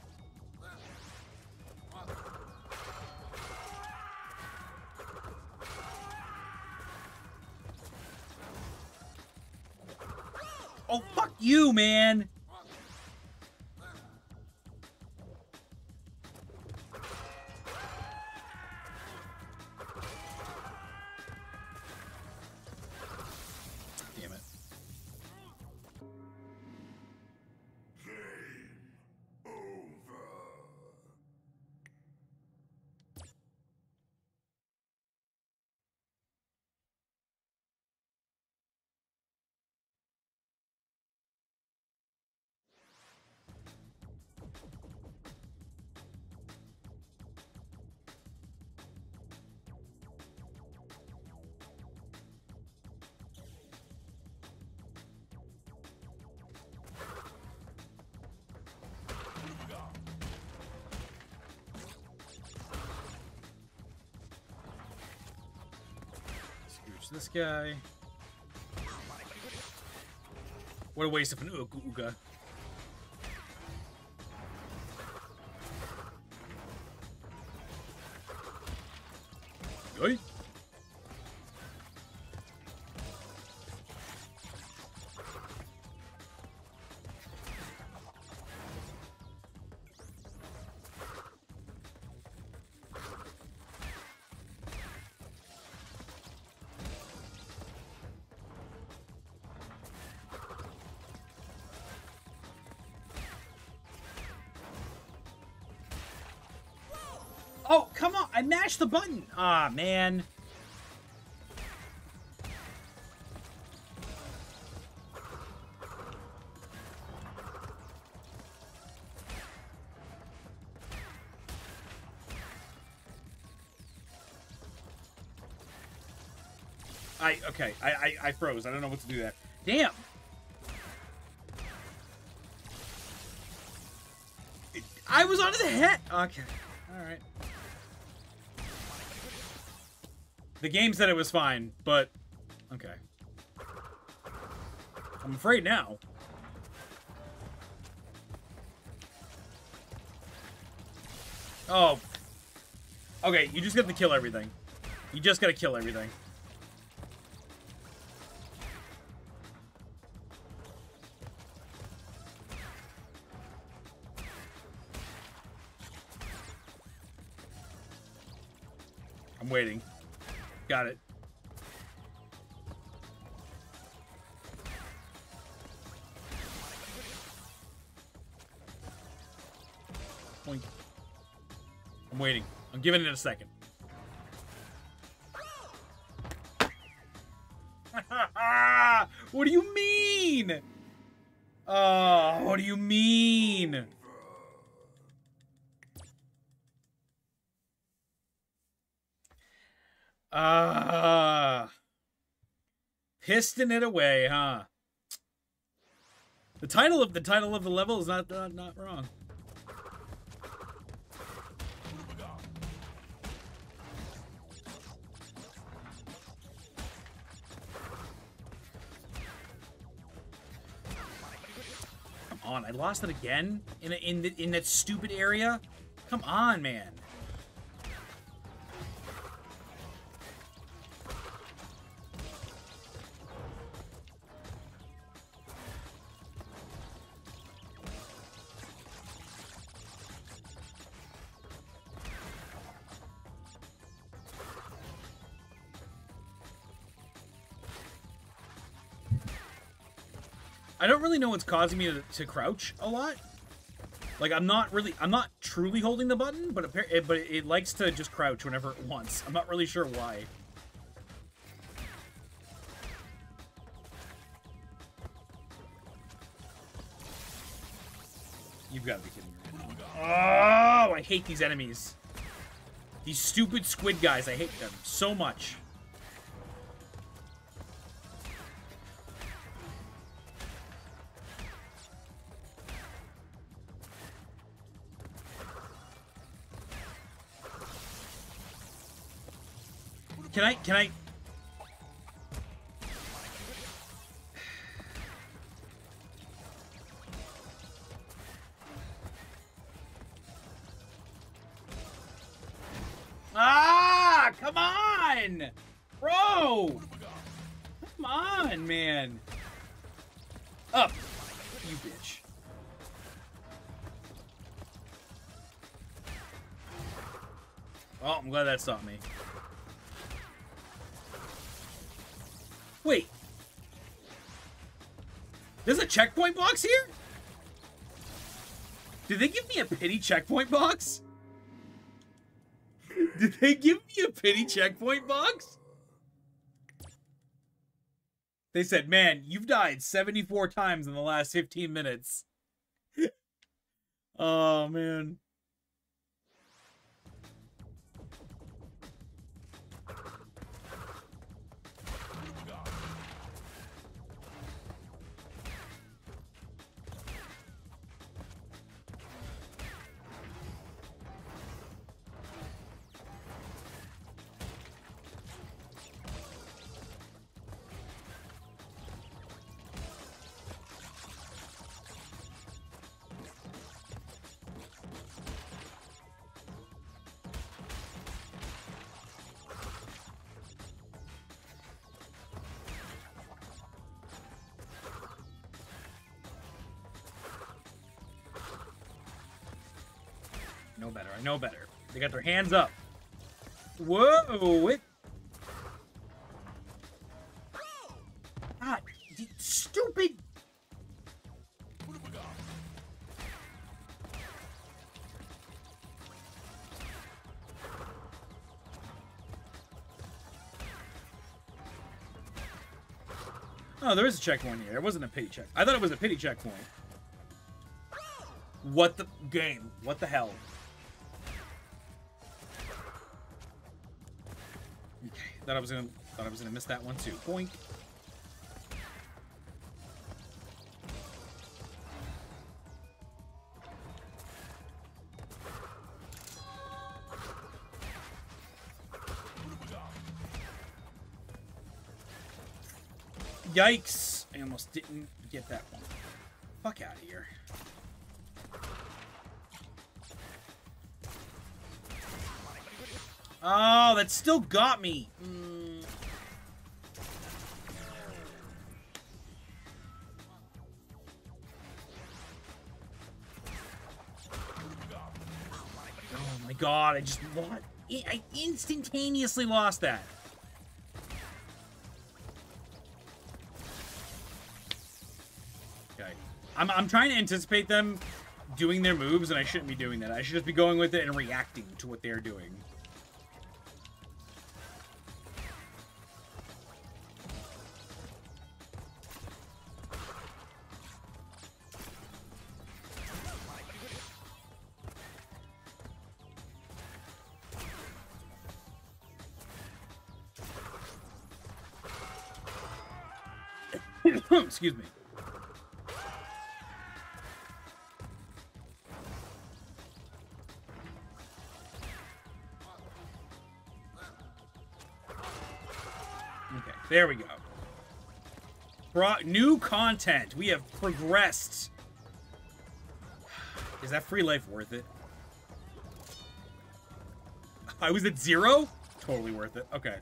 Guy. What a waste of an Ooga. I mashed the button! Ah, man. I, okay, I, I, I froze. I don't know what to do there. Damn! I was on the head! Okay, alright. The game said it was fine, but okay. I'm afraid now. Oh. Okay, you just got to kill everything. You just gotta kill everything. I'm waiting. Got it. Boink. I'm waiting. I'm giving it a second. Piston it away, huh? The title of the title of the level is not not, not wrong. Come on. I lost it again in a, in the, in that stupid area. Come on, man. Really know what's causing me to, to crouch a lot. Like, I'm not really, I'm not truly holding the button, but it, but it likes to just crouch whenever it wants. I'm not really sure why. You've got to be kidding me. Oh, I hate these enemies. These stupid squid guys, I hate them so much. Can I, can I... pity checkpoint box? Did they give me a pity checkpoint box? They said, man, you've died 74 times in the last 15 minutes. *laughs* oh, man. I know better. They got their hands up. Whoa! It. God, stupid. Oh, there is a checkpoint here. It wasn't a pity check. I thought it was a pity checkpoint. What the game? What the hell? Thought I was gonna thought I was gonna miss that one too. Boink. Yikes! I almost didn't get that one. Fuck out of here. Oh, that still got me. Mm. God, I just lost. I instantaneously lost that. Okay. I'm, I'm trying to anticipate them doing their moves, and I shouldn't be doing that. I should just be going with it and reacting to what they're doing. Excuse me. Okay, there we go. Brought new content. We have progressed. Is that free life worth it? *laughs* I was at zero? Totally worth it. Okay.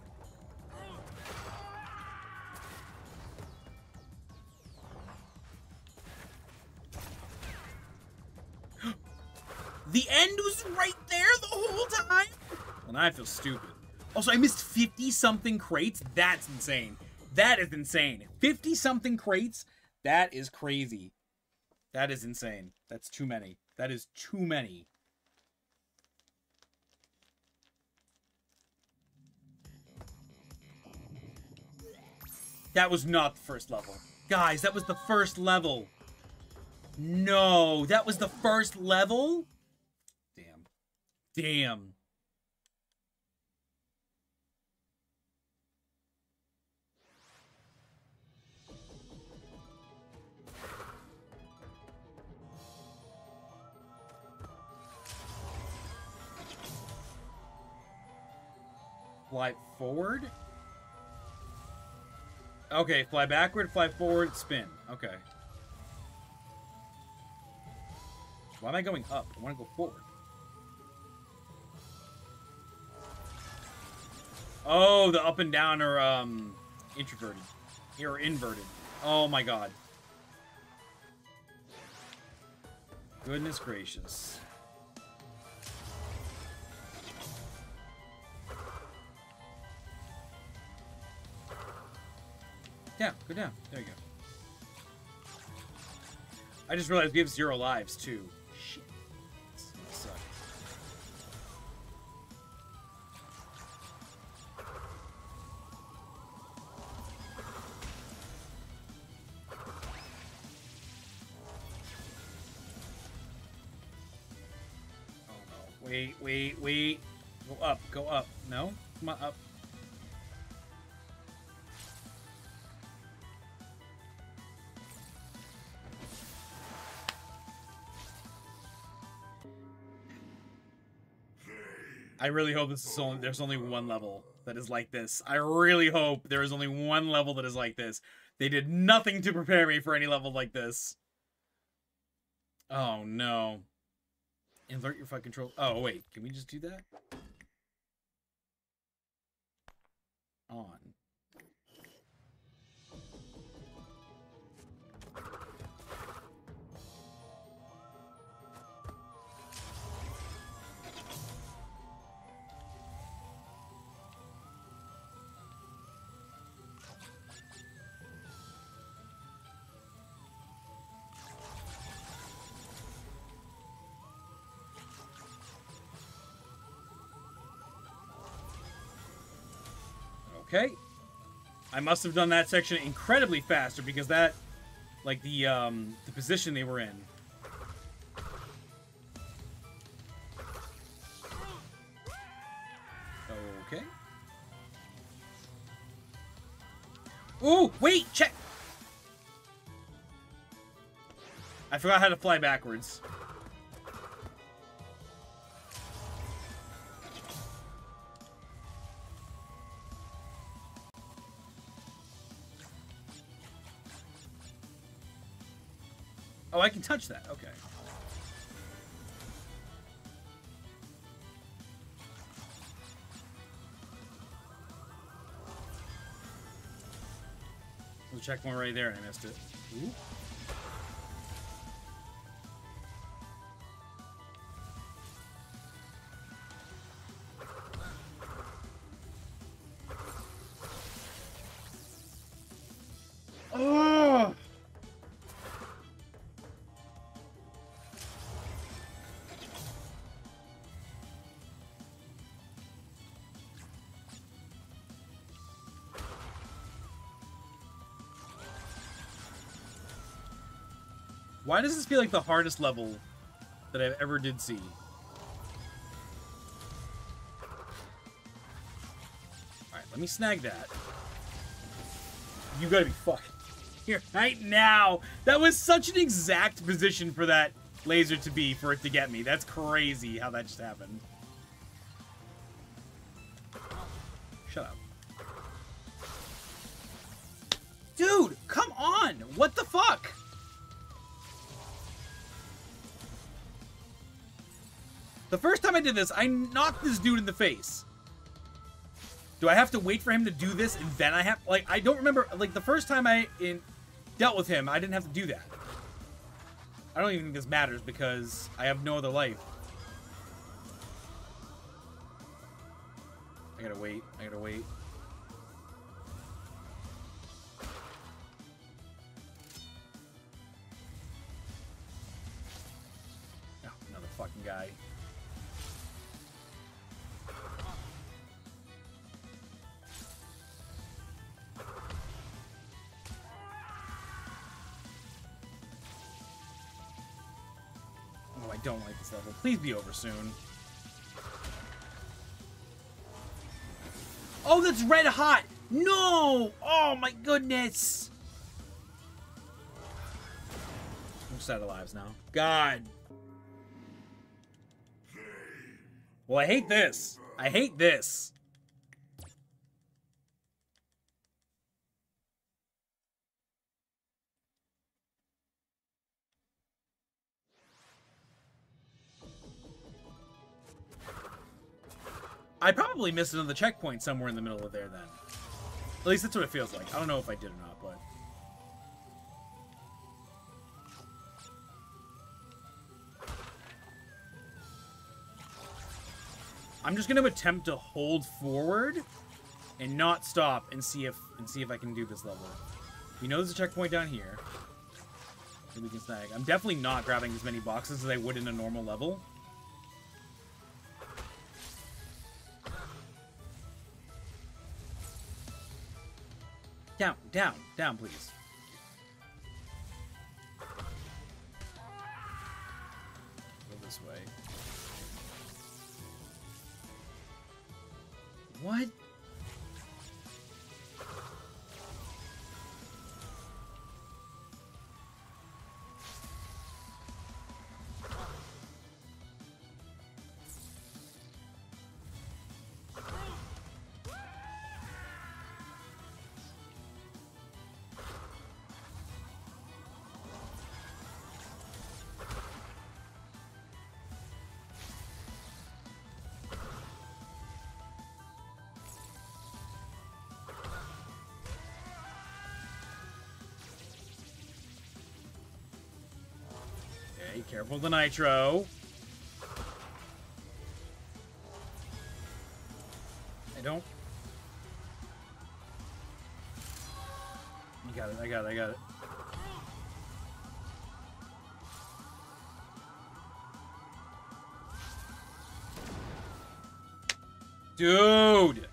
Stupid. Also, I missed 50-something crates? That's insane. That is insane. 50-something crates? That is crazy. That is insane. That's too many. That is too many. That was not the first level. Guys, that was the first level. No, that was the first level? Damn. Damn. Fly forward? Okay, fly backward, fly forward, spin. Okay. Why am I going up? I want to go forward. Oh, the up and down are um introverted. Or inverted. Oh my god. Goodness gracious. Yeah, go down. There you go. I just realized we have zero lives, too. Shit. Oh no. Wait, wait, wait. Go up, go up. No? Come on, up. I really hope this is only there's only one level that is like this. I really hope there is only one level that is like this. They did nothing to prepare me for any level like this. Oh no. Invert your flight control. Oh wait, can we just do that? On. I must have done that section incredibly faster because that, like the um, the position they were in. Okay. Ooh, wait, check. I forgot how to fly backwards. I can touch that. Okay. We'll check one right there. I missed it. Ooh. Why does this feel like the hardest level that I've ever did see? Alright, let me snag that. You gotta be fucking... here right now. That was such an exact position for that laser to be for it to get me. That's crazy how that just happened. I did this, I knocked this dude in the face. Do I have to wait for him to do this and then I have like I don't remember like the first time I in dealt with him, I didn't have to do that. I don't even think this matters because I have no other life. Level. Please be over soon. Oh, that's red hot! No! Oh my goodness! I'm out of lives now. God. Well, I hate this. I hate this. I probably missed another checkpoint somewhere in the middle of there then. At least that's what it feels like. I don't know if I did or not, but... I'm just gonna attempt to hold forward and not stop and see if and see if I can do this level. We know there's a checkpoint down here. We can snag. I'm definitely not grabbing as many boxes as I would in a normal level. Down, down, down, please. Go this way. What? Okay, careful with the nitro. I don't. You got it, I got it, I got it. Dude!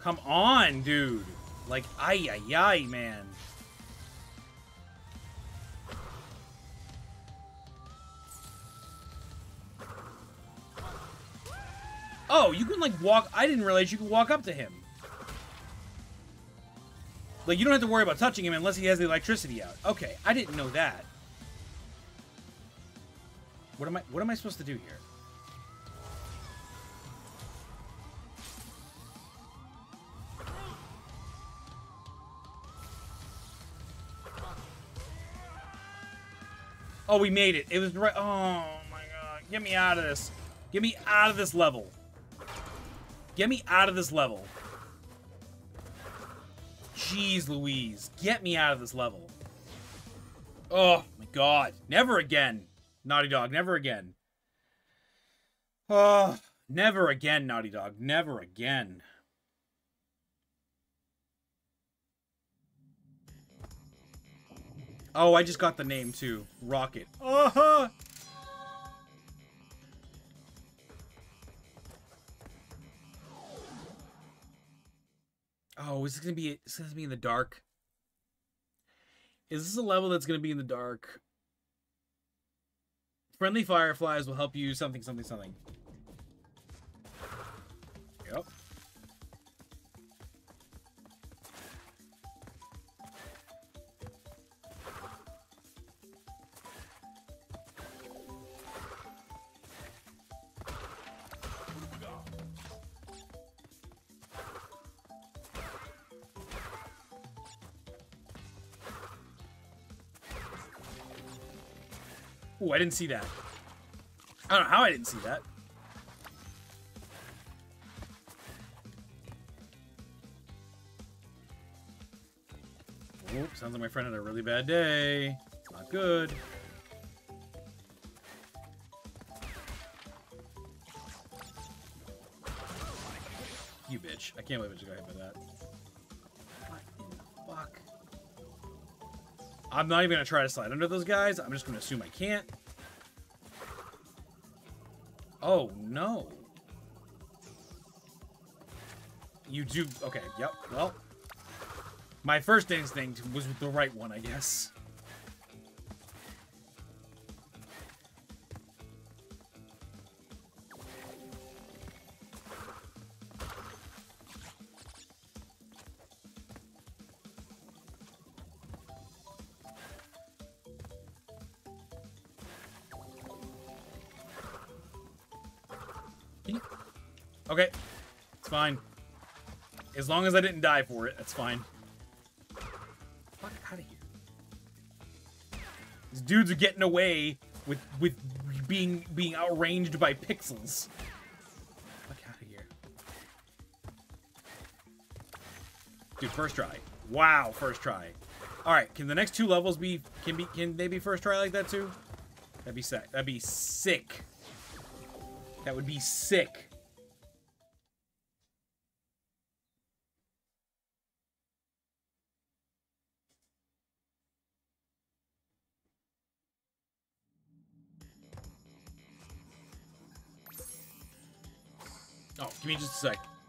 Come on, dude! Like, ay, ay, ay, man. Can like walk. I didn't realize you could walk up to him. Like you don't have to worry about touching him unless he has the electricity out. Okay, I didn't know that. What am I? What am I supposed to do here? Oh, we made it. It was right. Oh my god! Get me out of this. Get me out of this level. Get me out of this level. Jeez Louise. Get me out of this level. Oh my god. Never again. Naughty Dog, never again. Oh, never again, Naughty Dog. Never again. Oh, I just got the name too. Rocket. Uh-huh. Oh, is this gonna be? Is this gonna be in the dark? Is this a level that's gonna be in the dark? Friendly fireflies will help you something, something, something. Ooh, I didn't see that. I don't know how I didn't see that. Oop, sounds like my friend had a really bad day. Not good. You bitch. I can't believe I just got hit by that. Fuck? I'm not even gonna try to slide under those guys. I'm just gonna assume I can't. Oh, no. You do... Okay, yep, well... My first instinct was the right one, I guess. As long as I didn't die for it, that's fine. Fuck out of here. These dudes are getting away with with being being outranged by pixels. Fuck out of here. Dude, first try. Wow, first try. Alright, can the next two levels be can be can they be first try like that too? That'd be sick. That'd be sick. That would be sick. Me just a sec.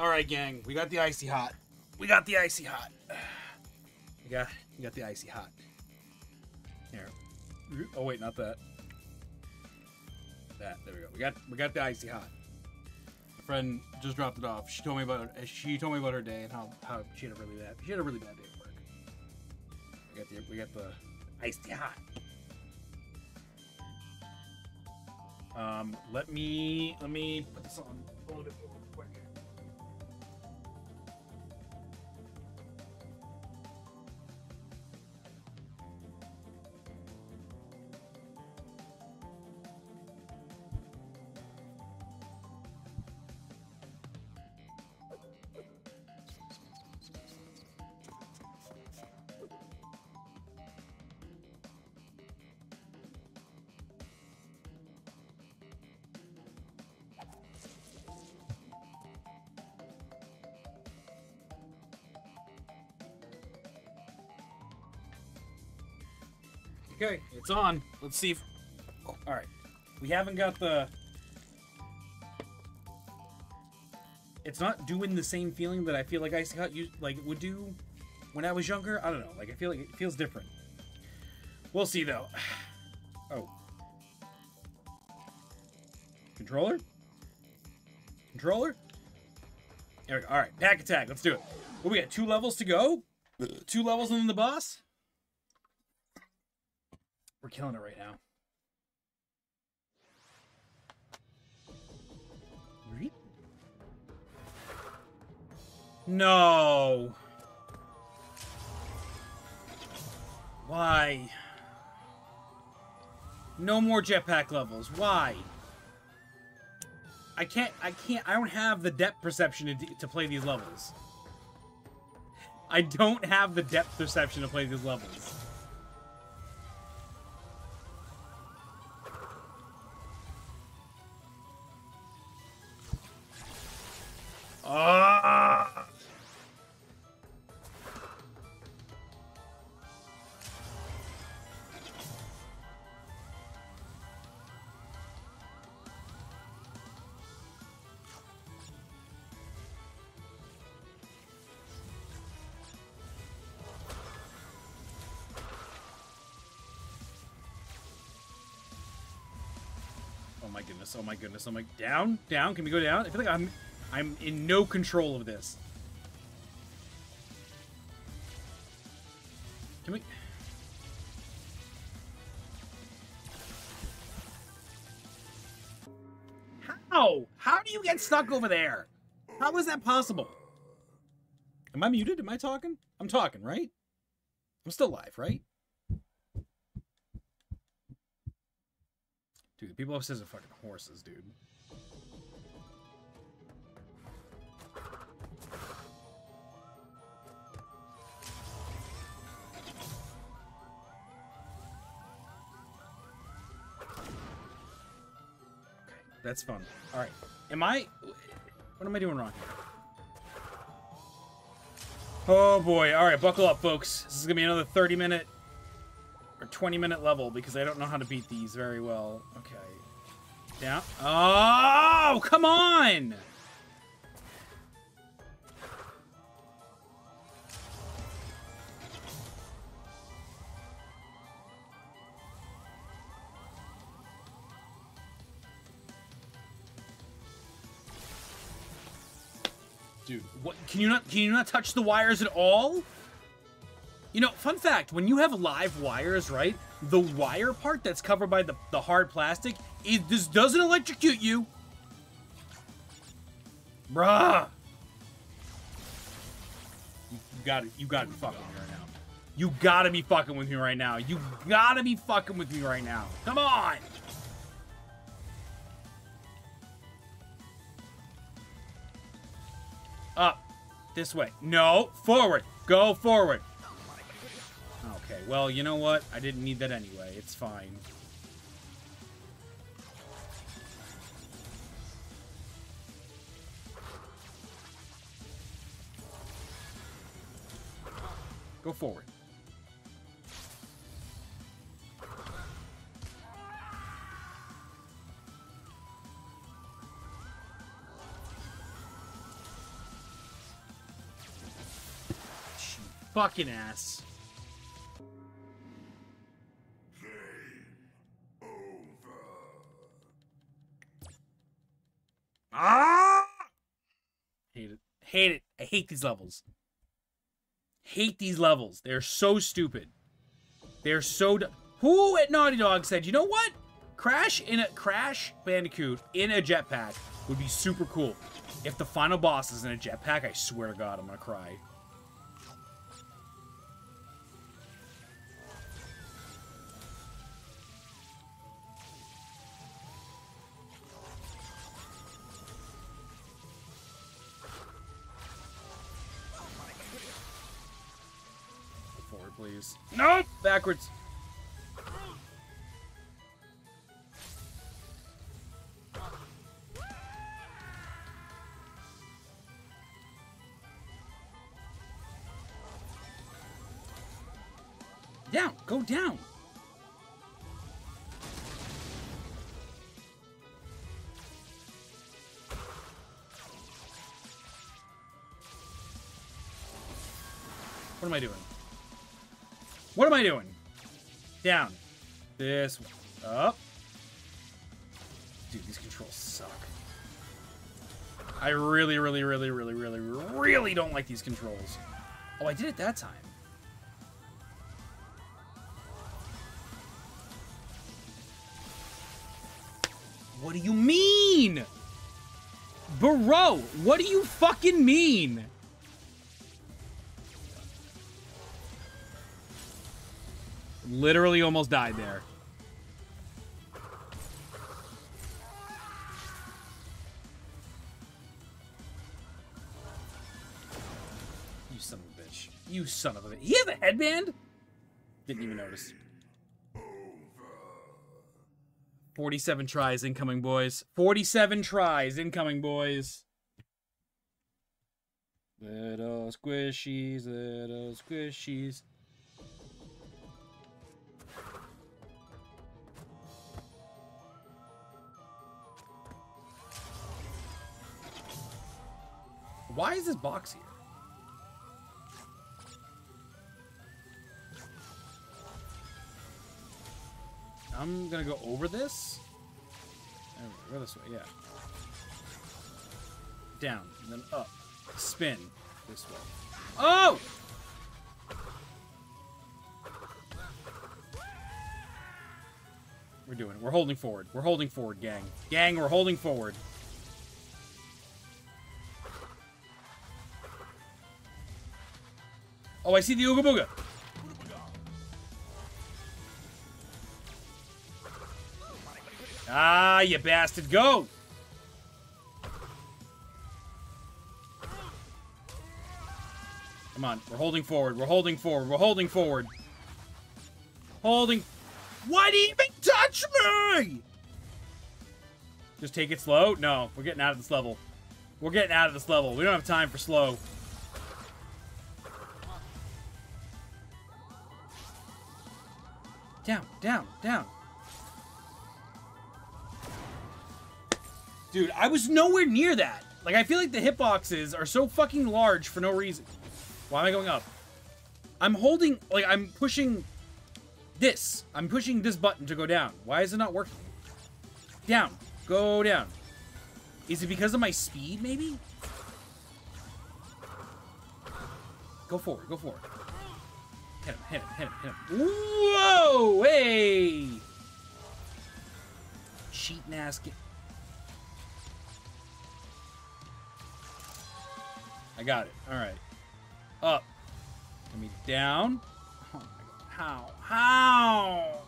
All right, gang. We got the icy hot. We got the icy hot. *sighs* We got we got the icy hot. Here. Oh wait, not that. That. There we go. We got we got the icy hot. My friend just dropped it off. She told me about she told me about her day and how how she had a really bad she had a really bad day at work. We got the we got the icy hot. Um, let me let me put this on a little bit real it's on. Let's see if. Oh, all right, we haven't got the. It's not doing the same feeling that I feel like Hot used, like it would do when I was younger. I don't know. Like I feel like it feels different. We'll see though. *sighs* Oh. Controller? Controller? There we go. Alright, pack attack. Let's do it. We got? Two levels to go? Two levels and then the boss? We're killing it right now. No. Why? No more jetpack levels. Why? I can't, I can't, I don't have the depth perception to, to play these levels. I don't have the depth perception to play these levels. Goodness, oh my goodness, I'm like, down, down, can we go down? I feel like I'm I'm in no control of this. Can we How? How do you get stuck over there? How is that possible? Am I muted? Am I talking? I'm talking, right? I'm still live, right? Dude, the people upstairs are fucking horses, dude. Okay, that's fun. All right. Am I... What am I doing wrong here? Oh boy. All right, buckle up, folks. This is going to be another 30 minute or 20 minute level because I don't know how to beat these very well. Okay. Down. Oh, come on! Dude, what can you not can you not touch the wires at all? You know, fun fact, when you have live wires, right? The wire part that's covered by the, the hard plastic, it this doesn't electrocute you. Bruh. You, you gotta you gotta be fucking with me right now. You gotta be fucking with me right now. You gotta be fucking with me right now. Come on! Up. This way. No. Forward. Go forward. Okay, well, you know what? I didn't need that anyway. It's fine. Go forward. fucking ass. Hate it. I hate these levels. Hate these levels. They're so stupid. They're so. Who at Naughty Dog said, you know what? Crash in a Crash Bandicoot in a jetpack would be super cool. If the final boss is in a jetpack, I swear to God, I'm gonna cry. Please. Nope! Backwards. Down! Go down! What am I doing? Am I doing? Down. This. Up. Dude, these controls suck. I really, really, really, really, really, really don't like these controls. Oh, I did it that time. What do you mean? Bro, what do you fucking mean? Literally almost died there. You son of a bitch. You son of a bitch. He has a headband? Didn't even notice. 47 tries incoming, boys. 47 tries incoming, boys. Little squishies, little squishies. Why is this box here? I'm gonna go over this. Go this way, yeah. Down, and then up. Spin this way. Oh! We're doing it. We're holding forward. We're holding forward, gang. Gang, we're holding forward. Oh, I see the Ooga Booga. Ah, you bastard. Go! Come on. We're holding forward. We're holding forward. We're holding forward. Holding. Why do you even touch me? Just take it slow? No, we're getting out of this level. We're getting out of this level. We don't have time for slow. Down, down, down. Dude, I was nowhere near that. Like, I feel like the hitboxes are so fucking large for no reason. Why am I going up? I'm holding, like, I'm pushing this. I'm pushing this button to go down. Why is it not working? Down. Go down. Is it because of my speed, maybe? Go forward, go forward. Hit him, hit him, hit him, hit him. Whoa! Hey! Cheating ass. I got it. All right. Up. Let me down. Oh. How? How?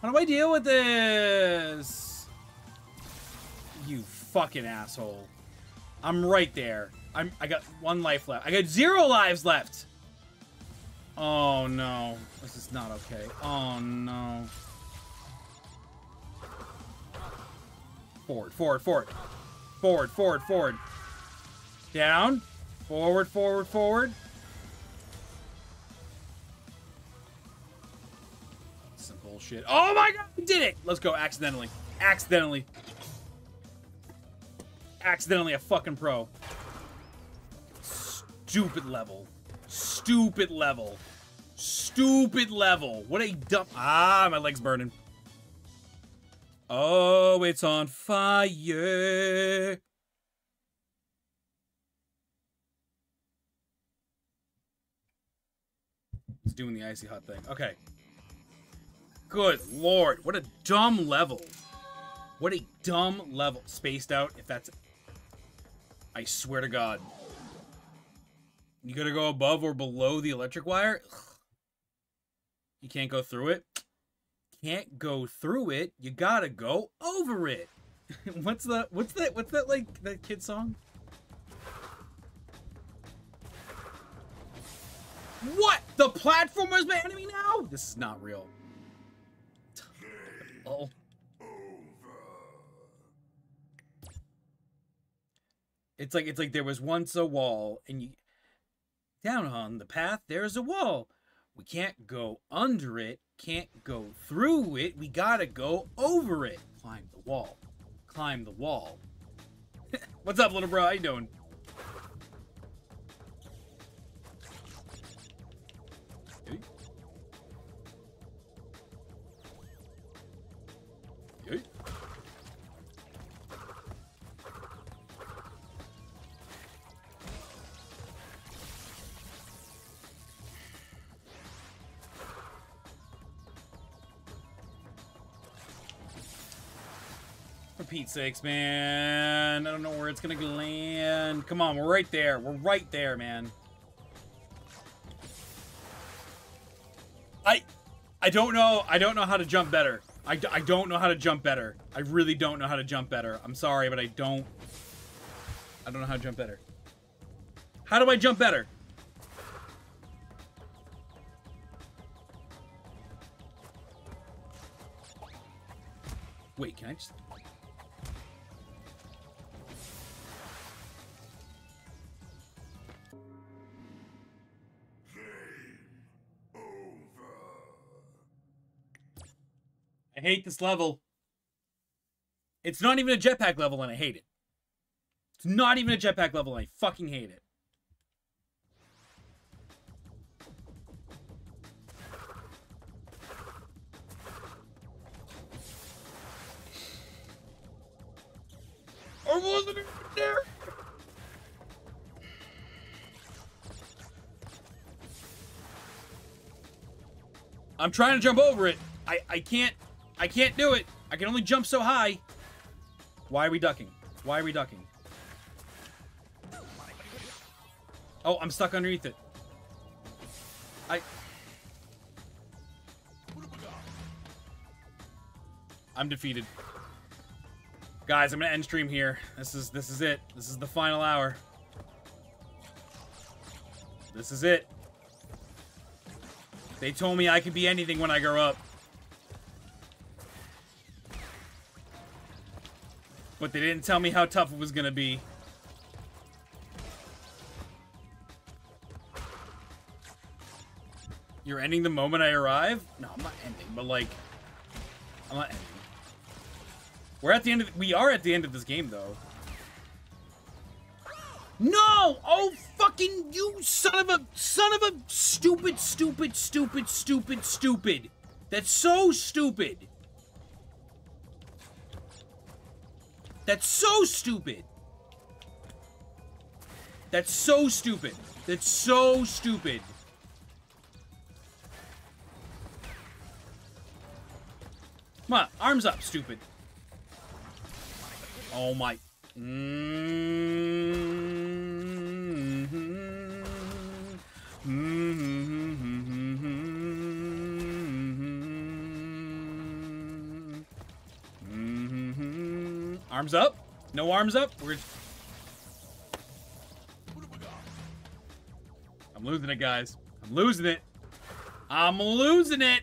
How do I deal with this? You fucking asshole. I'm right there. I'm I got one life left. I got zero lives left. Oh no. This is not okay. Oh no. Forward, forward, forward. Forward, forward, forward. Down. Forward, forward, forward. Some bullshit. Oh my god, we did it! Let's go, accidentally. Accidentally. Accidentally a fucking pro. Stupid level. Stupid. level. Stupid level. What a dumb. Ah, my leg's burning. Oh, it's on fire. It's doing the icy hot thing. Okay. Good lord. What a dumb level. What a dumb level. Spaced out, if that's... I swear to God. You gotta go above or below the electric wire? You can't go through it? Can't go through it. You gotta go over it. *laughs* what's the what's that what's that like that kid song? What? The platformer's my enemy now? This is not real. Oh. It's like it's like there was once a wall and you down on the path there's a wall. We can't go under it, can't go through it. We gotta go over it. Climb the wall. Climb the wall. *laughs* What's up, little bro? How you doing? Pete's sakes, man. I don't know where it's gonna land. Come on, we're right there. We're right there, man. I I don't know. I don't know how to jump better. I, I don't know how to jump better. I really don't know how to jump better. I'm sorry, but I don't. I don't know how to jump better. How do I jump better? Wait, can I just... hate this level. It's not even a jetpack level and I hate it. It's not even a jetpack level and I fucking hate it. I wasn't even there. I'm trying to jump over it. I, I can't I can't do it. I can only jump so high. Why are we ducking? Why are we ducking? Oh, I'm stuck underneath it. I... I'm defeated. Guys, I'm gonna end stream here. This is this is it. This is the final hour. This is it. They told me I could be anything when I grow up. But they didn't tell me how tough it was gonna be. You're ending the moment I arrive? No, I'm not ending, but like... I'm not ending. We're at the end of... We are at the end of this game, though. No! Oh, fucking you son of a... Son of a stupid, stupid, stupid, stupid, stupid. That's so stupid. That's so stupid. That's so stupid. That's so stupid. Come on, arms up, stupid. Oh my. Mm-hmm. Mm-hmm. Arms up? No arms up? We're. I'm losing it, guys. I'm losing it. I'm losing it.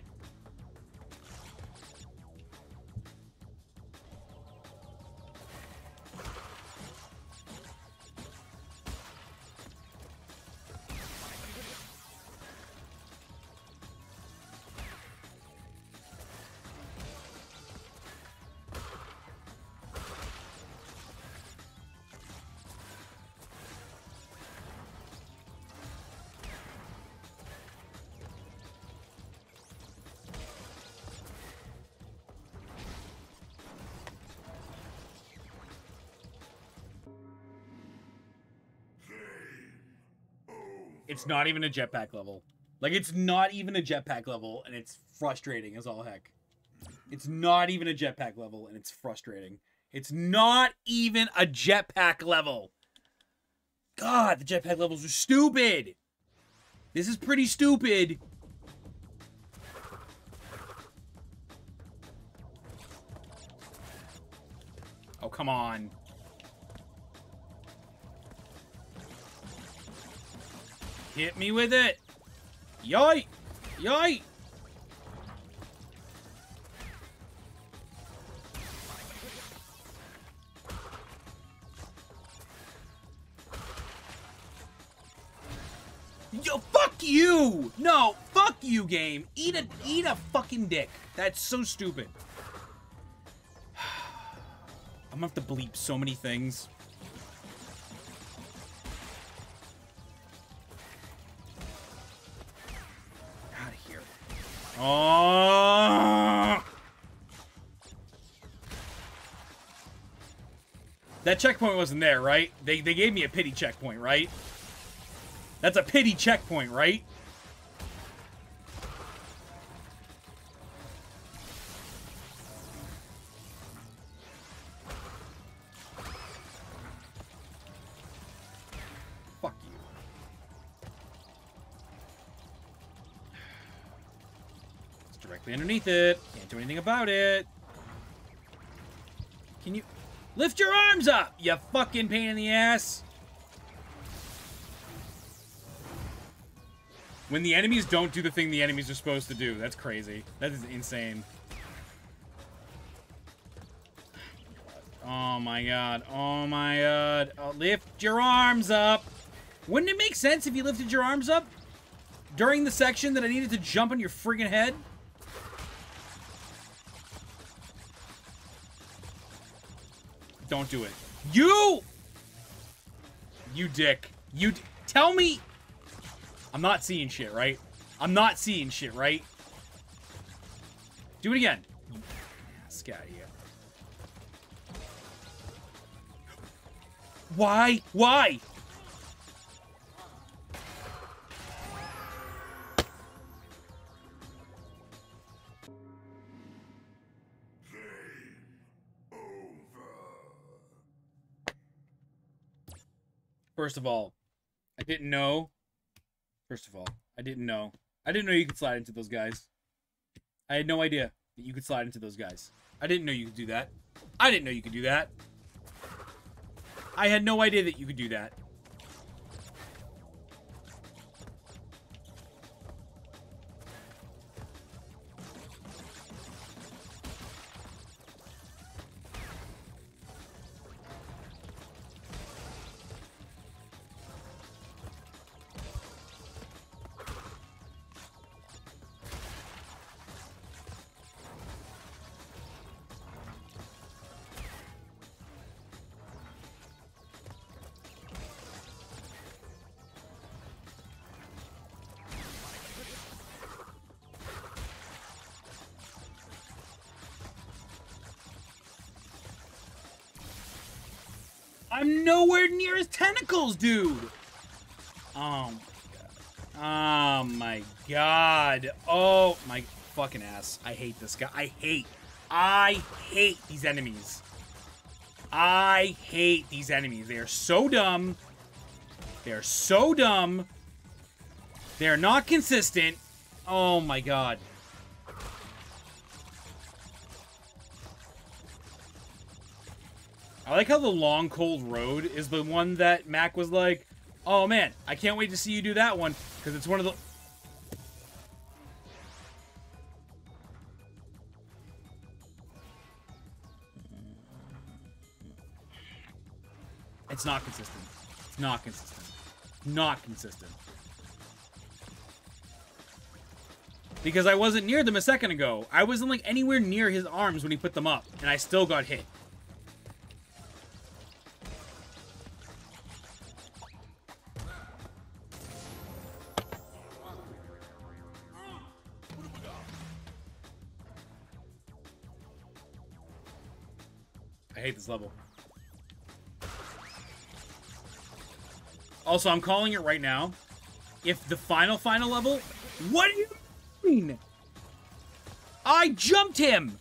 It's not even a jetpack level. Like it's not even a jetpack level, and it's frustrating as all heck. It's not even a jetpack level, and it's frustrating. It's not even a jetpack level. God, the jetpack levels are stupid. This is pretty stupid. Oh, come on. Hit me with it. Yoy! Yoy! Yo, fuck you! No, fuck you, game. Eat a eat a fucking dick. That's so stupid. *sighs* I'm gonna have to bleep so many things. Oh! That checkpoint wasn't there, right? They, they gave me a pity checkpoint, right? That's a pity checkpoint, right? Underneath it. Can't do anything about it. Can you lift your arms up, you fucking pain in the ass? When the enemies don't do the thing the enemies are supposed to do. That's crazy. That is insane. Oh my god. Oh my god. Oh, lift your arms up. Wouldn't it make sense if you lifted your arms up during the section that I needed to jump on your friggin' head? Don't do it. You! You dick. You tell me I'm not seeing shit, right? I'm not seeing shit, right? Do it again. Ass, get out of here. Why? Why? First of all, I didn't know First of all, I didn't know. I didn't know you could slide into those guys. I had no idea that you could slide into those guys. I didn't know you could do that. I didn't know you could do that. I had no idea that you could do that. Tentacles, dude. Oh my god. Oh my god. Oh my fucking ass. I hate this guy. I hate. I hate these enemies. I hate these enemies. They are so dumb. They are so dumb. They are not consistent. Oh my god. I like how the long cold road is the one that Mac was like, "Oh man, I can't wait to see you do that one because it's one of the." It's not consistent. It's not consistent. Not consistent. Because I wasn't near them a second ago. I wasn't like anywhere near his arms when he put them up, and I still got hit. Also, I'm calling it right now. if the final final level. What do you mean? I jumped him.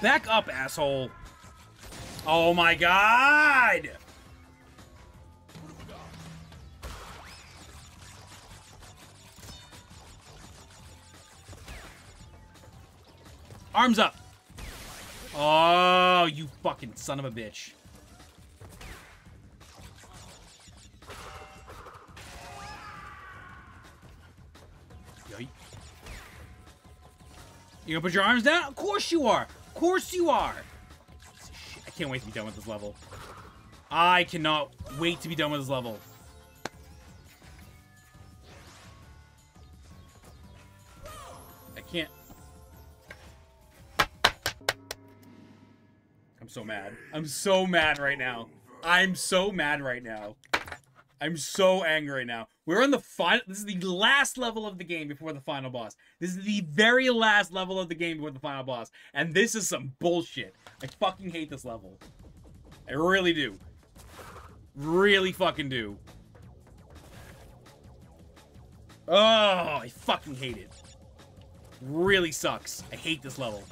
Back up, asshole. Oh my god! Arms up. Oh, you fucking son of a bitch. You gonna put your arms down? Of course you are. Of course you are. I can't wait to be done with this level. I cannot wait to be done with this level. I can't. I'm so mad. I'm so mad right now. I'm so mad right now. I'm so angry right now. We're on the final. This is the last level of the game before the final boss. This is the very last level of the game before the final boss, and this is some bullshit. I fucking hate this level. I really do. Really fucking do. Oh, I fucking hate it. Really sucks. I hate this level.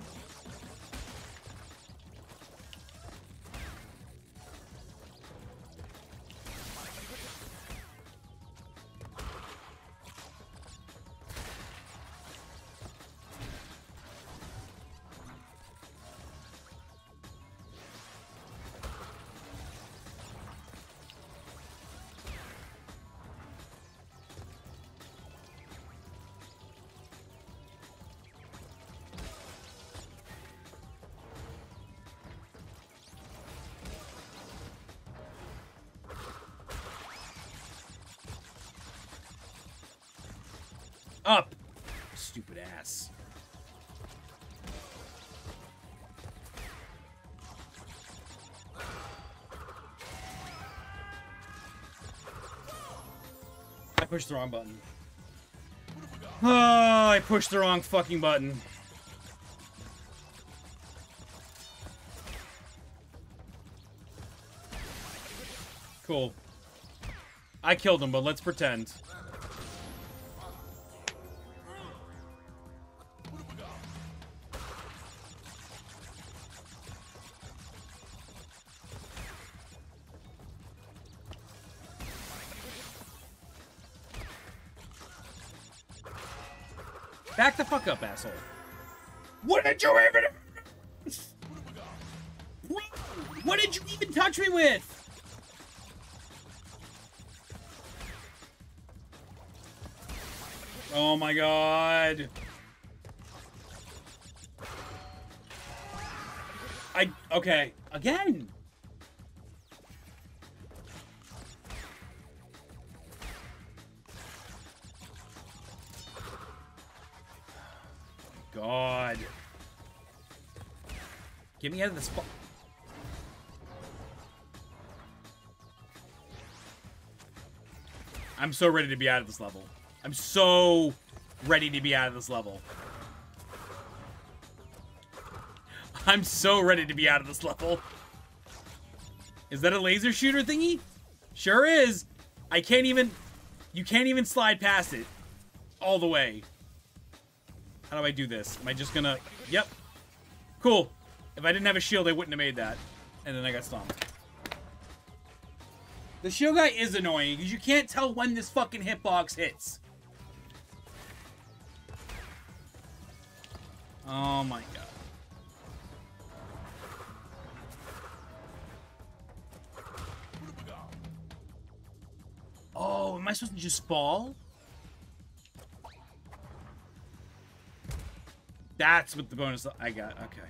Pushed the wrong button. Oh, I pushed the wrong fucking button. Cool. I killed him, but let's pretend. Me of this spot. I'm so ready to be out of this level. I'm so ready to be out of this level. *laughs* I'm so ready to be out of this level. Is that a laser shooter thingy? Sure is. I can't even... You can't even slide past it. All the way. How do I do this? Am I just gonna... Yep. Cool. If I didn't have a shield, I wouldn't have made that. And then I got stomped. The shield guy is annoying, because you can't tell when this fucking hitbox hits. Oh my god. Oh, am I supposed to just fall? That's what the bonus I got. Okay.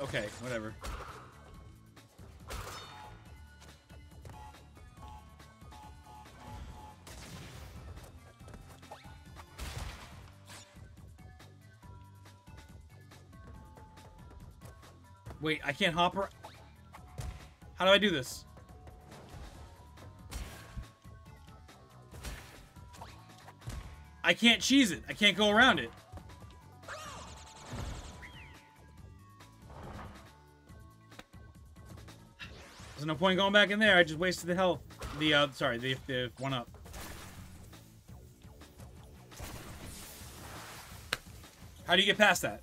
Okay, whatever. Wait, I can't hop her. How do I do this? I can't cheese it. I can't go around it. No point going back in there. I just wasted the health. The, uh, sorry, the, the one up. How do you get past that?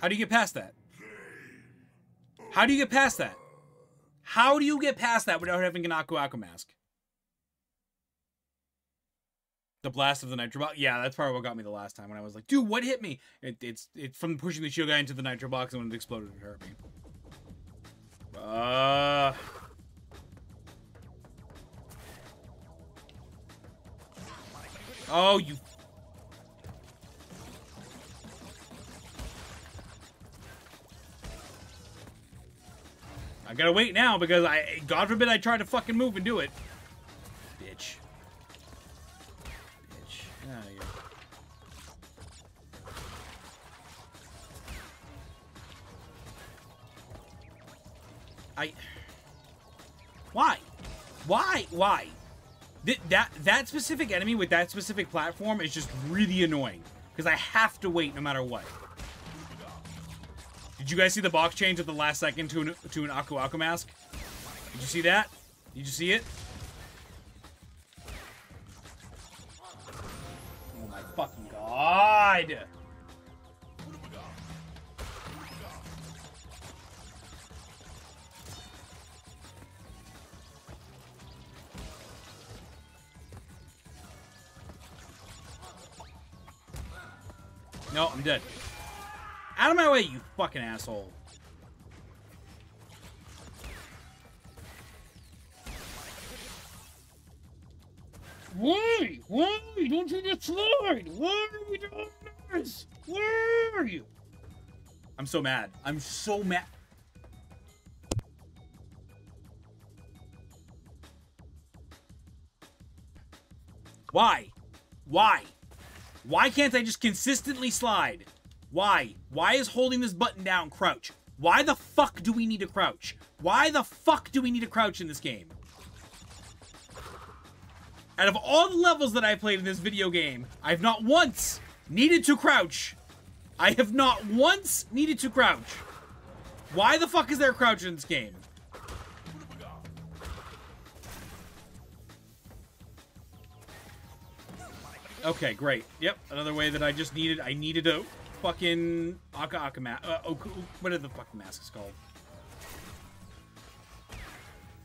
How do you get past that? How do you get past that? How do you get past that without having an Aku Aku mask? The blast of the nitro box. Yeah, that's probably what got me the last time when I was like, dude, what hit me? It, it's it's from pushing the shield guy into the nitro box and when it exploded, it hurt me. Uh. Oh, you. I gotta wait now because I, God forbid I try to fucking move and do it. Why? Why? Th that that specific enemy with that specific platform is just really annoying because I have to wait no matter what. Did you guys see the box change at the last second to an to an Aku Aku mask? Did you see that? Did you see it? Oh my fucking god! No, I'm dead. Out of my way, you fucking asshole. Why? Why don't you get slide? Why are we doing this? Where are you? I'm so mad. I'm so mad. Why? Why? Why can't I just consistently slide? Why? Why is holding this button down crouch? Why the fuck do we need to crouch? Why the fuck do we need to crouch in this game? Out of all the levels that I played in this video game, I've not once needed to crouch. I have not once needed to crouch. Why the fuck is there crouch in this game? Okay, great. Yep, another way that I just needed. I needed a fucking Aka Aka mask. Uh, Oku, what are the fucking masks called?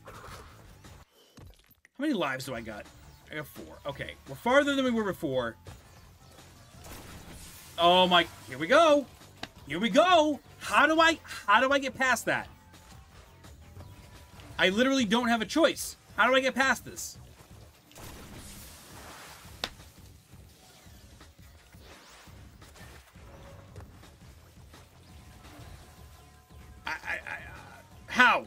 How many lives do I got? I got four. Okay, we're farther than we were before. Oh my! Here we go. Here we go. How do I? How do I get past that? I literally don't have a choice. How do I get past this? How?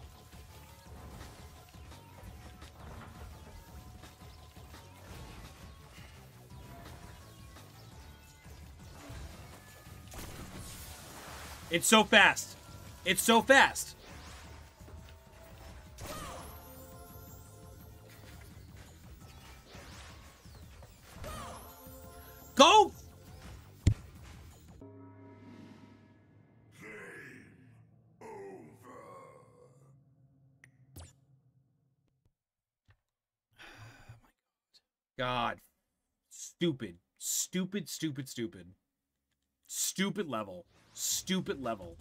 It's so fast. It's so fast. God. Stupid. Stupid, stupid, stupid. Stupid level. Stupid level.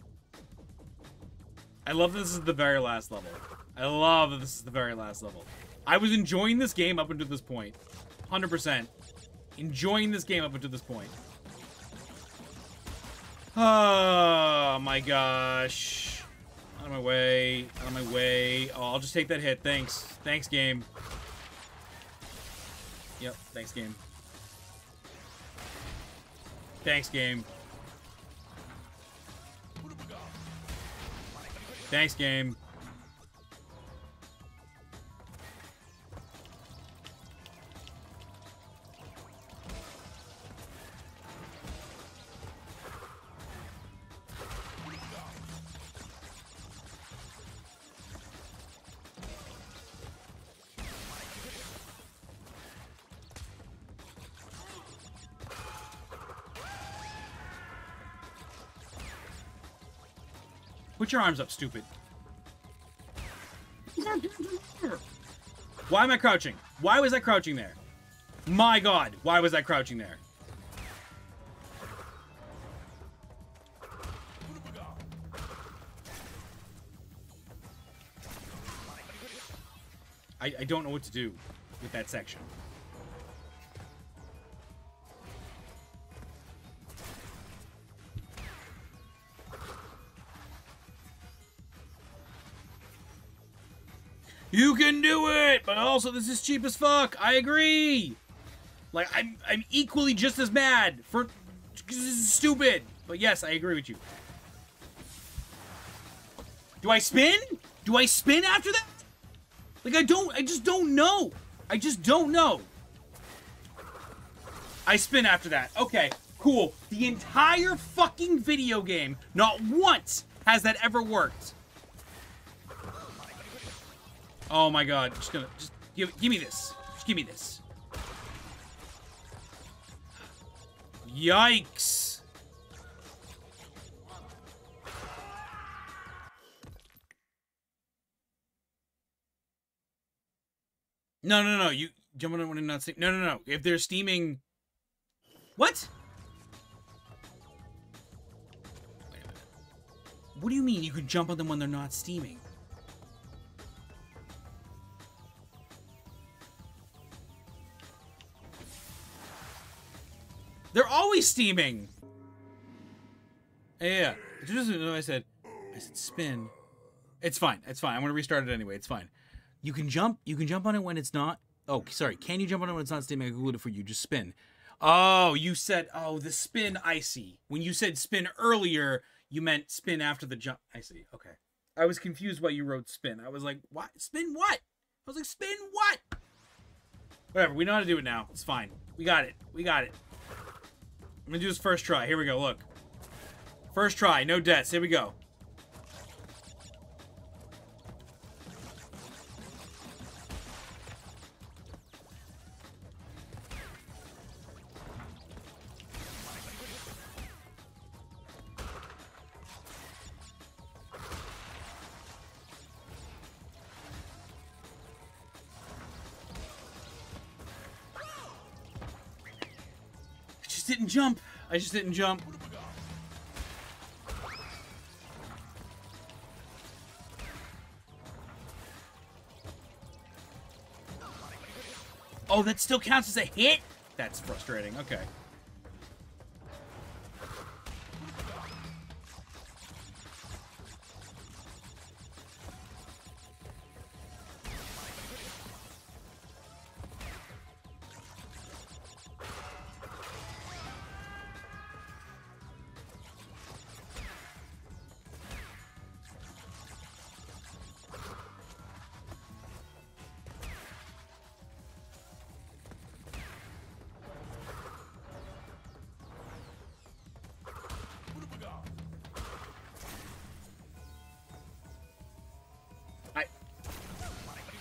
I love that this is the very last level. I love that this is the very last level. I was enjoying this game up until this point. 100%. Enjoying this game up until this point. Oh my gosh. Out of my way. Out of my way. Oh, I'll just take that hit. Thanks. Thanks, game. Yep, thanks, game. Thanks, game. Thanks, game. Put your arms up, stupid. Why am I crouching? Why was I crouching there? My god, why was I crouching there? I, I don't know what to do with that section. It, also this is cheap as fuck. I agree. Like I'm I'm equally just as mad for stupid. But yes, I agree with you. Do I spin? Do I spin after that? Like I don't I just don't know. I just don't know. I spin after that. Okay, cool. The entire fucking video game, not once has that ever worked. Oh my god, just gonna just give give me this. Just give me this. Yikes. No, no, no. You jump on it when they're not steam. No, no, no. If they're steaming. What? What do you mean you can jump on them when they're not steaming? They're always steaming. Yeah. I said, I said spin. It's fine. It's fine. I'm gonna restart it anyway. It's fine. You can jump. You can jump on it when it's not. Oh, sorry. Can you jump on it when it's not steaming? I googled it for you. Just spin. Oh, you said. Oh, the spin. I see. When you said spin earlier, you meant spin after the jump. I see. Okay. I was confused why you wrote spin. I was like, what? Spin what? I was like, spin what? Whatever. We know how to do it now. It's fine. We got it. We got it. I'm gonna do this first try. Here we go. Look. First try. No deaths. Here we go. I just didn't jump. Oh, that still counts as a hit? That's frustrating. Okay.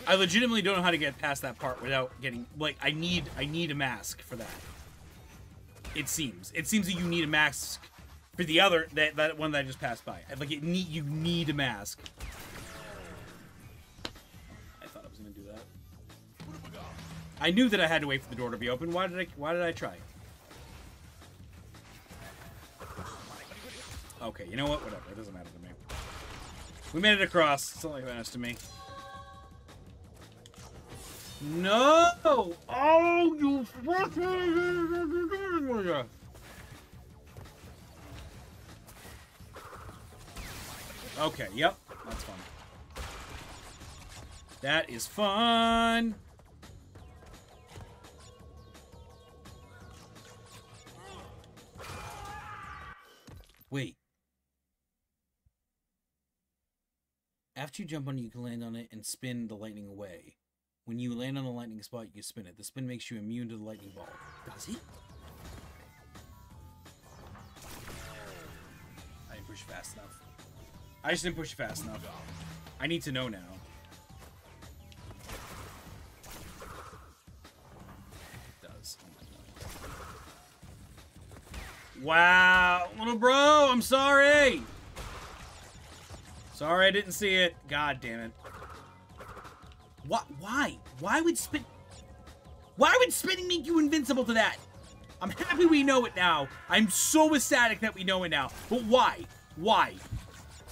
I legitimately don't know how to get past that part without getting like I need I need a mask for that. It seems. It seems that you need a mask for the other that that one that I just passed by. Like it need you need a mask. I thought I was gonna do that. I knew that I had to wait for the door to be open. Why did I why did I try? Okay, you know what? Whatever. It doesn't matter to me. We made it across. It's that matters to me. No! Oh, you fucking... Okay, yep. That's fun. That is fun! Wait. After you jump on it, you can land on it and spin the lightning away. When you land on the lightning spot, you spin it. The spin makes you immune to the lightning ball. Does he? I didn't push fast enough. I just didn't push fast enough. I need to know now. It does. Oh. Wow, little bro, I'm sorry. Sorry I didn't see it. God damn it. Why? Why would spin... Why would spinning make you invincible to that? I'm happy we know it now. I'm so ecstatic that we know it now. But why? Why?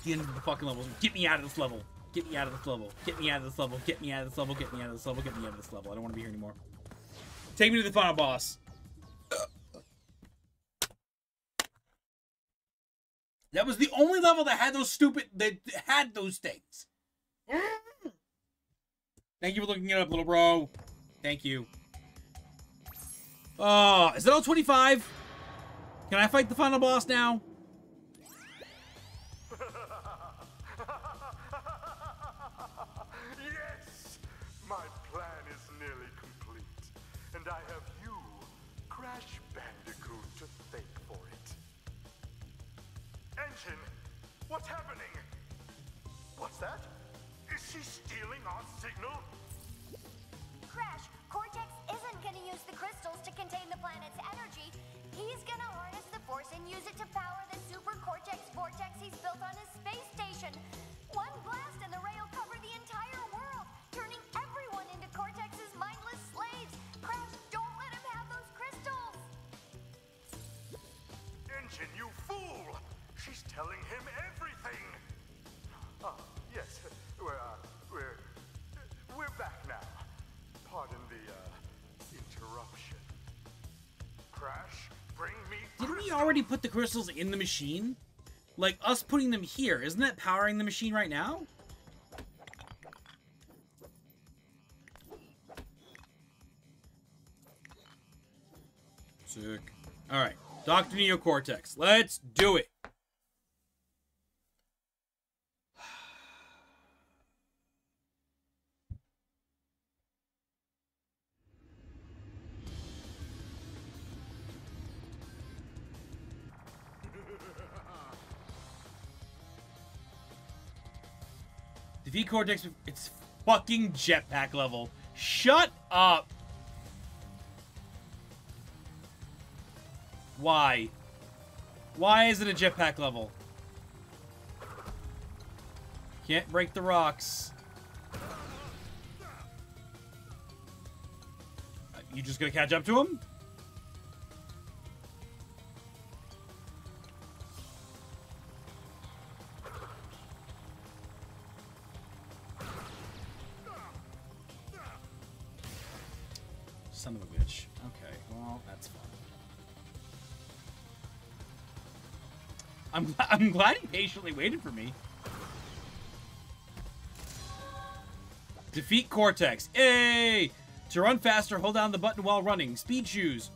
The end of the fucking level. Get me out of this level. Get me out of this level. Get me out of this level. Get me out of this level. Get me out of this level. Get me out of this level. I don't want to be here anymore. Take me to the final boss. That was the only level that had those stupid that had those things. *laughs* Mm. Thank you for looking it up, little bro. Thank you. Oh, is it all 25? Can I fight the final boss now? To power already put the crystals in the machine? Like, us putting them here, isn't that powering the machine right now? Sick. Alright, Dr. Neo Cortex, let's do it! Cortex, it's fucking jetpack level. Shut up! Why? Why is it a jetpack level? Can't break the rocks. You just gonna catch up to him? I'm, glad he patiently waited for me. Defeat Cortex. Yay! To run faster, hold down the button while running. Speed shoes.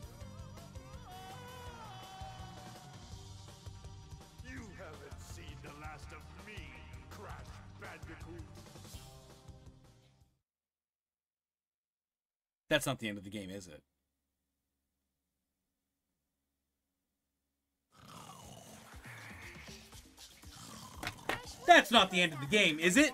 You haven't seen the last of me, Crash Bandicoot. That's not the end of the game, is it? That's not the end of the game, is it?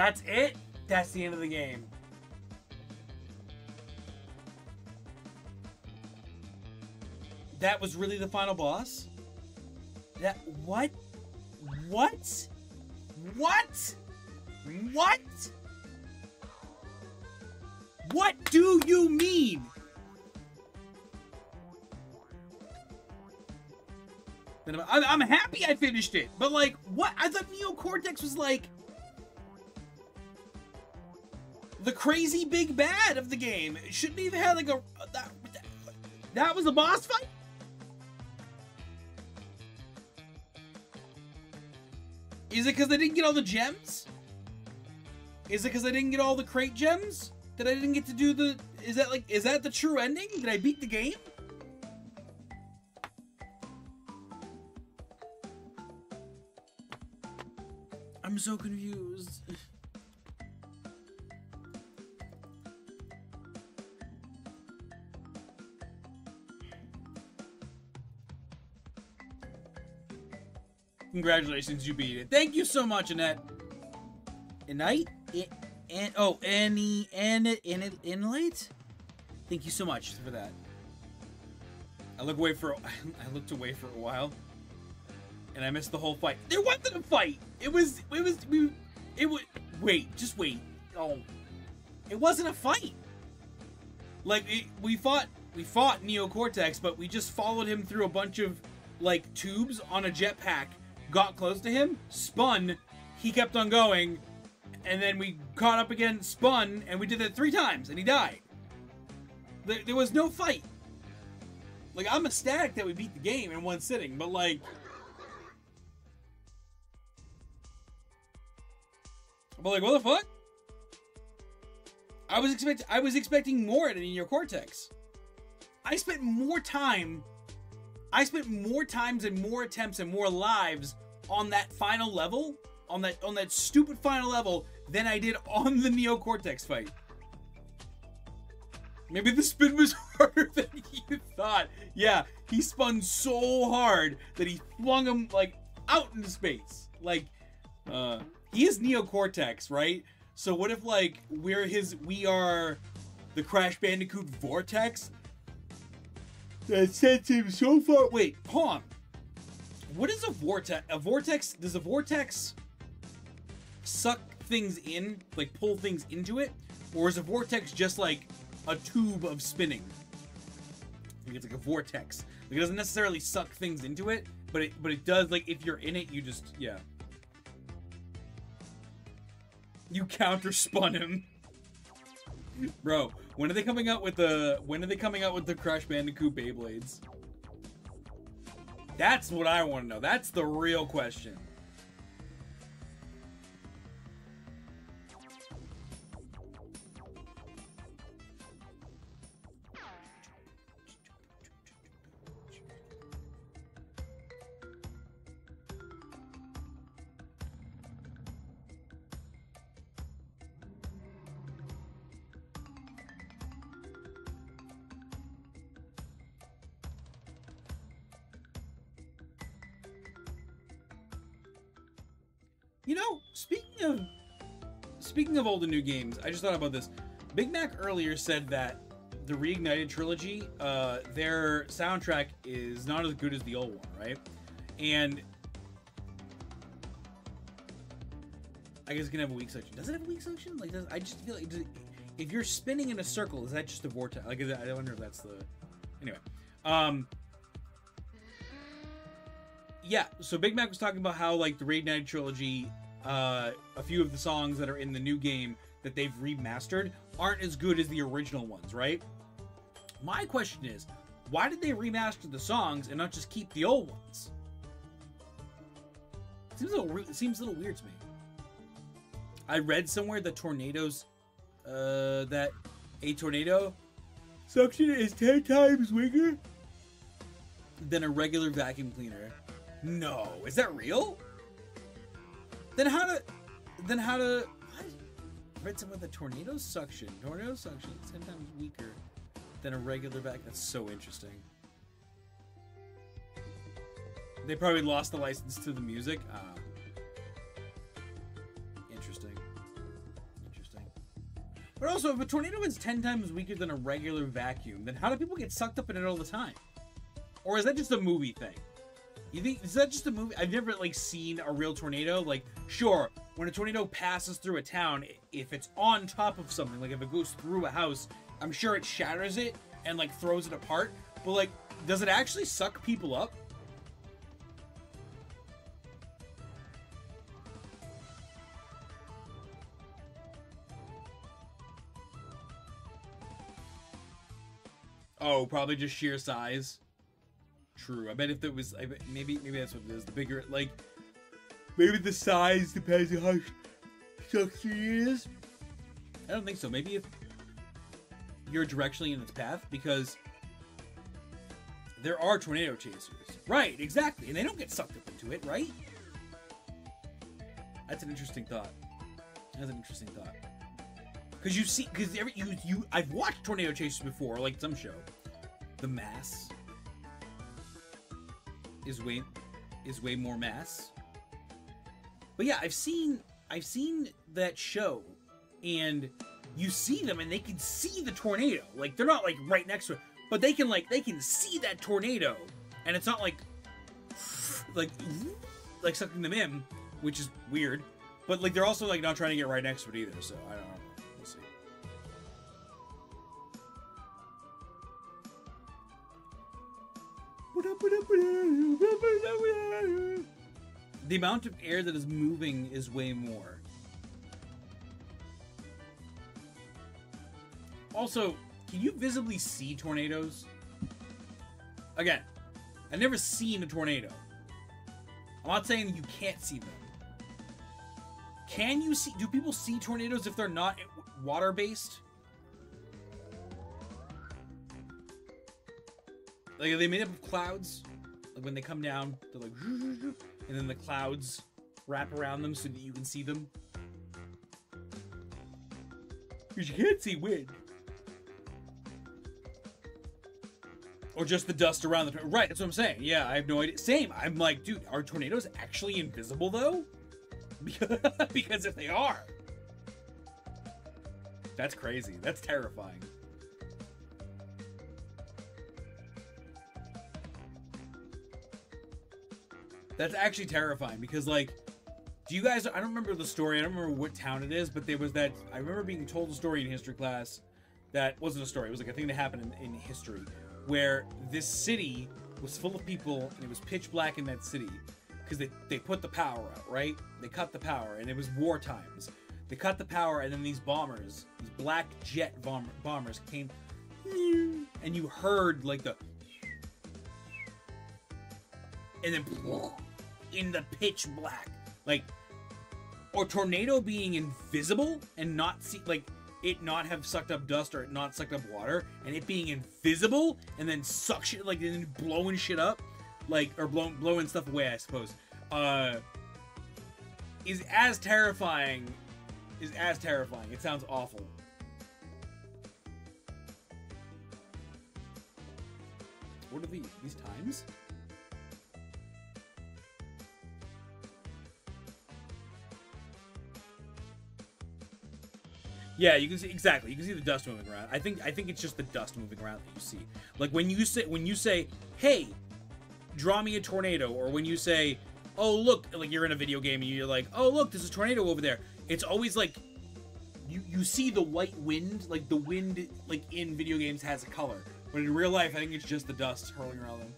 That's it? That's the end of the game. That was really the final boss? That what? What? What? What? What do you mean? I'm, I'm, happy I finished it, but like, what? I thought Neo Cortex was like the crazy big bad of the game. Shouldn't even have like a that, that was a boss fight. Is it because I didn't get all the gems? Is it because I didn't get all the crate gems? That I didn't get to do the? Is that like? Is that the true ending? Did I beat the game? I'm so confused. Congratulations, you beat it. Thank you so much, Annette. Annette? And oh, Annie, Annie, Annie, Annette? Thank you so much for that. I look away for *laughs* I looked away for a while, and I missed the whole fight. There wasn't a fight. It was it was we it was wait just wait. Oh, it wasn't a fight. Like it, we fought we fought Neo Cortex, but we just followed him through a bunch of like tubes on a jetpack. Got close to him, spun. He kept on going, and then we caught up again, spun, and we did that three times, and he died. There, there was no fight. Like, I'm ecstatic that we beat the game in one sitting, but like... But like, what the fuck? I was expect I was expecting more in Neo Cortex. I spent more time I spent more times and more attempts and more lives on that final level, on that on that stupid final level than I did on the Neo Cortex fight. Maybe the spin was *laughs* harder than you thought. Yeah, he spun so hard that he flung him like out into space. Like, uh, he is Neo Cortex, right? So what if like we're his, we are the Crash Bandicoot Vortex that sends him so far. Wait, hold. What is a vortex? A vortex? Does a vortex suck things in, like pull things into it, or is a vortex just like a tube of spinning. Like it's like a vortex. Like it doesn't necessarily suck things into it, but it but it does like if you're in it, you just yeah. You counter spun him. *laughs* Bro, when are they coming out with the when are they coming out with the Crash Bandicoot Beyblades? That's what I want to know. That's the real question. And new games, I just thought about this. Bigmac earlier said that the Reignited trilogy, uh, their soundtrack is not as good as the old one, right? And I guess it can have a weak section. Does it have a weak section? Like, does, I just feel like if you're spinning in a circle, is that just a vortex? Like, that, I wonder if that's the. Anyway, um, yeah. So Bigmac was talking about how like the Reignited trilogy, uh, a few of the songs that are in the new game that they've remastered aren't as good as the original ones, right? My question is, why did they remaster the songs and not just keep the old ones? Seems a little, it seems a little weird to me. I read somewhere that tornadoes, uh, that a tornado suction is 10 times weaker than a regular vacuum cleaner. No, is that real? Then how to, then how to, what? Read somewhere that tornado suction, tornado suction is 10 times weaker than a regular vac. That's so interesting. They probably lost the license to the music. Ah. Interesting. Interesting. But also, if a tornado is 10 times weaker than a regular vacuum, then how do people get sucked up in it all the time? Or is that just a movie thing? You think is that just a movie? I've never like seen a real tornado. Like, sure, when a tornado passes through a town, if it's on top of something, like if it goes through a house, I'm sure it shatters it and like throws it apart. But like, does it actually suck people up? Oh, probably just sheer size. True. I bet if there was, I bet, maybe maybe that's what it is. The bigger, like, maybe the size depends on how sucky it is. I don't think so. Maybe if you're directionally in its path, because there are tornado chasers. Right, exactly. And they don't get sucked up into it, right? That's an interesting thought. That's an interesting thought. Because you see, because every you you I've watched tornado chasers before, like some show. The mass is way is way more mass. But yeah, I've seen I've seen that show, and you see them, and they can see the tornado. Like they're not like right next to it, but they can like they can see that tornado, and it's not like like like sucking them in, which is weird. But like they're also like not trying to get right next to it either. So I don't know. The amount of air that is moving is way more. Also, can you visibly see tornadoes? Again, I've never seen a tornado. I'm not saying you can't see them. Can you see? Do people see tornadoes if they're not water based? Like, are they made up of clouds? Like, when they come down, they're like, and then the clouds wrap around them so that you can see them? Because you can't see wind. Or just the dust around the right. That's what I'm saying. Yeah, I have no idea. Same. I'm like, dude, are tornadoes actually invisible though? Because, *laughs* because if they are, that's crazy. That's terrifying. That's actually terrifying because, like, do you guys? I don't remember the story. I don't remember what town it is, but there was that. I remember being told a story in history class that wasn't a story. It was like a thing that happened in, in history where this city was full of people and it was pitch black in that city because they, they put the power out, right? They cut the power and it was war times. They cut the power and then these bombers, these black jet bomb- bombers came and you heard like the and then in the pitch black. Like or tornado being invisible and not see like it not have sucked up dust or it not sucked up water and it being invisible and then shit like then blowing shit up like or blowing blowing stuff away i suppose uh is as terrifying is as terrifying. It sounds awful. What are these? These times Yeah, you can see exactly. You can see the dust moving around. I think I think it's just the dust moving around that you see. Like when you say when you say, "Hey, draw me a tornado," or when you say, "Oh look," like you're in a video game and you're like, "Oh look, there's a tornado over there." It's always like you you see the white wind, like the wind like in video games has a color, but in real life, I think it's just the dust hurling around them.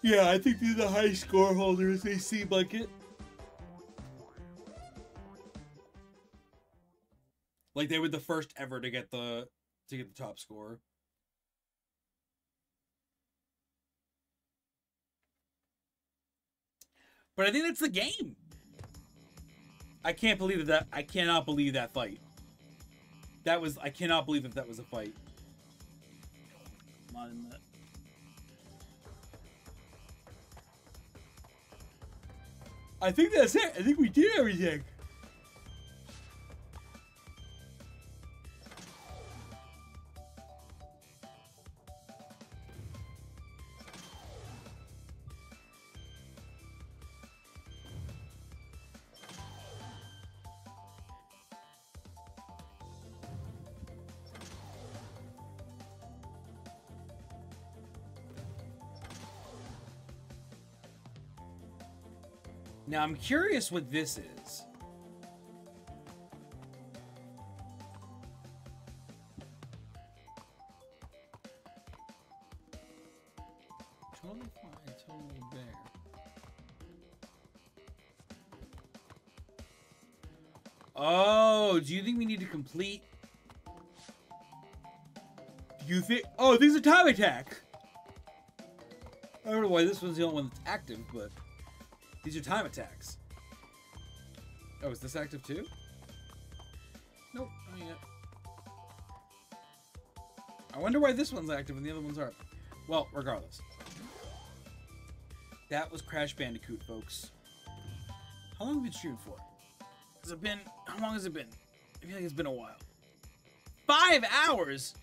Yeah, I think they're the high score holders. They seem it. Like they were the first ever to get the to get the top score. But I think that's the game. I can't believe that, I cannot believe that fight. That was I cannot believe that that was a fight. In that. I think that's it. I think we did everything. Now I'm curious what this is. Totally fine, totally bear. Oh, do you think we need to complete? Do you think? Oh, these are time attack. I don't know why this one's the only one that's active, but. These are time attacks. Oh, is this active too? Nope, yet. I wonder why this one's active and the other ones aren't. Well, regardless. That was Crash Bandicoot, folks. How long have we been shooting for? Has it been... How long has it been? I feel like it's been a while. Five hours?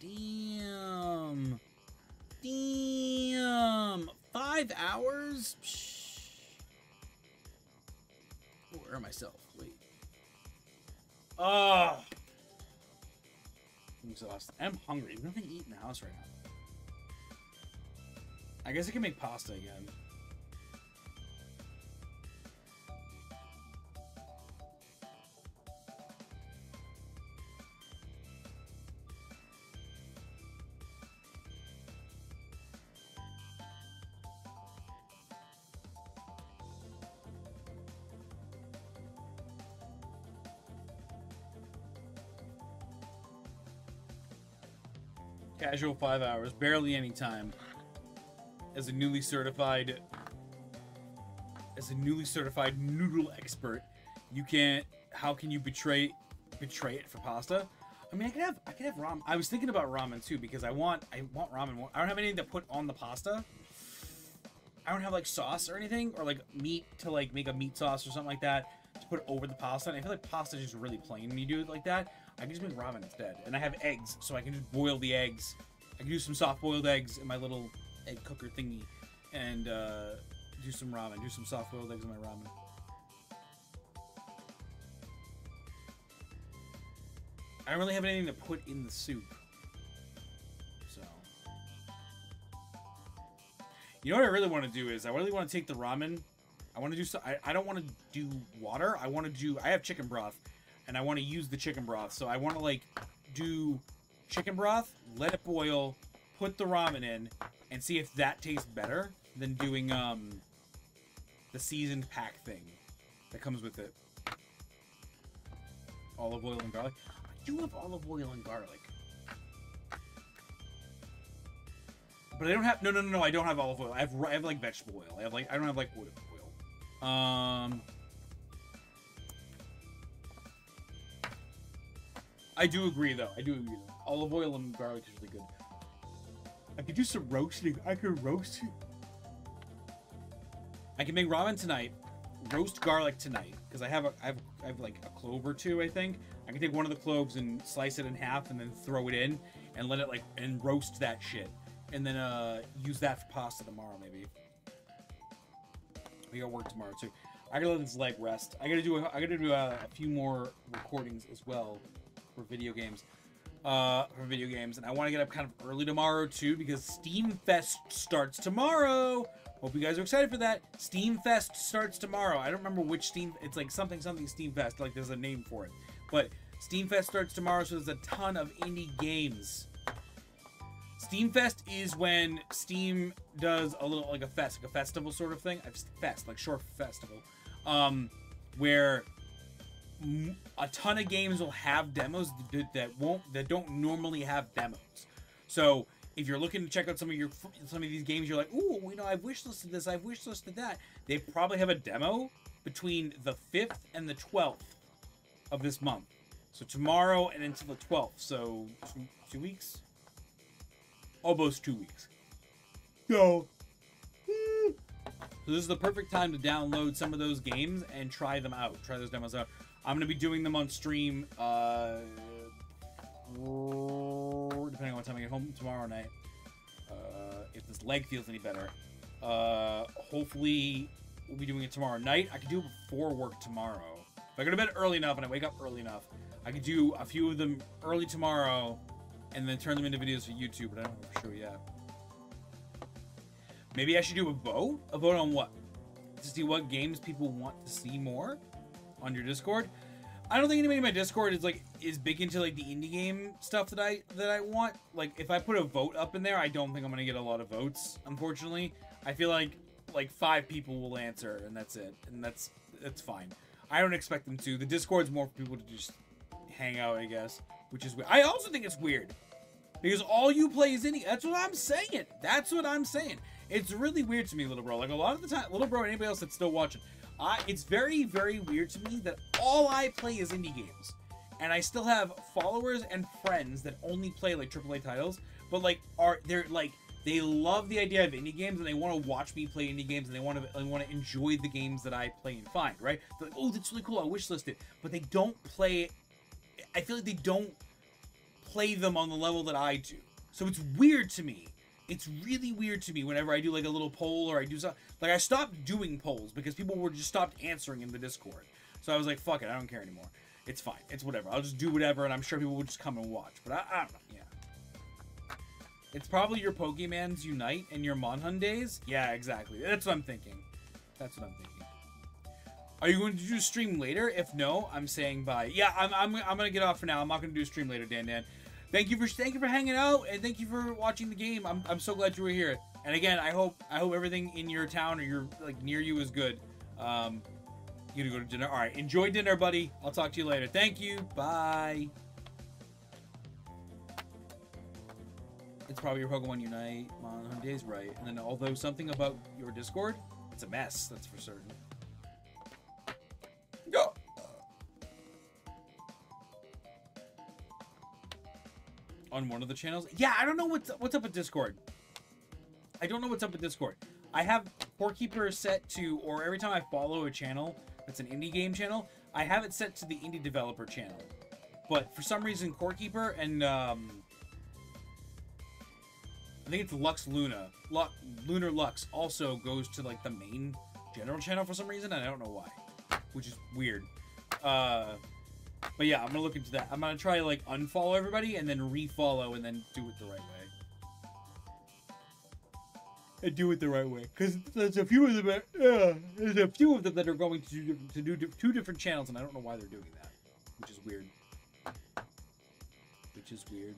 Damn. Damn. Five hours? Psh. Am myself? Wait. Ah. Oh. I'm exhausted. I'm hungry. Nothing to eat in the house right now. I guess I can make pasta again. Casual five hours, barely any time. As a newly certified, as a newly certified noodle expert, you can't. How can you betray, betray it for pasta? I mean, I could have, I could have ramen. I was thinking about ramen too because I want, I want ramen. I don't have anything to put on the pasta. I don't have like sauce or anything, or like meat to like make a meat sauce or something like that to put over the pasta. And I feel like pasta is just really plain when you do it like that. I can just make ramen instead. And I have eggs, so I can just boil the eggs. I can do some soft boiled eggs in my little egg cooker thingy and uh, do some ramen. Do some soft boiled eggs in my ramen. I don't really have anything to put in the soup. So. You know what I really want to do is I really want to take the ramen. I want to do so. I, I don't want to do water. I want to do. I have chicken broth and I want to use the chicken broth. So I want to like do chicken broth, let it boil, put the ramen in, and see if that tastes better than doing um the seasoned pack thing that comes with it. Olive oil and garlic. I do have olive oil and garlic. But I don't have no no no no I don't have olive oil. I have I have like vegetable oil. I have like I don't have like oil. oil. Um I do agree, though. I do agree. Though. Olive oil and garlic is really good. I could do some roasting. I could roast. I can make ramen tonight. Roast garlic tonight because I have a I have I have like a clove or two. I think I can take one of the cloves and slice it in half and then throw it in and let it like and roast that shit and then uh use that for pasta tomorrow maybe. We got work tomorrow too. I gotta let this leg rest. I gotta do a, I gotta do a, a few more recordings as well for video games. Uh, for video games, and I want to get up kind of early tomorrow too because Steam Fest starts tomorrow. Hope you guys are excited for that. Steam Fest starts tomorrow. I don't remember which Steam. It's like something something Steam Fest. Like there's a name for it, but Steam Fest starts tomorrow, so there's a ton of indie games. Steam Fest is when Steam does a little like a fest, like a festival sort of thing. I've fest, like short festival, um, where a ton of games will have demos that won't that don't normally have demos. So if you're looking to check out some of your some of these games, you're like, ooh, you know, I've wishlisted this, I've wishlisted that. They probably have a demo between the fifth and the twelfth of this month. So tomorrow and until the twelfth. So two, two weeks, almost two weeks. So. Hmm. So this is the perfect time to download some of those games and try them out. Try those demos out. I'm gonna be doing them on stream. Uh, depending on what time I get home tomorrow night. Uh, if this leg feels any better. Uh, hopefully we'll be doing it tomorrow night. I could do it before work tomorrow. If I go to bed early enough and I wake up early enough, I could do a few of them early tomorrow and then turn them into videos for YouTube, but I don't know for sure yet. Maybe I should do a vote? A vote on what? To see what games people want to see more? On your Discord. I don't think anybody in my Discord is like is big into like the indie game stuff that I that I want. Like if I put a vote up in there, I don't think I'm gonna get a lot of votes. Unfortunately, I feel like like five people will answer and that's it, and that's that's fine. I don't expect them to. The Discord's more for people to just hang out, I guess, which is weird. I also think it's weird because all you play is indie. That's what I'm saying. That's what I'm saying. It's really weird to me, little bro. Like a lot of the time, little bro, anybody else that's still watching, I, it's very, very weird to me that all I play is indie games. And I still have followers and friends that only play like AAA titles, but like are they're like they love the idea of indie games and they want to watch me play indie games and they want to they want to enjoy the games that I play and find, right? They're like, oh, that's really cool. I wish listed, but they don't play. I feel like they don't play them on the level that I do. So it's weird to me it's really weird to me whenever I do like a little poll or I do something. Like I stopped doing polls because people were just stopped answering in the Discord. So I was like, fuck it, I don't care anymore. It's fine. It's whatever. I'll just do whatever, and I'm sure people will just come and watch. But I, I don't know. Yeah. It's probably your Pokemans Unite and your Monhun days. Yeah, exactly. That's what I'm thinking. That's what I'm thinking. Are you going to do a stream later? If no, I'm saying bye. Yeah, I'm, I'm, I'm gonna get off for now. I'm not gonna do a stream later, Dan Dan. Thank you for thank you for hanging out and thank you for watching the game. I'm, I'm so glad you were here. And again, I hope I hope everything in your town or your like near you is good. Um, you gonna go to dinner? All right, enjoy dinner, buddy. I'll talk to you later. Thank you. Bye. It's probably your Pokemon Unite Monhun days, right? And then although something about your Discord, it's a mess. That's for certain. On one of the channels? Yeah, I don't know what's what's up with Discord. I don't know what's up with Discord. I have Core Keeper set to, or every time I follow a channel that's an indie game channel, I have it set to the indie developer channel. But for some reason, Core Keeper and um, I think it's Lux Luna, Lu Lunar Lux also goes to like the main general channel for some reason, and I don't know why, which is weird. Uh, but yeah, I'm gonna look into that. I'm gonna try like unfollow everybody and then refollow and then do it the right way. And do it the right way, because there's a few of them. That, uh, there's a few of them that are going to do, to do two different channels, and I don't know why they're doing that, which is weird. Which is weird.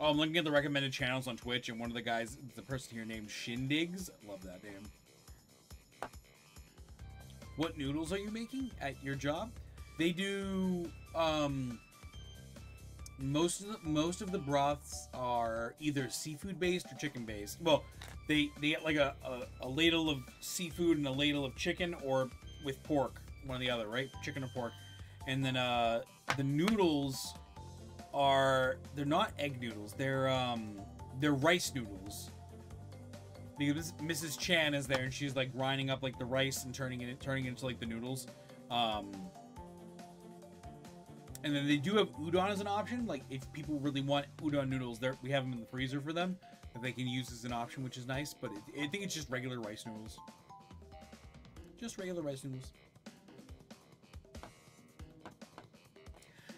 Oh, I'm looking at the recommended channels on Twitch, and one of the guys, the person here named Shindigs. Love that name. What noodles are you making at your job? They do um most of the most of the broths are either seafood based or chicken based. Well, they they get like a, a, a ladle of seafood and a ladle of chicken or with pork, one or the other, right? Chicken or pork. And then uh the noodles are they're not egg noodles. They're um they're rice noodles. Because Mrs. Chan is there and she's like grinding up like the rice and turning it turning it into like the noodles. Um and then they do have udon as an option. Like if people really want udon noodles, there we have them in the freezer for them that they can use as an option, which is nice. But it, I think it's just regular rice noodles. Just regular rice noodles.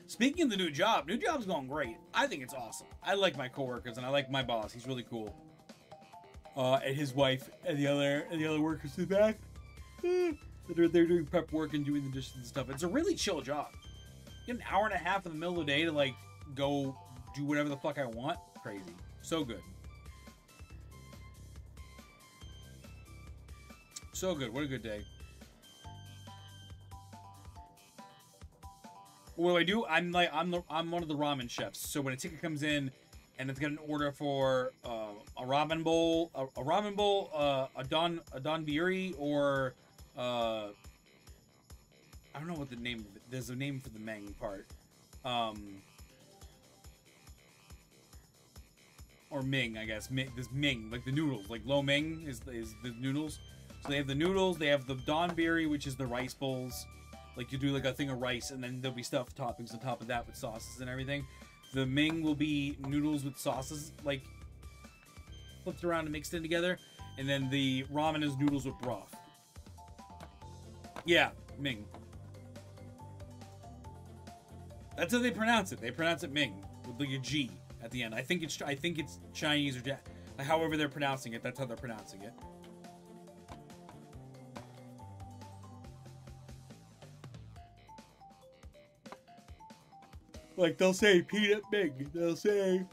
Speaking of the new job, new job's going great. I think it's awesome. I like my coworkers and I like my boss. He's really cool. Uh, and his wife and the other and the other workers in the back. Eh, they're, they're doing prep work and doing the dishes and stuff. It's a really chill job. Get an hour and a half in the middle of the day to like go do whatever the fuck I want. Crazy. So good. So good. What a good day. What do I do? I'm like I'm the I'm one of the ramen chefs. So when a ticket comes in and it's got an order for uh, a ramen bowl, a, a bowl, uh, a don a donburi, or uh, I don't know what the name of it. There's a name for the Meng part. Um, or Ming, I guess. Ming, this Ming, like the noodles, like lo Ming is is the noodles. So they have the noodles. They have the donburi, which is the rice bowls. Like you do like a thing of rice, and then there'll be stuffed toppings on top of that with sauces and everything. The Ming will be noodles with sauces, like flipped around and mixed in together, and then the ramen is noodles with broth. Yeah, Ming. That's how they pronounce it. They pronounce it Ming with like a G at the end. I think it's I think it's Chinese or ja- however they're pronouncing it. That's how they're pronouncing it. Like they'll say peanut Ming. They'll say.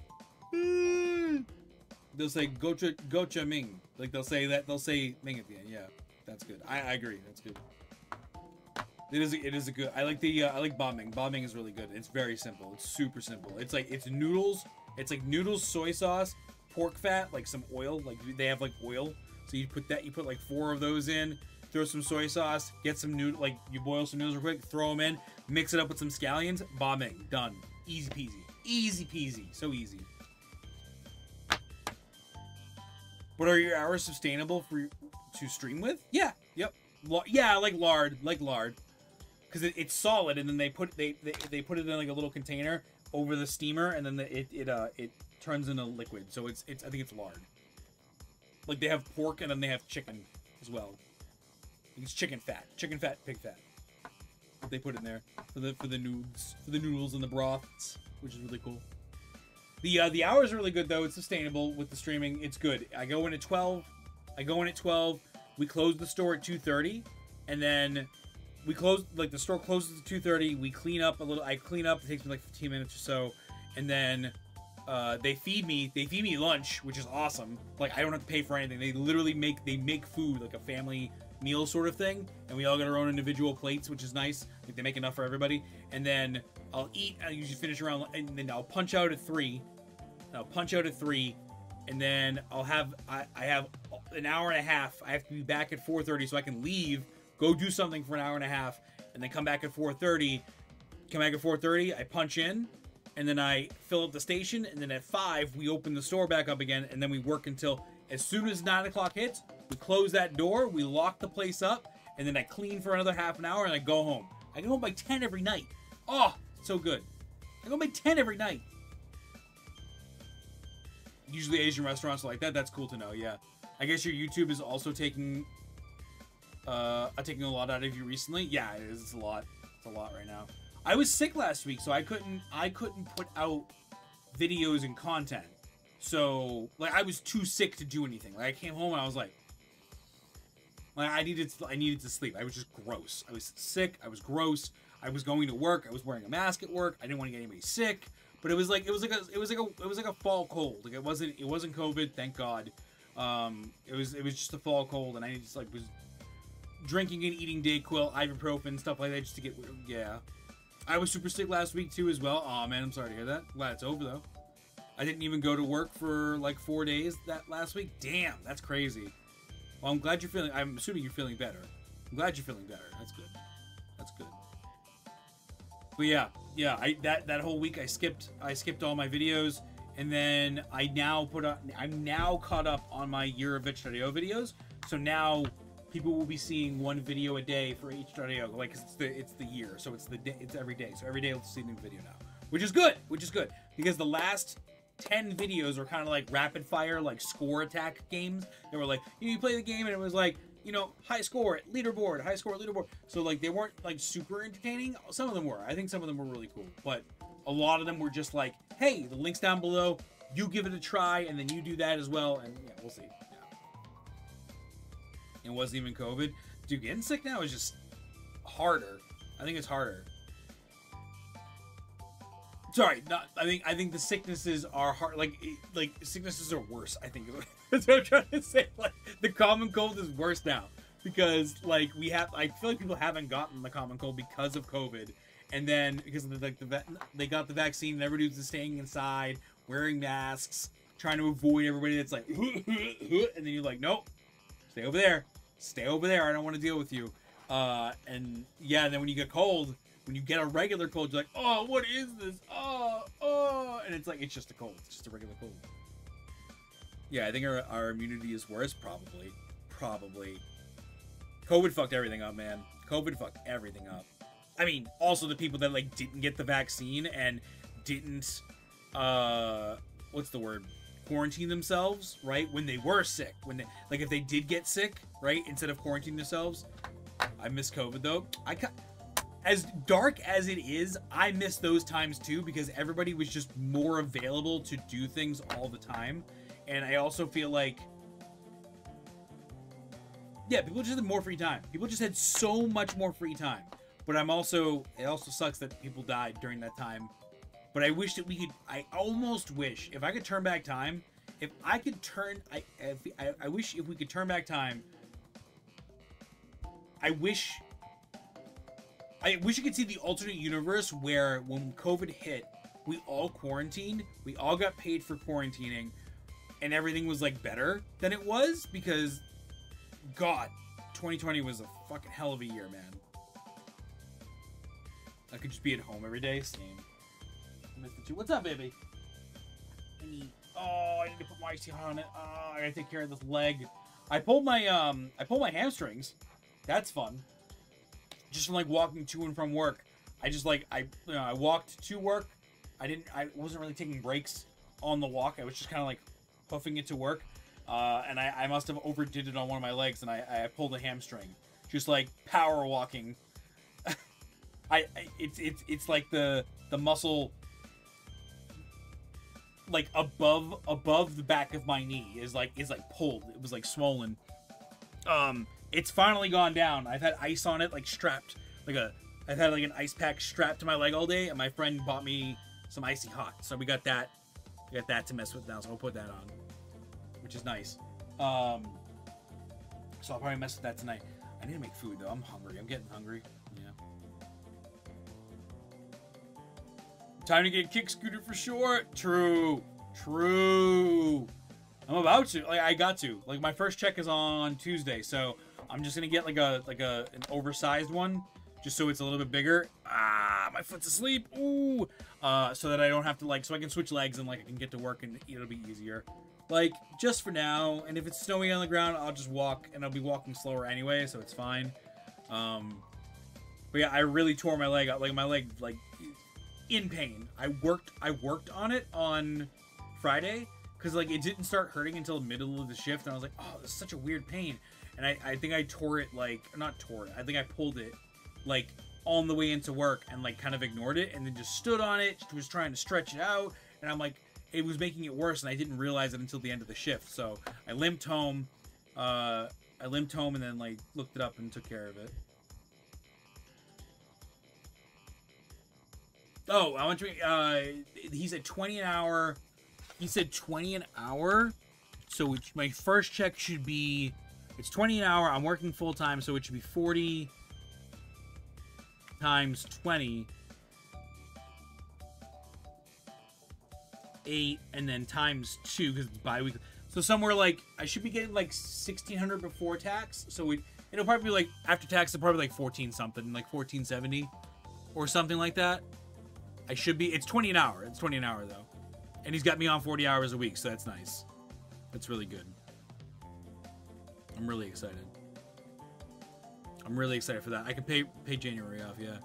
"Mm." They'll say gocha gocha Ming. Like they'll say that. They'll say Ming at the end. Yeah, that's good. I, I agree. That's good. It is. It is a good. I like the. Uh, I like bombing. Bombing is really good. It's very simple. It's super simple. It's like it's noodles. It's like noodles, soy sauce, pork fat, like some oil. Like they have like oil. So you put that. You put like four of those in. Throw some soy sauce. Get some noodle. Like you boil some noodles real quick. Throw them in. Mix it up with some scallions. Bombing. Done. Easy peasy. Easy peasy. So easy. But are your hours sustainable for to stream with? Yeah. Yep. La- yeah, like lard, like lard, because it, it's solid, and then they put they, they they put it in like a little container over the steamer, and then the, it it uh it turns into liquid. So it's it's I think it's lard. Like they have pork and then they have chicken as well. It's chicken fat, chicken fat, pig fat. They put in there for the for the noodles, for the noodles and the broths, which is really cool. The uh, the hours are really good though. It's sustainable with the streaming. It's good. I go in at twelve. I go in at twelve. We close the store at two thirty, and then we close like the store closes at two thirty. We clean up a little. I clean up. It takes me like fifteen minutes or so, and then uh, they feed me. They feed me lunch, which is awesome. Like I don't have to pay for anything. They literally make they make food like a family meal sort of thing, and we all get our own individual plates, which is nice. Like they make enough for everybody, and then I'll eat. I usually finish around, and then I'll punch out at three. I'll punch out at three, and then I'll have I, I have an hour and a half. I have to be back at 4:30 so I can leave, go do something for an hour and a half, and then come back at 4:30. Come back at 4:30. I punch in, and then I fill up the station, and then at five we open the store back up again, and then we work until as soon as nine o'clock hits. We close that door, we lock the place up, and then I clean for another half an hour, and I go home. I go home by 10 every night. Oh, so good. I go by 10 every night. Usually Asian restaurants are like that. That's cool to know. Yeah. I guess your YouTube is also taking uh taking a lot out of you recently. Yeah, it is. It's a lot. It's a lot right now. I was sick last week, so I couldn't I couldn't put out videos and content. So like I was too sick to do anything. Like I came home and I was like like I needed to, I needed to sleep. I was just gross. I was sick. I was gross. I was going to work. I was wearing a mask at work. I didn't want to get anybody sick. But it was like it was like a it was like a it was like a fall cold. Like it wasn't it wasn't COVID, thank God. Um, it was it was just a fall cold, and I just like was drinking and eating Dayquil, ibuprofen, stuff like that, just to get yeah. I was super sick last week too as well. Oh man, I'm sorry to hear that. Glad it's over though. I didn't even go to work for like four days that last week. Damn, that's crazy. Well, I'm glad you're feeling. I'm assuming you're feeling better. I'm glad you're feeling better. That's good. That's good. But yeah, yeah. I that that whole week I skipped. I skipped all my videos, and then I now put on. I'm now caught up on my year of itch.io videos. So now people will be seeing one video a day for itch.io. Like it's the it's the year, so it's the day, it's every day. So every day I'll see a new video now, which is good. Which is good because the last 10 videos were kind of like rapid fire, like score attack games. They were like, you, play the game and it was like, you know, high score, leaderboard, high score, leaderboard. So like they weren't like super entertaining. Some of them were. I think some of them were really cool. But a lot of them were just like, hey, the link's down below. You give it a try and then you do that as well. And yeah, we'll see. Yeah. It wasn't even COVID. Dude, getting sick now is just harder. I think it's harder. Sorry, not. I think I think the sicknesses are hard. Like like sicknesses are worse. I think *laughs* that's what I'm trying to say. Like the common cold is worse now because like we have. I feel like people haven't gotten the common cold because of COVID, and then because the, like the they got the vaccine and everybody's staying inside, wearing masks, trying to avoid everybody that's like, *laughs* and then you're like, nope, stay over there, stay over there. I don't want to deal with you. Uh, and yeah, and then when you get cold when you get a regular cold, you're like, oh, what is this? Oh, oh, and it's like it's just a cold. It's just a regular cold. Yeah, I think our, our immunity is worse. Probably, probably. COVID fucked everything up, man. COVID fucked everything up. I mean, also the people that like didn't get the vaccine and didn't, uh, what's the word? Quarantine themselves, right? When they were sick, when they like if they did get sick, right? Instead of quarantining themselves. I miss COVID though. I as dark as it is, I miss those times too because everybody was just more available to do things all the time. And I also feel like yeah, people just had more free time. People just had so much more free time. But I'm also it also sucks that people died during that time. But I wish that we could I almost wish if I could turn back time, if I could turn I if, I, I wish if we could turn back time I wish I wish you could see the alternate universe where when COVID hit, we all quarantined, we all got paid for quarantining, and everything was like better than it was because, God, 2020 was a fucking hell of a year, man. I could just be at home every day. Same. What's up, baby? I need. Oh, I need to put my icy on it. Oh, I gotta take care of this leg. I pulled my um. I pulled my hamstrings. That's fun just from like walking to and from work. I just like I you know I walked to work. I didn't I wasn't really taking breaks on the walk. I was just kind of like hoofing it to work. Uh, and I, I must have overdid it on one of my legs, and I, I pulled a hamstring. just like power walking. *laughs* I, I it's it's it's like the the muscle like above above the back of my knee is like is like pulled. It was like swollen. Um, it's finally gone down. I've had ice on it, like strapped, like a. I've had like an ice pack strapped to my leg all day, and my friend bought me some icy hot. So we got that. We got that to mess with now. So we'll put that on, which is nice. Um, so I'll probably mess with that tonight. I need to make food though. I'm hungry. I'm getting hungry. Yeah. Time to get kick scooter for sure. True. True. I'm about to. Like I got to. Like my first check is on Tuesday, so I'm just gonna get like a like a an oversized one, just so it's a little bit bigger. Ah, my foot's asleep. Ooh. Uh, so that I don't have to like, so I can switch legs and like I can get to work and it'll be easier. Like just for now. And if it's snowy on the ground, I'll just walk and I'll be walking slower anyway, so it's fine. Um, but yeah, I really tore my leg out. Like my leg, like in pain. I worked. I worked on it on Friday because like it didn't start hurting until the middle of the shift, and I was like, oh, this is such a weird pain. And I, I think I tore it like not tore it. I think I pulled it like on the way into work and like kind of ignored it and then just stood on it. Was trying to stretch it out, and I'm like, it was making it worse, and I didn't realize it until the end of the shift. So I limped home. Uh, I limped home and then like looked it up and took care of it. Oh, I want to. Uh, he said twenty an hour. He said twenty an hour. So my first check should be. It's twenty an hour. I'm working full time, so it should be forty times twenty. Eight and then times two because it's bi-weekly. So somewhere like I should be getting like sixteen hundred before tax. So it, it'll probably be like after tax, it'll probably like fourteen something, like fourteen seventy, or something like that. I should be. It's 20 an hour. It's 20 an hour though, and he's got me on 40 hours a week, so that's nice. That's really good. I'm really excited. I'm really excited for that. I can pay pay January off. Yeah,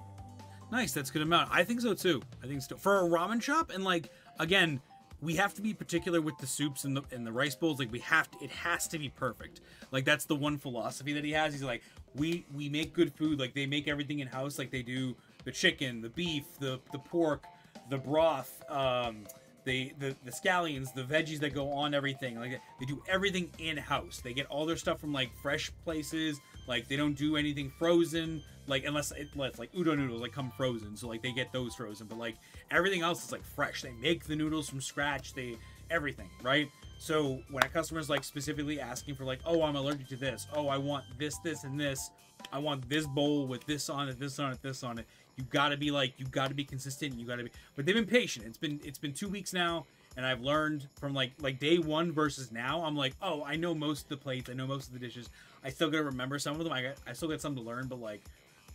nice. That's good amount. I think so too. I think so. For a ramen shop, and like again, we have to be particular with the soups and the and the rice bowls. Like we have to. It has to be perfect. Like that's the one philosophy that he has. He's like, we we make good food. Like they make everything in house. Like they do the chicken, the beef, the the pork, the broth, um, the, the the scallions, the veggies that go on everything. Like they do everything in house. They get all their stuff from like fresh places. Like they don't do anything frozen. Like unless it like udon noodles like come frozen, so like they get those frozen. But like everything else is like fresh. They make the noodles from scratch. They everything right. So when a customer's like specifically asking for like, oh, I'm allergic to this. Oh, I want this, this, and this. I want this bowl with this on it, this on it, this on it you got to be like you got to be consistent you got to be but they've been patient. It's been it's been two weeks now and i've learned from like like day one versus now i'm like oh i know most of the plates i know most of the dishes. I still gotta remember some of them i got i still got some to learn but like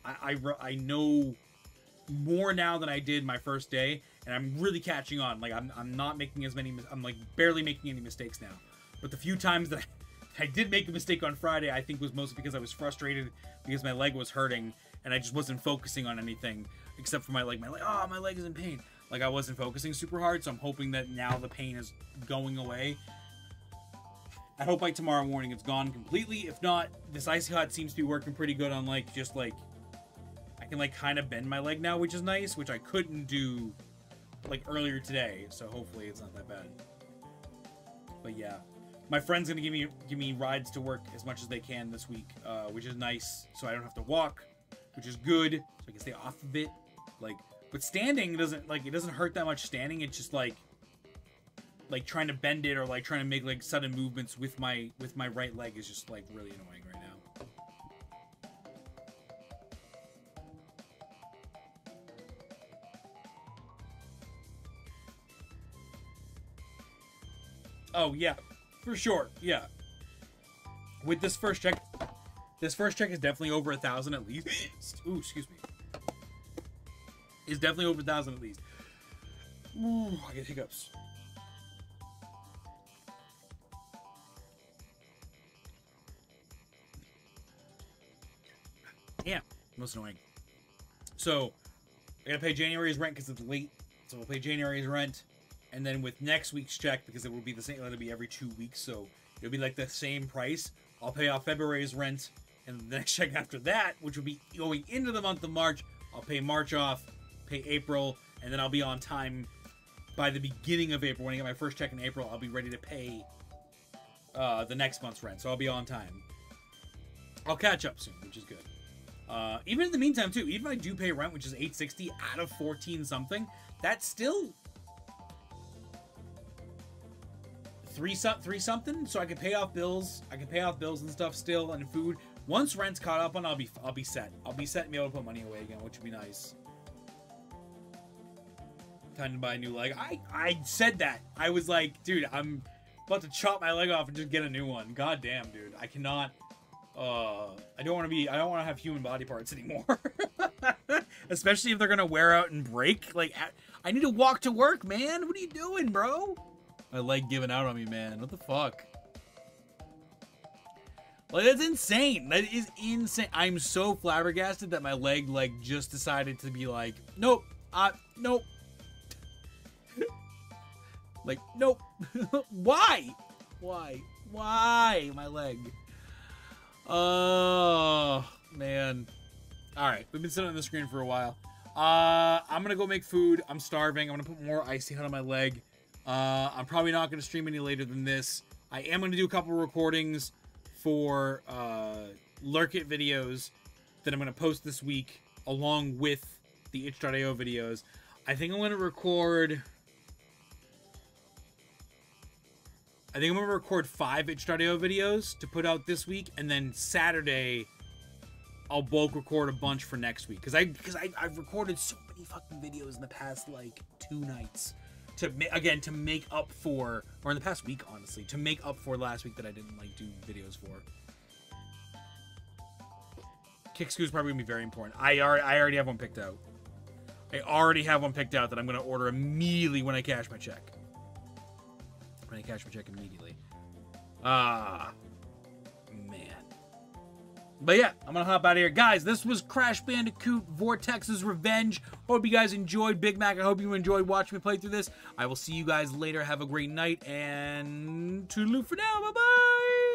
i i, I know more now than i did my first day and i'm really catching on. Like i'm, I'm not making as many i'm like barely making any mistakes now. But the few times that I, *laughs* I did make a mistake on friday i think was mostly because i was frustrated because my leg was hurting and I just wasn't focusing on anything except for my leg. My leg, oh, my leg is in pain. Like I wasn't focusing super hard, so I'm hoping that now the pain is going away. I hope by tomorrow morning it's gone completely. If not, this icy hot seems to be working pretty good on like just like I can like kind of bend my leg now, which is nice, which I couldn't do like earlier today. So hopefully it's not that bad. But yeah, my friend's gonna give me give me rides to work as much as they can this week, uh, which is nice. So I don't have to walk which is good. So I can stay off of it. Like, but standing doesn't like it doesn't hurt that much. Standing, it's just like like trying to bend it or like trying to make like sudden movements with my with my right leg is just like really annoying right now. Oh yeah, for sure. Yeah. With this first check, this first check is definitely over a thousand at least. *gasps* Ooh, excuse me. Is definitely over a thousand at least. Ooh, I get hiccups. Yeah, most annoying. So, I gotta pay January's rent because it's late. So we'll pay January's rent, and then with next week's check because it will be the same. It'll be every two weeks, so it'll be like the same price. I'll pay off February's rent, and the next check after that, which will be going into the month of March, I'll pay March off, pay April, and then I'll be on time by the beginning of April. When I get my first check in April, I'll be ready to pay uh, the next month's rent, so I'll be on time. I'll catch up soon, which is good. Uh, even in the meantime, too, even if I do pay rent, which is 860 out of 14 something, that's still three three something. So I can pay off bills. I can pay off bills and stuff still, and food. Once rent's caught up on, I'll be I'll be set. I'll be set and be able to put money away again, which would be nice. Time to buy a new leg. I I said that. I was like, dude, I'm about to chop my leg off and just get a new one. God damn, dude. I cannot. Uh, I don't want to be. I don't want to have human body parts anymore. *laughs* Especially if they're gonna wear out and break. Like, I need to walk to work, man. What are you doing, bro? My leg giving out on me, man. What the fuck? Like that's insane. That is insane. I'm so flabbergasted that my leg like just decided to be like, nope, uh, nope. like, nope. *laughs* Why? Why? Why my leg? Oh man. All right, we've been sitting on the screen for a while. Uh, I'm gonna go make food. I'm starving. I'm gonna put more icy hot on my leg. Uh, I'm probably not gonna stream any later than this. I am gonna do a couple recordings for uh, Lurk It videos that I'm going to post this week along with the itch.io videos. I think I'm going to record... I think I'm going to record five itch.io videos to put out this week, and then Saturday I'll bulk record a bunch for next week. Because I, cause I, I've recorded so many fucking videos in the past, like, two nights to again to make up for or in the past week honestly to make up for last week that I didn't like do videos for. Kick is probably gonna be very important. I already I already have one picked out. I already have one picked out that I'm gonna order immediately when I cash my check. When I cash my check immediately. Ah, man. But yeah, I'm gonna hop out of here. Guys, this was Crash Bandicoot Vortex's Revenge. Hope you guys enjoyed Bigmac. I hope you enjoyed watching me play through this. I will see you guys later. Have a great night and toodaloo for now. Bye-bye.